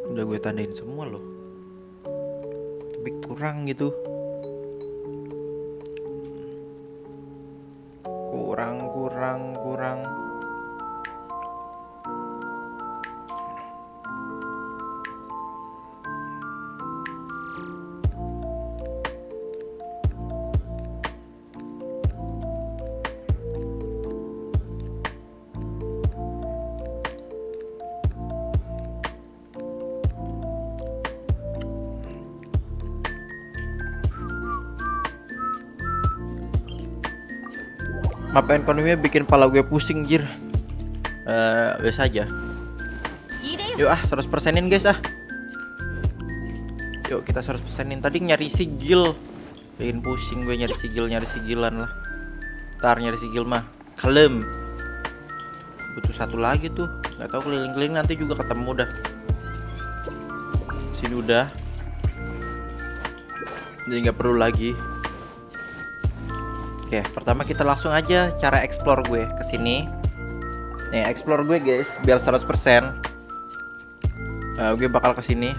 Udah gue tandain semua loh. Tapi kurang gitu Campaign ekonominya bikin pala gue pusing jir? Eh, uh, Biasa aja. Yuk ah 100 persenin guys ah. Yuk kita 100 persenin. Tadi nyari sigil. Bikin pusing gue nyari sigil Nyari sigilan lah. Ntar nyari sigil mah Kalem. Butuh satu lagi tuh. Gak tau keliling-keliling nanti juga ketemu dah. Sini udah. Jadi gak perlu lagi. Oke pertama kita langsung aja cara explore gue ke sini Nih explore gue guys biar 100% Eh, gue bakal ke sini.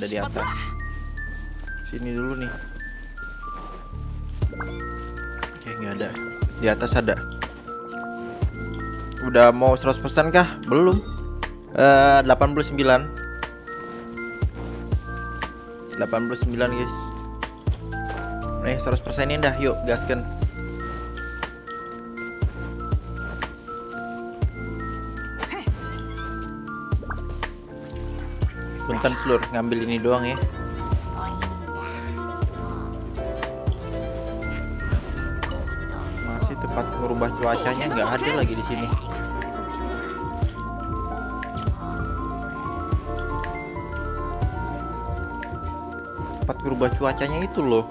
Ada di atas. Sini dulu nih. Oke, nggak ada. Di atas ada. Udah mau 100% kah? Belum. Eh 89. 89 guys. Nih 100% ini dah, yuk gaskan. Punten seluruh ngambil ini doang ya. Masih tempat merubah cuacanya nggak ada lagi di sini. Tempat merubah cuacanya itu loh.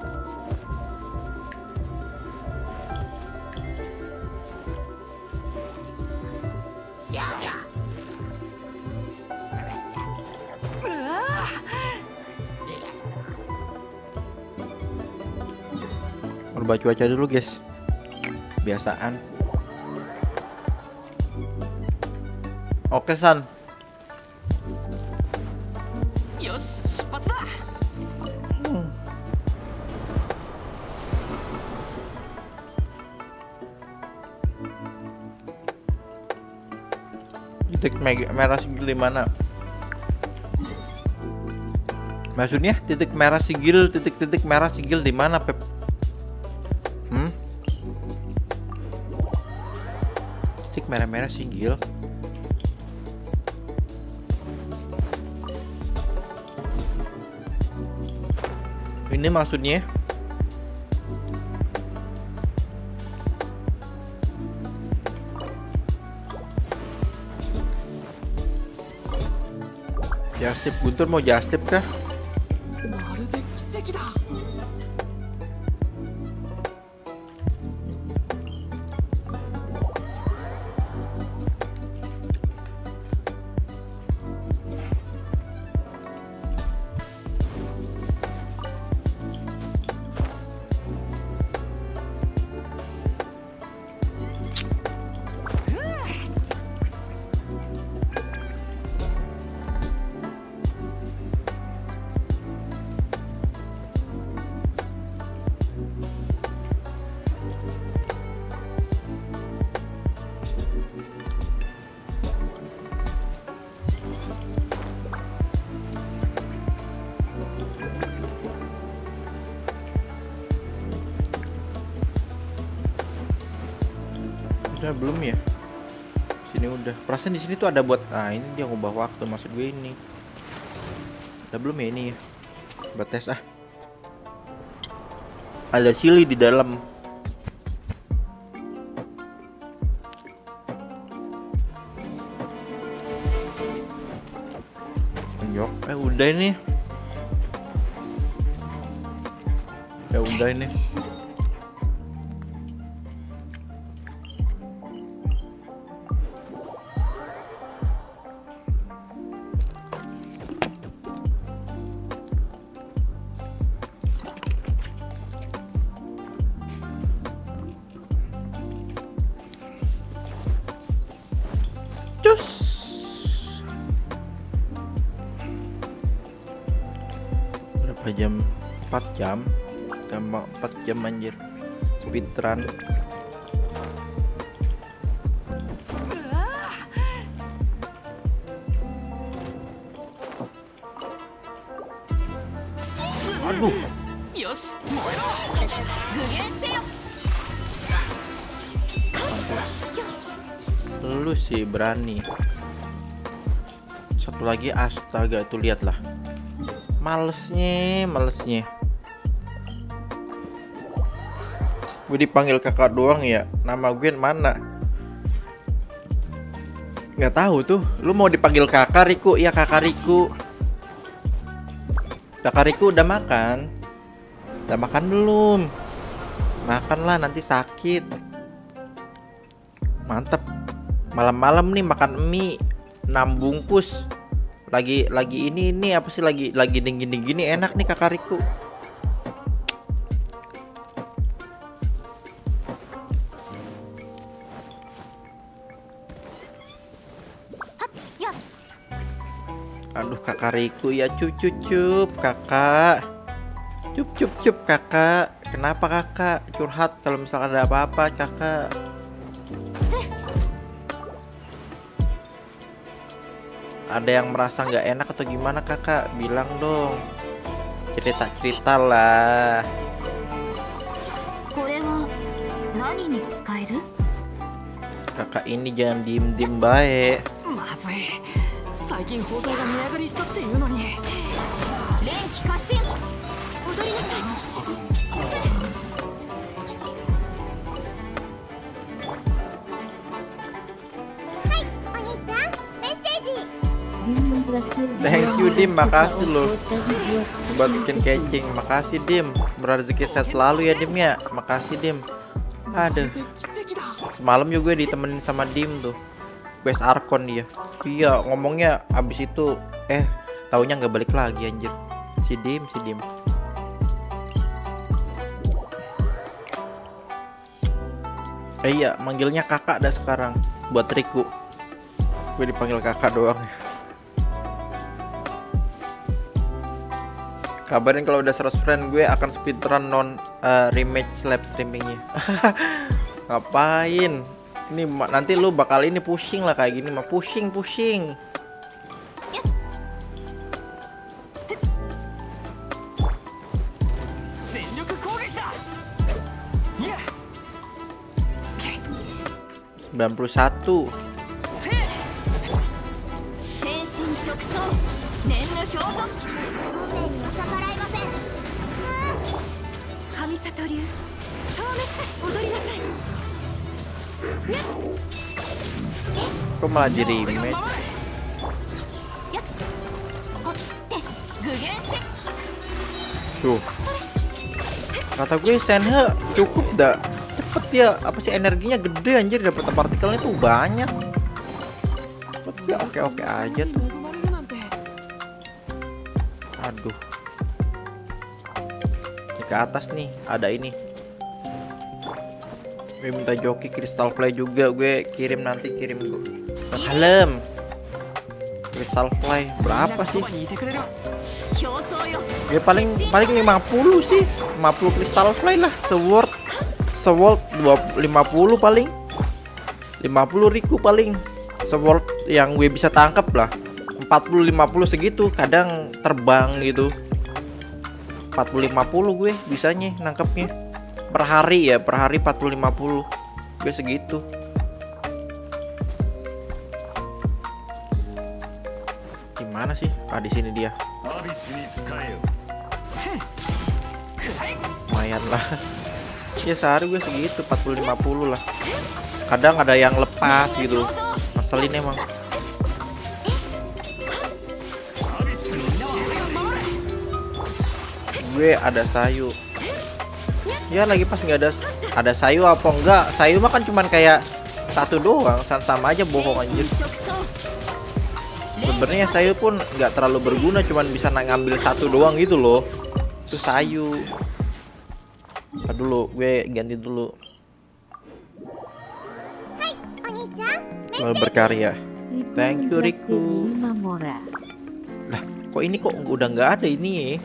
coba cuaca dulu guys. Biasaan oke san. Titik hmm. merah segil di mana? Maksudnya titik merah sigil, titik-titik merah sigil di mana, Pep? Singgil. Ini maksudnya Justip Guntur mau Justip kah? Perasaan di sini tuh ada buat ah ini dia ngubah waktu maksud gue ini. Udah belum ya ini ya? Buat tes ah. Ada sili di dalam. Yok, eh udah ini. Ya udah ini. Jam anjir. Speedrun. Aduh, よし lu sih berani. Satu lagi astaga tuh lihatlah. Malesnya, malesnya. Gue dipanggil kakak doang ya. Nama gue mana? Nggak tahu tuh. Lu mau dipanggil kakak Riku? Iya kakak Riku. Kakak Riku udah makan? Udah makan belum? Makan lah nanti sakit. Mantep. Malam-malam nih makan mie 6 bungkus. Lagi lagi ini ini apa sih lagi lagi dingin-dingin ini enak nih kakak Riku. kariku ya cup cup kakak. Cup cup cup kakak. Kenapa kakak? Curhat kalau misalnya ada apa-apa kakak. Ada yang merasa nggak enak atau gimana kakak? Bilang dong. Cerita cerita lah kakak ini jangan diem diem baik. 最近包帯が値上がりしたっていうのに連気過信踊りなさい Dim mentraktir Thank you, dua Dim. malam Makasih suka loh. Oko tadi buat Buat skin catching Makasih Dim Berrezeki sehat selalu ya Dim ya Makasih Dim Aduh 奇跡だ Semalam juga gue ditemenin sama Dim tuh Quest Arkon dia. Iya ngomongnya abis itu Eh taunya nggak balik lagi anjir. Si Dim si Dim. Eh iya manggilnya kakak dah sekarang Buat Riku. Gue dipanggil kakak doang. Kabarin kalau udah 100 friend gue akan speedrun non eh, rematch live streamingnya. Ngapain? Ini nanti lu bakal ini pusing lah kayak gini mah. Pusing pusing. Sembilan puluh satu. Kok malah jadi image? Tuh. Kata gue Senhe cukup dah cepet ya apa sih energinya gede anjir dapat partikelnya tuh banyak. Cepet dia oke oke aja tuh. Aduh. Jika ke atas nih ada ini gue minta joki Crystal Play juga gue kirim nanti kirim gue kalem Crystal Play berapa sih? Ya paling paling 50 sih. 50 Crystal Play lah seword seword 50 paling. 50 riku paling. Seword yang gue bisa tangkap lah. 40 50 segitu kadang terbang gitu. 40 50 gue bisanya nangkepnya per hari ya per hari 40 50 gue segitu. Gimana sih? Ah di sini dia. Lumayan lah. Ya sehari gue segitu 40 50 lah. Kadang ada yang lepas gitu. Masalin emang. Gue ada sayur ya lagi pas nggak ada ada sayu apa enggak? Sayu mah kan cuman kayak satu doang sama, -sama aja bohong anjir. Sebenarnya sayu pun nggak terlalu berguna cuman bisa ngambil satu doang gitu loh. Itu sayu. Ntar dulu gue ganti dulu. Selalu berkarya. Thank you Riku. Lah kok ini kok udah nggak ada ini?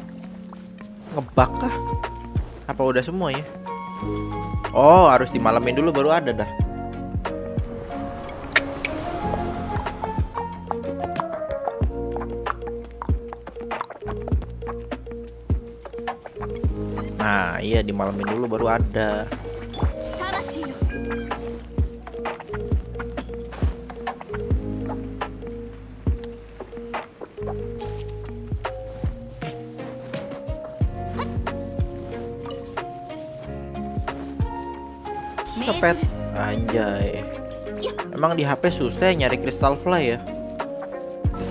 Ngebakah apa udah semua ya? Oh harus dimalamin dulu baru ada dah. Nah iya dimalamin dulu baru ada Kepet Anjay. Emang di HP susah ya nyari crystal fly ya?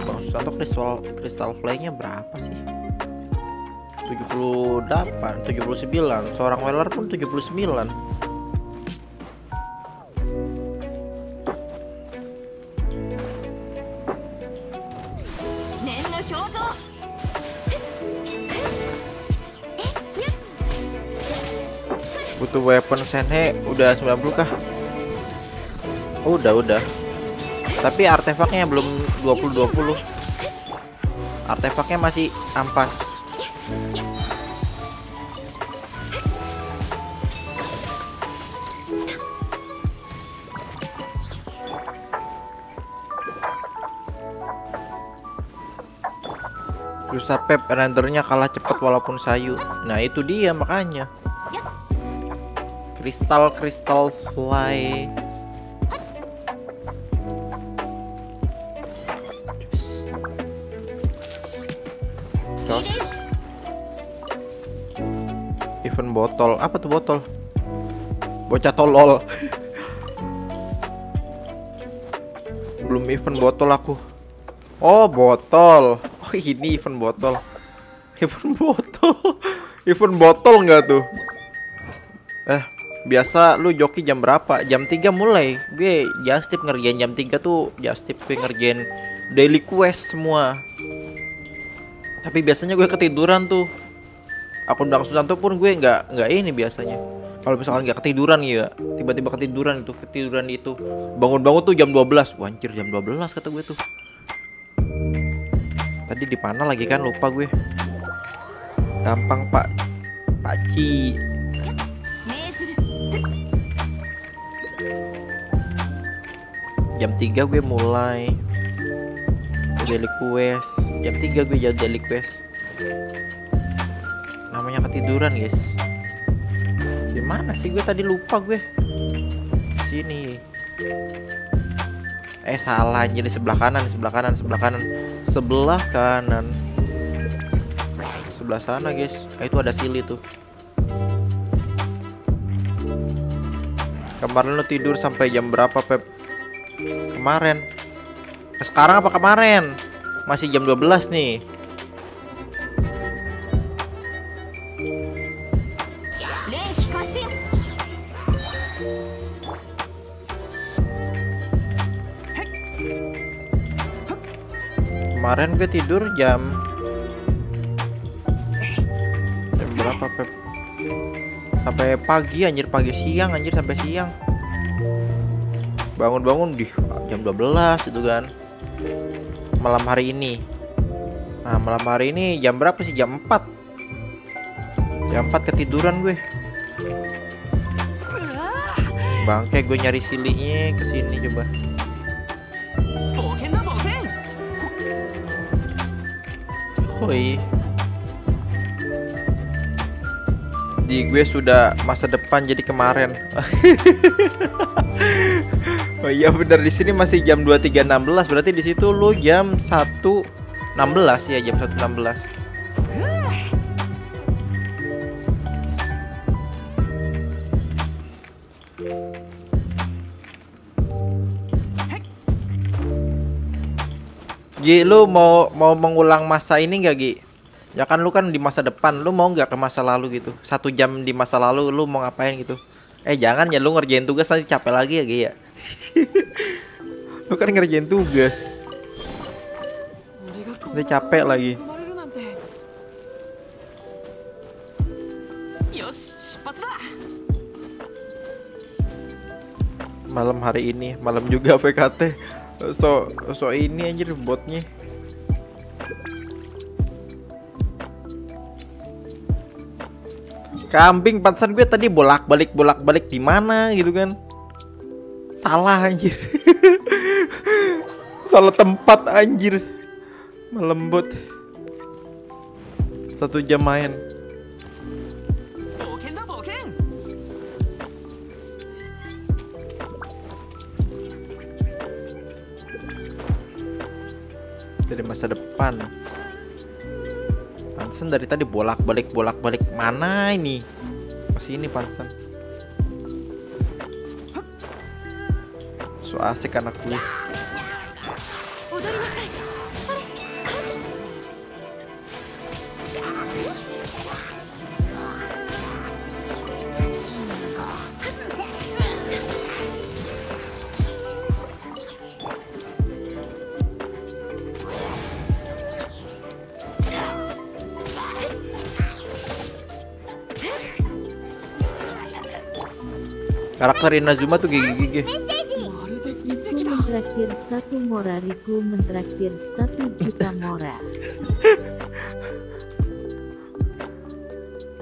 Bang Susanto crystal, crystal fly-nya berapa sih? 78 79 Seorang Weller pun 79 Butuh weapon Senhe udah 90 kah? Oh, udah, udah. Tapi artefaknya belum 20-20. Artefaknya masih ampas. Susah Pep rendernya kalah cepet walaupun sayu. Nah, itu dia makanya. Kristal kristal fly. Terus. Event botol. Apa tuh botol? Bocah tolol. Belum event botol aku. Oh, botol. Oh, ini event botol. Event botol. event botol nggak tuh? Biasa lu joki jam berapa? Jam 3 mulai. Gue just tip ngerjain jam 3 tuh just tip gue ngerjain daily quest semua. Tapi biasanya gue ketiduran tuh. Akun Bang Susanto pun gue nggak nggak ini biasanya. Kalau misalkan nggak ketiduran ya, tiba-tiba ketiduran itu, ketiduran itu. Bangun-bangun tuh jam 12. Wah, anjir jam 12 kata gue tuh. Tadi di lagi kan lupa gue. Gampang, Pak. Paci. Jam 3 gue mulai. Daily quest. Jam 3 gue jadi daily quest. Namanya ketiduran guys. Gimana sih? Gue tadi lupa gue. Sini. Eh salah jadi sebelah kanan, sebelah kanan, sebelah kanan, sebelah kanan. Sebelah sana guys. Eh, itu ada sili tuh. Kemarin lu tidur sampai jam berapa Pep? Kemarin. Eh, Sekarang apa kemarin? Masih jam 12 nih. Kemarin gue tidur jam jam berapa Pep? Sampai pagi anjir, pagi siang anjir sampai siang bangun-bangun di jam 12 itu kan. Malam hari ini. Nah malam hari ini jam berapa sih? Jam 4 jam 4 ketiduran gue. Bangke gue nyari silinya ke sini coba. Nah, Hoi. Di gue sudah masa depan jadi kemarin. oh iya benar di sini masih jam 23.16 berarti di situ lu jam 1.16 ya jam 1.16. Gi, lu mau mau mengulang masa ini gak Gi? ya kan lu kan di masa depan lu mau nggak ke masa lalu gitu? Satu jam di masa lalu lu mau ngapain gitu? Eh jangan ya lu ngerjain tugas nanti capek lagi ya Gia ya? lu kan ngerjain tugas. Nanti capek lagi. Malam hari ini malam juga VKT so so ini anjir botnya. Kambing pantesan gue tadi bolak-balik bolak-balik di mana gitu kan. Salah anjir. Salah tempat anjir. Melembut. Satu jam main. Dari masa depan. Pantesan dari tadi bolak-balik bolak-balik mana ini? Masih ini pantesan. So asik anak Karakter Inazuma tuh gigi-gigi. Mentraktir satu mora Riku mentraktir satu juta mora.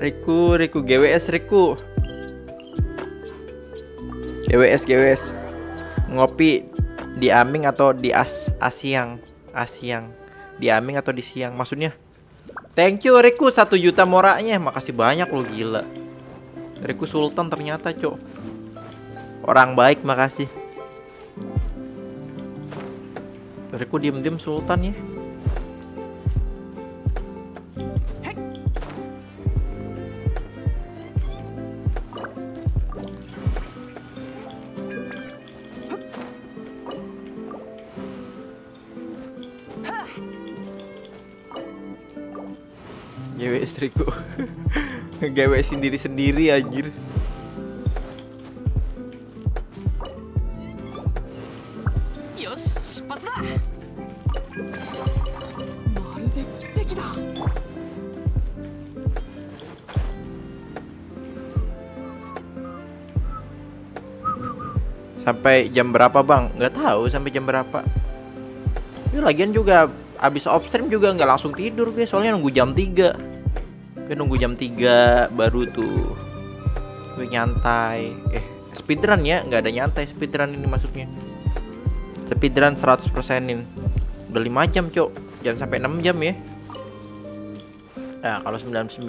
Riku, Riku, GWS, Riku. GWS, GWS. Ngopi di Aming atau di As Asiang, Asiang. Di Aming atau di Siang maksudnya. Thank you Riku satu juta moranya. Makasih banyak lo gila. Riku Sultan ternyata, Cok. Orang baik, makasih. Riku diem-diem Sultan ya. GWS Riku GWS sendiri-sendiri anjir Sampai jam berapa bang? Nggak tahu sampai jam berapa. Ini lagian juga Abis off stream juga nggak langsung tidur gue Soalnya nunggu jam 3 Gue nunggu jam 3 baru tuh Gue nyantai. Eh speedrun ya? Nggak ada nyantai speedrun ini maksudnya. Speedrun 100%in Udah 5 jam cok. Jangan sampai 6 jam ya. Nah kalau 99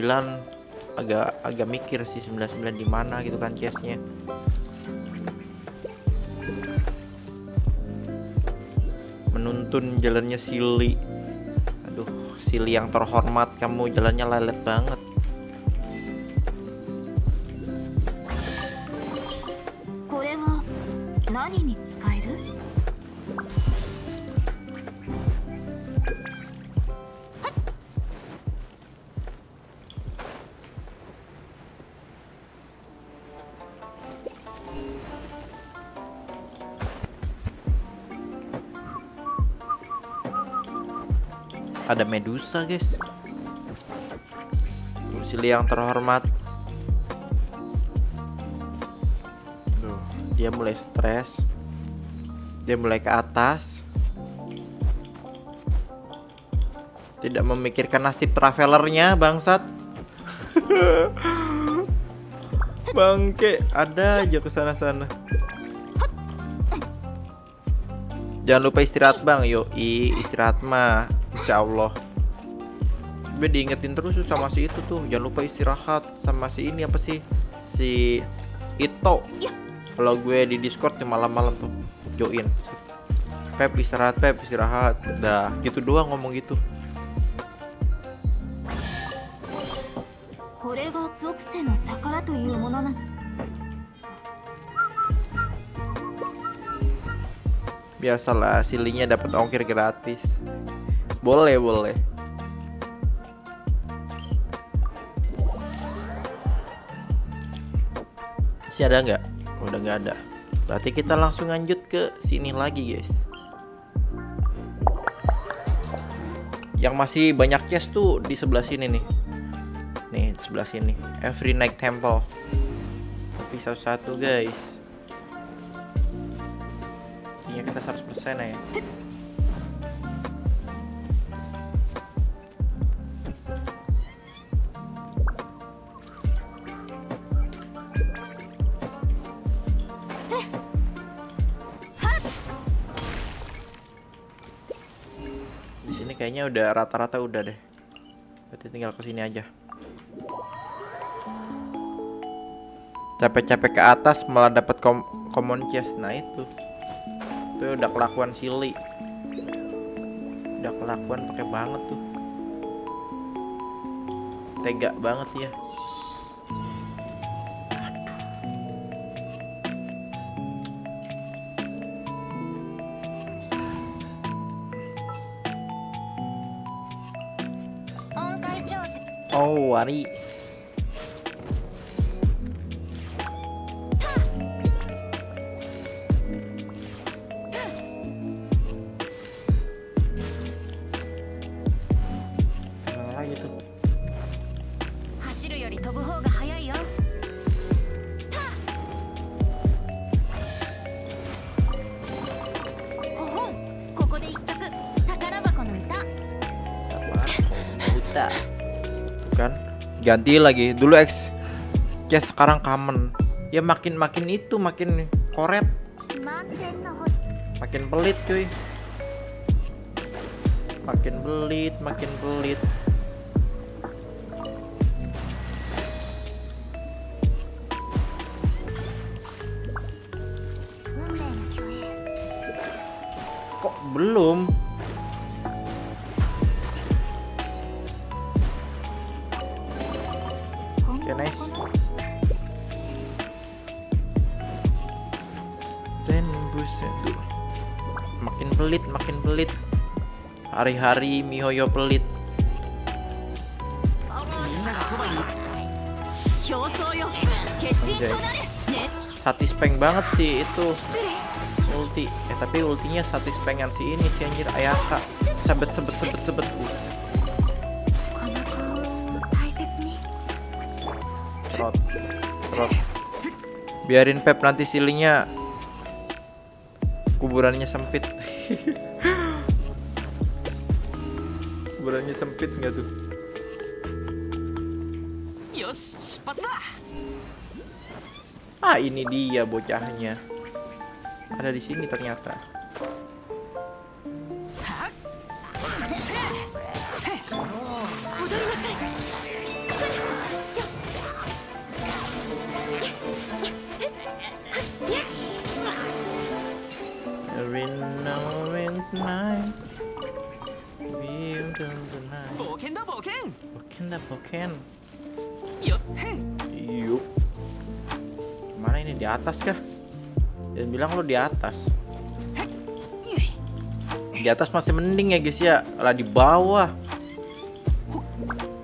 agak agak mikir sih 99 di mana gitu kan chestnya menuntun jalannya Sili. Aduh, Sili yang terhormat, kamu jalannya lelet banget. Ada Medusa, guys. Sili yang terhormat. Dia mulai stres. Dia mulai ke atas. Tidak memikirkan nasib travelernya, bangsat. Bangke, ada aja ke sana-sana. Jangan lupa istirahat bang, yoi istirahat mah, Insya Allah gue diingetin terus sama si itu tuh. Jangan lupa istirahat sama si ini apa sih? Si Ito. Iya. Kalau gue di Discord di malam-malam tuh join. Pep istirahat Pep istirahat. Udah gitu doang ngomong gitu. Biasalah silinya dapat ongkir gratis. Boleh, boleh. Masih ada nggak? Udah nggak ada. Berarti kita langsung lanjut ke sini lagi, guys. Yang masih banyak chest tuh di sebelah sini nih. Nih, sebelah sini. Every Night Temple. Tapi satu-satu, guys. Iya kita 100% ya. Kayaknya udah rata-rata udah deh. Berarti tinggal ke sini aja. Capek-capek ke atas malah dapat kom common chest. Nah itu itu udah kelakuan Sili udah kelakuan pakai banget tuh tega banget ya oh wari ganti lagi. Dulu X ya sekarang common ya makin makin itu makin koret. Makin pelit cuy. Makin pelit makin pelit. Kok belum? okay, nice. Zen makin pelit makin pelit. Hari-hari mihoyo pelit. Sati spek banget sih itu. Ulti. Eh tapi ultinya satispengan si ini si anjir. Ayaka sebet sebet sebet sebet, sebet. Rot, rot. Biarin Pep nanti silingnya kuburannya sempit. kuburannya sempit nggak tuh? Yos, cepatlah. Ah ini dia bocahnya. Ada di sini ternyata. Oh. Every now Yuk, Mana ini? Di atas kah? Dan bilang lo di atas. Di atas masih mending ya guys ya. Lah di bawah.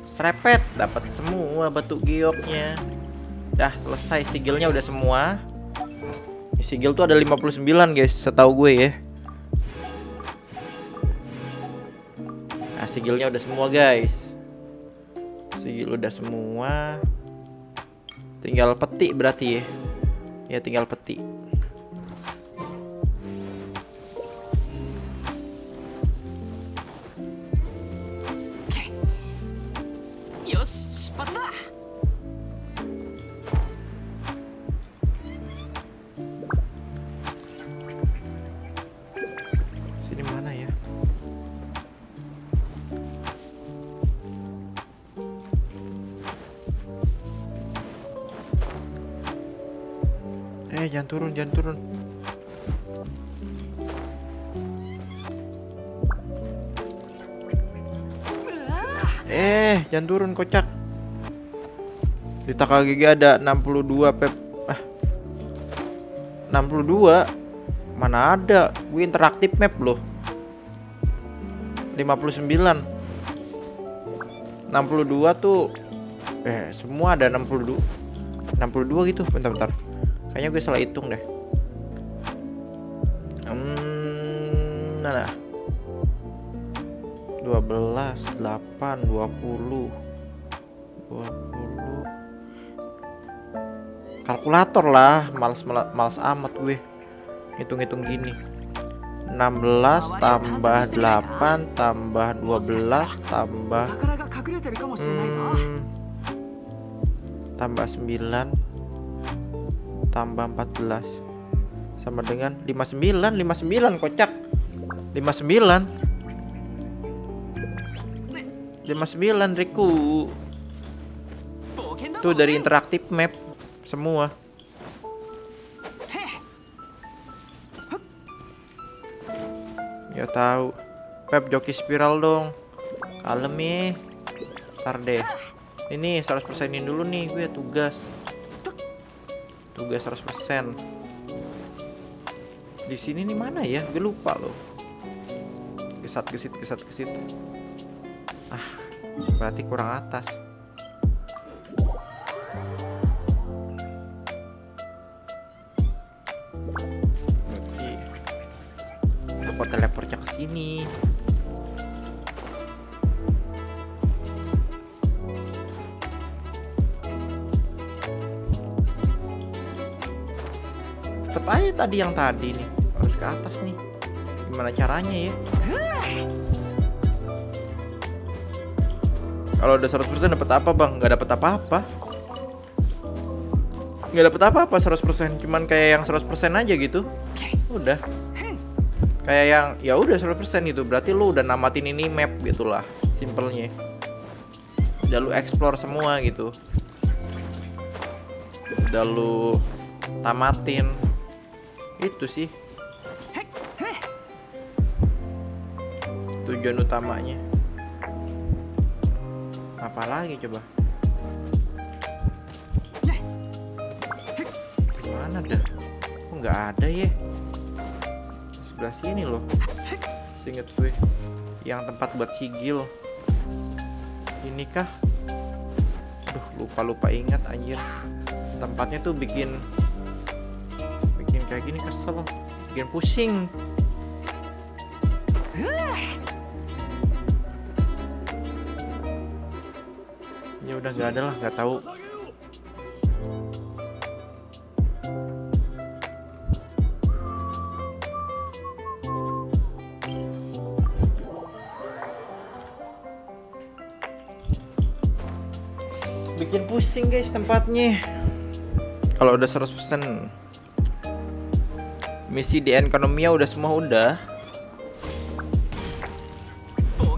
Serepet. Dapat semua batu gioknya. Dah selesai sigilnya udah semua. Sigil tuh ada 59 guys, setahu gue ya. Nah, sigilnya udah semua guys. Sigil udah semua. Tinggal peti berarti ya. Ya tinggal peti. Oke. よ Eh, jangan turun, jangan turun. Eh, jangan turun kocak. Di Takagigi ada 62 pep. Ah. 62 Mana ada? Gue interaktif map loh. 59. 62 tuh eh semua ada 62. 62 gitu. Bentar bentar. Kayaknya gue salah hitung deh. Hmm, mana? 12, 8, 20 20 Kalkulator lah Males, males amat gue. Hitung-hitung gini. 16 tambah 8 tambah 12 tambah hmm, Tambah 9 tambah 14 sama dengan 59 59 kocak. 59 59 Riku. Tuh dari interaktif map Semua. Ya tahu. Pep joki spiral dong. Kalem nih Ntar deh. Ini 100%in dulu nih. Gue tugas. Tugas 100%. Di sini nih mana ya? Gue lupa loh. Gesat gesit gesat gesit. Ah, berarti kurang atas. Berarti apa teleportnya ke sini? Tetep aja tadi yang tadi nih harus ke atas nih. Gimana caranya ya? Kalau udah 100% dapat apa bang? Nggak dapat apa-apa. Nggak dapat apa-apa 100%. Cuman kayak yang 100% aja gitu. Udah kayak yang ya udah 100% gitu berarti lu udah namatin ini map gitulah simpelnya udah lu explore semua gitu udah lu tamatin itu sih. Tujuan utamanya. Apa lagi coba? Mana dah? Kok nggak ada ya? Sebelah sini loh. Seinget gue. Yang tempat buat sigil. Ini kah Aduh lupa lupa ingat anjir. Tempatnya tuh bikin kayak gini kesel. Bikin pusing. Ya udah nggak ada lah nggak tahu. Bikin pusing guys tempatnya. Kalau udah 100% misi di ekonomia udah semua udah.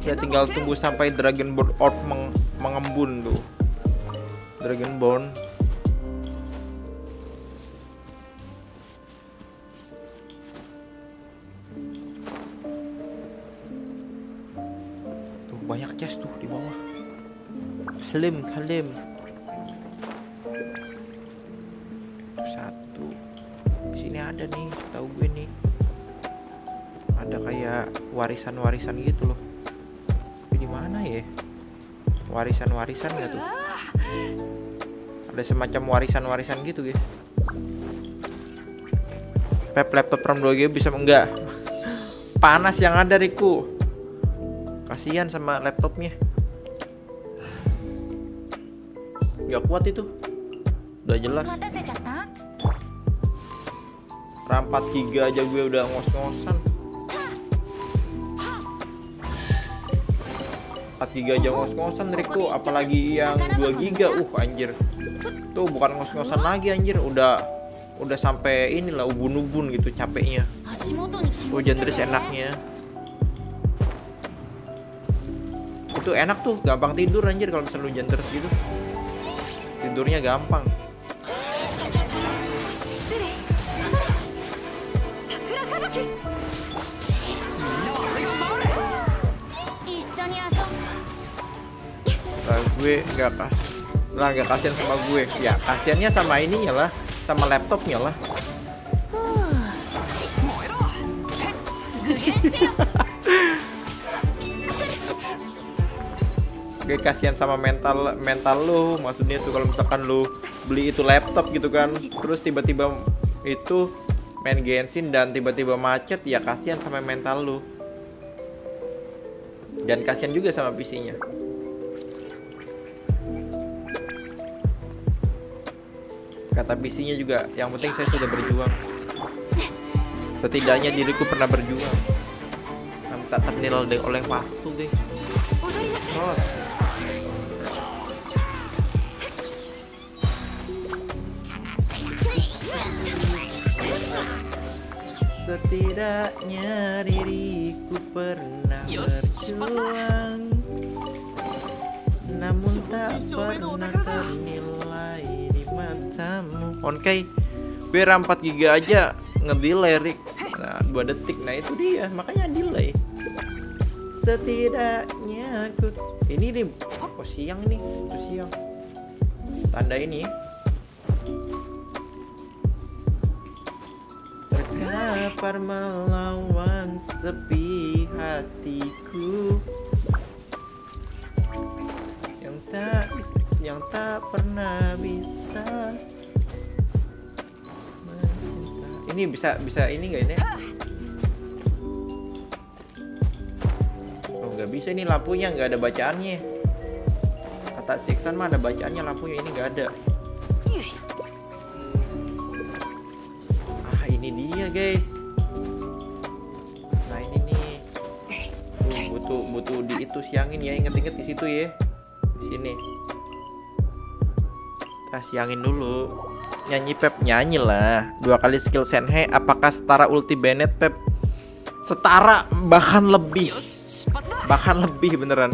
Ya tinggal tunggu sampai Dragonborn Orb meng- mengembun tuh. Dragonborn. Tuh banyak chest tuh di bawah. Kalem kalem warisan-warisan gitu loh. Tapi di mana ya? Warisan-warisan nggak tuh? Ada semacam warisan-warisan gitu guys. Pep laptop ram 2 GB bisa enggak panas yang ada Riku. Kasihan sama laptopnya. Nggak kuat itu. Udah jelas. Ram 4 3 aja gue udah ngos-ngosan. 4 giga aja ngos-ngosan Riku apalagi yang 2 giga uh anjir. Tuh bukan ngos-ngosan lagi anjir udah udah sampai inilah ubun-ubun gitu capeknya. Hujan terus enaknya. Itu enak tuh gampang tidur anjir kalau misalnya hujan terus gitu. Tidurnya gampang. gue nggak pas lah nggak kasihan sama gue. Ya kasihannya sama ininya lah sama laptopnya lah. Gue kasihan sama mental mental lu. Maksudnya tuh kalau misalkan lu beli itu laptop gitu kan terus tiba-tiba itu main Genshin dan tiba-tiba macet ya kasihan sama mental lu. Dan kasihan juga sama PC-nya. Kata PC-nya juga yang penting saya sudah berjuang. Setidaknya diriku pernah berjuang. Namun tak ternilai oleh waktu guys. Oh. Setidaknya diriku pernah berjuang. Namun tak pernah ternilai matamu Oke Gue RAM 4 GB aja ngedelay Rick. Nah 2 detik. Nah itu dia. Makanya delay. Setidaknya aku Ini nih Oh siang nih? Itu siang. Tanda ini. Terkapar melawan sepi hatiku. Yang tak yang tak pernah bisa. Ini bisa bisa ini nggak ini? Oh nggak bisa ini lampunya nggak ada bacaannya. Kata Siksan mah ada bacaannya lampunya ini nggak ada. Ah ini dia guys. Nah ini nih. Tuh, butuh butuh di itu siangin ya inget-inget di situ ya. Di sini kasih angin dulu. Nyanyi Pep nyanyi lah. Dua kali skill senhe apakah setara ulti Bennett Pep? Setara bahkan lebih. Bahkan lebih beneran.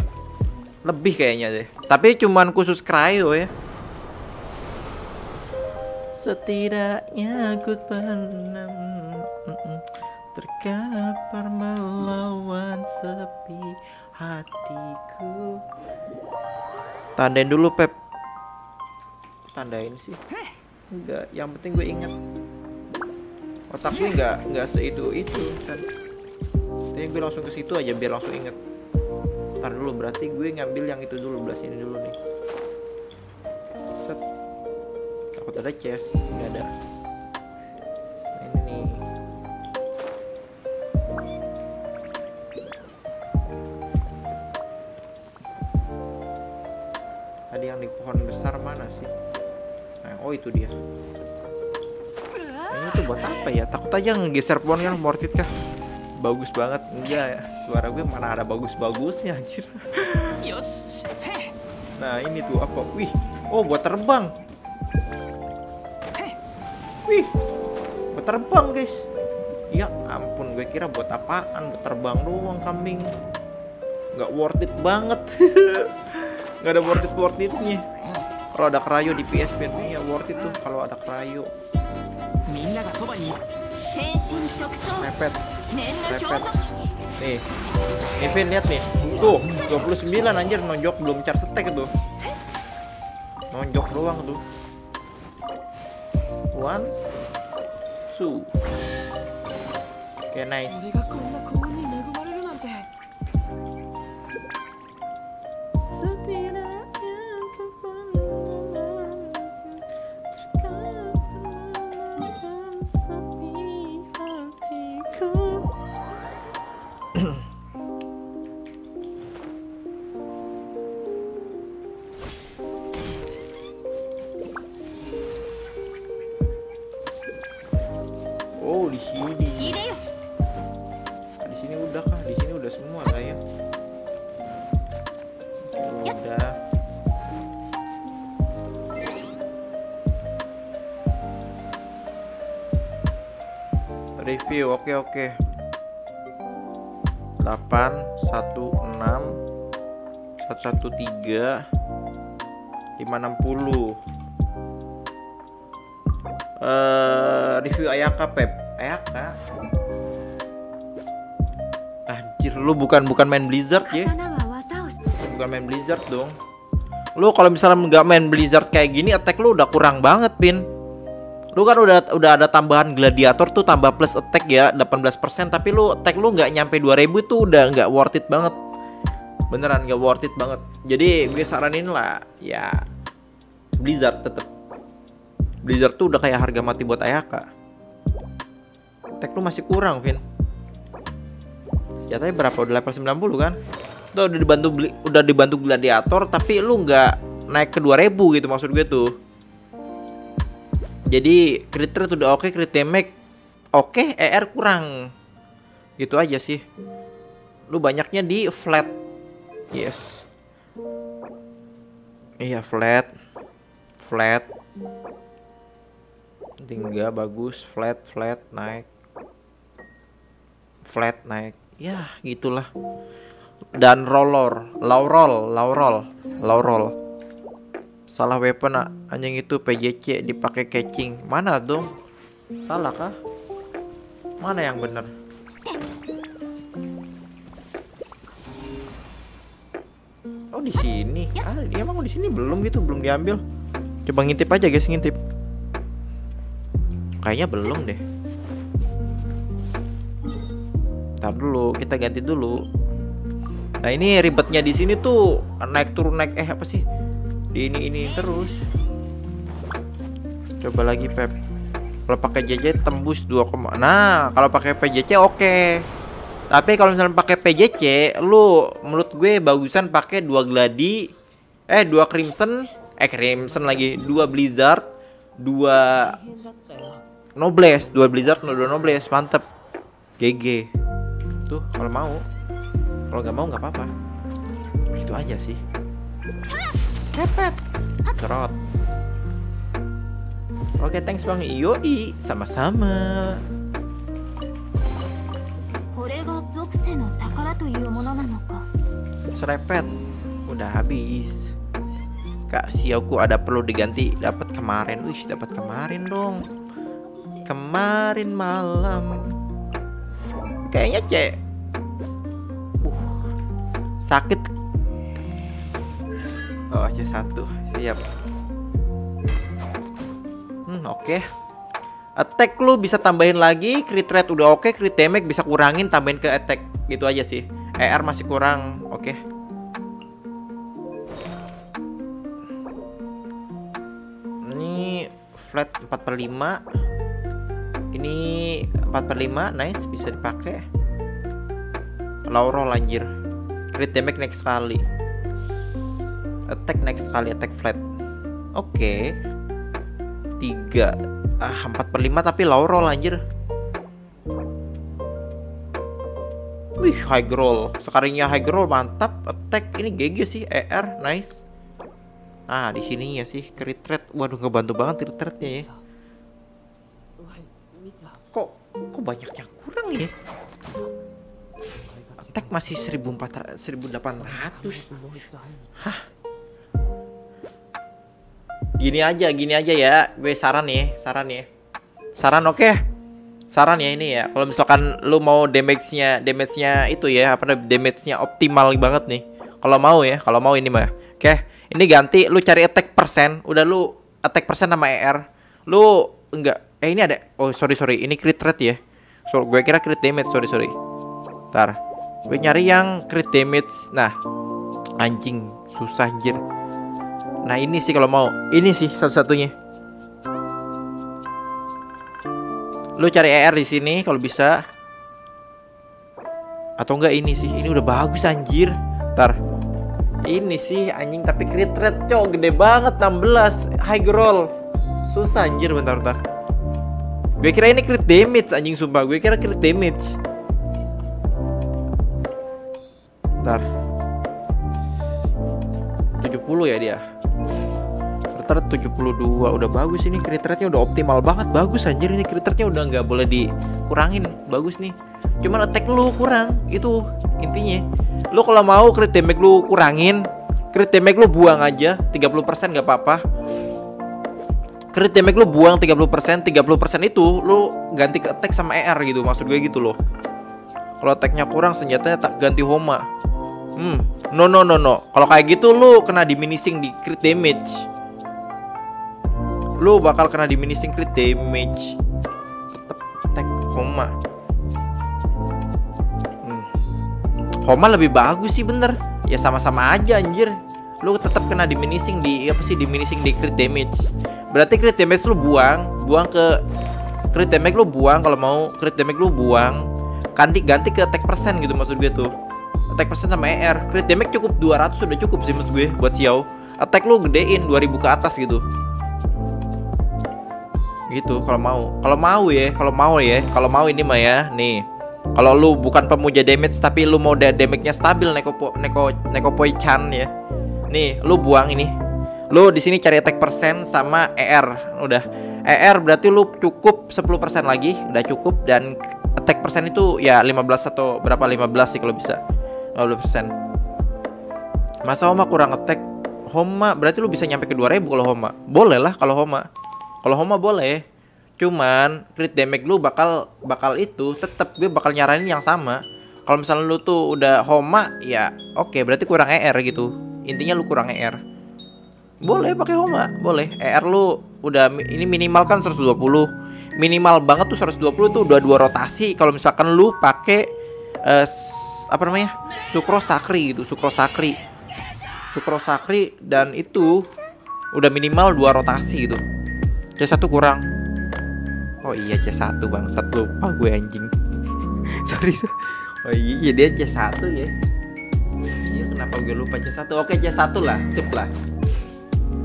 Lebih kayaknya deh. Tapi cuman khusus cryo ya. Setidaknya aku pernah terkapar melawan sepi hatiku. Tandain dulu Pep. Tandain sih. Enggak, yang penting gue ingat. Otak gue nggak nggak seitu itu kan. Tapi gue langsung ke situ aja biar langsung inget. Ntar dulu berarti gue ngambil yang itu dulu belah sini dulu nih. Set. Takut ada chest, nggak ada. Nah, ini nih. Tadi yang di pohon besar mana sih? oh itu dia. Ini tuh buat apa ya? Takut aja ngegeser pohon kan worth it kah bagus banget. Enggak ya suara gue mana ada bagus-bagusnya anjir. Nah ini tuh apa? Wih oh buat terbang. Wih buat terbang guys. Ya ampun gue kira buat apaan? Buat terbang doang kambing. Gak worth it banget. Gak ada worth it worth itnya kalau ada krayo di PSP ini ya worth itu kalau ada krayo mepet. Mepet. Nih. Evin lihat nih. Tuh 29 anjir. Nonjok belum car setek itu, nonjok doang tuh. One two. Oke okay, nice. review oke okay, oke okay. 8 16 113 560 uh, review Ayaka Pep. Ayaka? Anjir lu bukan bukan main Blizzard ya? Bukan main Blizzard dong. Lu kalau misalnya nggak main Blizzard kayak gini attack lu udah kurang banget pin lu kan udah udah ada tambahan gladiator tuh tambah plus attack ya 18% tapi lu attack lu nggak nyampe 2000 itu udah nggak worth it banget. Beneran nggak worth it banget. Jadi gue saranin lah ya Blizzard tetep. Blizzard tuh udah kayak harga mati buat Ayaka attack lu masih kurang Vin. Senjatanya berapa? Udah level 90 kan? Tuh udah dibantu beli, udah dibantu gladiator tapi lu nggak naik ke 2000 gitu maksud gue tuh jadi crit rate udah oke crit damage oke ER kurang. Gitu aja sih. Lu banyaknya di flat. Yes. Iya flat. Flat. Tinggal bagus. Flat flat naik. Flat naik. Ya gitulah. Dan roller. Laurel laurel laurel salah weapon ah. anjing itu PJC dipakai catching. Mana dong salah kah? Mana yang bener? Oh di sini. Ah dia emang di sini? Belum gitu belum diambil. Coba ngintip aja guys ngintip. Kayaknya belum deh. Ntar dulu kita ganti dulu. Nah ini ribetnya di sini tuh naik turun naik eh apa sih? Di ini ini terus. Coba lagi Pep. Kalau pakai JJ tembus 2, nah kalau pakai PJC oke. Tapi kalau misalnya pakai PJC, lu menurut gue bagusan pakai dua gladi, eh dua crimson, eh crimson lagi, dua blizzard, dua nobles, dua blizzard, dua nobles, mantep. GG. Tuh kalau mau kalau nggak mau nggak apa-apa itu aja sih Hepet. kerot. Oke, thanks Bang Yoi. Sama-sama. Serepet. Udah habis. Kak Sioku ada perlu diganti. Dapat kemarin. Wih, dapat kemarin dong. Kemarin malam. Kayaknya cek. Uh, sakit aja satu siap. Hmm oke. Attack lu bisa tambahin lagi crit rate udah oke crit damage bisa kurangin tambahin ke attack. Gitu aja sih. ER masih kurang oke. Ini flat 4 per 5 ini 4 per 5 nice bisa dipakai. Laurel anjir. Crit damage next kali attack next kali attack flat oke 3 ah 4 per 5 tapi Laurel anjir Wih, high roll. Sekalinya high roll mantap. Attack ini GG sih, ER nice. Ah, di sini ya sih crit rate. Waduh, ngebantu banget crit rate-nya ya. Kok kok banyak yang kurang ya? Attack masih 1400 1800. Hah? Gini aja, gini aja ya. Gue saran ya, saran ya. Saran oke. Saran ya ini ya. Kalau misalkan lu mau damage-nya, damage-nya itu ya, apa namanya, damage-nya optimal banget nih. Kalau mau ya, kalau mau ini mah Oke, ini ganti lu cari attack persen, udah lu attack persen sama ER. Lu enggak eh ini ada oh sorry sorry, ini crit rate ya. So, gue kira crit damage, sorry sorry. Ntar, gue nyari yang crit damage. Nah, anjing susah anjir. Nah ini sih kalau mau, ini sih satu-satunya. Lu cari ER di sini kalau bisa. Atau enggak ini sih, ini udah bagus anjir. Ntar, ini sih anjing tapi crit rate cok gede banget 16 high roll. Susah anjir bentar bentar. Gue kira ini crit damage anjing sumpah. Gue kira crit damage. Bentar. 70 ya dia. Rata 72 udah bagus ini crit rate-nya udah optimal banget. Bagus anjir ini crit rate-nya udah nggak boleh dikurangin. Bagus nih. Cuman attack lu kurang. Itu intinya. Lu kalau mau crit damage lu kurangin, crit damage lu buang aja 30% nggak apa-apa. Crit damage lu buang 30%, 30% itu lu ganti ke attack sama ER gitu. Maksud gue gitu loh. Kalau attack-nya kurang senjatanya tak ganti Homa. Hmm, no no no no. Kalau kayak gitu lu kena diminishing di crit damage. Lu bakal kena diminishing crit damage. Tetep attack Homa. Hmm. Homa lebih bagus sih bener. Ya sama-sama aja anjir. Lu tetap kena diminishing di apa sih diminishing di crit damage. Berarti crit damage lu buang, buang ke crit damage lu buang kalau mau crit damage lu buang. Ganti ganti ke attack persen gitu maksud gue tuh attack persen sama ER crit damage cukup 200 sudah cukup sih menurut gue buat Xiao attack lu gedein 2000 ke atas gitu gitu kalau mau. Kalau mau ya kalau mau ya. Kalau mau ini mah ya nih. Kalau lu bukan pemuja damage tapi lu mau da damage-nya stabil neko neko nekopoi chan ya. Nih lu buang ini. Lu di sini cari attack persen sama ER udah. ER berarti lu cukup 10% lagi. Udah cukup dan attack persen itu ya 15 atau berapa? 15 sih kalau bisa. 15% Masa Homa kurang attack? Homa berarti lu bisa nyampe ke 2000 kalau Homa. Boleh lah kalau Homa Kalau Homa boleh Cuman crit damage lu bakal bakal itu tetap gue bakal nyaranin yang sama. Kalau misalnya lu tuh udah Homa ya oke okay, berarti kurang ER gitu. Intinya lu kurang ER boleh pakai Homa boleh. ER lu udah ini minimal kan 120 minimal banget tuh 120 tuh udah dua rotasi. Kalau misalkan lu pakai uh, apa namanya? Sukro sakri gitu sukro sakri sukro sakri dan itu udah minimal dua rotasi gitu C1 kurang. Oh iya C1 bangsat. Lupa gue anjing. Sorry so. oh iya dia C1 ya. Iya kenapa gue lupa C1 oke C1 lah. Sip lah.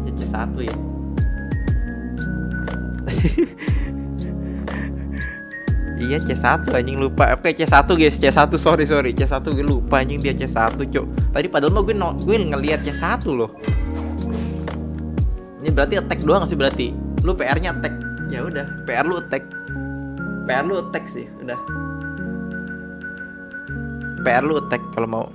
Ya C1 ya. Iya C1 anjing lupa. Oke C1 guys. C1 sorry sorry. C1 gue lupa anjing dia C1 cok. Tadi padahal mah gue, no, gue ngeliat C1 loh. Ini berarti attack doang sih berarti Lu PR nya attack. Ya udah. PR lu attack. PR lu attack sih udah. PR lu attack kalau mau.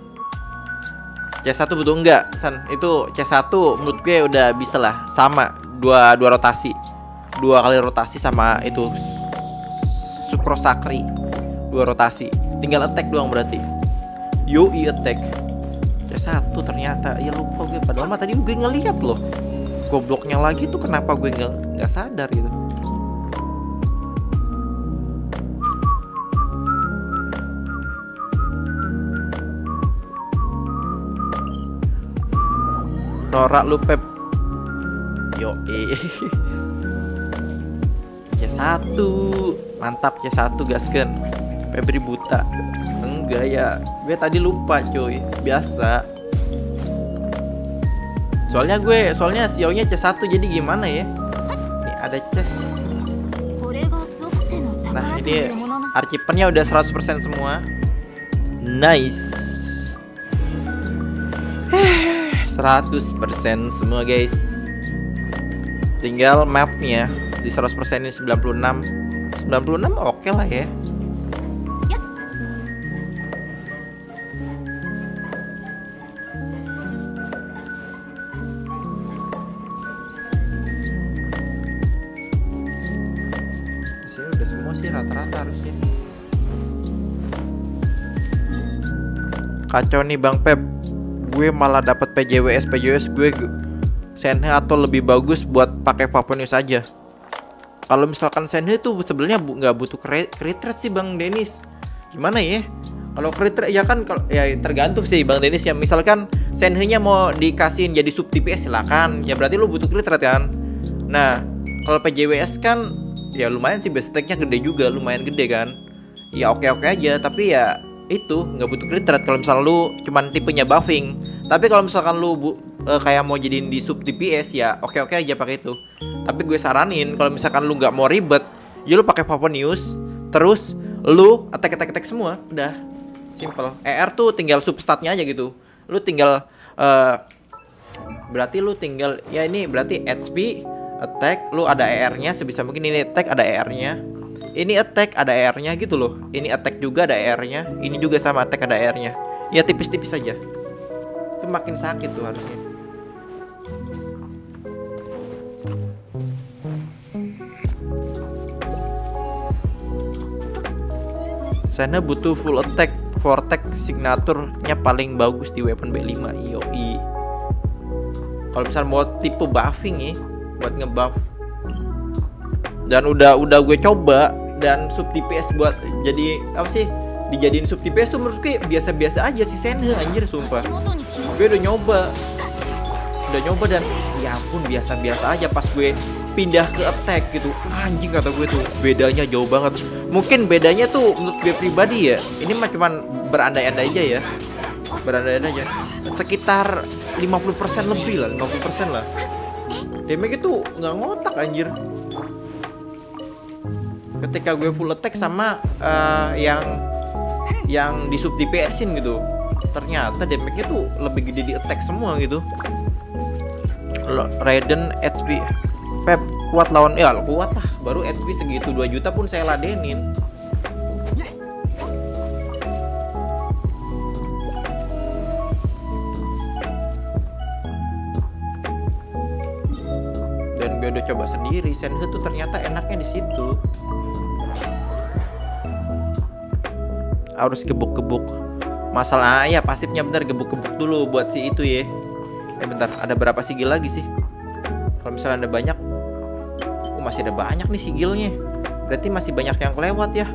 C1 butuh enggak San? Itu C1 menurut gue udah bisa lah. Sama dua dua rotasi. Dua kali rotasi sama itu Sukro Sakri dua rotasi. Tinggal attack doang berarti. Yoi attack. C1 ternyata. Ya lupa gue padahal mah tadi gue ngeliat loh gobloknya lagi tuh kenapa gue nggak nggak sadar gitu? Norak lu pep. Yo C1 mantap C1 gasken. Febri buta. Enggak ya. Gue tadi lupa cuy. Biasa soalnya gue soalnya sionya C1 jadi gimana ya? Ini ada chest nah ini archivennya udah 100% semua. Nice. 100% semua guys. Tinggal mapnya di 100% ini 96 96 oke okay lah ya kacau nih Bang Pep. Gue malah dapat PJWS PJWS gue gu- Senhe atau lebih bagus buat pakai Paponius aja. Kalau misalkan Senhe tuh sebenarnya nggak butuh rate sih Bang Denis gimana ya? Kalau crit rate ya kan ya tergantung sih Bang Denis ya misalkan Senhe-nya mau dikasihin jadi sub TPS silakan. Ya berarti lu butuh crit rate kan? Nah kalau PJWS kan ya lumayan sih base gede juga lumayan gede kan? Ya oke oke aja. Tapi ya itu nggak butuh crit rate kalau misalnya lu cuman tipenya buffing tapi kalau misalkan lu bu- eh, kayak mau jadiin di sub DPS ya oke oke aja pakai itu. Tapi gue saranin kalau misalkan lu nggak mau ribet ya lu pakai Paponius terus lu attack attack attack semua udah. Simple. ER tuh tinggal substatnya aja gitu. Lu tinggal eh, berarti lu tinggal ya ini berarti HP attack lu ada ER-nya sebisa mungkin ini attack ada ER-nya ini attack ada ER-nya gitu loh. Ini attack juga ada ER-nya ini juga sama attack ada ER-nya ya tipis-tipis aja. Itu makin sakit tuh harusnya. Sana butuh full attack. Vortex signaturnya paling bagus di weapon B5 IOI kalau misalnya mau tipe buffing ya buat ngebuff. Dan udah udah gue coba dan sub TPS buat jadi apa sih dijadiin sub TPS tuh menurut gue biasa-biasa aja sih senhe anjir sumpah. Gue udah nyoba. Udah nyoba dan ya ampun biasa-biasa aja pas gue pindah ke attack gitu. Anjing kata gue tuh bedanya jauh banget. Mungkin bedanya tuh menurut gue pribadi ya ini mah cuman berandai-andai aja ya. Berandai-andai aja. Sekitar 50% lebih lah 50% lah. Damage itu nggak ngotak anjir ketika gue full attack sama eh, yang yang di sub DPS-in gitu ternyata damage-nya tuh lebih gede di attack semua gitu. Raiden HP Pep kuat lawan ya kuat lah. Baru HP segitu 2 juta pun saya ladenin. Dan gue udah coba sendiri Senhe tuh ternyata enaknya di situ harus gebuk-gebuk. Masalah ya pasifnya bentar gebuk-gebuk dulu buat si itu ya. Eh bentar ada berapa sigil lagi sih? Kalau misalnya ada banyak oh masih ada banyak nih sigilnya. Berarti masih banyak yang kelewat ya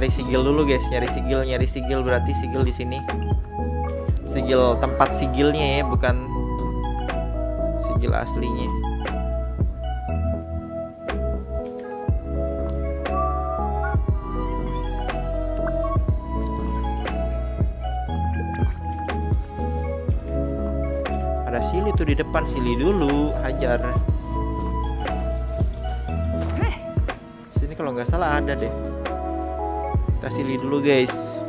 nyari sigil dulu guys, nyari sigil, nyari sigil berarti sigil di sini. Sigil tempat sigilnya ya, bukan sigil aslinya. Ada sili tuh di depan, sili dulu, hajar. Sini kalau nggak salah ada deh. Kita silih dulu guys.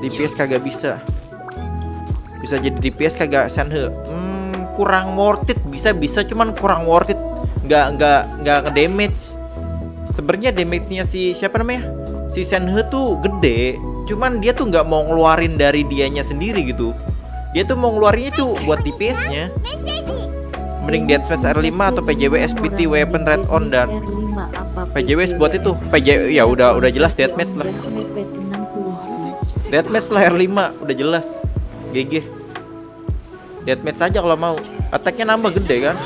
DPS kagak bisa. Bisa jadi DPS kagak Senhe hmm, Kurang worth it. Bisa-bisa cuman kurang worth it. Nggak, nggak, nggak ke damage. Sebenarnya damage-nya si siapa namanya? Si Senhe tuh gede Cuman dia tuh nggak mau ngeluarin dari dianya sendiri gitu. Dia tuh mau ngeluarinnya tuh buat DPS-nya Mending Deathmatch R5 atau PJW SPT Weapon Red On dan PJWS PJW buat itu. PJ ya udah udah jelas deathmatch lah. Deathmatch lah R5 udah jelas. GG deathmatch aja kalau mau. Attacknya nambah gede kan?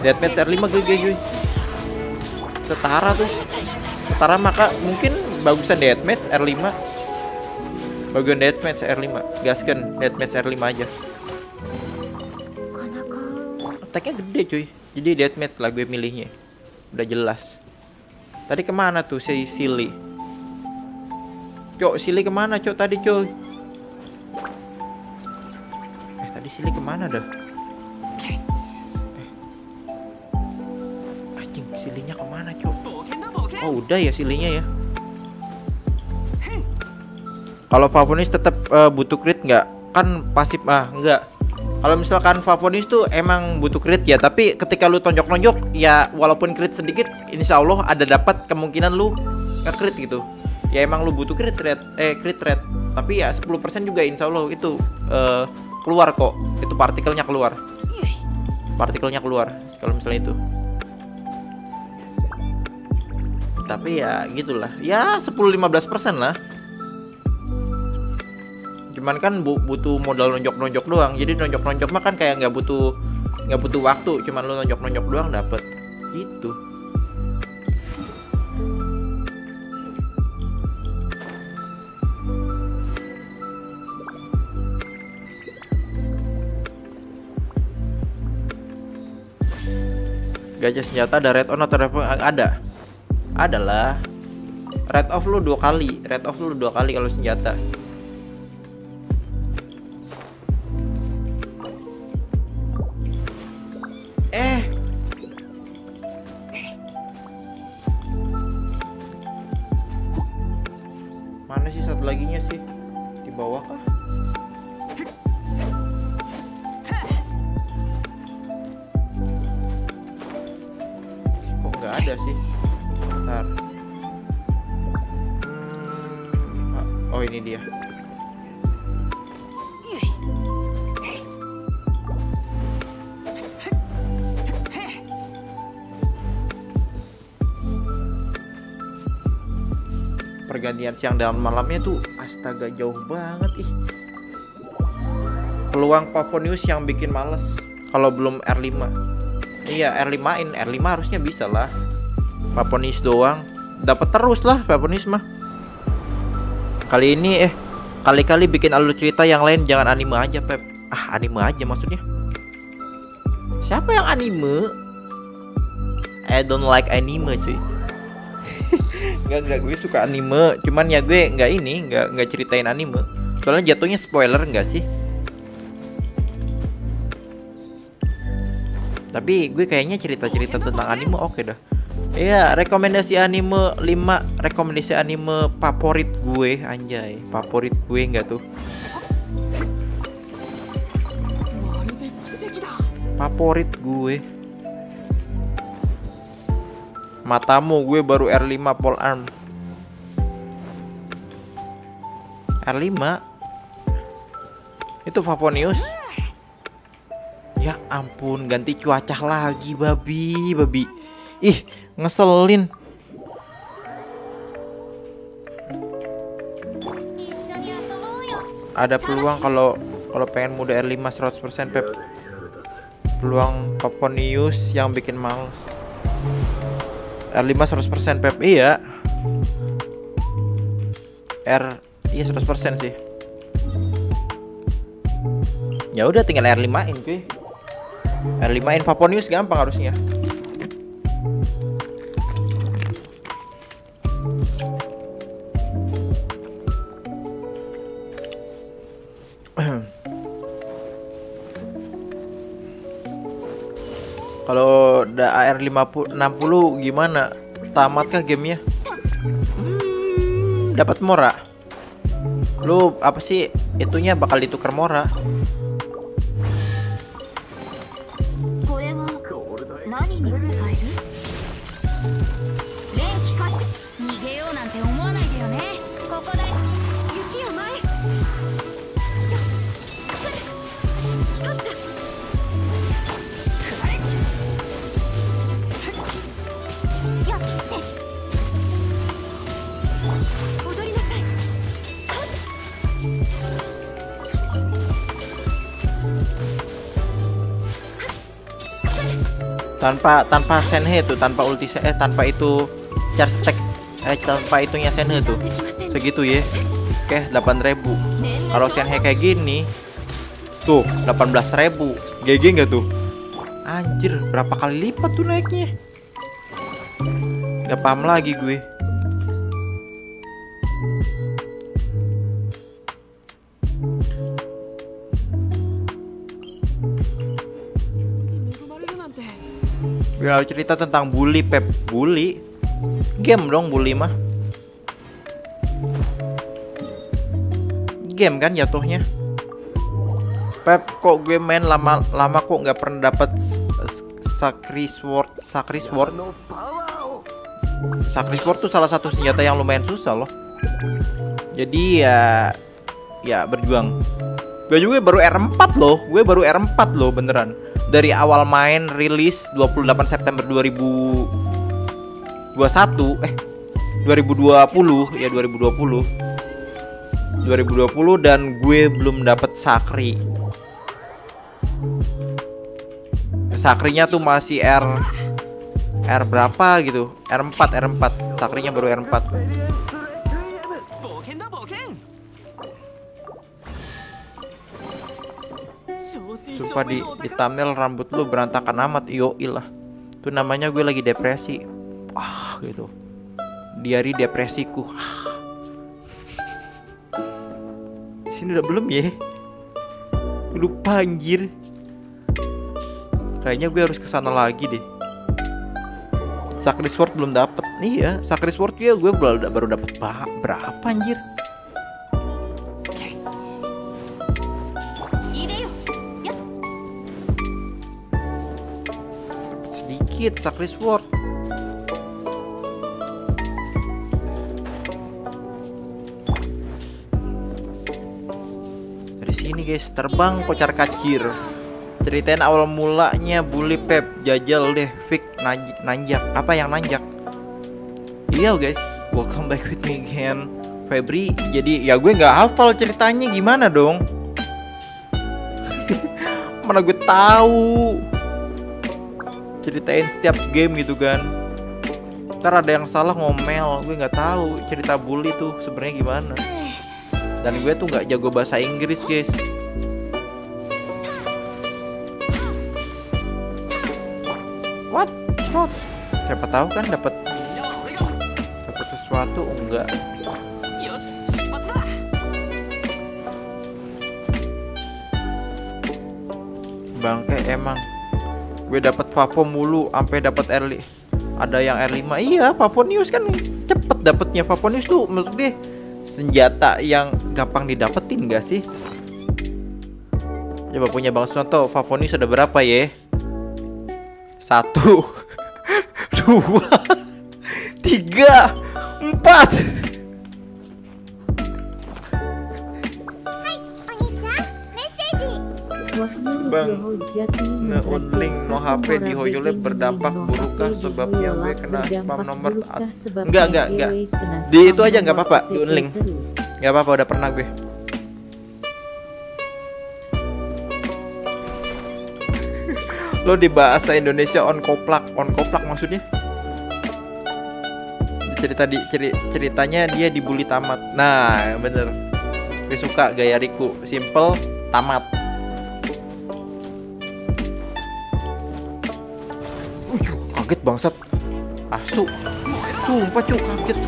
Deathmatch R5 GG cuy. Setara tuh. Setara maka mungkin bagusan deathmatch R5 bagian deathmatch R5 gaskan deathmatch R5 aja. Attacknya gede cuy. Jadi deathmatch lah gue milihnya. Udah jelas. Tadi ke mana tuh si Sili? Cok, Sili ke mana cok tadi cok? Eh, tadi Sili ke mana dah? Eh. Anjing, Silinya ke mana cok? Oh, udah ya Silinya ya. Kalau Favonis tetap uh, eh, butuh crit nggak? Kan pasif ah, nggak kalau misalkan Vaponis tuh emang butuh crit ya tapi ketika lu tonjok-nonjok ya walaupun crit sedikit insya Allah ada dapat kemungkinan lu nge-crit gitu. Ya emang lu butuh crit rate eh crit rate. Tapi ya 10% juga insya Allah itu eh, keluar kok. Itu partikelnya keluar. Partikelnya keluar kalau misalnya itu. Tapi ya gitulah. Ya 10-15% lah cuman kan bu- butuh modal nonjok-nonjok doang. Jadi nonjok-nonjok mah kan kayak nggak butuh nggak butuh waktu. Cuman lu nonjok-nonjok doang dapet. Gitu. Gajah senjata ada red on atau red ada. Adalah. Red off lu dua kali. Red off lu dua kali kalau senjata siang dan malamnya tuh astaga jauh banget ih. Peluang Pavonius yang bikin males kalau belum R5 iya R5 in R5 harusnya bisa lah. Pavonius doang. Dapat terus lah Pavonius mah. Kali ini eh kali-kali bikin alur cerita yang lain jangan anime aja Pep. Ah anime aja maksudnya. Siapa yang anime? I don't like anime cuy nggak nggak gue suka anime. Cuman ya gue nggak ini nggak nggak ceritain anime. Soalnya jatuhnya spoiler nggak sih? Tapi gue kayaknya cerita cerita tentang anime oke okay dah. Iya, rekomendasi anime 5 rekomendasi anime favorit gue anjay, favorit gue enggak tuh. Favorit gue. Matamu gue baru R5 pole arm. R5. Itu Favonius? Ya ampun, ganti cuaca lagi babi, babi. Ih, ngeselin. Ada peluang kalau kalau pengen muda R5 100% Pep. Peluang Favonius yang bikin males. R5 100% Pep. Iya. R Iya 100% sih. Ya udah tinggal R5 in. Cuy R5 in Vaponius gampang harusnya Kalau udah AR 50 60 gimana? Tamatkah gamenya? Hmm, dapat Mora. Lu apa sih itunya bakal ditukar Mora? Tanpa tanpa Senhe tuh, tanpa ulti eh tanpa itu charge stack eh tanpa itunya Senhe tuh. Segitu ya. Oke, 8000. Kalau Senhe kayak gini tuh 18.000. GG nggak tuh? Anjir, berapa kali lipat tuh naiknya? Gak paham lagi gue. Mau cerita tentang bully Pep Bully Game dong bully mah Game kan jatuhnya Pep, kok gue main lama lama kok nggak pernah dapat Sakri Sword, Sakri Sword. Sakri Sword tuh salah satu senjata yang lumayan susah loh. Jadi ya ya berjuang. Gue juga baru R4 loh. Gue baru R4 loh beneran. Dari awal main rilis 28 September 2021 eh 2020 ya 2020 2020 dan gue belum dapet Sakri. Sakrinya tuh masih R R berapa gitu? R4 R4. Sakrinya baru R4. Sumpah di, di thumbnail rambut lu berantakan amat Yo ilah Itu namanya gue lagi depresi. Ah gitu. Diari depresiku. Ah. Sini udah belum ya lu anjir. Kayaknya gue harus ke sana lagi deh. Sakris Sword belum dapet. Iya Sakris Sword ya gue baru, baru dapet berapa anjir? Sedikit Sakri dari sini guys terbang kocar kacir. Ceritain awal mulanya bully pep jajal deh nanj- nanjak. Apa yang nanjak? Iya guys. Welcome back with me again. Febri jadi ya gue nggak hafal ceritanya. Gimana dong? Mana gue tahu ceritain setiap game gitu kan. Ntar ada yang salah ngomel gue nggak tahu cerita bully tuh sebenarnya gimana. Dan gue tuh nggak jago bahasa Inggris guys. What? Trot siapa tahu kan dapat dapat sesuatu enggak. Bangke emang gue dapat Vapo mulu sampai dapat R ada yang R5 iya Vaponius kan cepet dapetnya. Vaponius tuh menurut gue senjata yang gampang didapetin gak sih? Coba punya Bang Susanto Vaponius ada berapa ya satu dua tiga empat Bang, nge-unlink no HP di Hoyole berdampak burukkah sebab yang gue kena spam nomor Enggak, enggak, enggak. Di itu aja nggak apa-apa, di-unlink. nggak apa-apa udah pernah gue. Lo di bahasa Indonesia on koplak. On koplak maksudnya? Cerita di ceri- ceritanya dia dibully tamat. Nah bener. Gue suka gaya Riku. Simple tamat kaget bangsat. Ah, Asu sumpah cu kaget.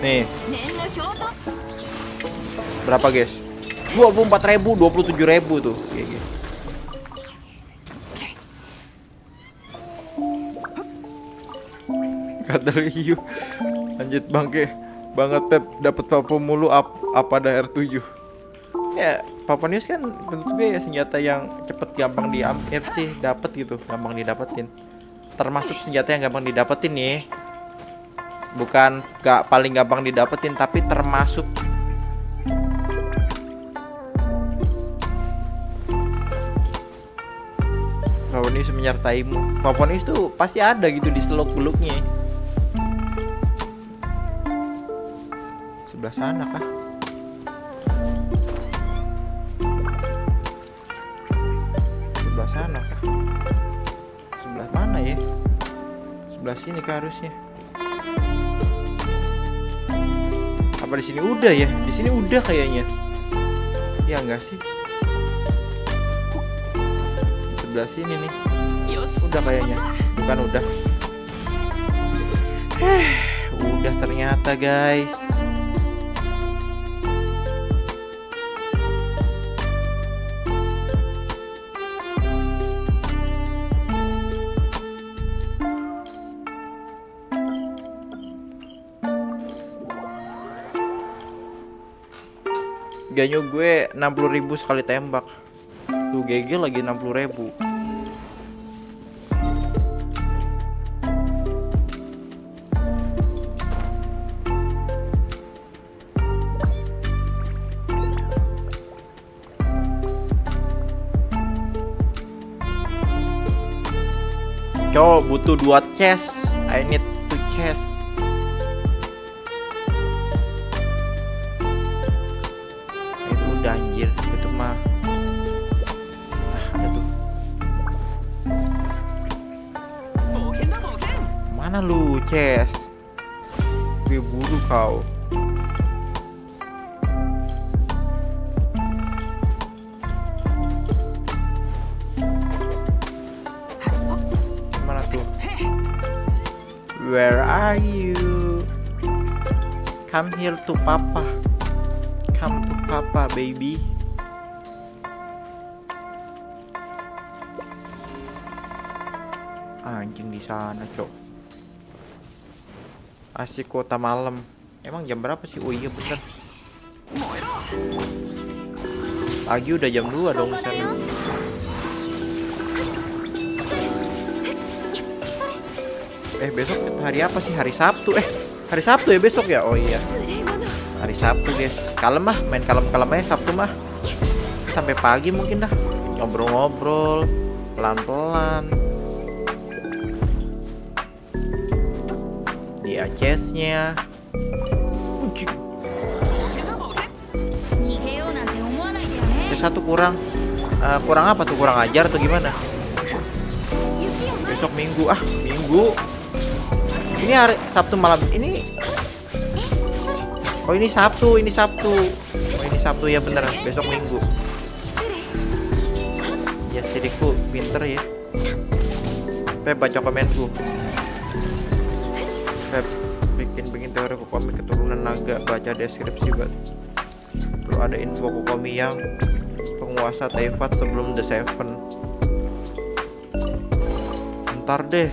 Nih. Berapa guys? 24.000 27.000 tuh. Kayak okay. kata Ryu iya. lanjut bangke banget Pep. Dapat papa mulu ap apa ada R7 ya Papa News kan gue ya senjata yang cepet gampang diambil sih dapat gitu gampang didapetin. Termasuk senjata yang gampang didapetin nih. Bukan gak paling gampang didapetin tapi termasuk. Paponis menyertaimu. Paponis tuh pasti ada gitu di seluk beluknya sebelah sana kah sana. Kah sebelah mana ya? Sebelah sini kah harusnya? Apa di sini udah ya? Di sini udah kayaknya. Ya enggak sih. Sebelah sini nih. Udah kayaknya. Bukan udah. Eh udah ternyata guys Ganyo gue 60.000 sekali tembak. Tuh GG lagi 60.000. Cowok butuh dua chest. I need to papa. Come to papa baby. Anjing di sana cok. Asik kota malam. Emang jam berapa sih? Oh iya bener. Lagi udah jam 2 dong sana eh besok hari apa sih? Hari Sabtu. Eh hari Sabtu ya besok ya? Oh iya hari Sabtu guys. Kalem mah main kalem-kalem aja Sabtu mah. Sampai pagi mungkin dah. Ngobrol-ngobrol pelan-pelan. Di Acesnya. Ada satu kurang. Uh, kurang apa tuh? Kurang ajar atau gimana? Besok minggu ah. Minggu. Ini hari Sabtu malam. Ini Oh ini Sabtu, ini Sabtu. Oh ini Sabtu ya bener, besok Minggu. Ya siriku pinter ya. Pep baca komenku. Pep bikin bikin teori kokomi keturunan naga baca deskripsi buat. Perlu ada info kokomi yang penguasa Teyvat sebelum The Seven. Ntar deh,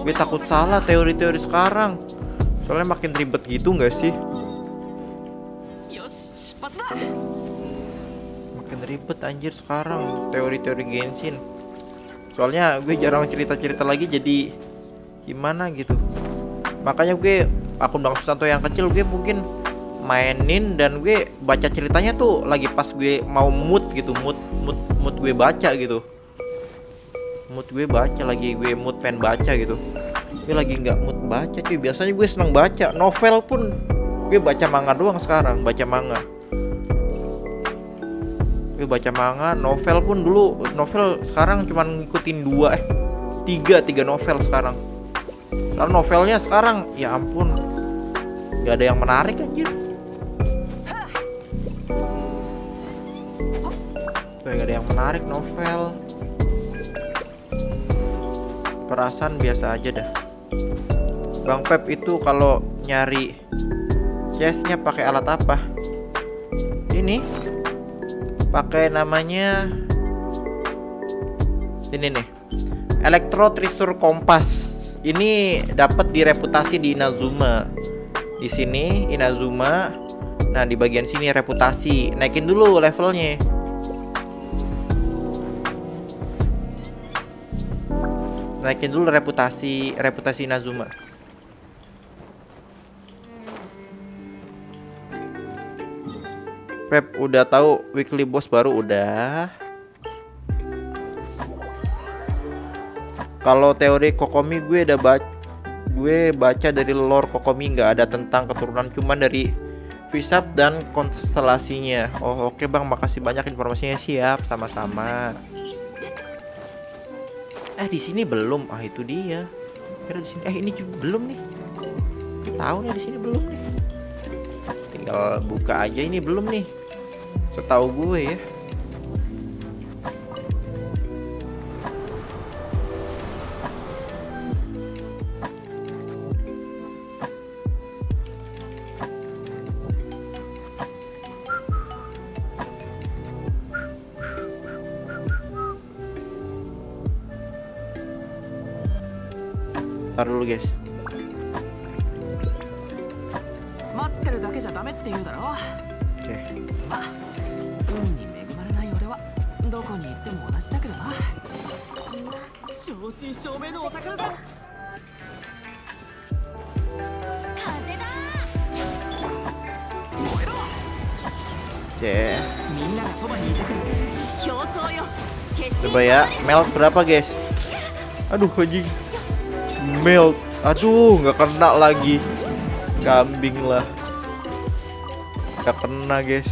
gue takut salah teori-teori sekarang. Soalnya makin ribet gitu nggak sih? Ribet anjir sekarang teori-teori Genshin. Soalnya gue jarang cerita-cerita lagi jadi gimana gitu. Makanya gue akun Bang Susanto yang kecil gue mungkin mainin dan gue baca ceritanya tuh lagi pas gue mau mood gitu, mood mood mood gue baca gitu. Mood gue baca lagi gue mood pengen baca gitu. Gue lagi nggak mood baca cuy. Biasanya gue seneng baca. Novel pun gue baca manga doang sekarang, baca manga baca manga novel pun dulu. Novel sekarang cuma ngikutin dua eh tiga tiga novel sekarang. Karena novelnya sekarang ya ampun. Nggak ada yang menarik anjir. Nggak ada yang menarik novel. Perasaan biasa aja dah. Bang Pep itu kalau nyari chestnya pakai alat apa? Ini pakai namanya ini nih Electro Trisur Kompas. Ini dapat di reputasi di Inazuma. Di sini Inazuma. Nah di bagian sini reputasi. Naikin dulu levelnya. Naikin dulu reputasi reputasi Inazuma Pep udah tahu weekly boss baru udah. Kalau teori Kokomi gue udah baca gue baca dari lore Kokomi nggak ada tentang keturunan cuman dari Visap dan konstelasinya. Oh oke bang, makasih banyak informasinya siap sama-sama. Eh di sini belum, ah itu dia. Eh ini belum nih. Tahu nih di sini belum nih. Tinggal buka aja ini belum nih. Setahu gue ya. Ntar dulu guys. 正真正銘のお宝だ風だ燃えろ Cek みんながそばにいてくれる競争よ決心 Coba ya Melt berapa guys Aduh anjing Melt Aduh nggak kena lagi Kambing lah Nggak kena guys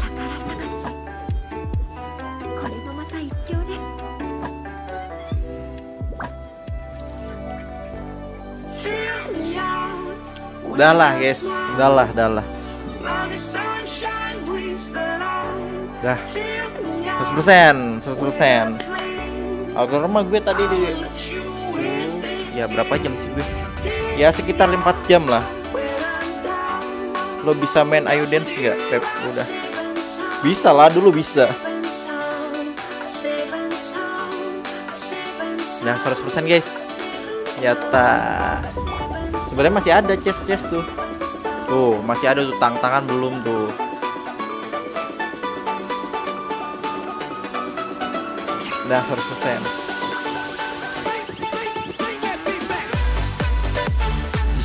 Udah lah guys. Udah lah Udah lah. Dah. 100% 100% Alkohol rumah gue tadi di Ya berapa jam sih gue? Ya sekitar 4 jam lah. Lo bisa main Ayo Dance nggak Pep? Udah. Bisa lah dulu bisa. Nah 100% guys. Nyata Sebenarnya masih ada chest chest tuh Tuh masih ada tuh tang-tangan belum tuh Dah 100%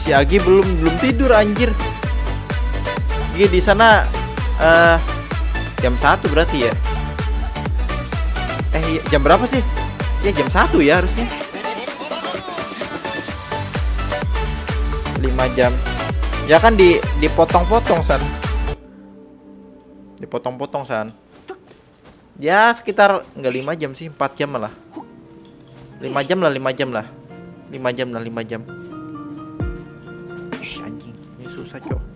Si Agi belum belum tidur anjir. Iya di sana eh jam 1 berarti ya. Eh iya, jam berapa sih? Ya jam 1 ya harusnya. 5 jam. Ya kan di dipotong-potong san. Dipotong-potong san. Ya sekitar nggak 5 jam sih, 4 jam malah. 5 jam lah, 5 jam lah. 5 jam lah, 5 jam. Ih, anjing, ini susah, Cok.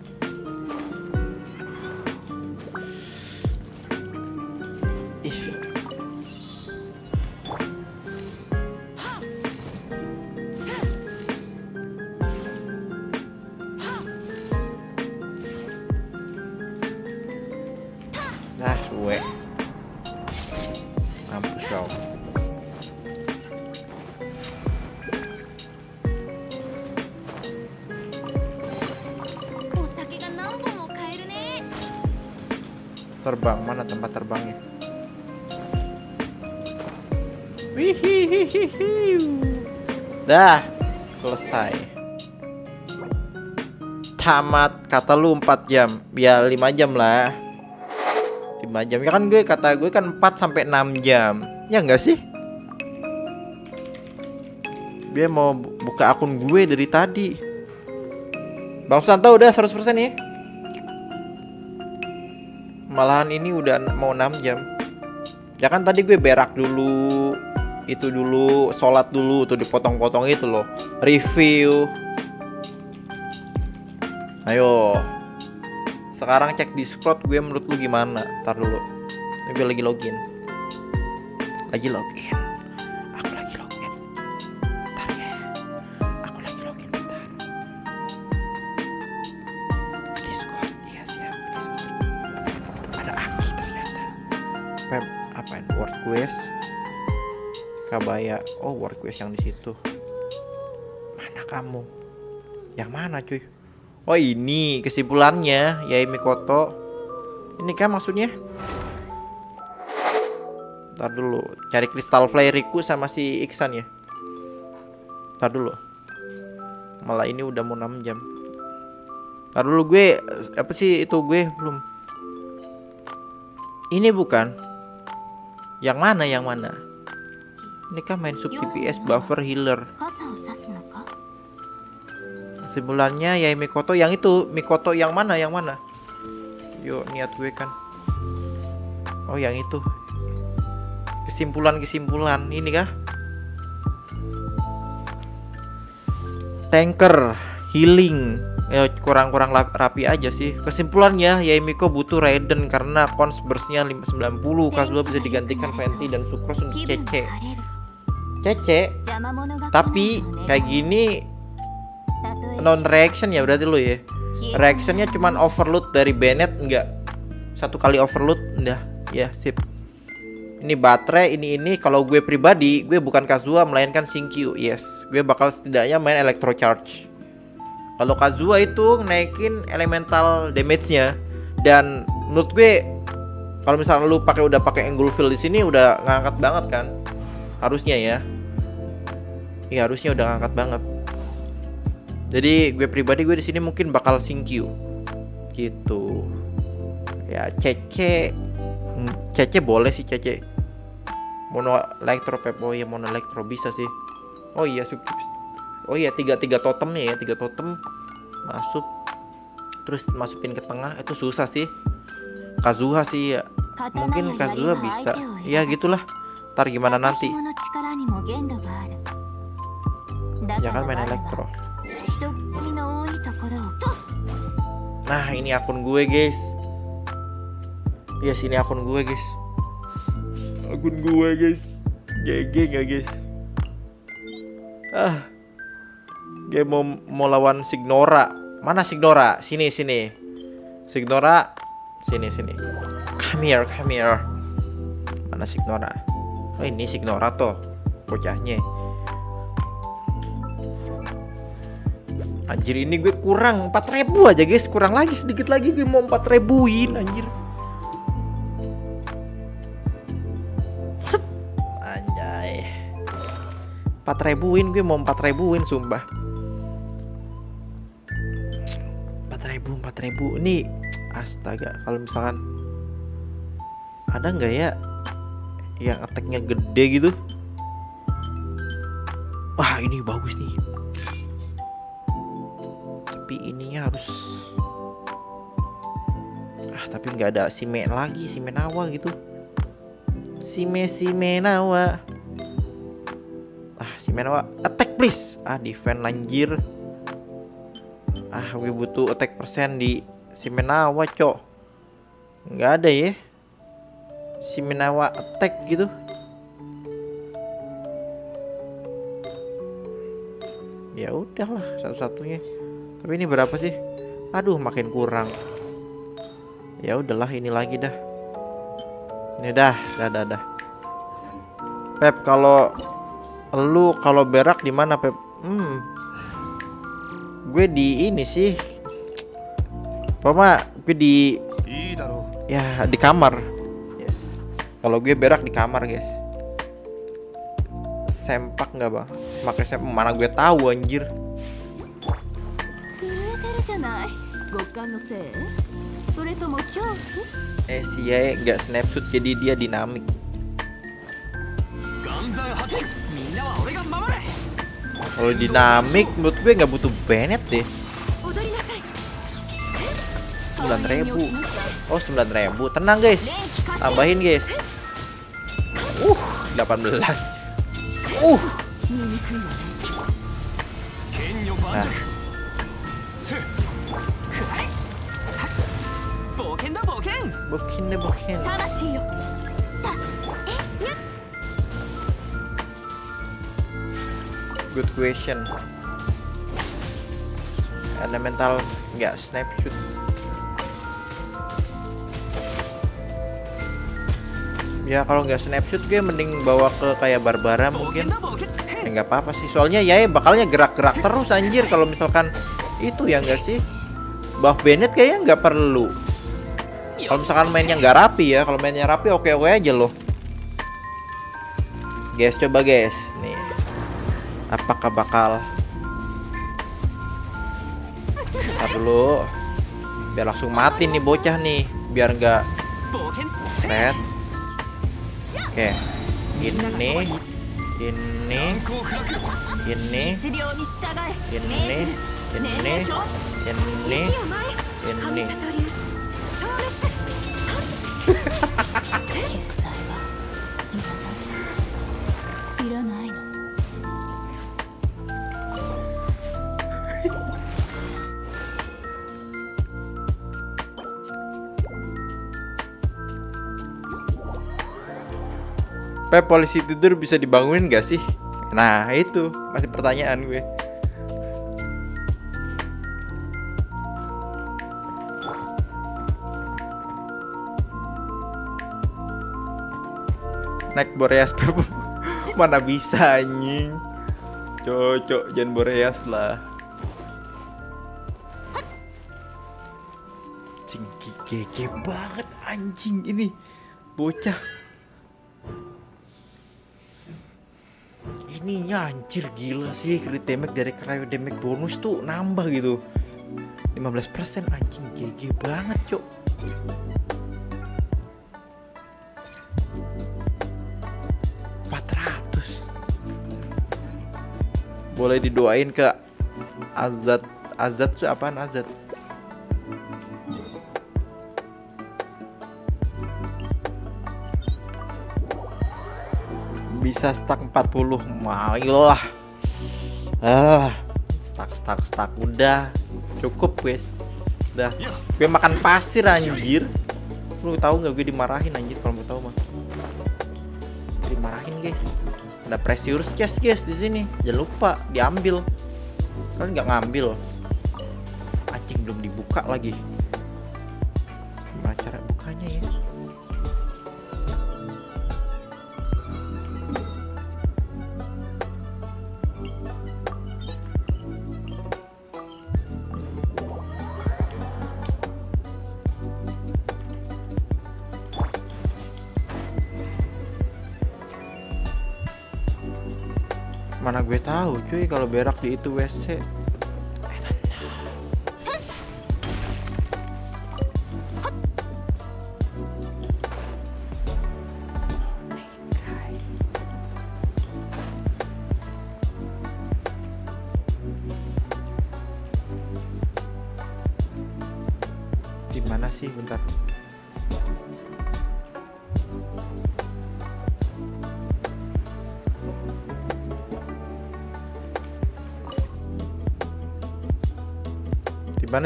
Dah, selesai. Tamat kata lu 4 jam. Ya 5 jam lah. 5 jam. Ya kan gue kata gue kan 4 sampai 6 jam. Ya enggak sih? Dia mau bu- buka akun gue dari tadi. Bang Susanto udah 100% ya? Malahan ini udah mau 6 jam. Ya kan tadi gue berak dulu, itu dulu, sholat dulu, tuh dipotong-potong itu loh. Review. Ayo. Sekarang cek Discord gue menurut lu gimana? Ntar dulu. Gue lagi login. Lagi login. Aku lagi login. Ntar ya. Aku lagi login bentar. Ke Discord. Iya siap ke Discord ada Agus ternyata Pep apain word quest Kabaya oh quest yang di situ. Mana kamu? Yang mana cuy? Oh ini kesimpulannya Yai Mikoto. Ini kan maksudnya? Ntar dulu cari kristal Flairiku sama si Iksan ya. Ntar dulu. Malah ini udah mau 6 jam. Ntar dulu gue apa sih itu gue? Belum. Ini bukan. Yang mana yang mana ini kan main sub tps buffer healer. Kesimpulannya, ya Mikoto yang itu, Mikoto yang mana? Yang mana? Yuk, niat gue kan. Oh, yang itu. Kesimpulan-kesimpulan ini kah? Tanker, healing, ya kurang-kurang rapi aja sih. Kesimpulannya, Yaimiko butuh Raiden karena cons burstnya 590 Kazuha bisa digantikan Fenty dan Sucrose untuk CC. Cece. Tapi kayak gini Non reaction ya berarti lu ya? Reactionnya cuman overload dari Bennett Enggak. Satu kali overload Udah. Ya sip. Ini baterai, ini ini. Kalau gue pribadi, gue bukan Kazua melainkan Shinkyu. Yes, gue bakal setidaknya main Electro Charge. Kalau Kazua itu naikin elemental damage-nya dan menurut gue kalau misalnya lu pakai udah pakai angle fill di sini udah ngangkat banget kan? Harusnya ya. Iya harusnya udah ngangkat banget. Jadi gue pribadi gue di sini mungkin bakal Q gitu. Ya CC Hmm, CC boleh sih CC. Mono elektro pep oh iya mono elektro bisa sih. Oh iya sub Oh iya tiga tiga totemnya ya tiga totem masuk terus masukin ke tengah itu susah sih. Kazuha sih ya mungkin Kazuha bisa. Ya gitulah. Ntar gimana nanti ya kan main elektro. Nah ini akun gue guys. Iya yes sini akun gue guys. Akun gue guys. GG gak guys? Ah. Gue mau mau lawan Signora. Mana Signora? Sini sini. Signora. Sini sini. Come here come here. Mana Signora? Oh ini Signora tuh bocahnya Anjir ini gue kurang 4000 aja guys. Kurang lagi sedikit lagi gue mau 4000in anjir. Set. Anjay. 4000in gue mau 4000in sumpah. 4000 4000 Ini Astaga Kalau misalkan Ada nggak ya Yang attacknya gede gitu? Wah ini bagus nih tapi ininya harus ah tapi nggak ada sime lagi sime nawa gitu. Sime sime nawa. Ah sime nawa attack please. Ah defend lanjir ah gue butuh attack persen di sime nawa cok. Nggak ada ya. Sime nawa attack gitu. Ya udahlah satu-satunya tapi ini berapa sih? Aduh, makin kurang. Ya udahlah, ini lagi dah. Ini dah, dah, dah, dah. Pep, kalau lu kalau berak di mana, Pep? Hmm. Gue di ini sih. Pama, gue di ya di kamar. Yes. Kalau gue berak di kamar, guys. Sempak nggak, Bang? Makanya sempak mana gue tahu anjir. るじゃない極寒のせいそれとも恐怖 eh si Yae nggak snapshot jadi dia dinamik う岩山発みんなは俺が守れ kalau dinamik menurut gue nggak butuh Bennett deh 踊りなさい 9000 oh 9000 tenang guys 連気化して tambahin guys uh 18 uh 見 冒険だ冒険 bukin deh bukin 魂よ good question elemental nggak snapshot ya kalau nggak snapshot gue mending bawa ke kayak barbara 冒 mungkin 険だ冒険 ya nggak apa-apa sih soalnya ya bakalnya gerak-gerak terus anjir kalau misalkan itu ya nggak sih buff Bennett kayaknya nggak perlu Kalau misalkan mainnya nggak rapi ya, kalau mainnya rapi oke oke aja loh. Guys, coba guys, nih, apakah bakal? Ntar dulu, biar langsung mati nih bocah nih, biar nggak red. Oke, ini, ini, ini, ini, ini, ini, ini. Pep polisi tidur bisa dibangunin gak sih? Nah itu masih pertanyaan gue Naik Boreas Mana bisa anjing? Cocok jangan Boreas lah. Anjing gege banget anjing ini. Bocah. Ininya anjir gila sih. Crit damage dari cryo damage bonus tuh nambah gitu. 15% anjing GG banget cok empat ratus. Boleh didoain ke Azat Azat tuh apaan Azat bisa stuck 40 Marilah. Ah stuck stuck stuck. Udah. Cukup guys. Udah. Gue makan pasir anjir. Lu tahu nggak gue dimarahin anjir kalau mau tahu mah dimarahin guys. Ada precious chest guys di sini. Jangan lupa diambil. Kan nggak ngambil. Anjing belum dibuka lagi. Gimana cara bukanya ya tahu cuy kalau berak di itu WC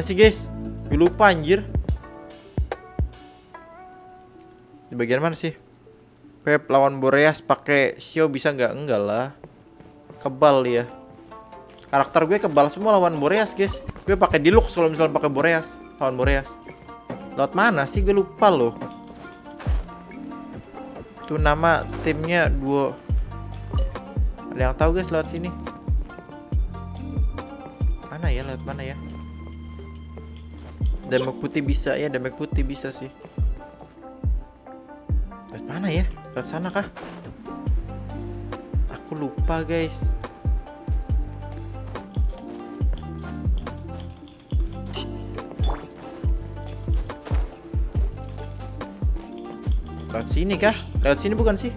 mana sih guys? Gue lupa anjir. Di bagian mana sih? Pep lawan Boreas pakai Shio bisa nggak? Enggak lah. Kebal dia. Karakter gue kebal. Semua lawan Boreas guys. Gue pakai Deluxe kalau misalnya pakai Boreas. Lawan Boreas. Lewat mana sih? Gue lupa loh. Itu nama timnya duo. Ada yang tahu guys lewat sini? Mana ya? Lewat mana ya Damage putih bisa ya, damage putih bisa sih. Lewat mana ya? Lewat sana kah? Aku lupa guys. Lewat sini kah? Lewat sini bukan sih?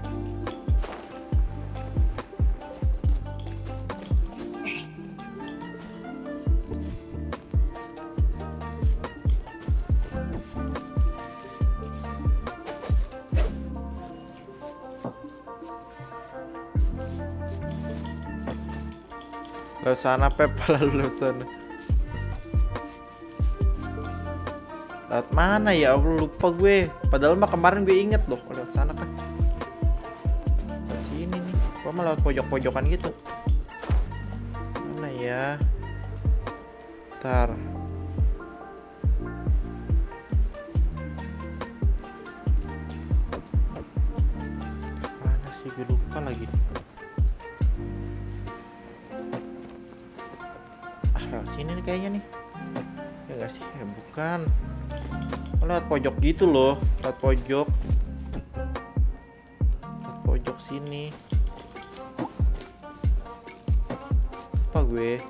Lewat sana Pep lalu lewat sana. Lewat mana ya? Allah lupa gue. Padahal mah kemarin gue inget loh. Lewat sana kan. Lewat sini nih. Gua mah lewat pojok-pojokan gitu. Mana ya? Ntar. Mana sih gue lupa lagi. ah sini nih kayaknya nih. Ya gak sih? Ya bukan. Oh, lewat pojok gitu loh. Lewat pojok. Lewat pojok sini. Apa gue?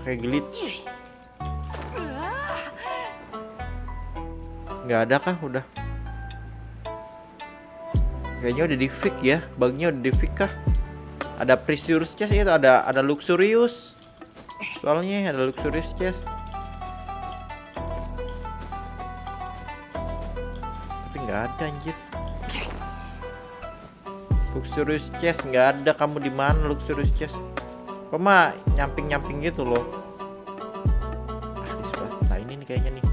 Pakai glitch. Nggak ada kah? Udah Kayaknya udah di fix ya, bugnya udah di fix kah? Ada precious chest itu ada ada luxurious. Soalnya ada luxurious chest. Tapi nggak ada anjir. Luxurious chest nggak ada. Kamu di mana luxurious chest? Kok mah nyamping-nyamping gitu loh. Ah, di sebelah. Nah, ini nih kayaknya nih.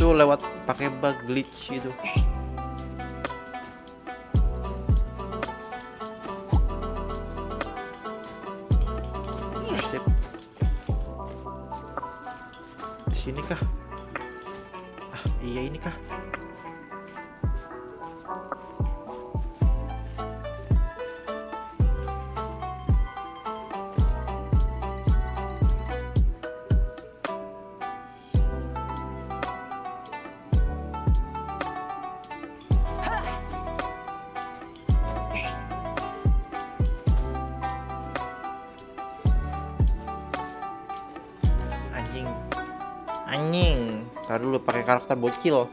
Itu lewat pakai bug glitch gitu Sip. Sini kah? Ah iya ini kah karakter bocil.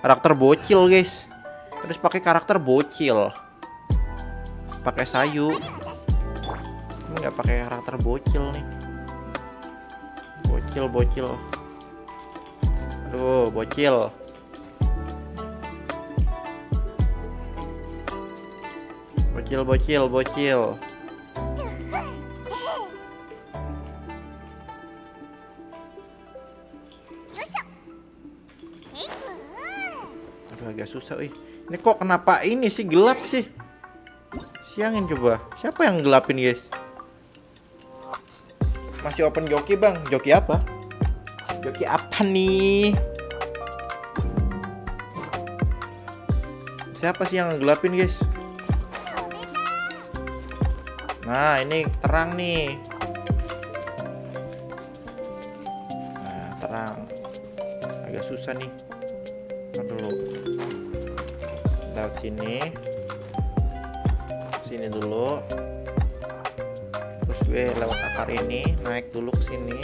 Karakter bocil guys. Terus pakai karakter bocil. Pakai sayu. Nggak pakai karakter bocil nih. Bocil bocil. Aduh bocil. Bocil bocil bocil Aduh agak susah wih. Ini kok kenapa ini sih gelap sih? Siangin coba. Siapa yang gelapin guys? Masih open joki bang. Joki apa? Joki apa nih? Siapa sih yang gelapin guys? Nah ini terang nih. Nah terang. Agak susah nih. Dulu. Lewat sini. Sini dulu. Terus gue lewat akar ini, naik dulu ke sini.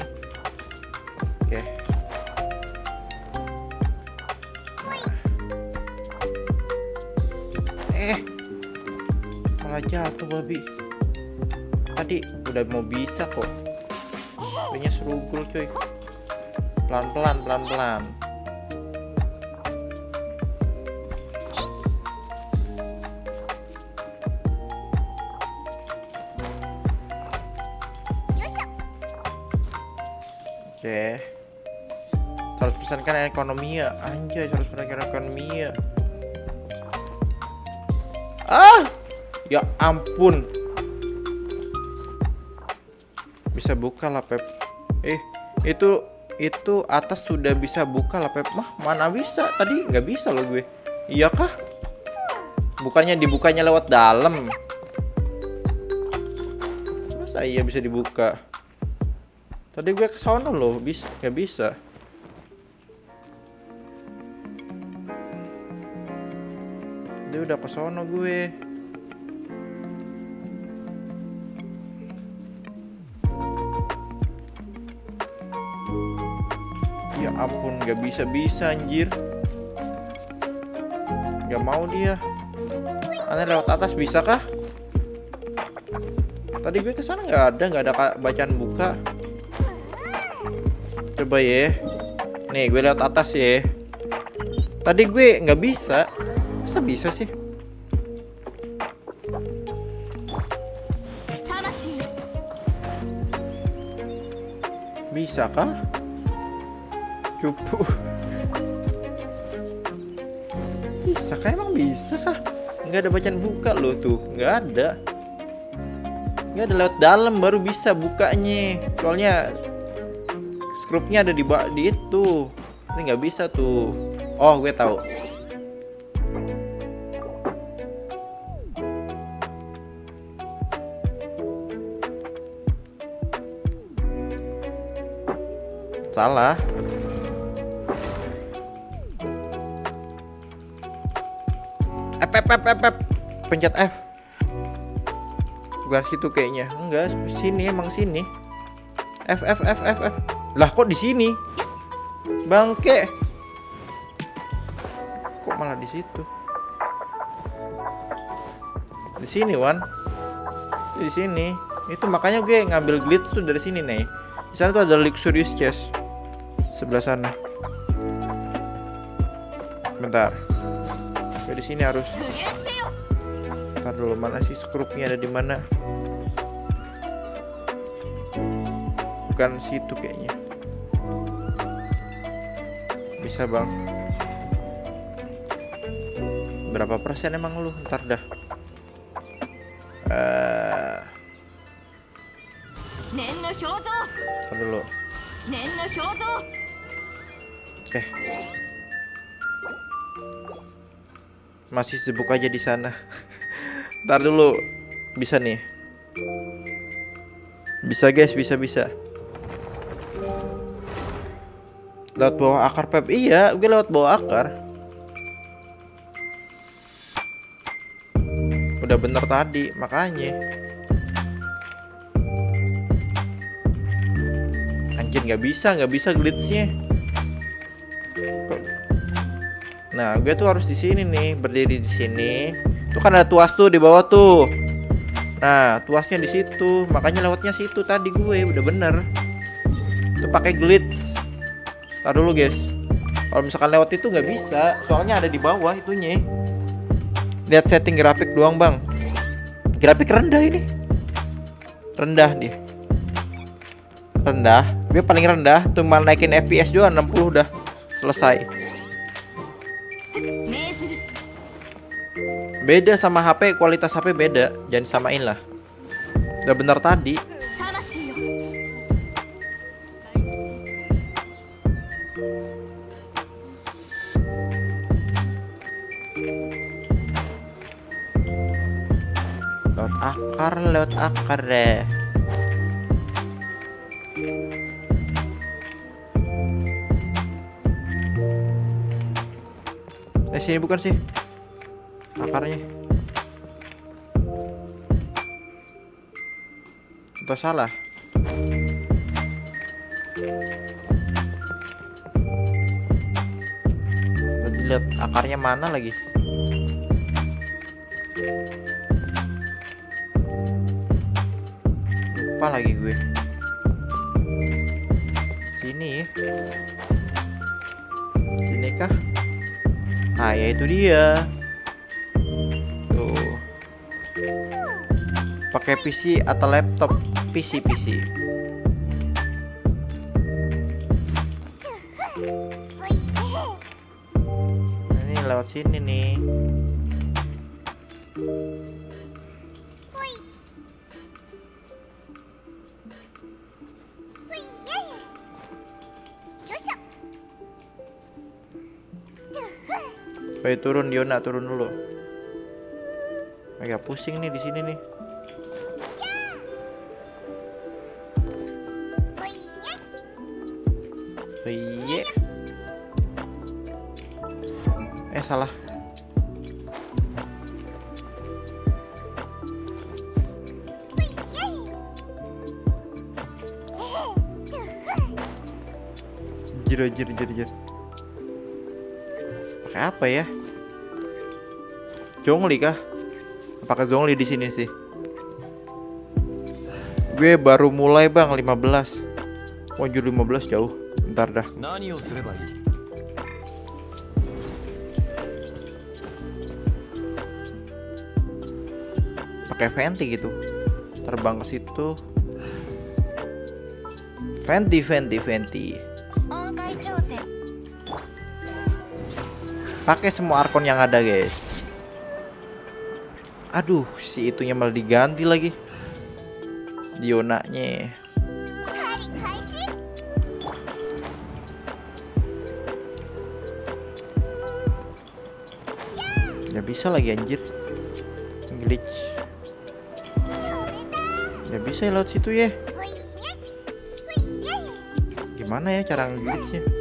Oke. Eh. Malah jatuh babi. Tadi udah mau bisa kok. Kayaknya serugul cuy. Pelan-pelan, pelan-pelan. Oke. 100% kan ekonomi ya. Anjay, 100% kan ekonomi ya. Ah! Ya ampun. Bisa buka lah, Pep. Eh, itu itu atas sudah bisa buka lah, Pep. Mah, mana bisa? Tadi nggak bisa loh gue. Iya kah? Bukannya dibukanya lewat dalam. Masa iya bisa dibuka? Tadi gue ke sono loh, bisa nggak bisa. Dia udah ke sono gue. Ya ampun, nggak bisa bisa anjir. Nggak mau dia. Aneh lewat atas bisa kah? Tadi gue ke sana nggak ada, nggak ada bacaan buka. Coba ya. Nih, gue lewat atas ya. Tadi gue nggak bisa. Masa bisa sih? 魂 Bisa kah? Cupu. Bisa kah? Emang bisa kah? Nggak ada bacaan buka loh tuh. Nggak ada. Nggak ada lewat dalam baru bisa bukanya. Soalnya skrupnya ada di ba- di itu. Ini nggak bisa tuh. Oh, gue tahu. Salah. F F F F F. Pencet F. Bukan situ kayaknya. Enggak, sini emang sini. F F F F F. Lah kok di sini? Ya. Bangke. Kok malah di situ? Di sini, Wan. Di sini. Itu makanya gue ngambil glitch tuh dari sini, nih. Di sana tuh ada luxurious chest. Sebelah sana. Bentar. Gue di sini harus. Bentar dulu mana sih skrupnya ada di mana? bukan situ kayaknya bisa bang. Berapa persen emang lu? Ntar dah. Uh... Dulu. Oke okay. masih sibuk aja di sana. Ntar dulu. Bisa nih. Bisa guys. Bisa bisa. Lewat bawah akar pep. Iya, gue lewat bawah akar. Udah bener tadi, makanya. Anjir nggak bisa, nggak bisa glitchnya. Nah, gue tuh harus di sini nih, berdiri di sini. Tuh kan ada tuas tuh di bawah tuh. Nah, tuasnya di situ. Makanya lewatnya situ tadi gue udah bener. Itu pakai glitch. Tar dulu guys. Kalau misalkan lewat itu nggak bisa, soalnya ada di bawah itunya. Lihat setting grafik doang bang. Grafik rendah ini. Rendah dia. Rendah. Dia paling rendah. Cuma naikin FPS juga 60 udah selesai. Beda sama HP, kualitas HP beda. Jangan samain lah. Udah bener tadi. Akar, lewat akar deh. Eh sini bukan sih akarnya. Atau salah? Lihat akarnya mana lagi? Lupa lagi gue. Sini ya. Sini kah? Ah, ya itu dia. Tuh. Pakai PC atau laptop? PC PC. Ini lewat sini nih. Ayo turun Diona turun dulu. Agak pusing nih di sini nih. Iye. Eh salah. Jir jir jir jir. Pakai apa ya? Zhongli kah? Pakai Zhongli di sini sih. Gue baru mulai bang 15 Wajur 15 jauh Ntar dah 何をすればいい pakai Venti gitu Terbang ke situ Venti Venti Venti 音階調整 Pakai semua arkon yang ada, guys. Aduh, si itunya malah diganti lagi. Dionanya. Ya bisa lagi anjir. Glitch. Ya bisa ya lewat situ ya. Gimana ya cara glitchnya?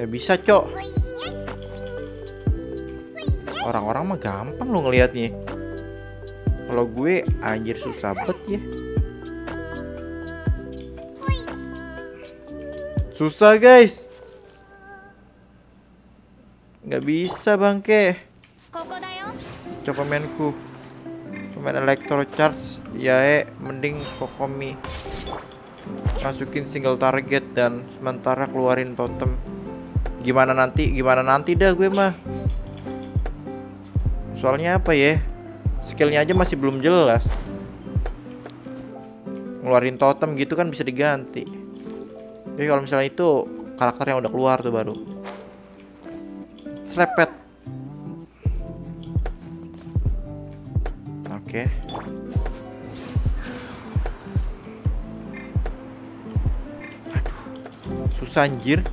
Ya bisa, Cok. Orang-orang mah gampang lo ngelihatnya. Kalau gue anjir susah banget ya. Susah, guys. Nggak bisa, Bangke. Coba mainku. main Electro Charge, ya eh, mending Kokomi masukin single target dan sementara keluarin totem Gimana nanti Gimana nanti dah gue mah. Soalnya apa ya? Skillnya aja masih belum jelas. Ngeluarin totem gitu kan bisa diganti. Jadi kalau misalnya itu Karakter yang udah keluar tuh baru. Serepet. Oke. Aduh, susah anjir.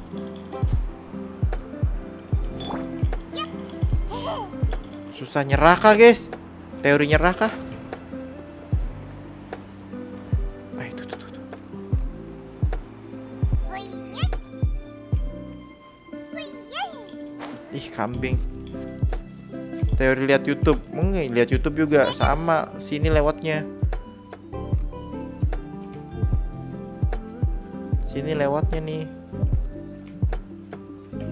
Susah nyerah kah, guys? Teori nyerah kah? Ah. Ih, kambing. Teori lihat YouTube, Meng, lihat YouTube juga sama sini lewatnya. sini lewatnya nih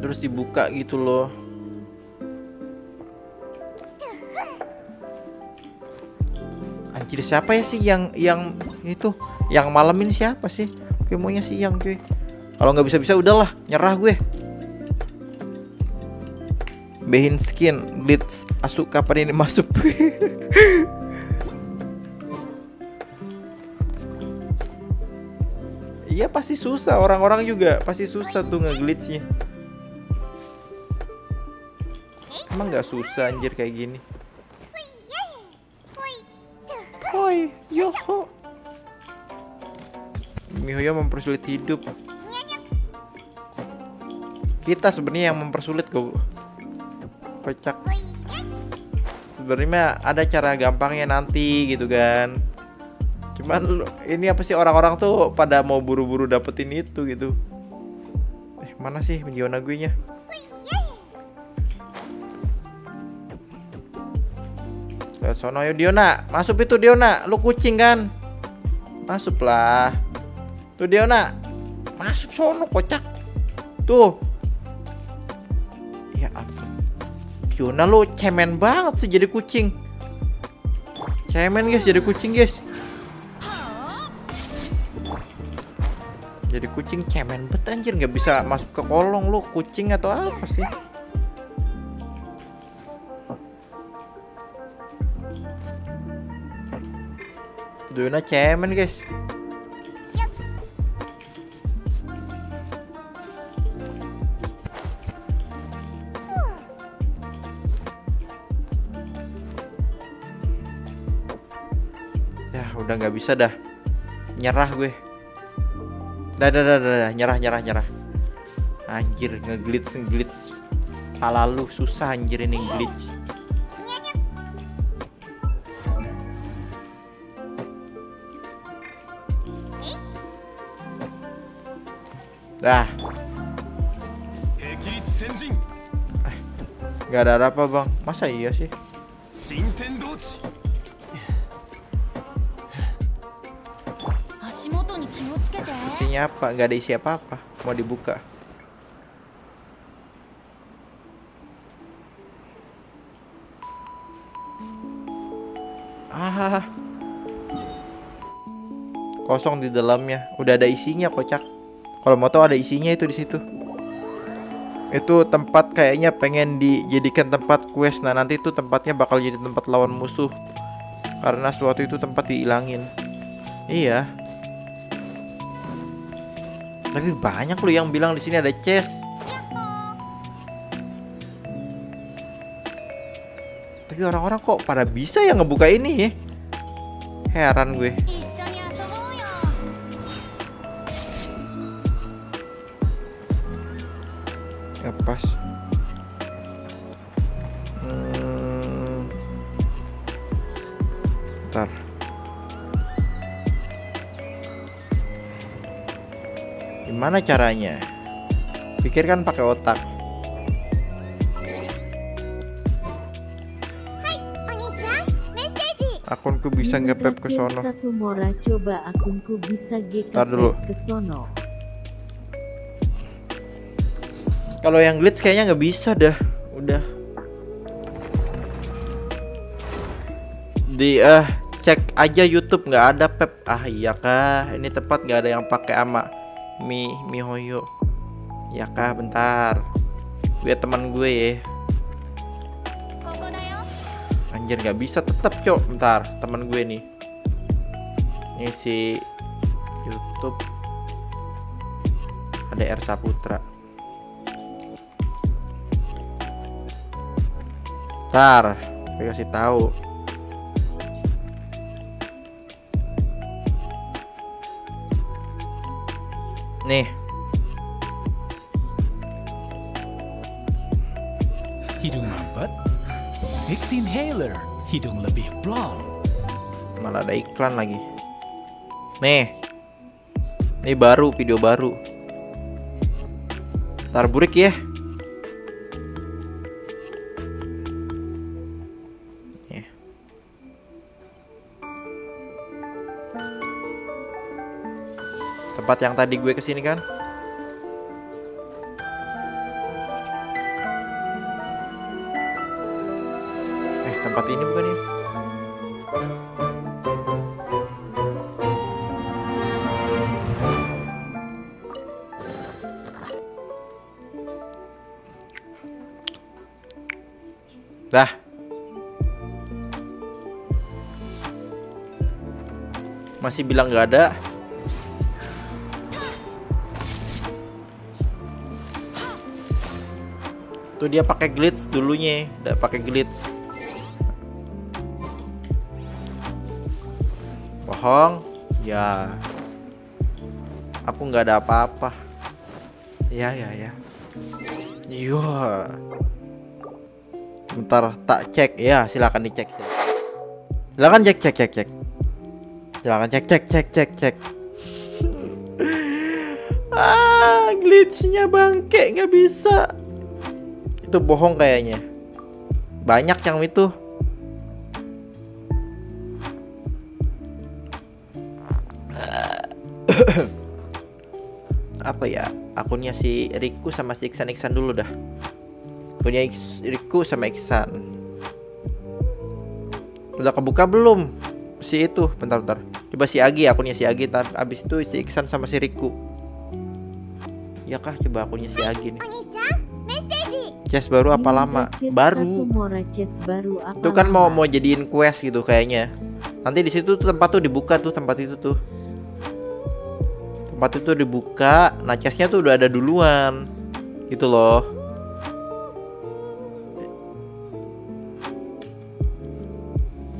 terus dibuka gitu loh anjir siapa ya sih yang yang itu yang malam ini siapa sih? Gue maunya siang cuy. Kalau nggak bisa bisa udahlah nyerah gue. Behin skin glitch asuk kapan ini masuk? Iya pasti susah. Orang-orang juga pasti susah tuh ngeglitchnya. Emang nggak susah anjir kayak gini Hoi, yoho Mihoyo mempersulit hidup. Kita sebenarnya yang mempersulit kok Kocak. Sebenarnya ada cara gampangnya nanti gitu kan. Cuman ini apa sih orang-orang tuh pada mau buru-buru dapetin itu gitu. Eh mana sih Diona gue nya Lewat sono ayo Diona Masuk itu Diona Lu kucing kan? Masuk lah Tuh Diona Masuk sono kocak. Tuh. Ya ampun. Diona lu cemen banget sih jadi kucing. Cemen guys jadi kucing guys. Jadi kucing cemen bet anjir. Nggak bisa masuk ke kolong lu kucing atau apa sih? Duna cemen guys. Ya udah nggak bisa dah. Nyerah gue. Dah, dah, dah, dah, dah, nyerah, nyerah, nyerah. Anjir, ngeglitch, ngeglitch. Pala lu susah anjir ini glitch. Dah. Gak ada apa bang? Masa iya sih? Isinya apa? Gak ada isi apa-apa. Mau dibuka. Ah. Kosong di dalamnya. Udah ada isinya kocak. Kalau mau tahu ada isinya itu di situ. Itu tempat kayaknya pengen dijadikan tempat quest. Nah, nanti itu tempatnya bakal jadi tempat lawan musuh. Karena suatu itu tempat dihilangin. Iya. Tapi banyak loh yang bilang di sini ada chest. Tapi orang-orang kok pada bisa ya ngebuka ini ya? Heran gue. Lepas. Hmm. Bentar. Gimana caranya? Pikirkan pakai otak. Akunku bisa ngepep ke sono. Satu Mora coba akunku bisa Ntar. GK ke sono. Kalau yang glitch kayaknya nggak bisa dah. Udah. Di eh cek aja YouTube nggak ada pep. Ah iya kah? Ini tepat nggak ada yang pakai ama mi mihoyo. Iya kah bentar. Gue teman gue ya. Anjir nggak bisa tetap cok. Bentar, teman gue nih. Ini si YouTube ada R Saputra. Ntar, gue kasih tahu. Nih, Hidung mampet Mix inhaler Hidung lebih plong malah ada iklan lagi. Nih, ini baru video baru. Ntar burik ya. Tempat yang tadi gue ke sini kan? Eh, tempat ini bukan ya? Dah. Masih bilang nggak ada. Tuh dia pakai glitch dulunya, udah pakai glitch. Bohong? Ya. Aku nggak ada apa-apa. Ya ya ya. Iya. Bentar tak cek ya, silakan dicek. Silakan cek cek cek cek. Silakan cek cek cek cek cek. ah, glitchnya bangke nggak bisa. Itu bohong kayaknya. Banyak yang itu. Apa ya? Akunnya si Riku sama si Iksan Iksan dulu dah. Punya Riku sama Iksan. Udah kebuka belum? Si itu, bentar bentar. Coba si Agi akunnya si Agi tar. Abis itu si Iksan sama si Riku. Ya kah coba akunnya si Agi nih. Chess baru apa lama? Mentraktir Baru. Chess baru apa Itu kan mau lama? mau jadiin quest gitu kayaknya. Nanti di situ tuh tempat tuh dibuka tuh tempat itu tuh. Tempat itu dibuka, nah chestnya tuh udah ada duluan. Gitu loh.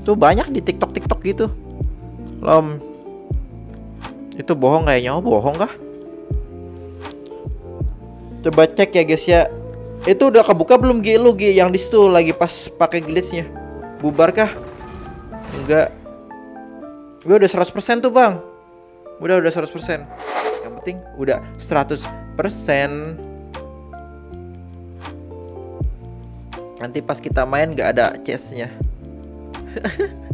Tuh banyak di TikTok TikTok gitu. Lom. Itu bohong kayaknya. Oh, bohong kah? Coba cek ya guys ya. Itu udah kebuka belum Gi lu Gi yang di situ lagi pas pakai glitchnya? Bubar kah? Enggak. Gue udah 100% tuh, Bang. Udah udah 100%. Yang penting udah 100%. Nanti pas kita main nggak ada chestnya.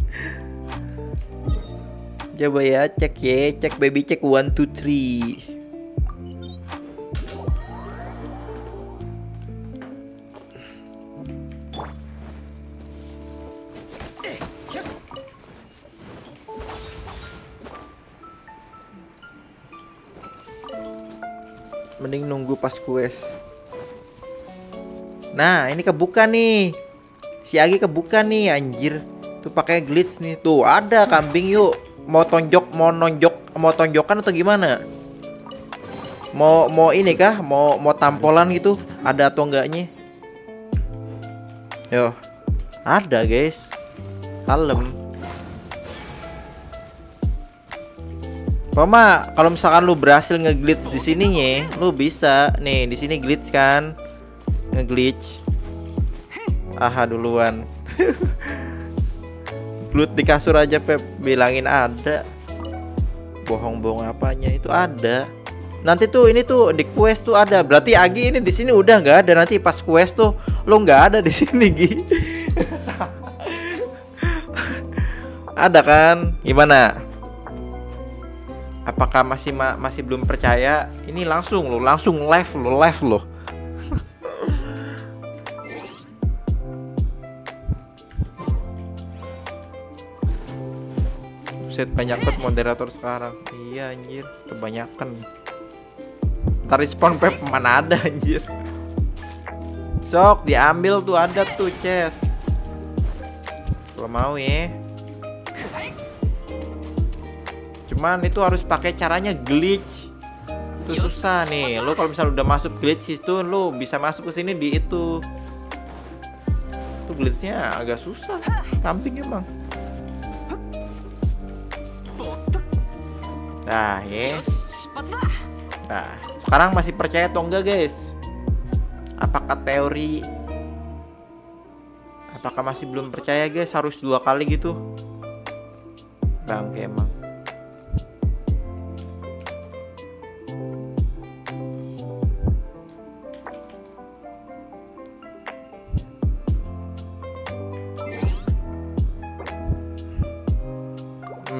Coba ya cek ya, cek baby cek 1 2 3. Mending nunggu pas quest. Nah, ini kebuka nih. Si Agi kebuka nih, anjir. Tuh pakai glitch nih. Tuh, ada kambing yuk. Mau tonjok, mau nonjok, mau tonjokan atau gimana? Mau mau ini kah? Mau mau tampolan gitu? Ada atau enggaknya? Yo. Ada, guys. Kalem. Mama, kalau misalkan lu berhasil ngeglitch di sininya, lu bisa. Nih, di sini glitch kan? Ngeglitch. Aha duluan. Glut di kasur aja Pep bilangin ada. Bohong-bohong apanya itu ada. Nanti tuh ini tuh di quest tuh ada. Berarti Agi ini di sini udah nggak ada. Nanti pas quest tuh lu nggak ada di sini Gi. ada kan? Gimana? Apakah masih ma- masih belum percaya? Ini langsung lo, langsung live lo, live lo. Buset banyak banget moderator sekarang. Iya anjir, kebanyakan. Ntar respon Pep mana ada anjir. Sok diambil tuh ada tuh chest. Kalau mau ya. cuman itu harus pakai caranya glitch. Itu susah nih. Lo kalau misalnya udah masuk glitch itu lo bisa masuk ke sini di itu. Tuh glitchnya agak susah. Samping emang. Nah yes. nah sekarang masih percaya atau enggak guys? Apakah teori? Apakah masih belum percaya guys? Harus dua kali gitu. Bang, emang.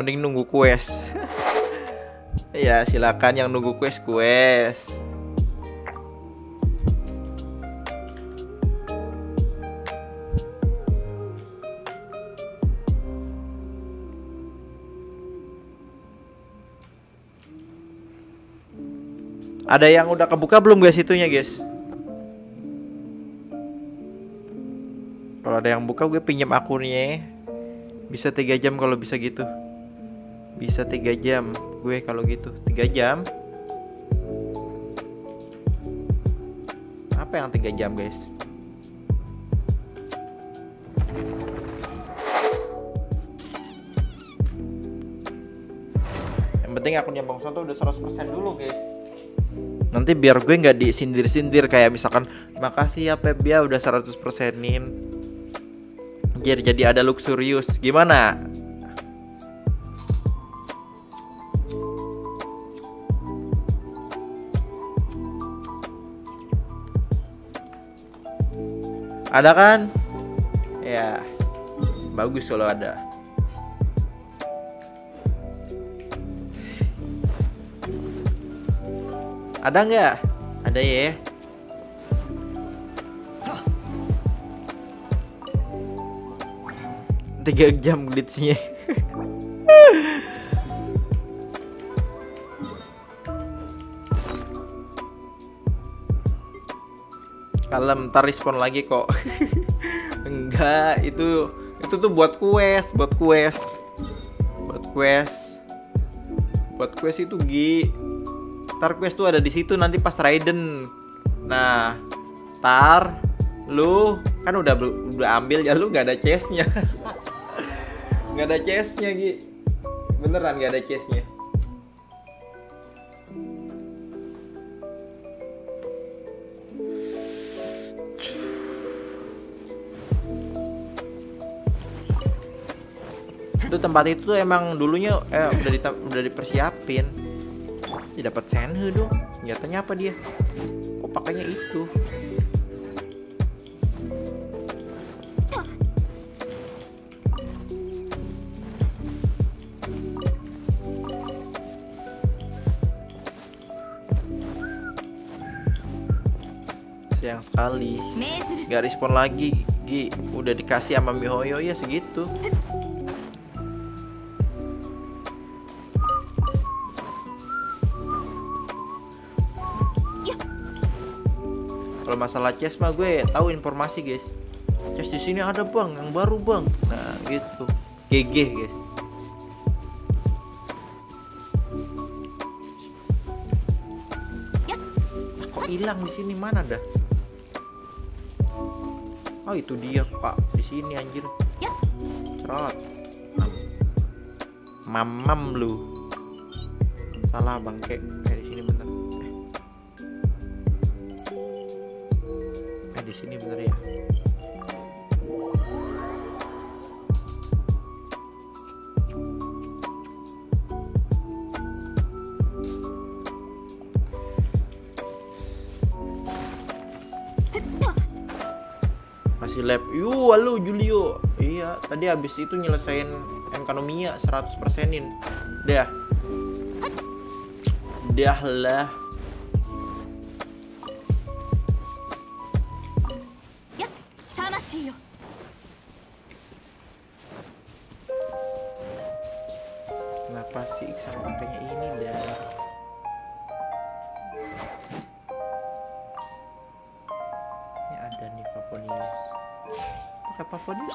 Mending nunggu quest. Ya silakan yang nunggu quest quest. Ada yang udah kebuka belum guys itunya guys? Kalau ada yang buka gue pinjam akunnya Bisa tiga jam kalau bisa gitu Bisa tiga jam. Gue kalau gitu. Tiga jam? Apa yang tiga jam guys? Yang penting akunnya Bang Soto udah 100% dulu guys. Nanti biar gue nggak disindir-sindir kayak misalkan makasih ya Pep ya udah 100 persenin. Jadi jadi ada luxurious. Gimana ada kan? Ya bagus kalau ada. Ada nggak? Ada ya. Tiga jam glitchnya kalem ntar respon lagi kok. Enggak itu itu tuh buat quest buat quest buat quest buat quest itu Gi. Ntar quest tuh ada di situ nanti pas Raiden. Nah tar lu kan udah udah ambil ya lu nggak ada chestnya nggak ada chestnya Gi. Beneran nggak ada chestnya itu tempat itu tuh emang dulunya eh udah di, udah dipersiapin. Ya dapat senhe dong. Senjatanya apa dia? Kok pakainya itu? Sayang sekali. Nggak respon lagi Gi. Udah dikasih sama Mihoyo ya segitu kalau masalah chest mah gue tahu informasi guys. Chest di sini ada bang yang baru bang. Nah gitu. GG guys. Kok hilang di sini? Mana dah? Oh itu dia pak. Di sini anjir. Cerot. Mamam lu. Salah bangke di sini bener ya. Masih lab. Yu halo Julio. Iya tadi habis itu nyelesain ekonominya 100 persenin. Dah. Dah lah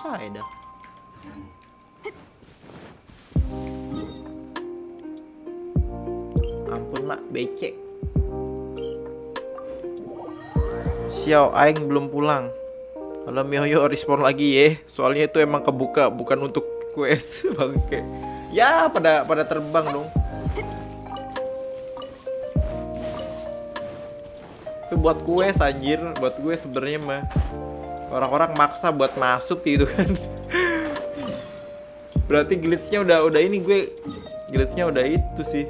Paponius aja dah ampun mak becek. Xiao Aing belum pulang. Kalau Mihoyo respon lagi ya soalnya itu emang kebuka bukan untuk quest bangke. Ya pada pada terbang dong. Itu buat quest anjir. Buat gue sebenarnya mah orang-orang maksa buat masuk gitu kan. Berarti glitchnya udah udah ini gue. Glitchnya udah itu sih.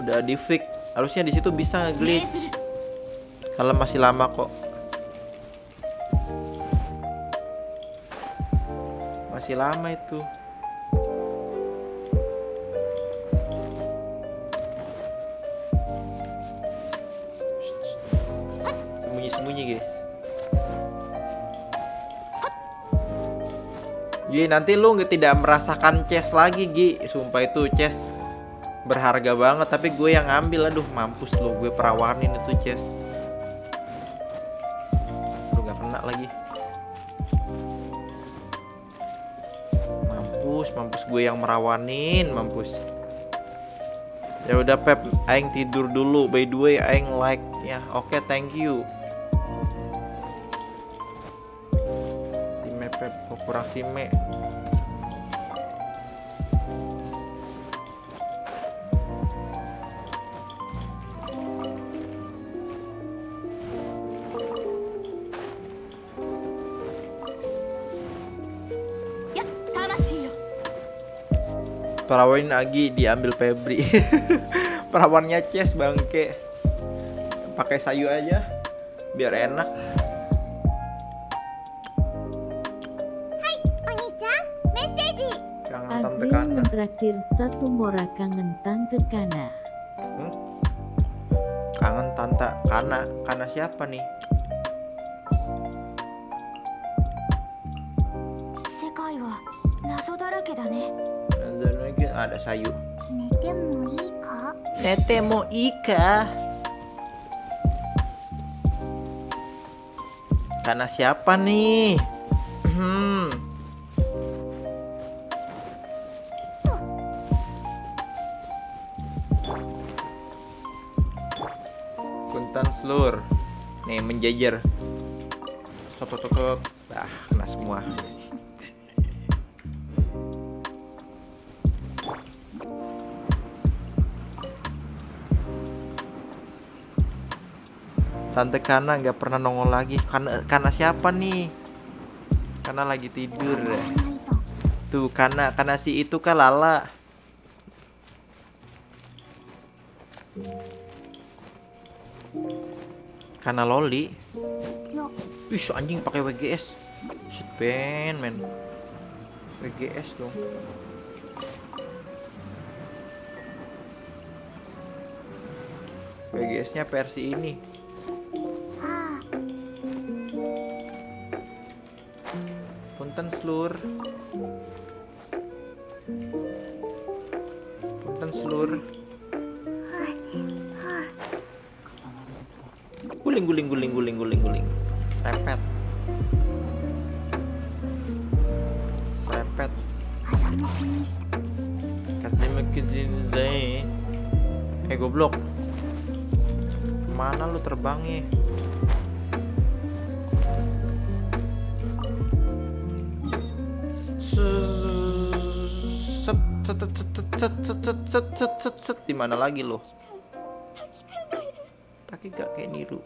Udah di fix harusnya di situ bisa glitch kalau masih lama kok. Masih lama itu Gi nanti lu tidak merasakan chest lagi Gi Sumpah itu chest berharga banget Tapi gue yang ngambil. Aduh mampus lu gue perawanin itu chest Lu gak kena lagi. Mampus Mampus gue yang merawanin Mampus. Ya udah Pep Aing tidur dulu. By the way Aing like ya Oke thank you kurang sime. Perawanin Agi diambil Febri. Perawannya Ces bangke. Pakai sayu aja Biar enak terakhir satu mora kangen tante Kana. Hmm? Kangen tante Kana, Kana siapa nih? Ah, ada sayu. Nete mo ika. Karena siapa nih? Hmm. Slur Nih menjajar tot, tot. Ah, kena semua Tante Kana nggak pernah nongol lagi karena karena siapa nih? Karena lagi tidur. Tuh karena karena si itu kan Lala. Karena Loli. Wih, so anjing pakai WGS. Shit men. WGS dong. WGS-nya versi ini. Punten slur. Punten slur. Guling guling guling guling guling guling. Serepet. Serepet. Kasih makin Eh goblok. Mana lu terbangnya? set set set set set set set set set set set di mana lagi lo? Taki gak kayak niru.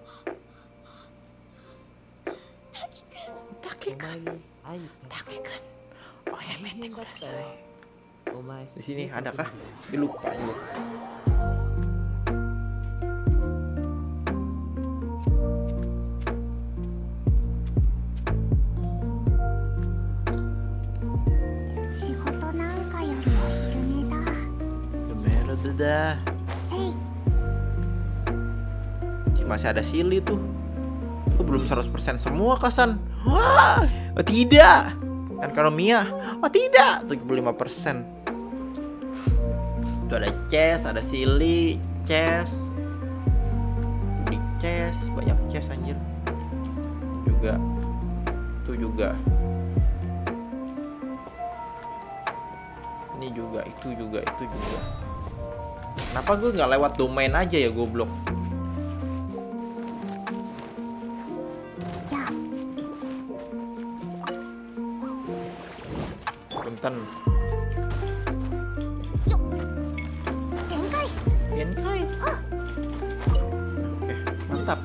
Taki kan, taki kan. Oh ya mete kudasai. Di sini adakah? Lupa gue. Gemero Masih ada sili tuh. Tuh belum 100% semua kasan. Wah, oh, tidak. Kan kalau Mia, oh tidak, 75%. Tuh ada chest, ada sili, chest. Di chest, banyak chest anjir. Juga. Tuh juga. Ini juga, itu juga, itu juga. Kenapa gue nggak lewat domain aja ya goblok? Punten. Genkai. Oke, mantap.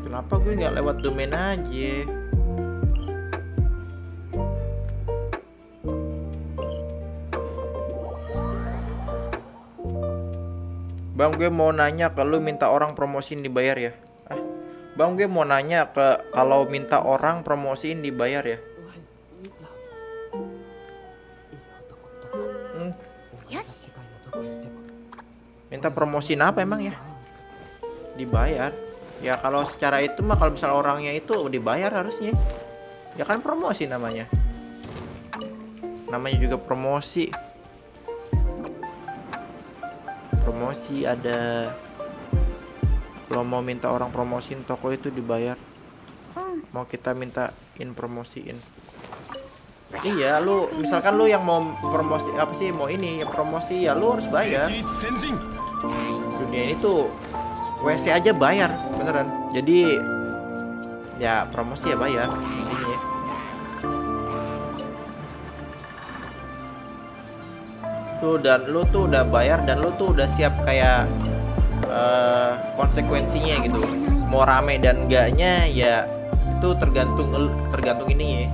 Kenapa gue nggak lewat domain aja? Bang gue mau nanya kalau minta orang promosiin dibayar ya. Bang gue mau nanya ke kalau minta orang promosiin dibayar ya. Hmm. Minta promosiin apa emang ya? Dibayar. Ya kalau secara itu mah kalau misal orangnya itu dibayar harusnya. Ya kan promosi namanya. Namanya juga promosi. Promosi ada lo mau minta orang promosiin toko itu dibayar. Hmm. Mau kita minta in promosiin. Iya lu misalkan lu yang mau promosi apa sih mau ini ya promosi ya lu harus bayar. Dunia ini tuh WC aja bayar beneran. Jadi ya promosi ya bayar ini tuh dan lu tuh udah bayar dan lu tuh udah siap kayak eh, konsekuensinya gitu. Mau rame dan enggaknya ya itu tergantung tergantung ini ya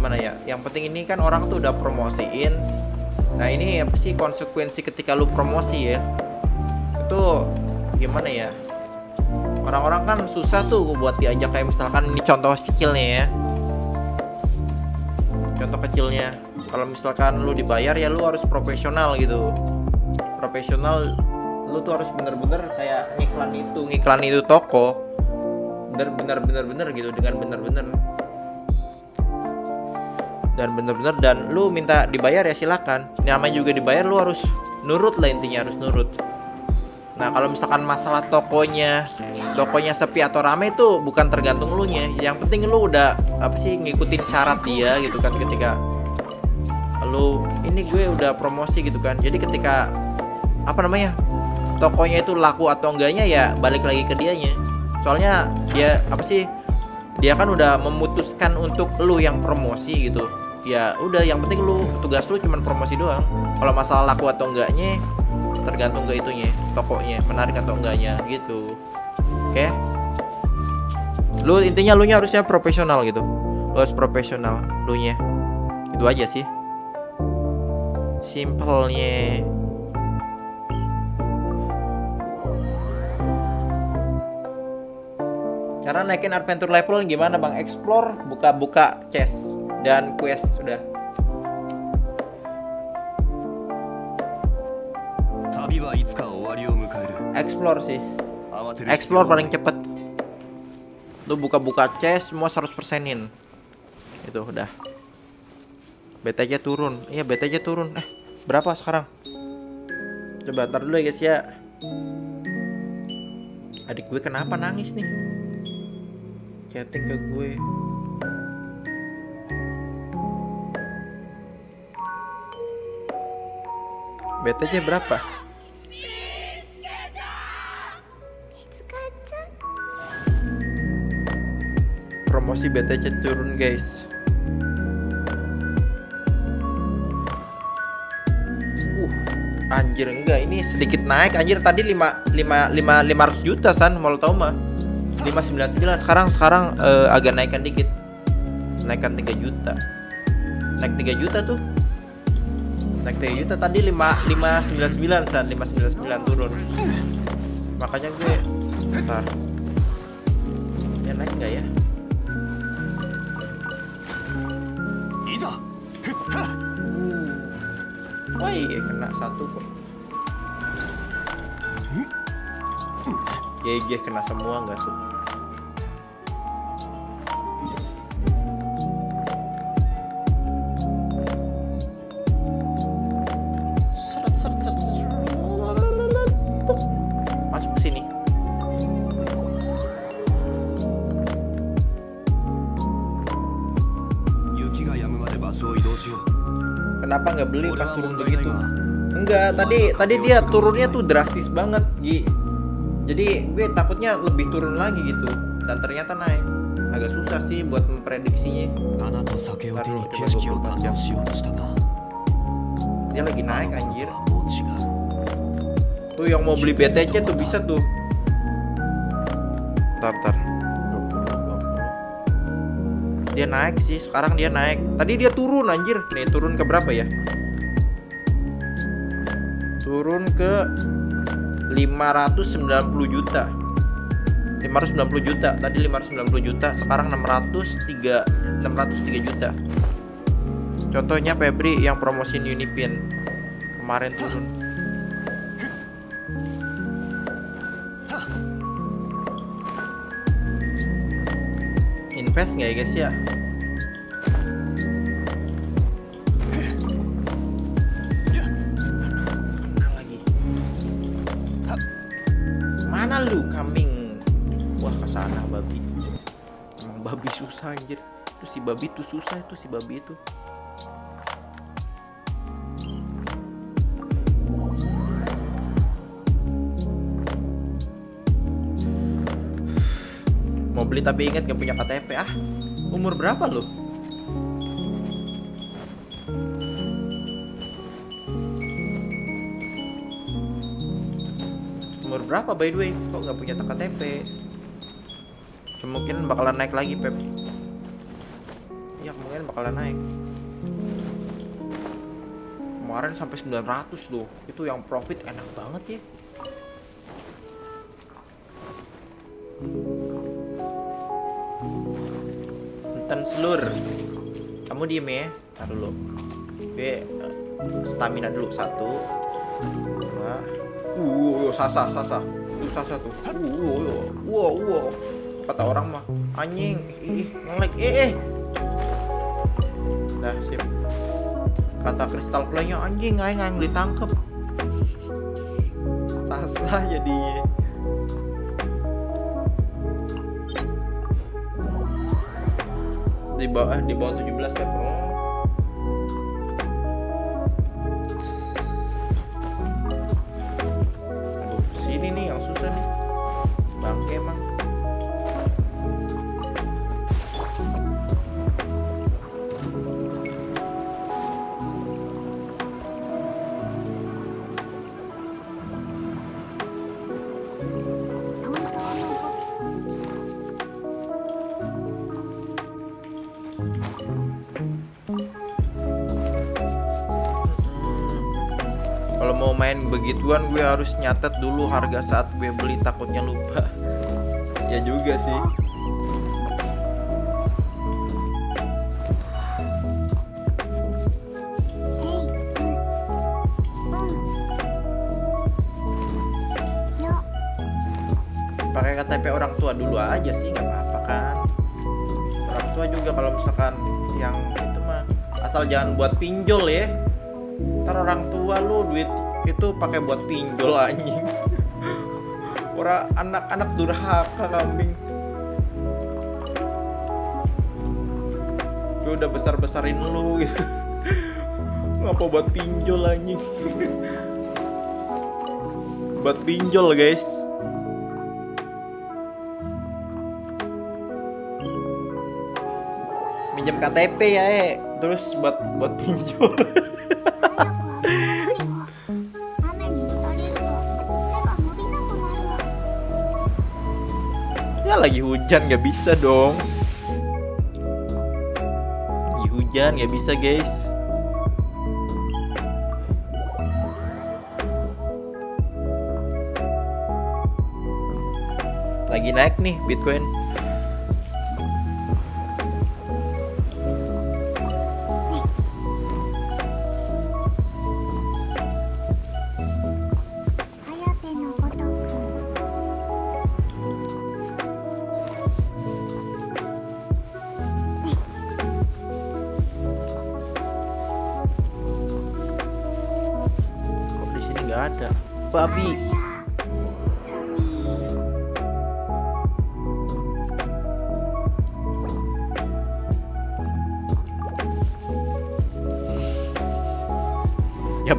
gimana ya? Yang penting ini kan orang tuh udah promosiin. Nah ini apa sih konsekuensi ketika lu promosi ya? Itu gimana ya? Orang-orang kan susah tuh buat diajak kayak misalkan ini contoh kecilnya ya. Contoh kecilnya. Kalau misalkan lu dibayar ya lu harus profesional gitu. Profesional lu tuh harus bener-bener kayak ngiklan itu ngiklan itu toko. Bener-bener bener-bener gitu dengan bener-bener. Dan bener-bener dan lu minta dibayar ya silakan. Namanya juga dibayar lu harus nurut lah intinya harus nurut. Nah kalau misalkan masalah tokonya tokonya sepi atau rame itu bukan tergantung lu nya. Yang penting lu udah apa sih ngikutin syarat dia gitu kan ketika lu ini gue udah promosi gitu kan. Jadi ketika apa namanya tokonya itu laku atau enggaknya ya balik lagi ke dianya. Soalnya dia apa sih dia kan udah memutuskan untuk lu yang promosi gitu. Ya udah yang penting lu tugas lu cuman promosi doang. Kalau masalah laku atau enggaknya tergantung ke itunya tokonya menarik atau enggaknya gitu. Oke? Lu intinya lu nya harusnya profesional gitu. Lu harus profesional lu nya. Itu aja sih. Simpelnya Karena naikin adventure level gimana bang? Explore, buka-buka chest dan quest sudah. Explore sih. Explore paling cepet. Lu buka-buka chest semua 100 persenin. Itu udah. BTC turun. Iya, BTC turun. Eh, berapa sekarang? Coba ntar dulu ya guys ya. Adik gue kenapa nangis nih? Chatting ke gue. BTJ berapa? Promosi BTC turun guys. Uh, anjir enggak ini sedikit naik anjir tadi 5 5 5 500 juta san mau lo tau mah. 599 sekarang sekarang eh, agak naikkan dikit. Naikkan 3 juta. Naik 3 juta tuh. Naik 3 juta tadi 5 599 san 599 turun. Makanya gue Bentar. Ya naik nggak ya? いざ Wah iya kena satu kok. GG kena semua nggak tuh? beli pas turun begitu. enggak tadi tadi dia turunnya tuh drastis banget Gi. Jadi gue takutnya lebih turun lagi gitu dan ternyata naik. Agak susah sih buat memprediksinya. Dia lagi naik anjir. tuh yang mau beli BTC tuh bisa tuh. Tar tar dia naik sih, sekarang dia naik. Tadi dia turun anjir. Nih, turun ke berapa ya? Turun ke 590 juta. 590 juta. Tadi 590 juta, sekarang 603 603 juta. Contohnya Febri yang promosiin Unipin kemarin turun. PES nggak ya guys ya? Mana lu kambing? Wah ke sana babi. Emang babi susah anjir. Itu si babi tuh susah itu si babi itu. Beli tapi ingat gak punya KTP ah. Umur berapa lu? Umur berapa by the way? Kok gak punya KTP? Mungkin bakalan naik lagi Pep. Iya kemungkinan bakalan naik. Kemarin sampai 900 loh. Itu yang profit enak banget ya. Enten selur. Kamu diem ya. Taruh dulu. Oke, stamina dulu satu. Dua. Uh, sasa, sasa. Itu sasa tuh. Uh, wow, wow. Kata orang mah anjing. Ih, ngelag. Eh, eh. Dah, sip. Kata kristal playnya anjing aing aing ditangkep. Sasa jadinya. Di bawah di bawah 17 Pep. Begituan gue harus nyatet dulu harga saat gue beli takutnya lupa. ya juga sih. Pakai KTP orang tua dulu aja sih nggak apa-apa kan. Orang tua juga kalau misalkan yang itu mah asal jangan buat pinjol ya ntar orang tua lu duit itu pakai buat pinjol anjing. Orang anak-anak durhaka kambing. Gue udah besar-besarin lu gitu. Ngapa buat pinjol anjing? Buat pinjol guys. Minjem KTP ya eh. Terus buat buat pinjol lagi hujan nggak bisa dong. Lagi hujan nggak bisa guys. Lagi naik nih Bitcoin.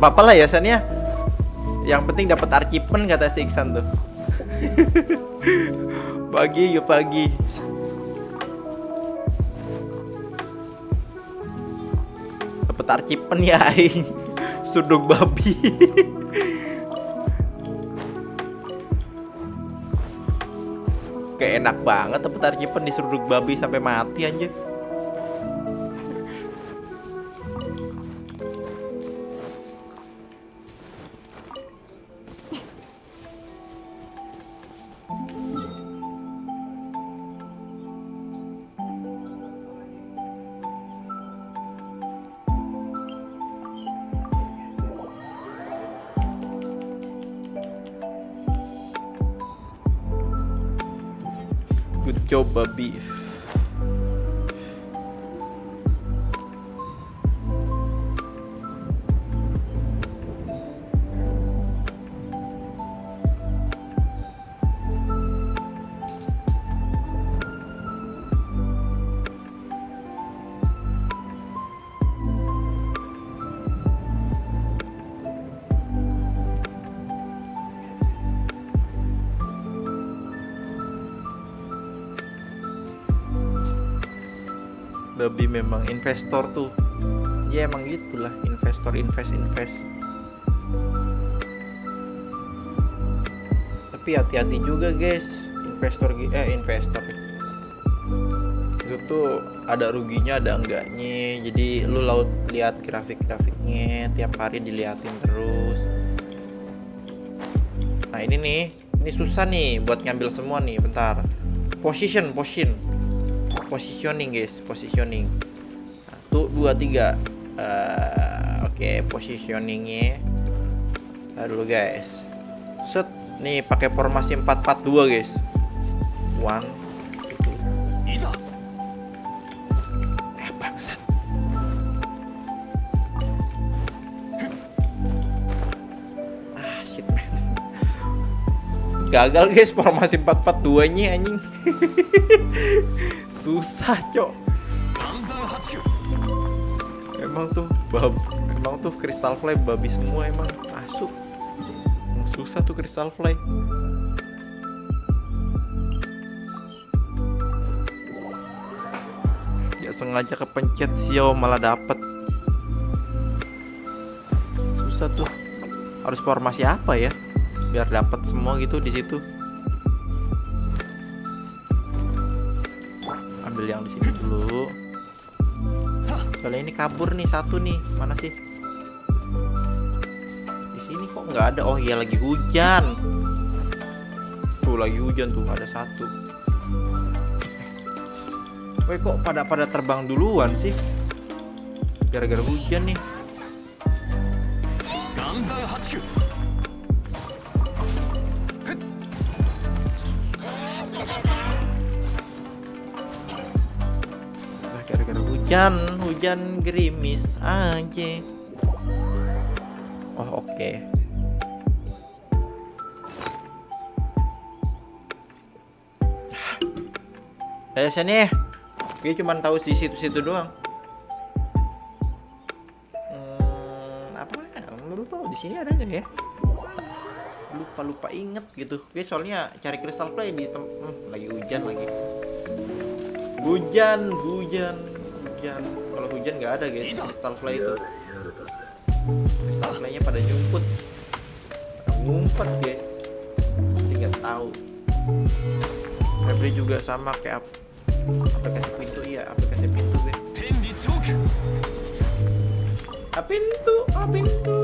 Ya apa lah ya San ya. Yang penting dapat archiven kata si Iksan tuh. pagi yuk pagi. Dapat archiven ya aing. Suduk babi. Kayak enak banget dapat archiven di suduk babi sampai mati anjir. Good babi memang investor tuh. Ya emang gitulah investor invest invest. Tapi hati-hati juga guys. Investor eh investor itu tuh ada ruginya ada enggaknya. Jadi lu laut lihat grafik-grafiknya tiap hari diliatin terus. Nah ini nih ini susah nih buat ngambil semua nih bentar. Position position. Positioning guys positioning dua tiga. Eh, oke positioningnya. Ntar dulu guys. Set. Nih pakai formasi 442 guys. One two eh bangsat. Ah shit. Gagal guys formasi 442 nya anjing. Susah cok emang tuh bab emang tuh crystal fly babi semua emang. Masuk Emang susah tuh crystal fly ya sengaja kepencet sio malah dapet. Susah tuh. Harus formasi apa ya biar dapat semua gitu di situ ini kabur nih satu nih. Mana sih? Di sini kok nggak ada? Oh iya lagi hujan. Tuh lagi hujan tuh ada satu. Eh, Woi kok pada pada terbang duluan sih? Gara-gara hujan nih. Nah, gara-gara hujan hujan gerimis aja oh oke Eh sini Gue cuman tahu di situ-situ doang. Hmm, apa ya? Menurut lo di sini ada nggak ya? Lupa lupa inget gitu. Gue soalnya cari crystal play di tem hmm, lagi hujan lagi. Hujan, hujan, hujan hujan nggak ada guys. Starfly itu Starfly pada nyumput. Pada ngumpet guys. Jadi nggak tahu. Febri juga sama kayak aplikasi pintu iya aplikasi pintu guys. A pintu a pintu.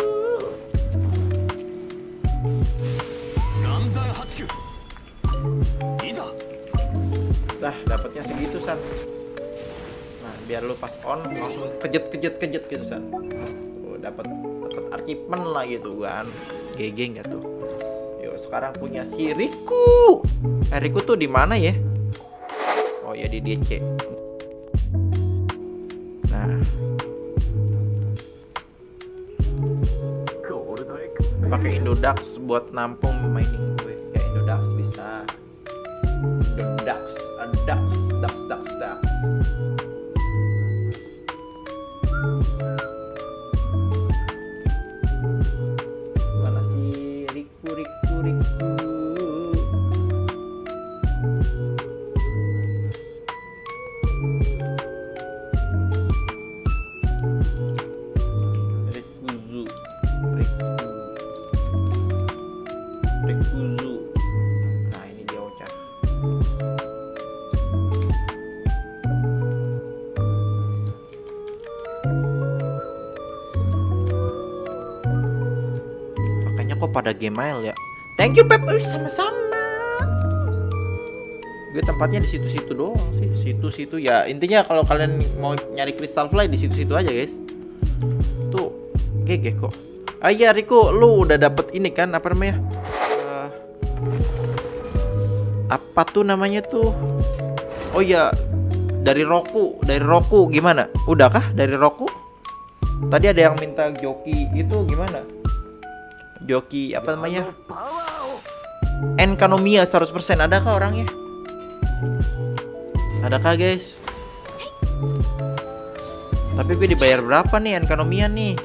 Lah dapatnya segitu san nah biar lu pas on langsung kejet kejet kejet gitu tuh dapat dapat achievement lah gitu kan. GG nggak tuh? Yuk sekarang punya si Riku. Eh Riku tuh di mana ya? Oh ya di DC nah. Pakai Indodax buat nampung mining gue ya Indodax bisa. Indodax Gmail ya. Thank you Pep. Eh, sama-sama. Gue tempatnya di situ-situ doang sih. Situ-situ ya. Intinya kalau kalian mau nyari Crystal Fly di situ-situ aja guys. Tuh GG kok. Ah iya Riko Lu udah dapet ini kan Apa namanya? Eh, Apa tuh namanya tuh? Oh iya. Dari Roku Dari Roku gimana? Udah kah dari Roku? Tadi ada yang minta joki Itu gimana Joki apa namanya? Enkanomia 100% Adakah orangnya? Adakah guys? Tapi gue dibayar berapa nih Enkanomia nih?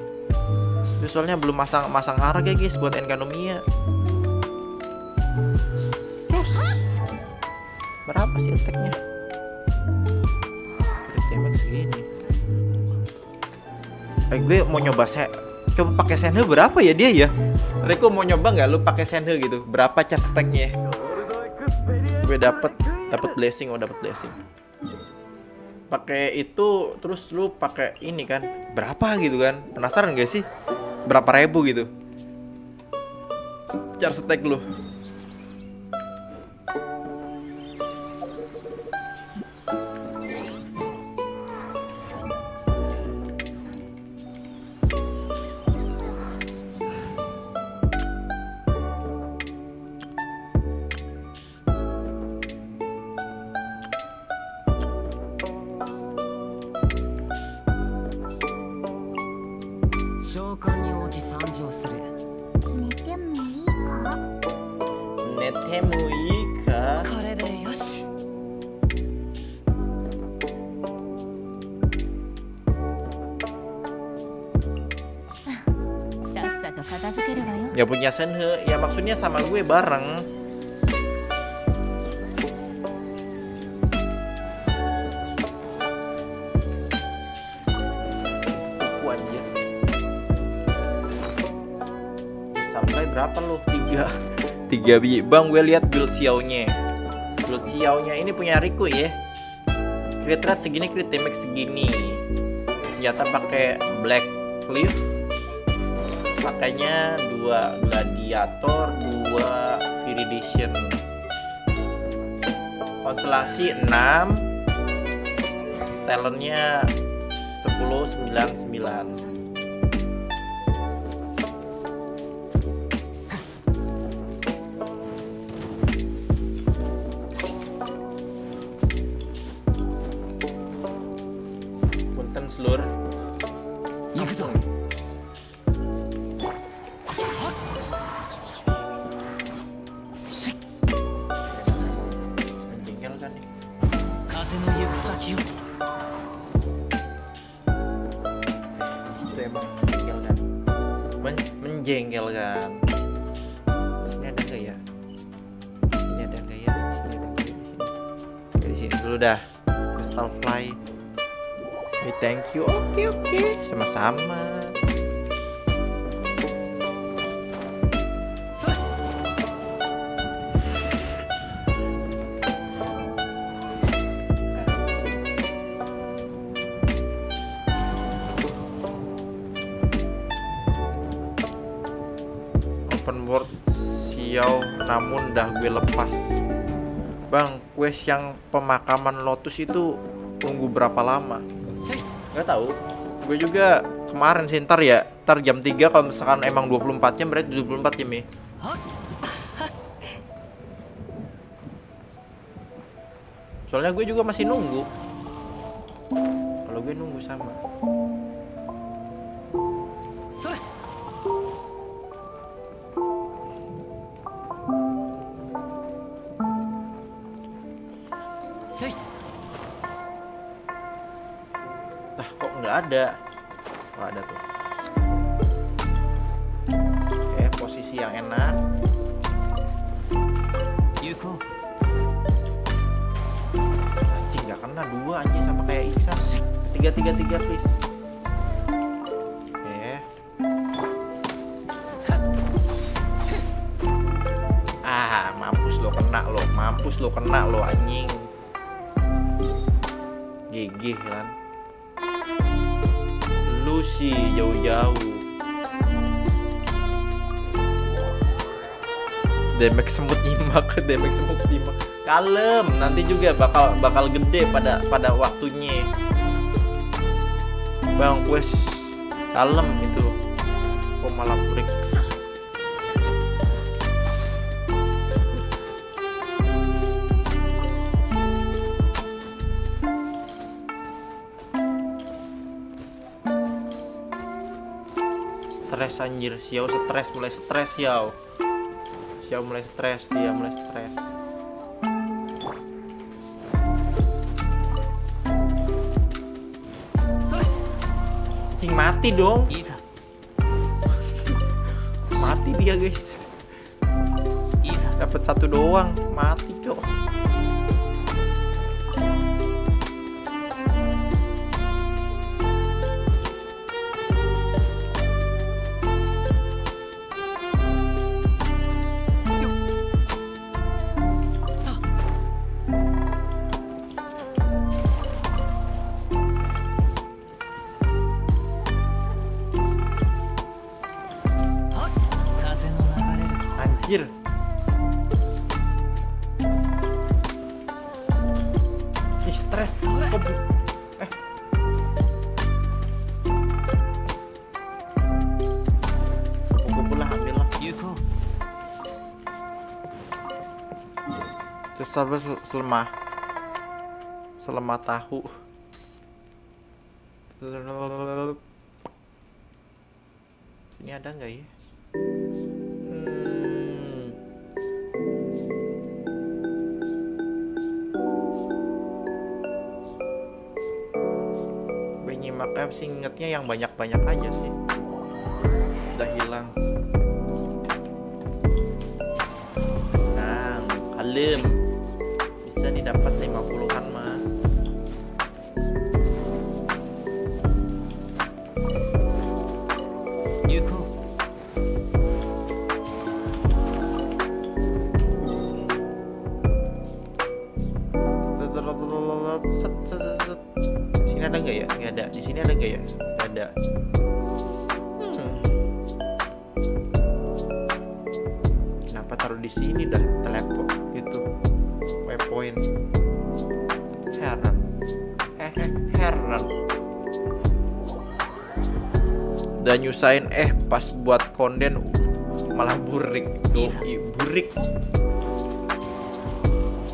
Soalnya belum masang masang harga guys buat Enkanomia Terus Berapa sih attacknya damage segini. Eh, gue mau nyoba se coba pakai senhe berapa ya dia ya Reko mau nyoba nggak? Lu pakai senhe gitu. Berapa charge stacknya gue dapet. Dapet blessing oh dapet blessing. Pakai itu terus lu pakai ini kan. Berapa gitu kan? Penasaran gak sih? Berapa ribu gitu? Charge stack lu よ Ya Ya maksudnya sama gue bareng. Sampai berapa lo? Tiga. Tiga biji Bang gue lihat build Xiao-nya. Build Xiao-nya ini punya Riku ya. Crit rate segini, crit damage segini. Senjata pakai Black Cliff. Makanya dua gladiator dua viridation. Konstelasi 6 talentnya 10 9 9 yang pemakaman lotus itu tunggu berapa lama? Nggak tahu. Gue juga kemarin sih ntar ya. Ntar jam 3 kalau misalkan emang 24 jam berarti 24 jam ya. Soalnya gue juga masih nunggu. Kalau gue nunggu sama nggak ada. Nggak ada tuh. Oke posisi yang enak. Anjing nggak kena dua anjing sama kayak Iksan tiga tiga tiga please. Eh, ah mampus lo kena lo mampus lo kena lo anjing. Gigih kan? Lu sih jauh-jauh. Demek semut nyimak, demek semut nyimak. Kalem, nanti juga bakal bakal gede pada pada waktunya. Bang, quest kalem itu. Oh malam break. stres anjir. Xiao stres mulai stres Xiao Xiao mulai stres dia mulai stres. Cing mati dong. Mati dia guys. Dapat satu doang. Mati cok. Sel- selemah. Selemah tahu. Sini ada nggak ya? Hmm. Gue nyimaknya sih ingetnya yang banyak-banyak aja sih. Udah hilang. Nah, didapat 50-an mah. Sini ada nggak ya? Nggak ada. Di sini ada nggak ya? Nggak ada. Hmm. Kenapa taruh di sini dah telepon itu waypoint? Heran. Dan nyusahin eh pas buat konten malah burik. Doi, burik.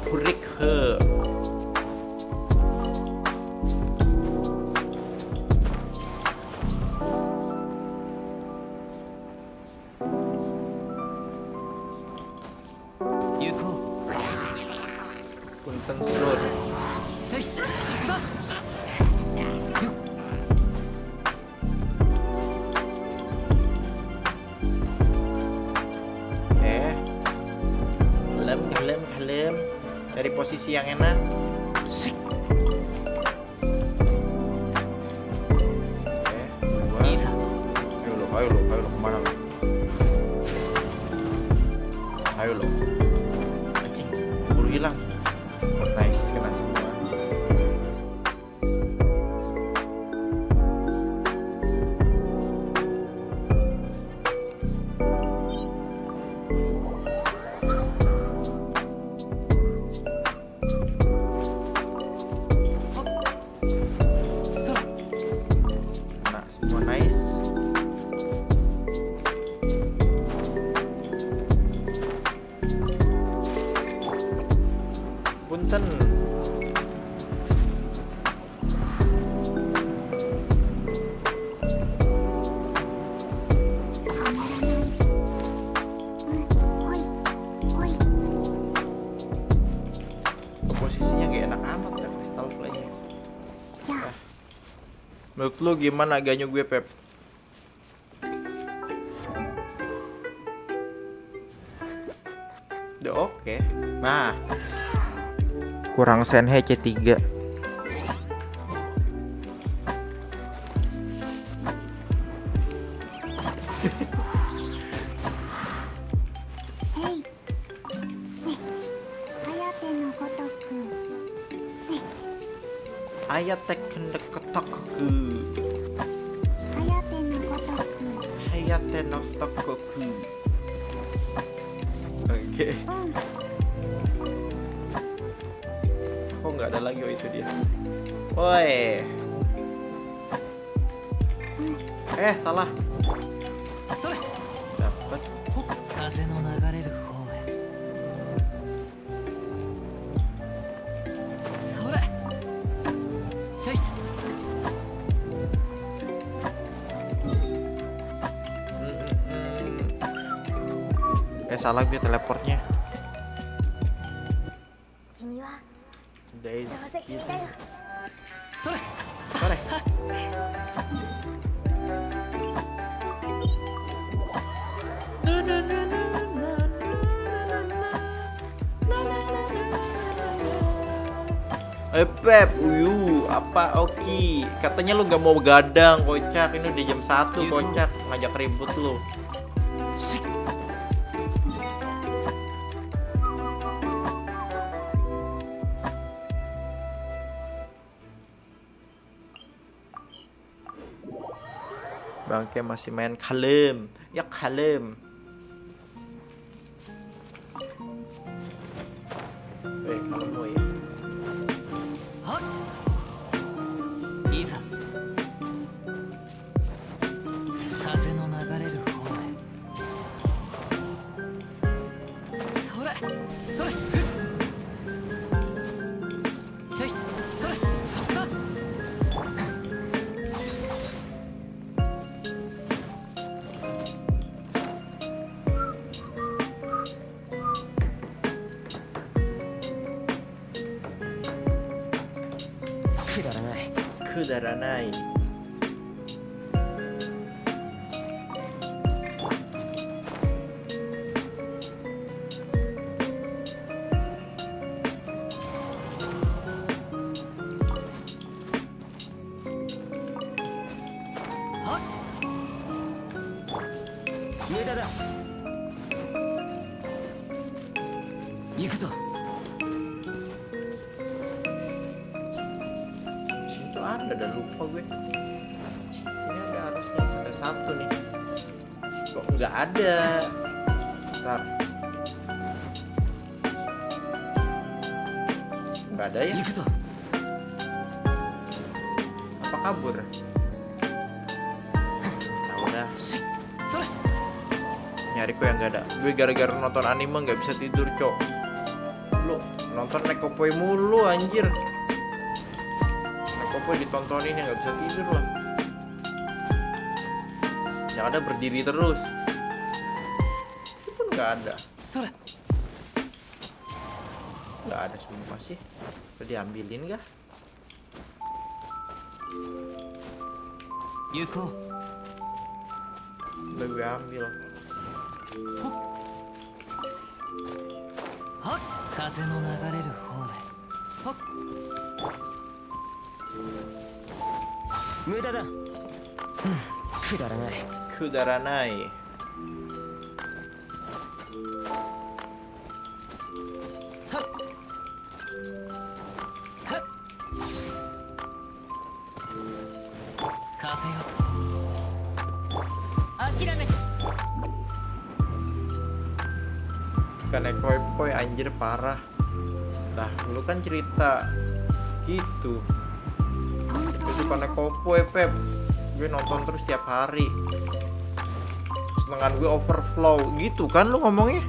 Burik he. Lu gimana agaknya gue Pep? Udah oke. Nah. Kurang Senhei C3. Katanya lu nggak mau begadang, kocak. Ini udah jam 1, Iya, kocak. Ngajak ribut lu. Bangke masih main kalem. Ya kalem. nonton anime nggak bisa tidur cok. Lu nonton nekopoi mulu anjir. Nekopoi ditontonin ya nggak bisa tidur lah yang ada berdiri terus. Itu pun nggak ada. Nggak ada semua sih. Udah diambilin kah? Yuko くだらないくだらない bukan koi-koi anjir parah. Nah lu kan cerita gitu. Itu karena koi-koi pep pep. Gue nonton terus tiap hari. Senengan gue overflow gitu kan lu ngomongnya?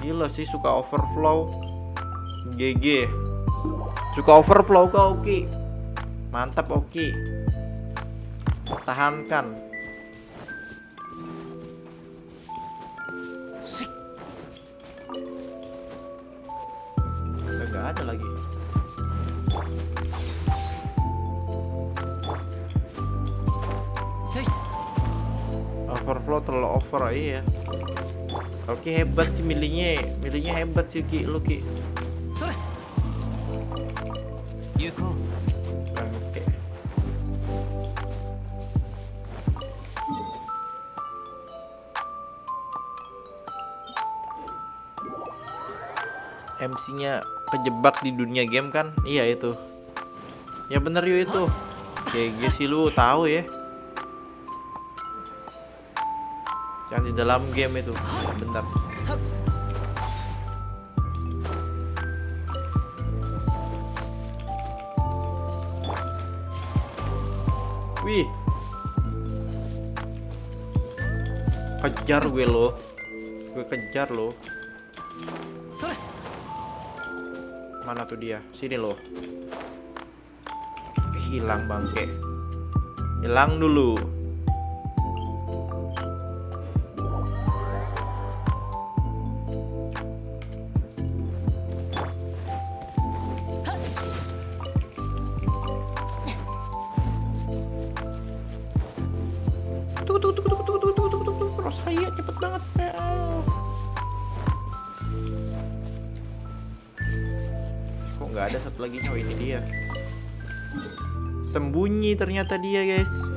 Gila sih suka overflow. GG. Suka overflow kau Oki. Mantap Oki. Tahankan. Sik. Nggak ada lagi. overflow terlalu over iya Oke hebat sih milihnya milihnya hebat sih Ki lu Ki Oke MC-nya kejebak di dunia game kan? Iya itu. Ya bener yuk itu. Kayak sih lu tahu ya. Yang di dalam game itu. Bener. Wih. Kejar gue lo. Gue kejar lo. Mana tuh dia? Sini lo. Hilang bangke. Hilang dulu. Cepet banget. Ya. Kok nggak ada satu lagi oh ini dia. Sembunyi ternyata dia guys.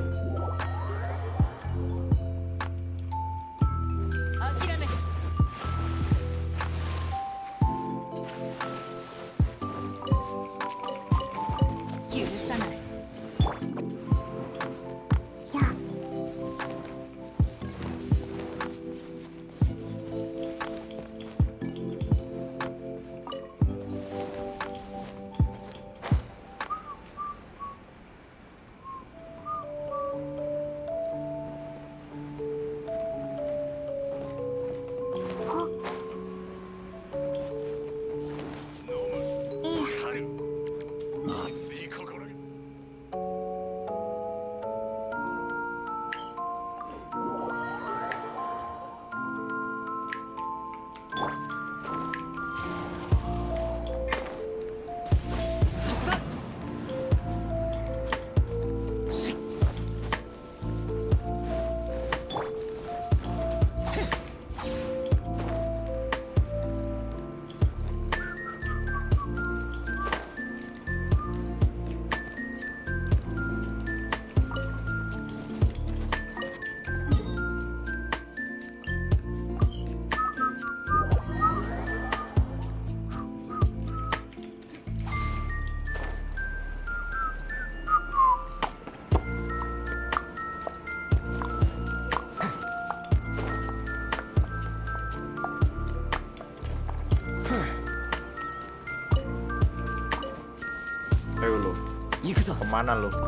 kanan lu?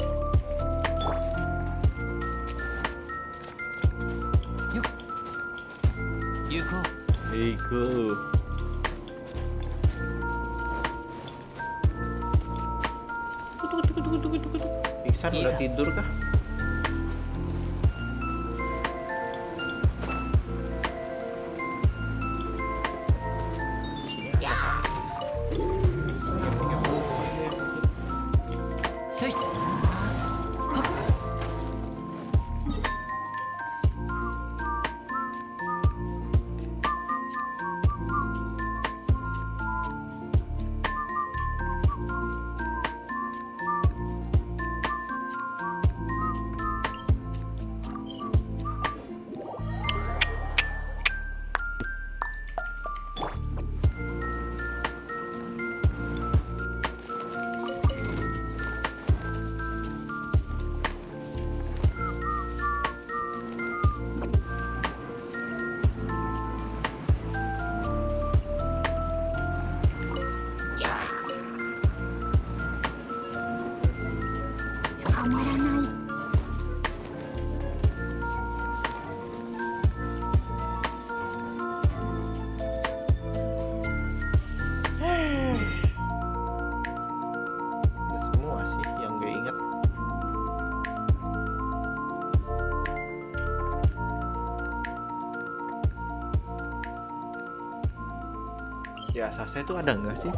Sase itu ada nggak sih?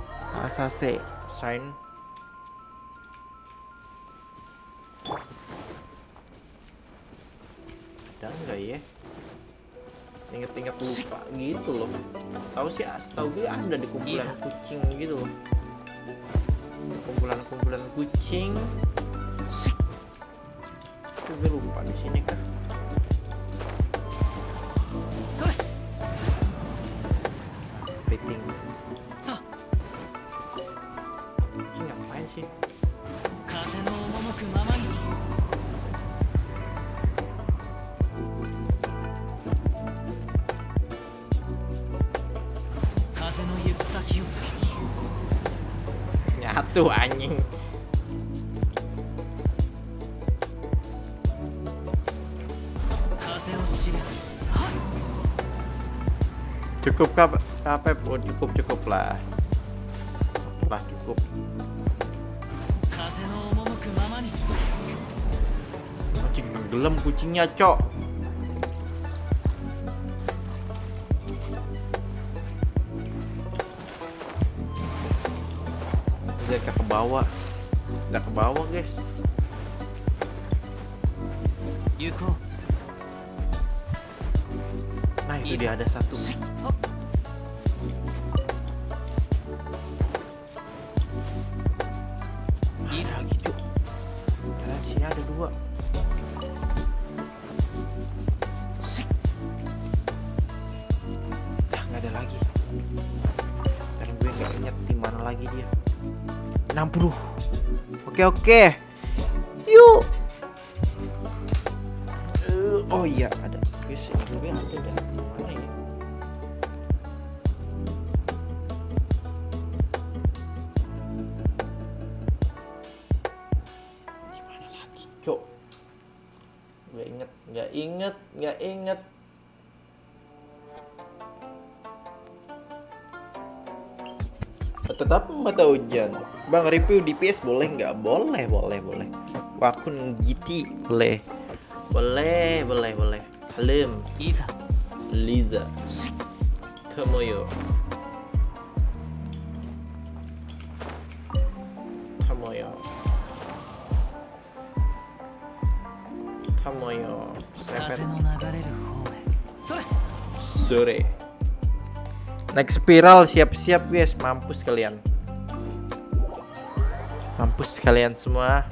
Sase. sign itu anjing. Cukup kap apa pun cukup cukup lah. Lah cukup. Kucing gelem kucingnya cok. oke. tetap mata hujan. Bang review DPS boleh nggak? Boleh boleh boleh. Wakun GT boleh. Boleh boleh boleh. Halim Isa Liza tamoyo. Tamoyo. Tamoyo. Sore Sore naik spiral siap-siap guys. Mampus kalian. Mampus kalian semua.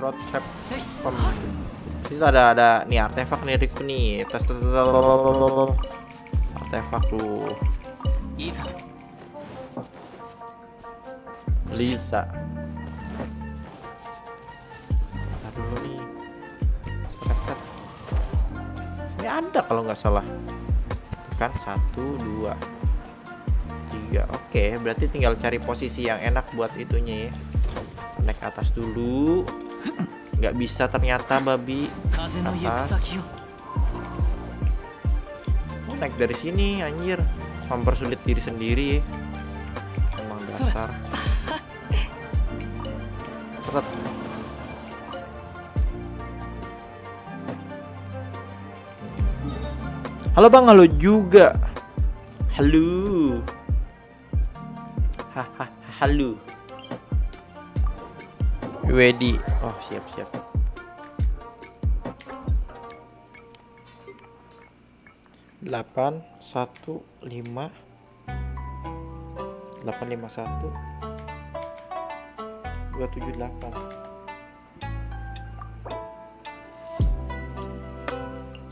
Road trap. Pom ada ada nih artefak nih Rick nih. Tes tes tes artefak tuh Lisa. cut ini ada kalau nggak salah. Kan satu dua tiga. Oke berarti tinggal cari posisi yang enak buat itunya ya. Naik atas dulu. Nggak bisa ternyata babi. Atas naik dari sini anjir. Mempersulit diri sendiri. Emang dasar. Halo bang, halo juga. Halo. Hahaha, halo. Wedi. Oh siap siap. Delapan satu lima delapan lima satu dua tujuh delapan.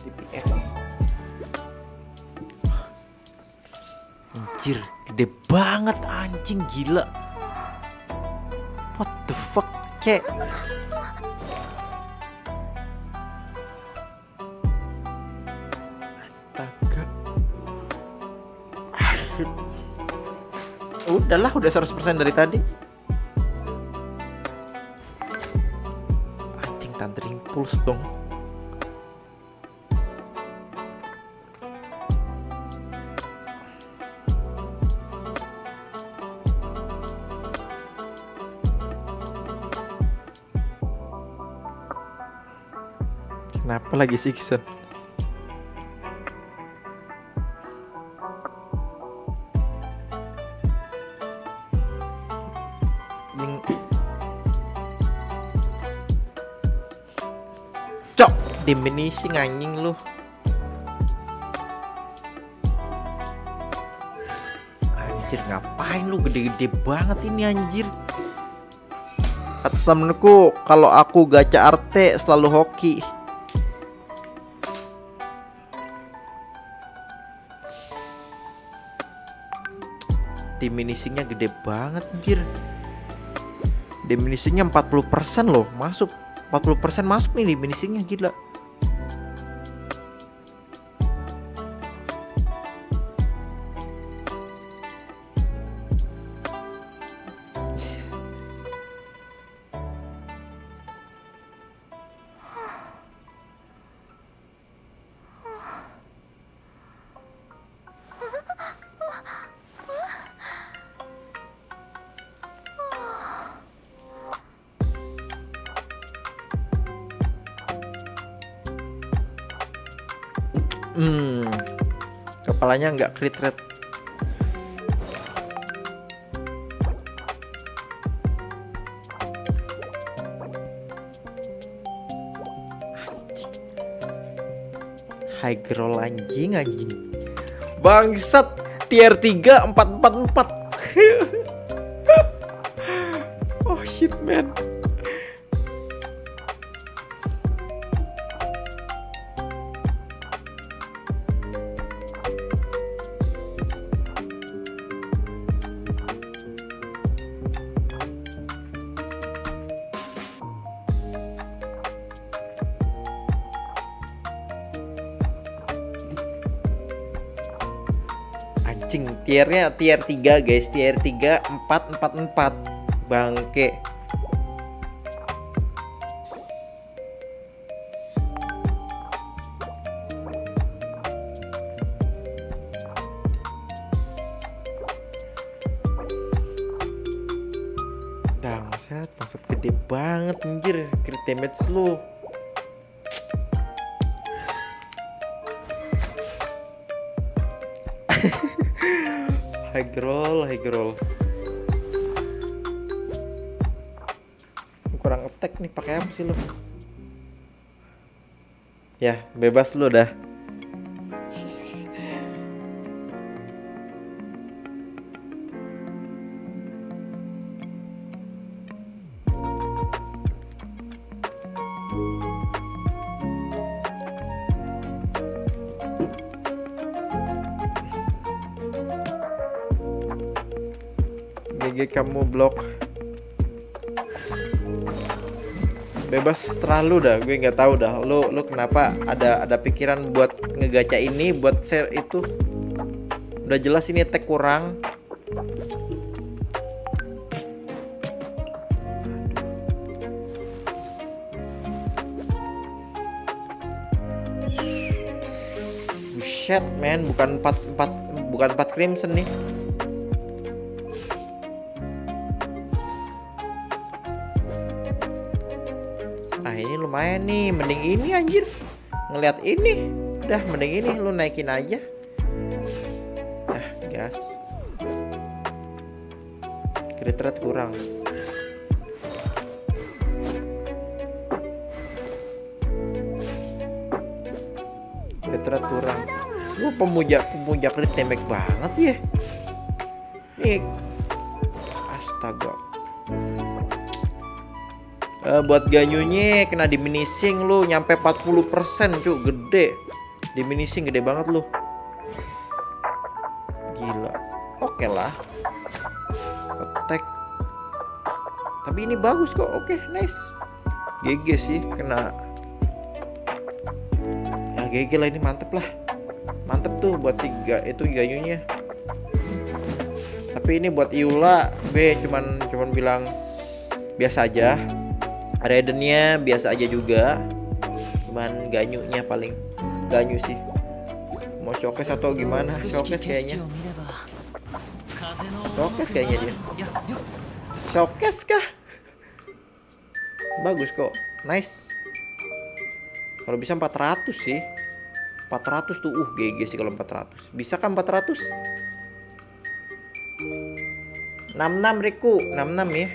TPS. Anjir, gede banget anjing gila. What the fuck, kek? Astaga. Udahlah, udah 100% dari tadi. Anjing Thundering Pulse dong. Kenapa lagi Sixon? Ning... Cok, diminishing anjing lu. Anjir, ngapain lu gede-gede banget ini anjir? Kata temenku, kalau aku gacha arte selalu hoki. Diminishingnya gede banget anjir. Diminishingnya 40% loh, masuk 40% masuk nih diminishingnya gila. Kepalanya nggak crit rate. High growl anjing anjing. Bangsat tier 3 444. Tiernya tier 3 guys. Tier 3 4 4 4 Bangke. Bangsat, bangsat gede banget anjir. Crit damage lu High roll. Kurang attack nih pakai apa sih lo? Ya, bebas lu dah. Blok bebas setelah lu dah gue nggak tahu dah. Lu lu kenapa ada ada pikiran buat ngegaca ini buat share itu? Udah jelas ini tag kurang. Buset man bukan 4 4 bukan 4 crimson nih nih, mending ini anjir. Ngeliat ini, udah mending ini lu naikin aja. Ah gas. Crit rate kurang. Crit kurang. Lu pemuja pemuja crit damage banget ya. Nih Eh, buat ganyunya kena diminishing lu. Nyampe 40% cuy gede. Diminishing gede banget lu. Gila. Oke lah. Attack tapi ini bagus kok. Oke nice. GG sih kena. Ya GG lah ini mantep lah. Mantep tuh buat si ga, itu gayunya tapi ini buat Iula B cuman cuman bilang biasa aja Raidennya biasa aja juga. Cuman ganyunya paling ganyu sih. Mau showcase atau gimana? Showcase kayaknya. Showcase kayaknya dia. Showcase kah? Bagus kok. Nice. Kalau bisa 400 sih. 400 tuh uh GG sih kalau 400 bisa kan 400 66 Riku. 66 ya.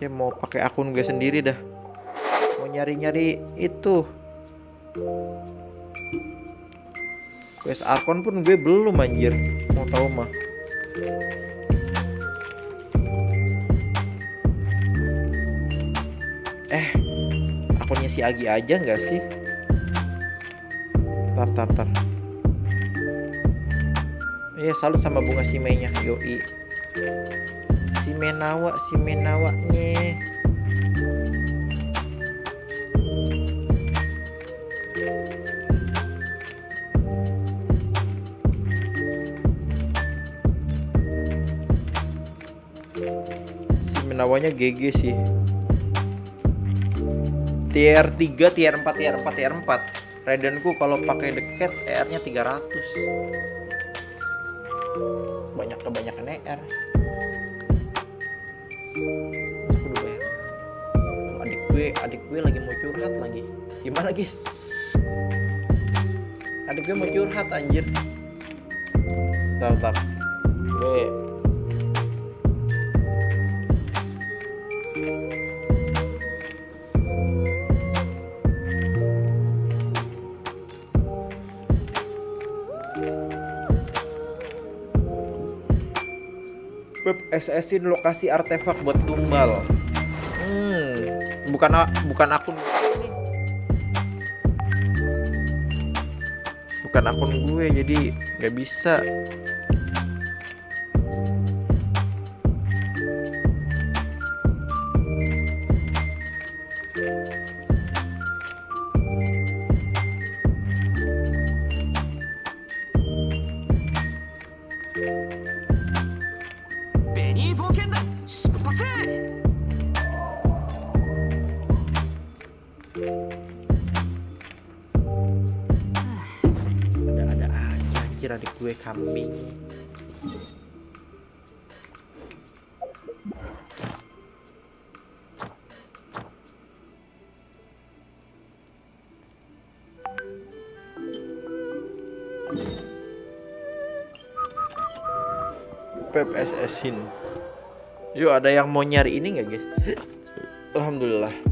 Oke mau pakai akun gue sendiri dah mau nyari-nyari itu Quest Arkon pun gue belum anjir mau tahu mah Eh, akunnya si Agi aja nggak sih? Tar, tar, tar. Iya, salut sama bunga si Mei-nya, yoi. Menawa, si Menawanya. Si Menawanya GG sih. Tier 3, tier 4, tier 4, tier 4 Raidenku kalau pakai The Cats ER-nya 300 Banyak kebanyakan ER Aduh. Aduh, Adik gue, adik gue lagi mau curhat lagi Gimana guys? Adik gue mau curhat anjir bentar Gue Pep SS-in lokasi artefak buat tumbal. Hmm, bukan bukan akun ini. Bukan akun gue jadi nggak bisa. SS-in. Yuk ada yang mau nyari ini nggak guys? Alhamdulillah.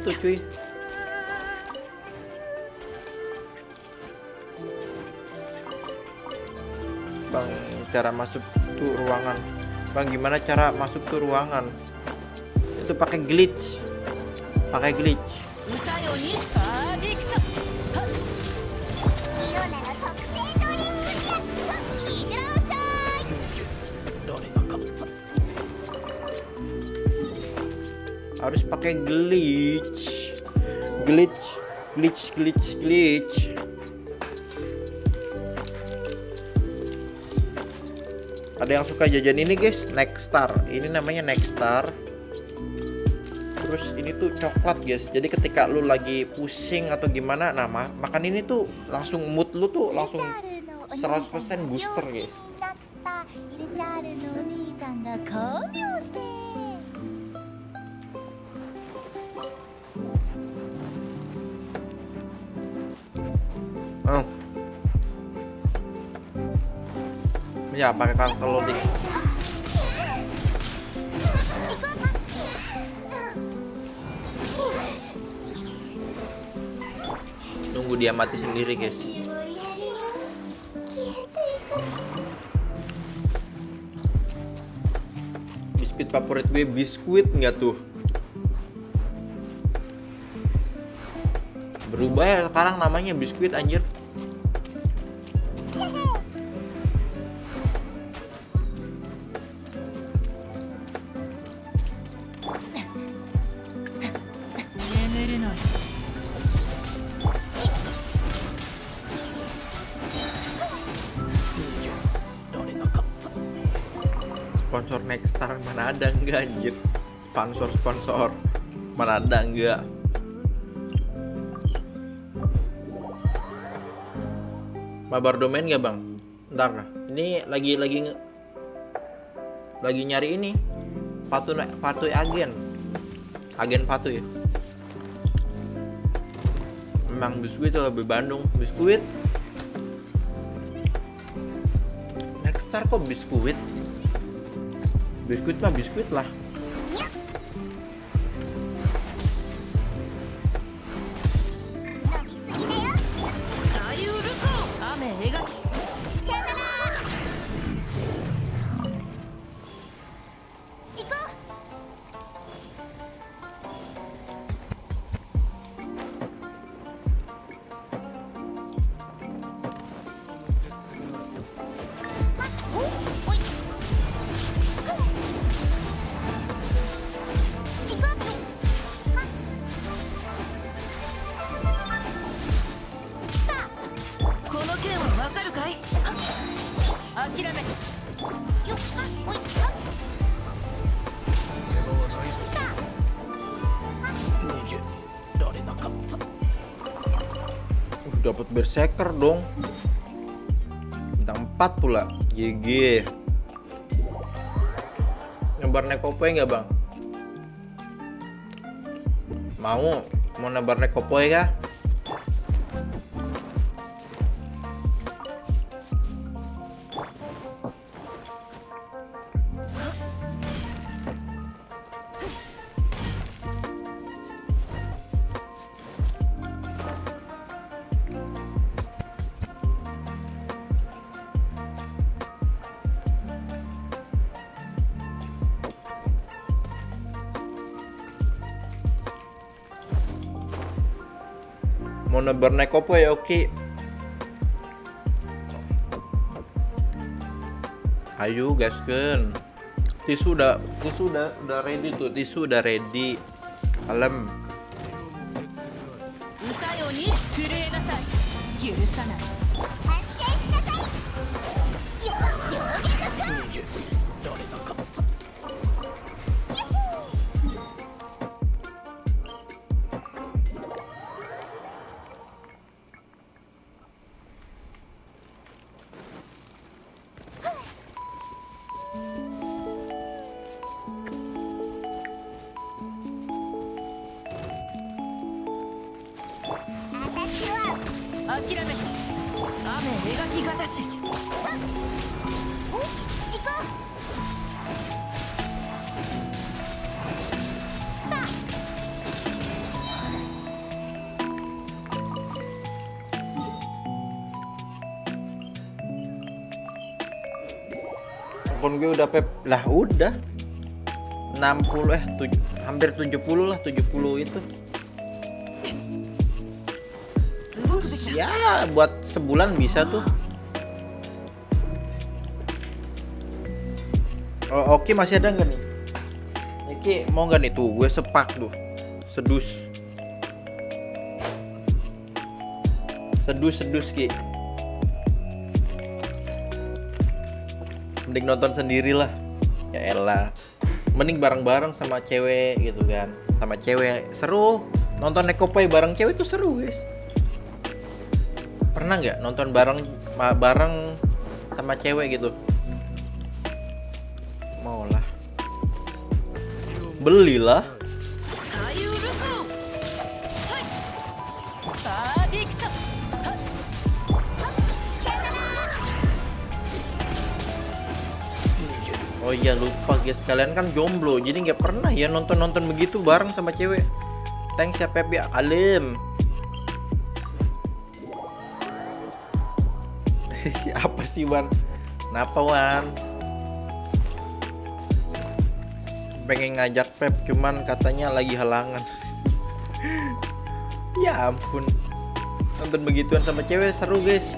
Itu cuy. Bang cara masuk tuh ruangan. Bang gimana cara masuk tuh ruangan? Itu pakai glitch. Pakai glitch pakai glitch glitch glitch glitch glitch ada yang suka jajan ini guys Nexstar ini namanya Nexstar terus ini tuh coklat guys jadi ketika lu lagi pusing atau gimana nah ma- makan ini tuh langsung mood lu tuh langsung 100% booster guys Oh. Ya, pakai kartu loading. Tunggu dia mati sendiri, guys. Biskuit favorit gue biskuit nggak tuh? Berubah ya sekarang namanya biskuit anjir. Enggak anjir? Sponsor sponsor mana ada enggak? Mabar domain nggak bang? Ntar, ini lagi lagi lagi nyari ini patu patu agen, agen patu ya. Memang biskuit lebih Bandung, biskuit. Nextstar kok biskuit? Biskuit mah biskuit lah. Berserker dong. Bintang 4 pula. GG. Nebar nekopoy nggak bang? Mau? Mau nebar nekopoy kah? Mau nebar nekopoy oke. Ayo gaskeun. Tisu udah tisu udah udah ready tuh, tisu udah ready. Kalem. Udah 60 eh tuj hampir 70 lah 70 itu. Ya buat sebulan bisa tuh. Oh, Oki masih ada nggak nih? Oki mau nggak nih? Tuh gue sepak tuh. Sedus. Sedus sedus ki. Mending nonton sendiri lah elah mending bareng-bareng sama cewek gitu kan. Sama cewek seru. Nonton Nekopai bareng cewek tuh seru guys. Pernah nggak nonton bareng bareng sama cewek gitu? Mau lah belilah Oh iya lupa guys kalian kan jomblo jadi nggak pernah ya nonton nonton begitu bareng sama cewek. Thanks ya Pep ya Alim. Apa sih Wan? Kenapa Wan? Pengen ngajak Pep cuman katanya lagi halangan. ya ampun. Nonton begituan sama cewek seru guys.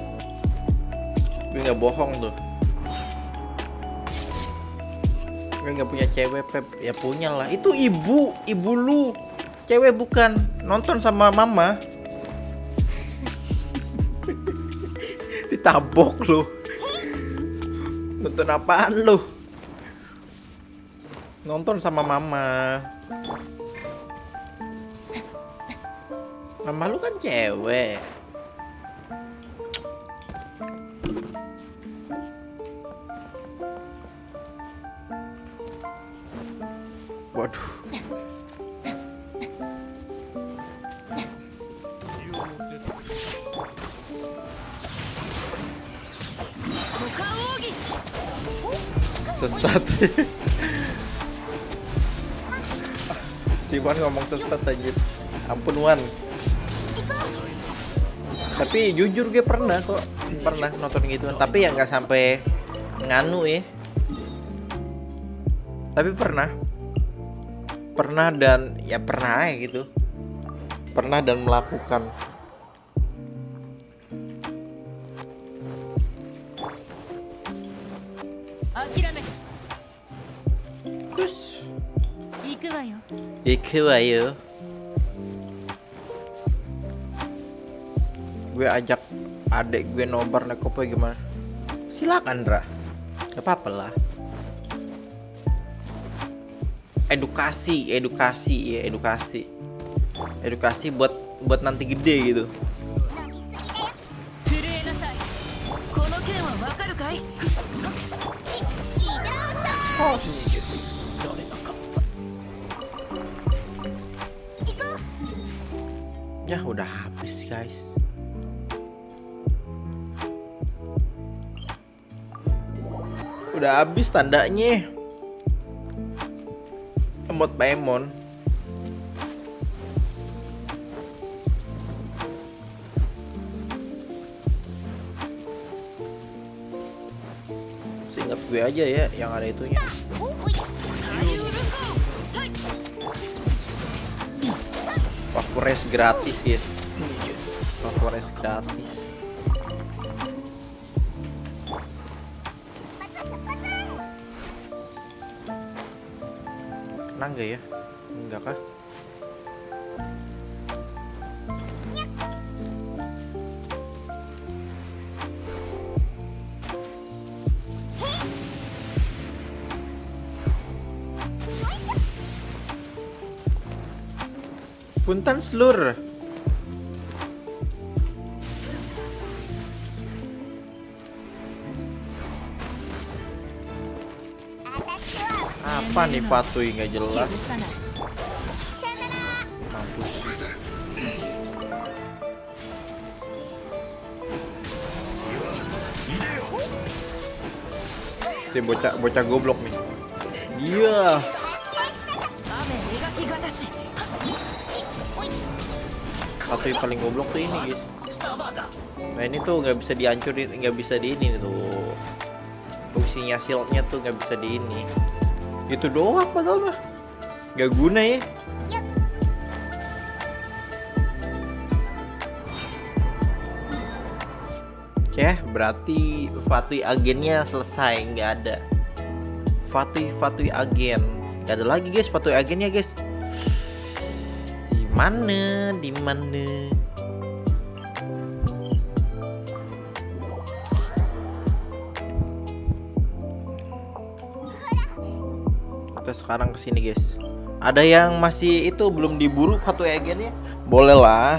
Gue nggak bohong tuh gue nggak punya cewek pep. Ya punya lah. Itu ibu ibu lu. Cewek bukan. Nonton sama mama. Ditabok lu. Nonton apaan lu? Nonton sama mama. Mama lu kan cewek Waduh. Sesat. si Wan ngomong sesat aja. Ampun Wan. Tapi jujur gue pernah kok pernah nonton gituan. Tapi ya nggak sampai nganu ya. Tapi pernah pernah dan ya pernah ya gitu. Pernah dan melakukan. Terus? Iku gue ajak adik gue nobar nekopnya gimana? Silakan Dra gak apa-apa lah. edukasi edukasi ya edukasi. Edukasi buat buat nanti gede gitu. Ya udah habis guys. Udah habis tandanya mode Paemon Seingat gue aja ya yang ada itunya. Wakures gratis guys. Wakures gratis. Kena nggak ya? Enggak kah? Punten selur. Apa nih patuhi nggak jelas? Mampus. Tim bocah bocah goblok nih. Iya. Yeah. Patuhi paling goblok tuh ini gitu. Nah ini tuh nggak bisa dihancurin, nggak bisa di ini tuh. Fungsinya shieldnya tuh nggak bisa di ini. Itu doang padahal mah. Nggak guna ya. Oke, berarti Fatui agennya selesai, nggak ada. Fatui Fatui agen, nggak ada lagi guys Fatui agennya guys. Di mana? Di mana? Kita sekarang ke sini guys. Ada yang masih itu belum diburu Fatui agennya? Boleh lah.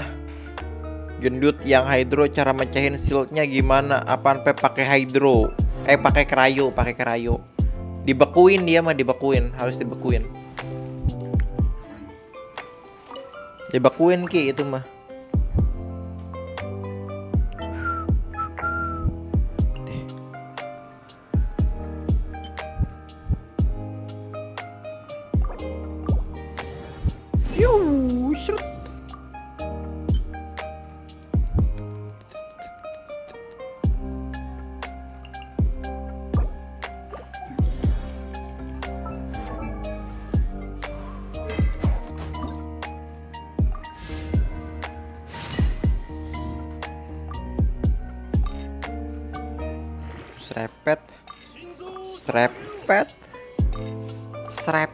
Gendut yang hydro cara mecahin shieldnya gimana? Apaan pe pakai hydro? Eh pakai krayo, pakai krayo. Dibekuin dia mah dibekuin, harus dibekuin. Dibekuin ki itu mah. Yuh, Serepet. Serepet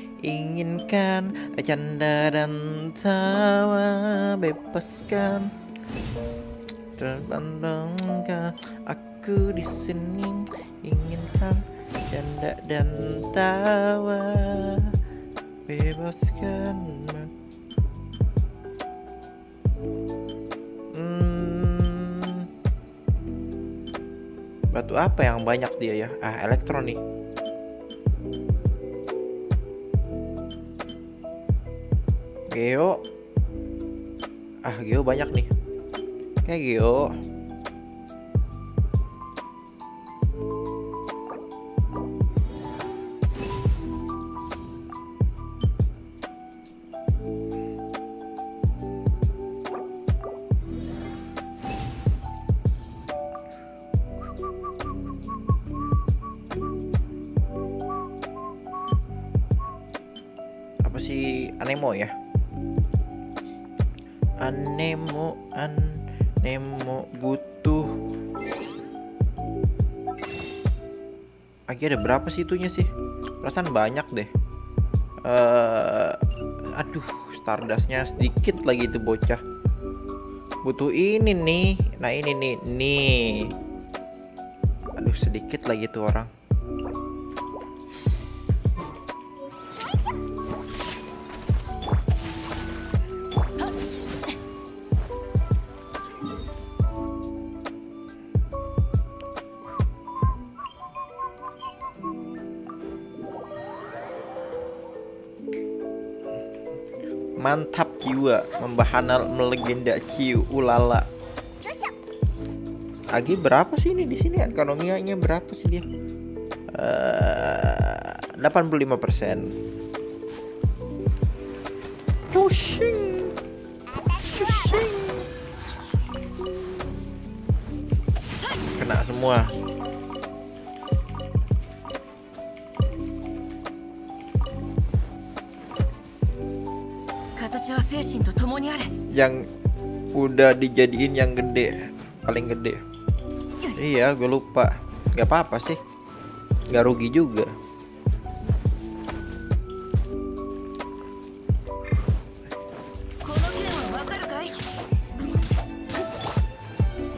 inginkan canda dan tawa bebaskan terbandingkan aku di sini inginkan canda dan tawa bebaskan Hmm. Batu apa yang banyak dia ya? Ah, elektronik. Geo. Ah, Geo banyak nih. Kayak Geo. Apa sih Anemo ya? Anemo, Anemo butuh. Lagi ada berapa sih itunya sih? Perasaan banyak deh. eh aduh, Stardustnya sedikit lagi itu bocah. Butuh ini nih. Nah ini nih, nih. Aduh, sedikit lagi tuh orang. Mantap jiwa membahana melegenda Ciu ulala. Agi berapa sih ini di sini ekonomianya berapa sih dia? Eh, 85 persen. Cushing. Cushing. Kena semua. Yang udah dijadiin yang gede, paling gede. Iya, gue lupa. Gak apa-apa sih. Gak rugi juga.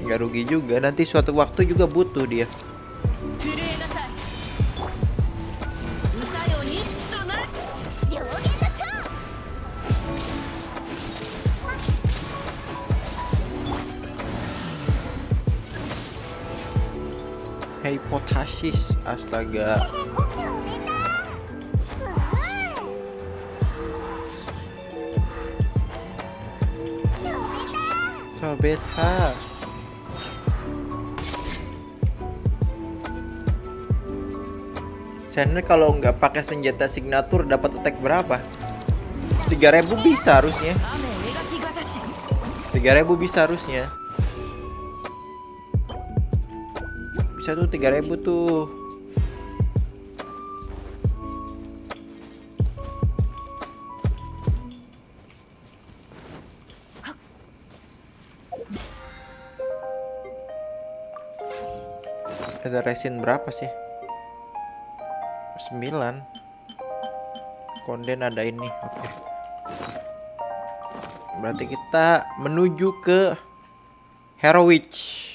nggak rugi juga nanti suatu waktu juga butuh dia hipotasis astaga. Tobeta channel kalau nggak pakai senjata signatur dapat attack berapa? 3000 bisa harusnya. 3000 bisa harusnya. Bisa tuh 3000 tuh Ada resin berapa sih? 9 Konden ada ini, oke Berarti kita menuju ke Hero Witch.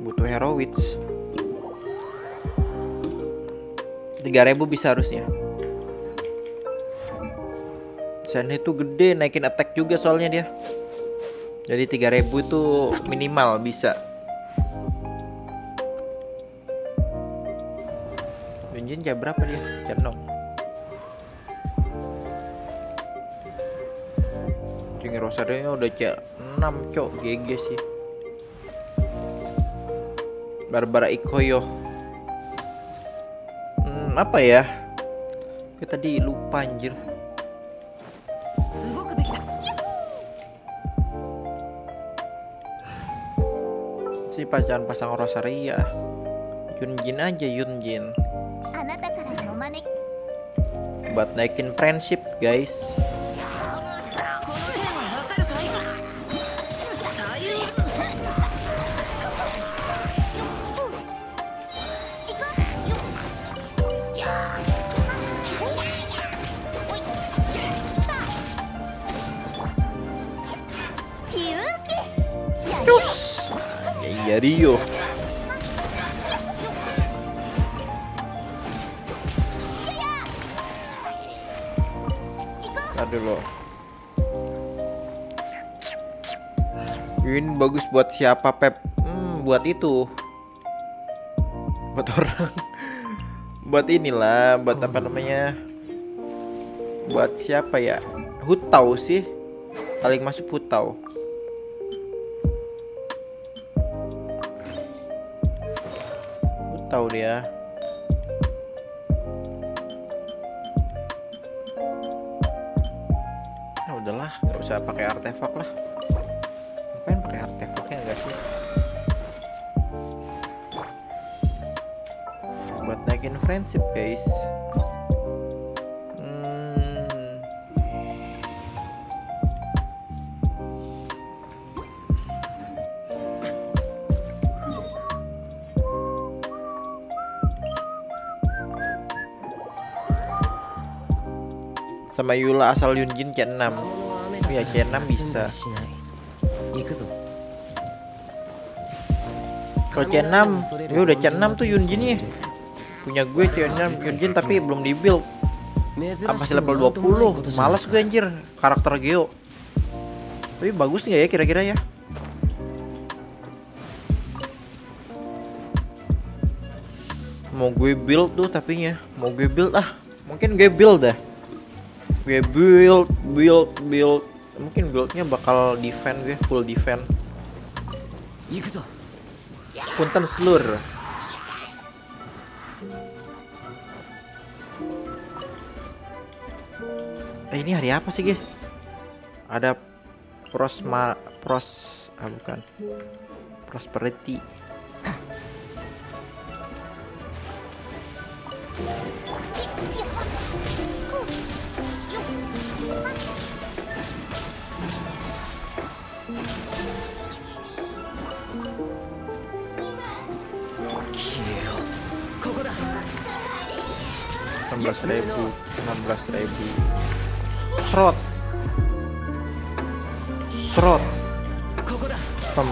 Butuh Hero Witch. 3000 bisa harusnya. Sana itu gede naikin attack juga soalnya dia. Jadi 3000 itu minimal bisa. Yunjin kayak berapa dia? Cenok. Jing Rosario udah cek 6 cok GG sih Barbara Ikoyo. Hmm, apa ya? Gue tadi lupa anjir. Si pacaran pasang Rosaria. Yunjin aja Yunjin. Buat naikin friendship guys. Yario. Ntar dulu. Ini bagus buat siapa, Pep? Hmm, buat itu. Buat orang. buat inilah, buat apa namanya? Buat siapa ya? Hutau sih. Paling masuk hutau. Hutau dia Ya udahlah, nggak usah pakai artefak lah. Ngapain pakai artefaknya enggak sih? Buat naikin friendship, guys. sama Yula asal Yunjin C6 oh ya C6 bisa. Kalau C6 ya udah C6 tuh Yunjin ya. Punya gue C6 Yunjin tapi belum di build masih level 20 malas gue anjir. Karakter Geo. Tapi bagus nggak ya kira-kira ya? Mau gue build tuh tapi tapinya. Mau gue build ah. Mungkin gue build dah gue build build build. Mungkin buildnya bakal defend gue full defend. Punten seluruh Eh ini hari apa sih guys? Ada pros ma pros ah bukan. Prosperity. 16 ribu 16 ribu. Srot Srot Tem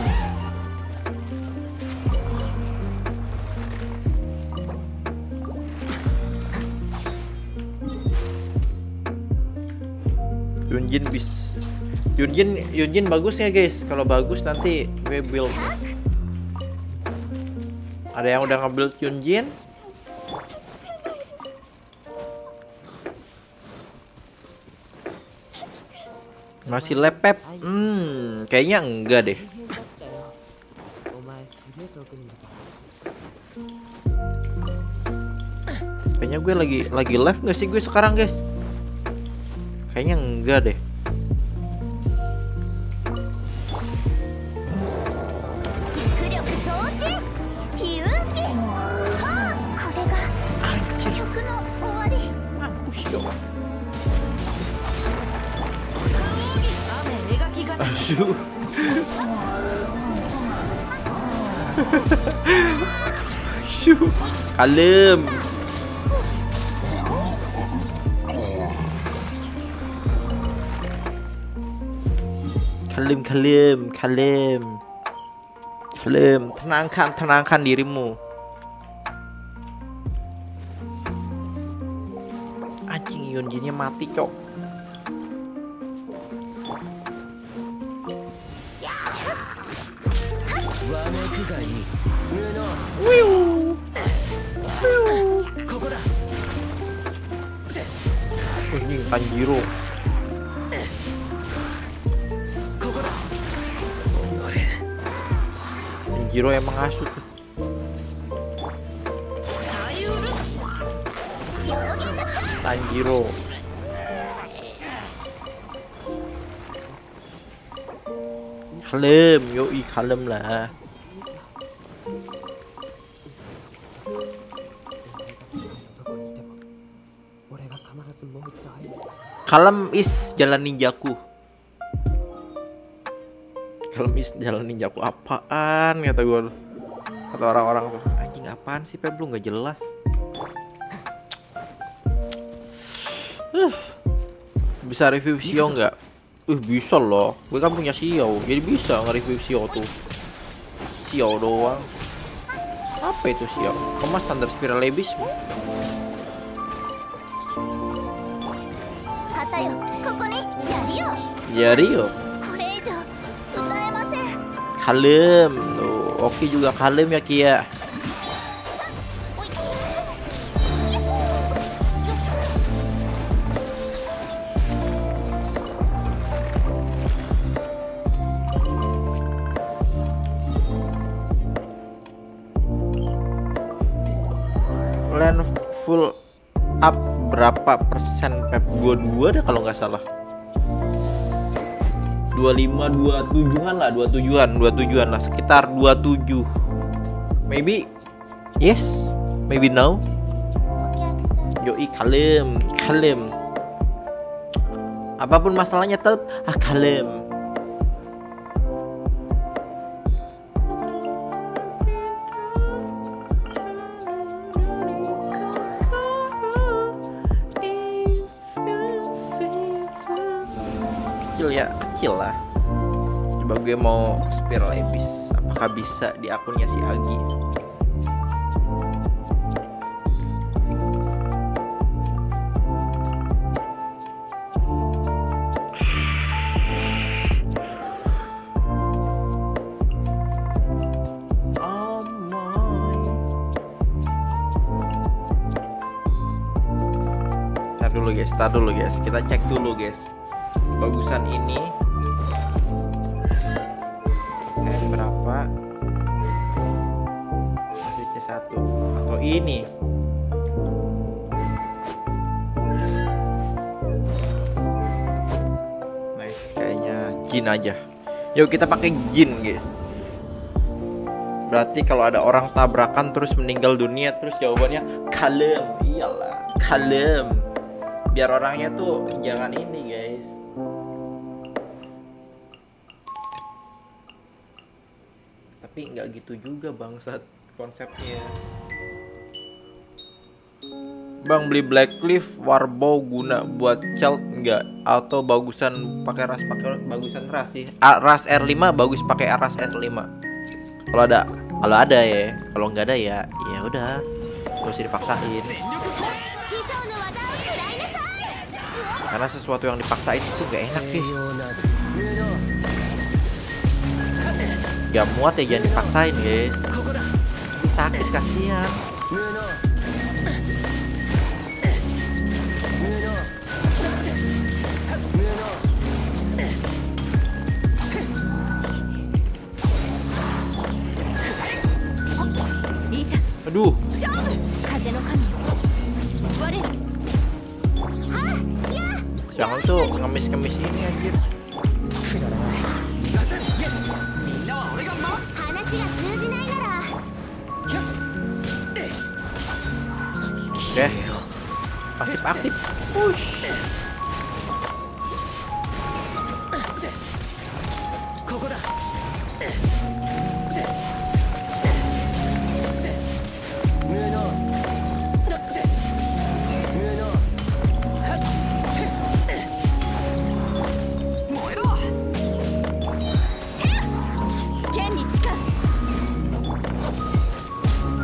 Yunjin bis. Yunjin Yunjin bagus ya guys? Kalau bagus nanti gue build. Ada yang udah nge-build Yunjin? Masih lepep. Hmm, kayaknya enggak deh. Kayaknya gue lagi lagi live gak sih gue sekarang, guys? Kayaknya enggak deh. きが aduh. Aduh. kalem. Kalem kalem kalem. Kalem tenangkan tenangkan dirimu. Anjing Yunjinnya mati cok 우유 우유 난 2로. 난 2로 해망 할수 있 난 2로. 갈름 요이 갈름 라 kalem is jalan ninjaku kalem is jalan ninjaku apaan kata gue kata orang-orang tuh anjing apaan sih Pep lu nggak jelas Uh, bisa review Sio nggak? Uh bisa loh, gue kan punya Sio, jadi bisa nge-review Sio tuh. Sio doang. Apa itu Sio? Kemas standar spiral lebis. ya Rio. Kalem. Tuh oke juga kalem ya Kia ya. full up berapa persen pep? Gua dua deh kalau nggak salah. 25 27-an lah, 27-an, 27-an lah sekitar 27. Maybe yes, maybe no. Yoi kalem, kalem. Apa pun masalahnya tetap ah kalem. kecil ya kecil lah. Coba gue mau spiral ebis. Apakah bisa di akunnya si Agi? Ntar dulu guys, dulu guys. Kita cek dulu guys. Bagusan ini. C1 atau ini? Nice, kayaknya Jin aja. Yuk kita pakai Jin guys. Berarti kalau ada orang tabrakan terus meninggal dunia terus jawabannya kalem. Iyalah, kalem. Biar orangnya tuh jangan ini, guys. Tapi nggak gitu juga bangsat konsepnya Bang beli Blackleaf Warbow guna buat celt nggak atau bagusan pakai ras pakai bagusan ras sih. Ras R5 bagus pakai ras R5. Kalau ada kalau ada ya, kalau nggak ada ya ya udah gak dipaksain. Karena sesuatu yang dipaksain itu gak enak sih. Gak muat ya jangan dipaksain guys sakit kasihan Aduh. Jangan tuh ngemis-ngemis ini anjir. Oke. Pasif aktif. Push.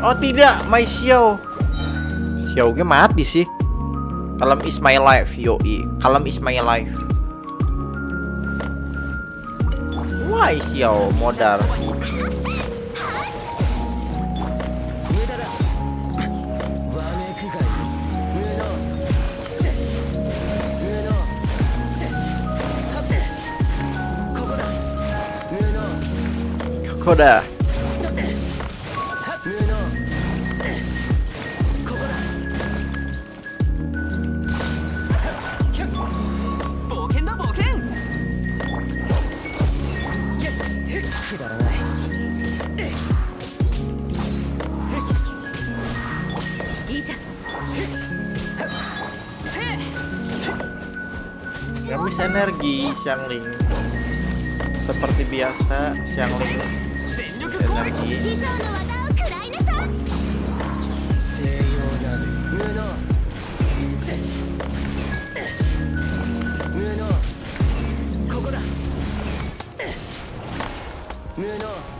Oh tidak, my Xiao. Hyouge mati sih. Kalem is my life Yoi Kalem is my life. Why Hyou modar? Koda. habis energi Xiangling. Seperti biasa Xiangling. Energi. No.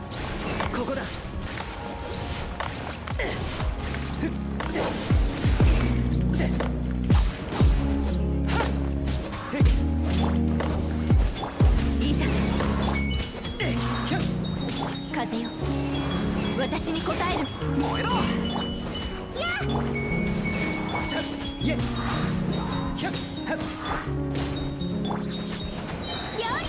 私に応える。燃えろ！イエ料理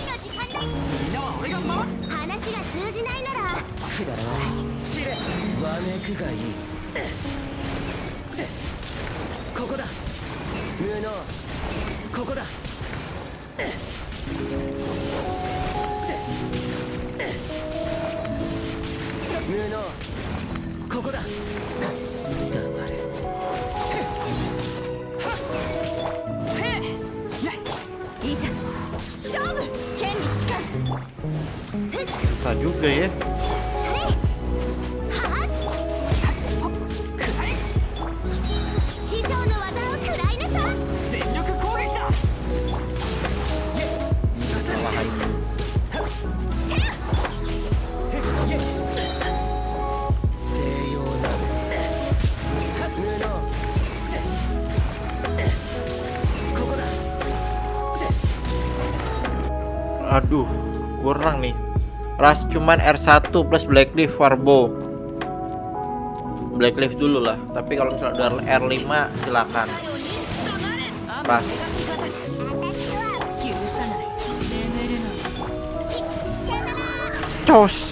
の時間だみんなは俺が守る。話が通じないなら。くだらない。くがいい。ここだ。無能 cuman R1 plus Blackleaf Farbo. Blackleaf dulu lah tapi kalau misalnya udah R5 silakan. Ras. Cos.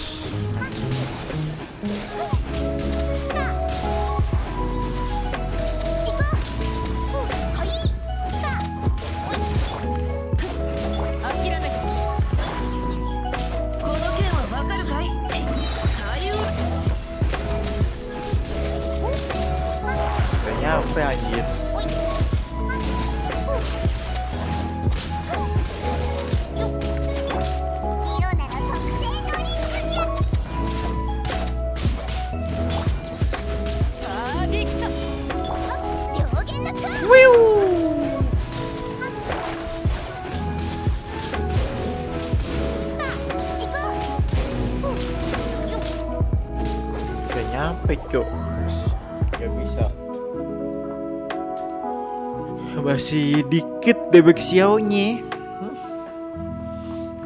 Bebek xiaonya. Hmm.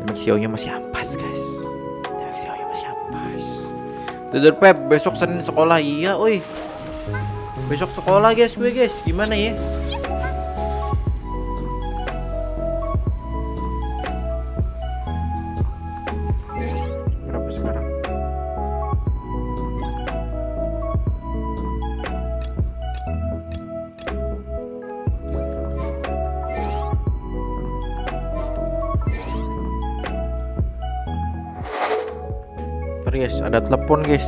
Bebek xiaonya masih ampas guys. Bebek xiaonya masih ampas. Tidur Pep, besok Senin sekolah. Iya oi. Besok sekolah guys gue guys. Gimana ya? Telepon guys.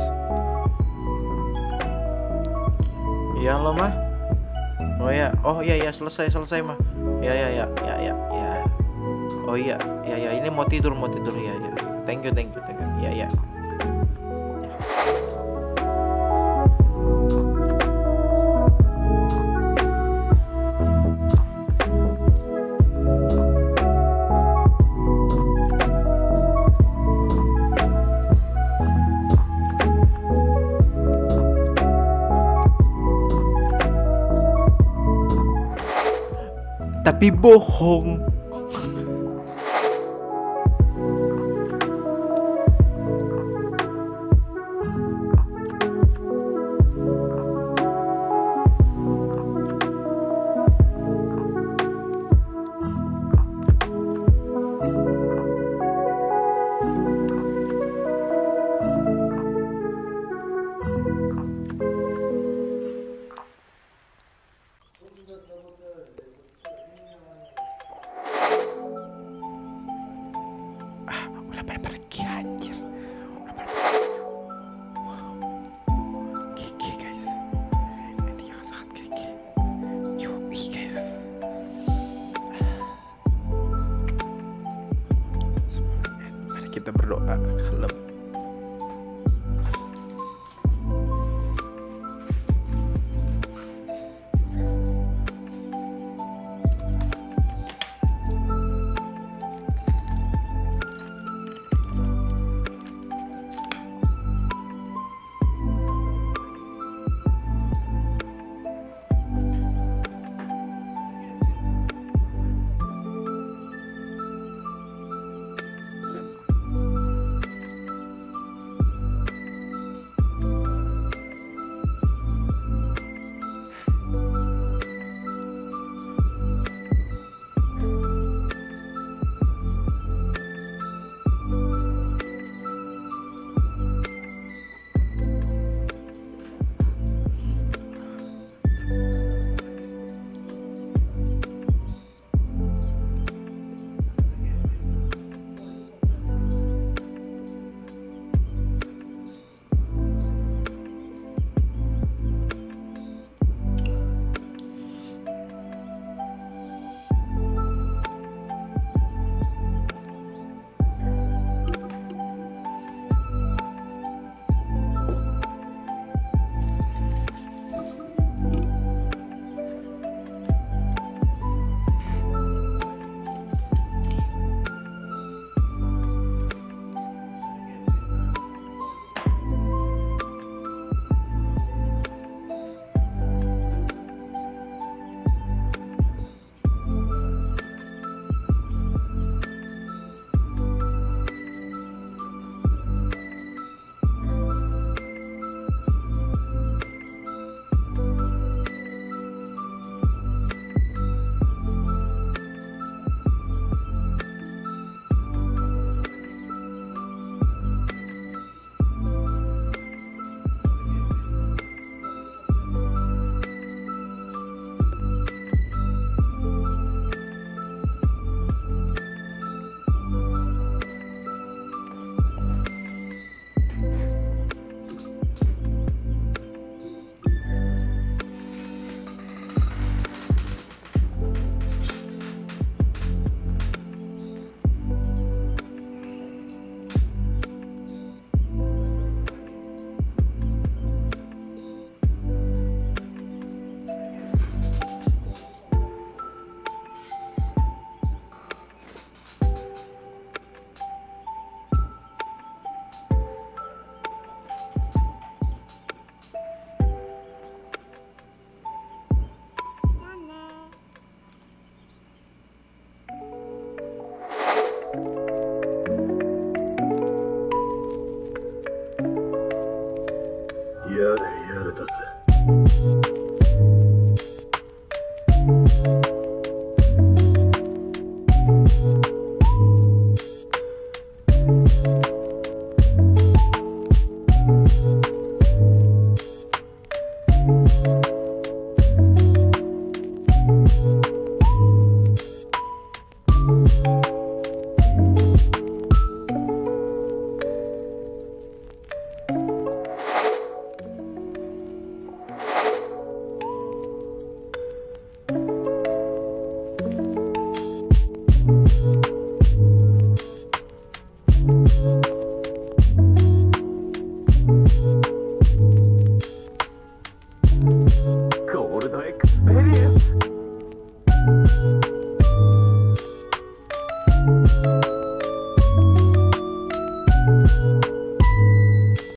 Iya lo mah. Oh ya, oh iya ya selesai selesai mah. Ya ya ya ya ya ya. Oh iya, ya ya ini mau tidur mau tidur ya ya. Thank you thank you thank you. Ya ya. Tapi bohong.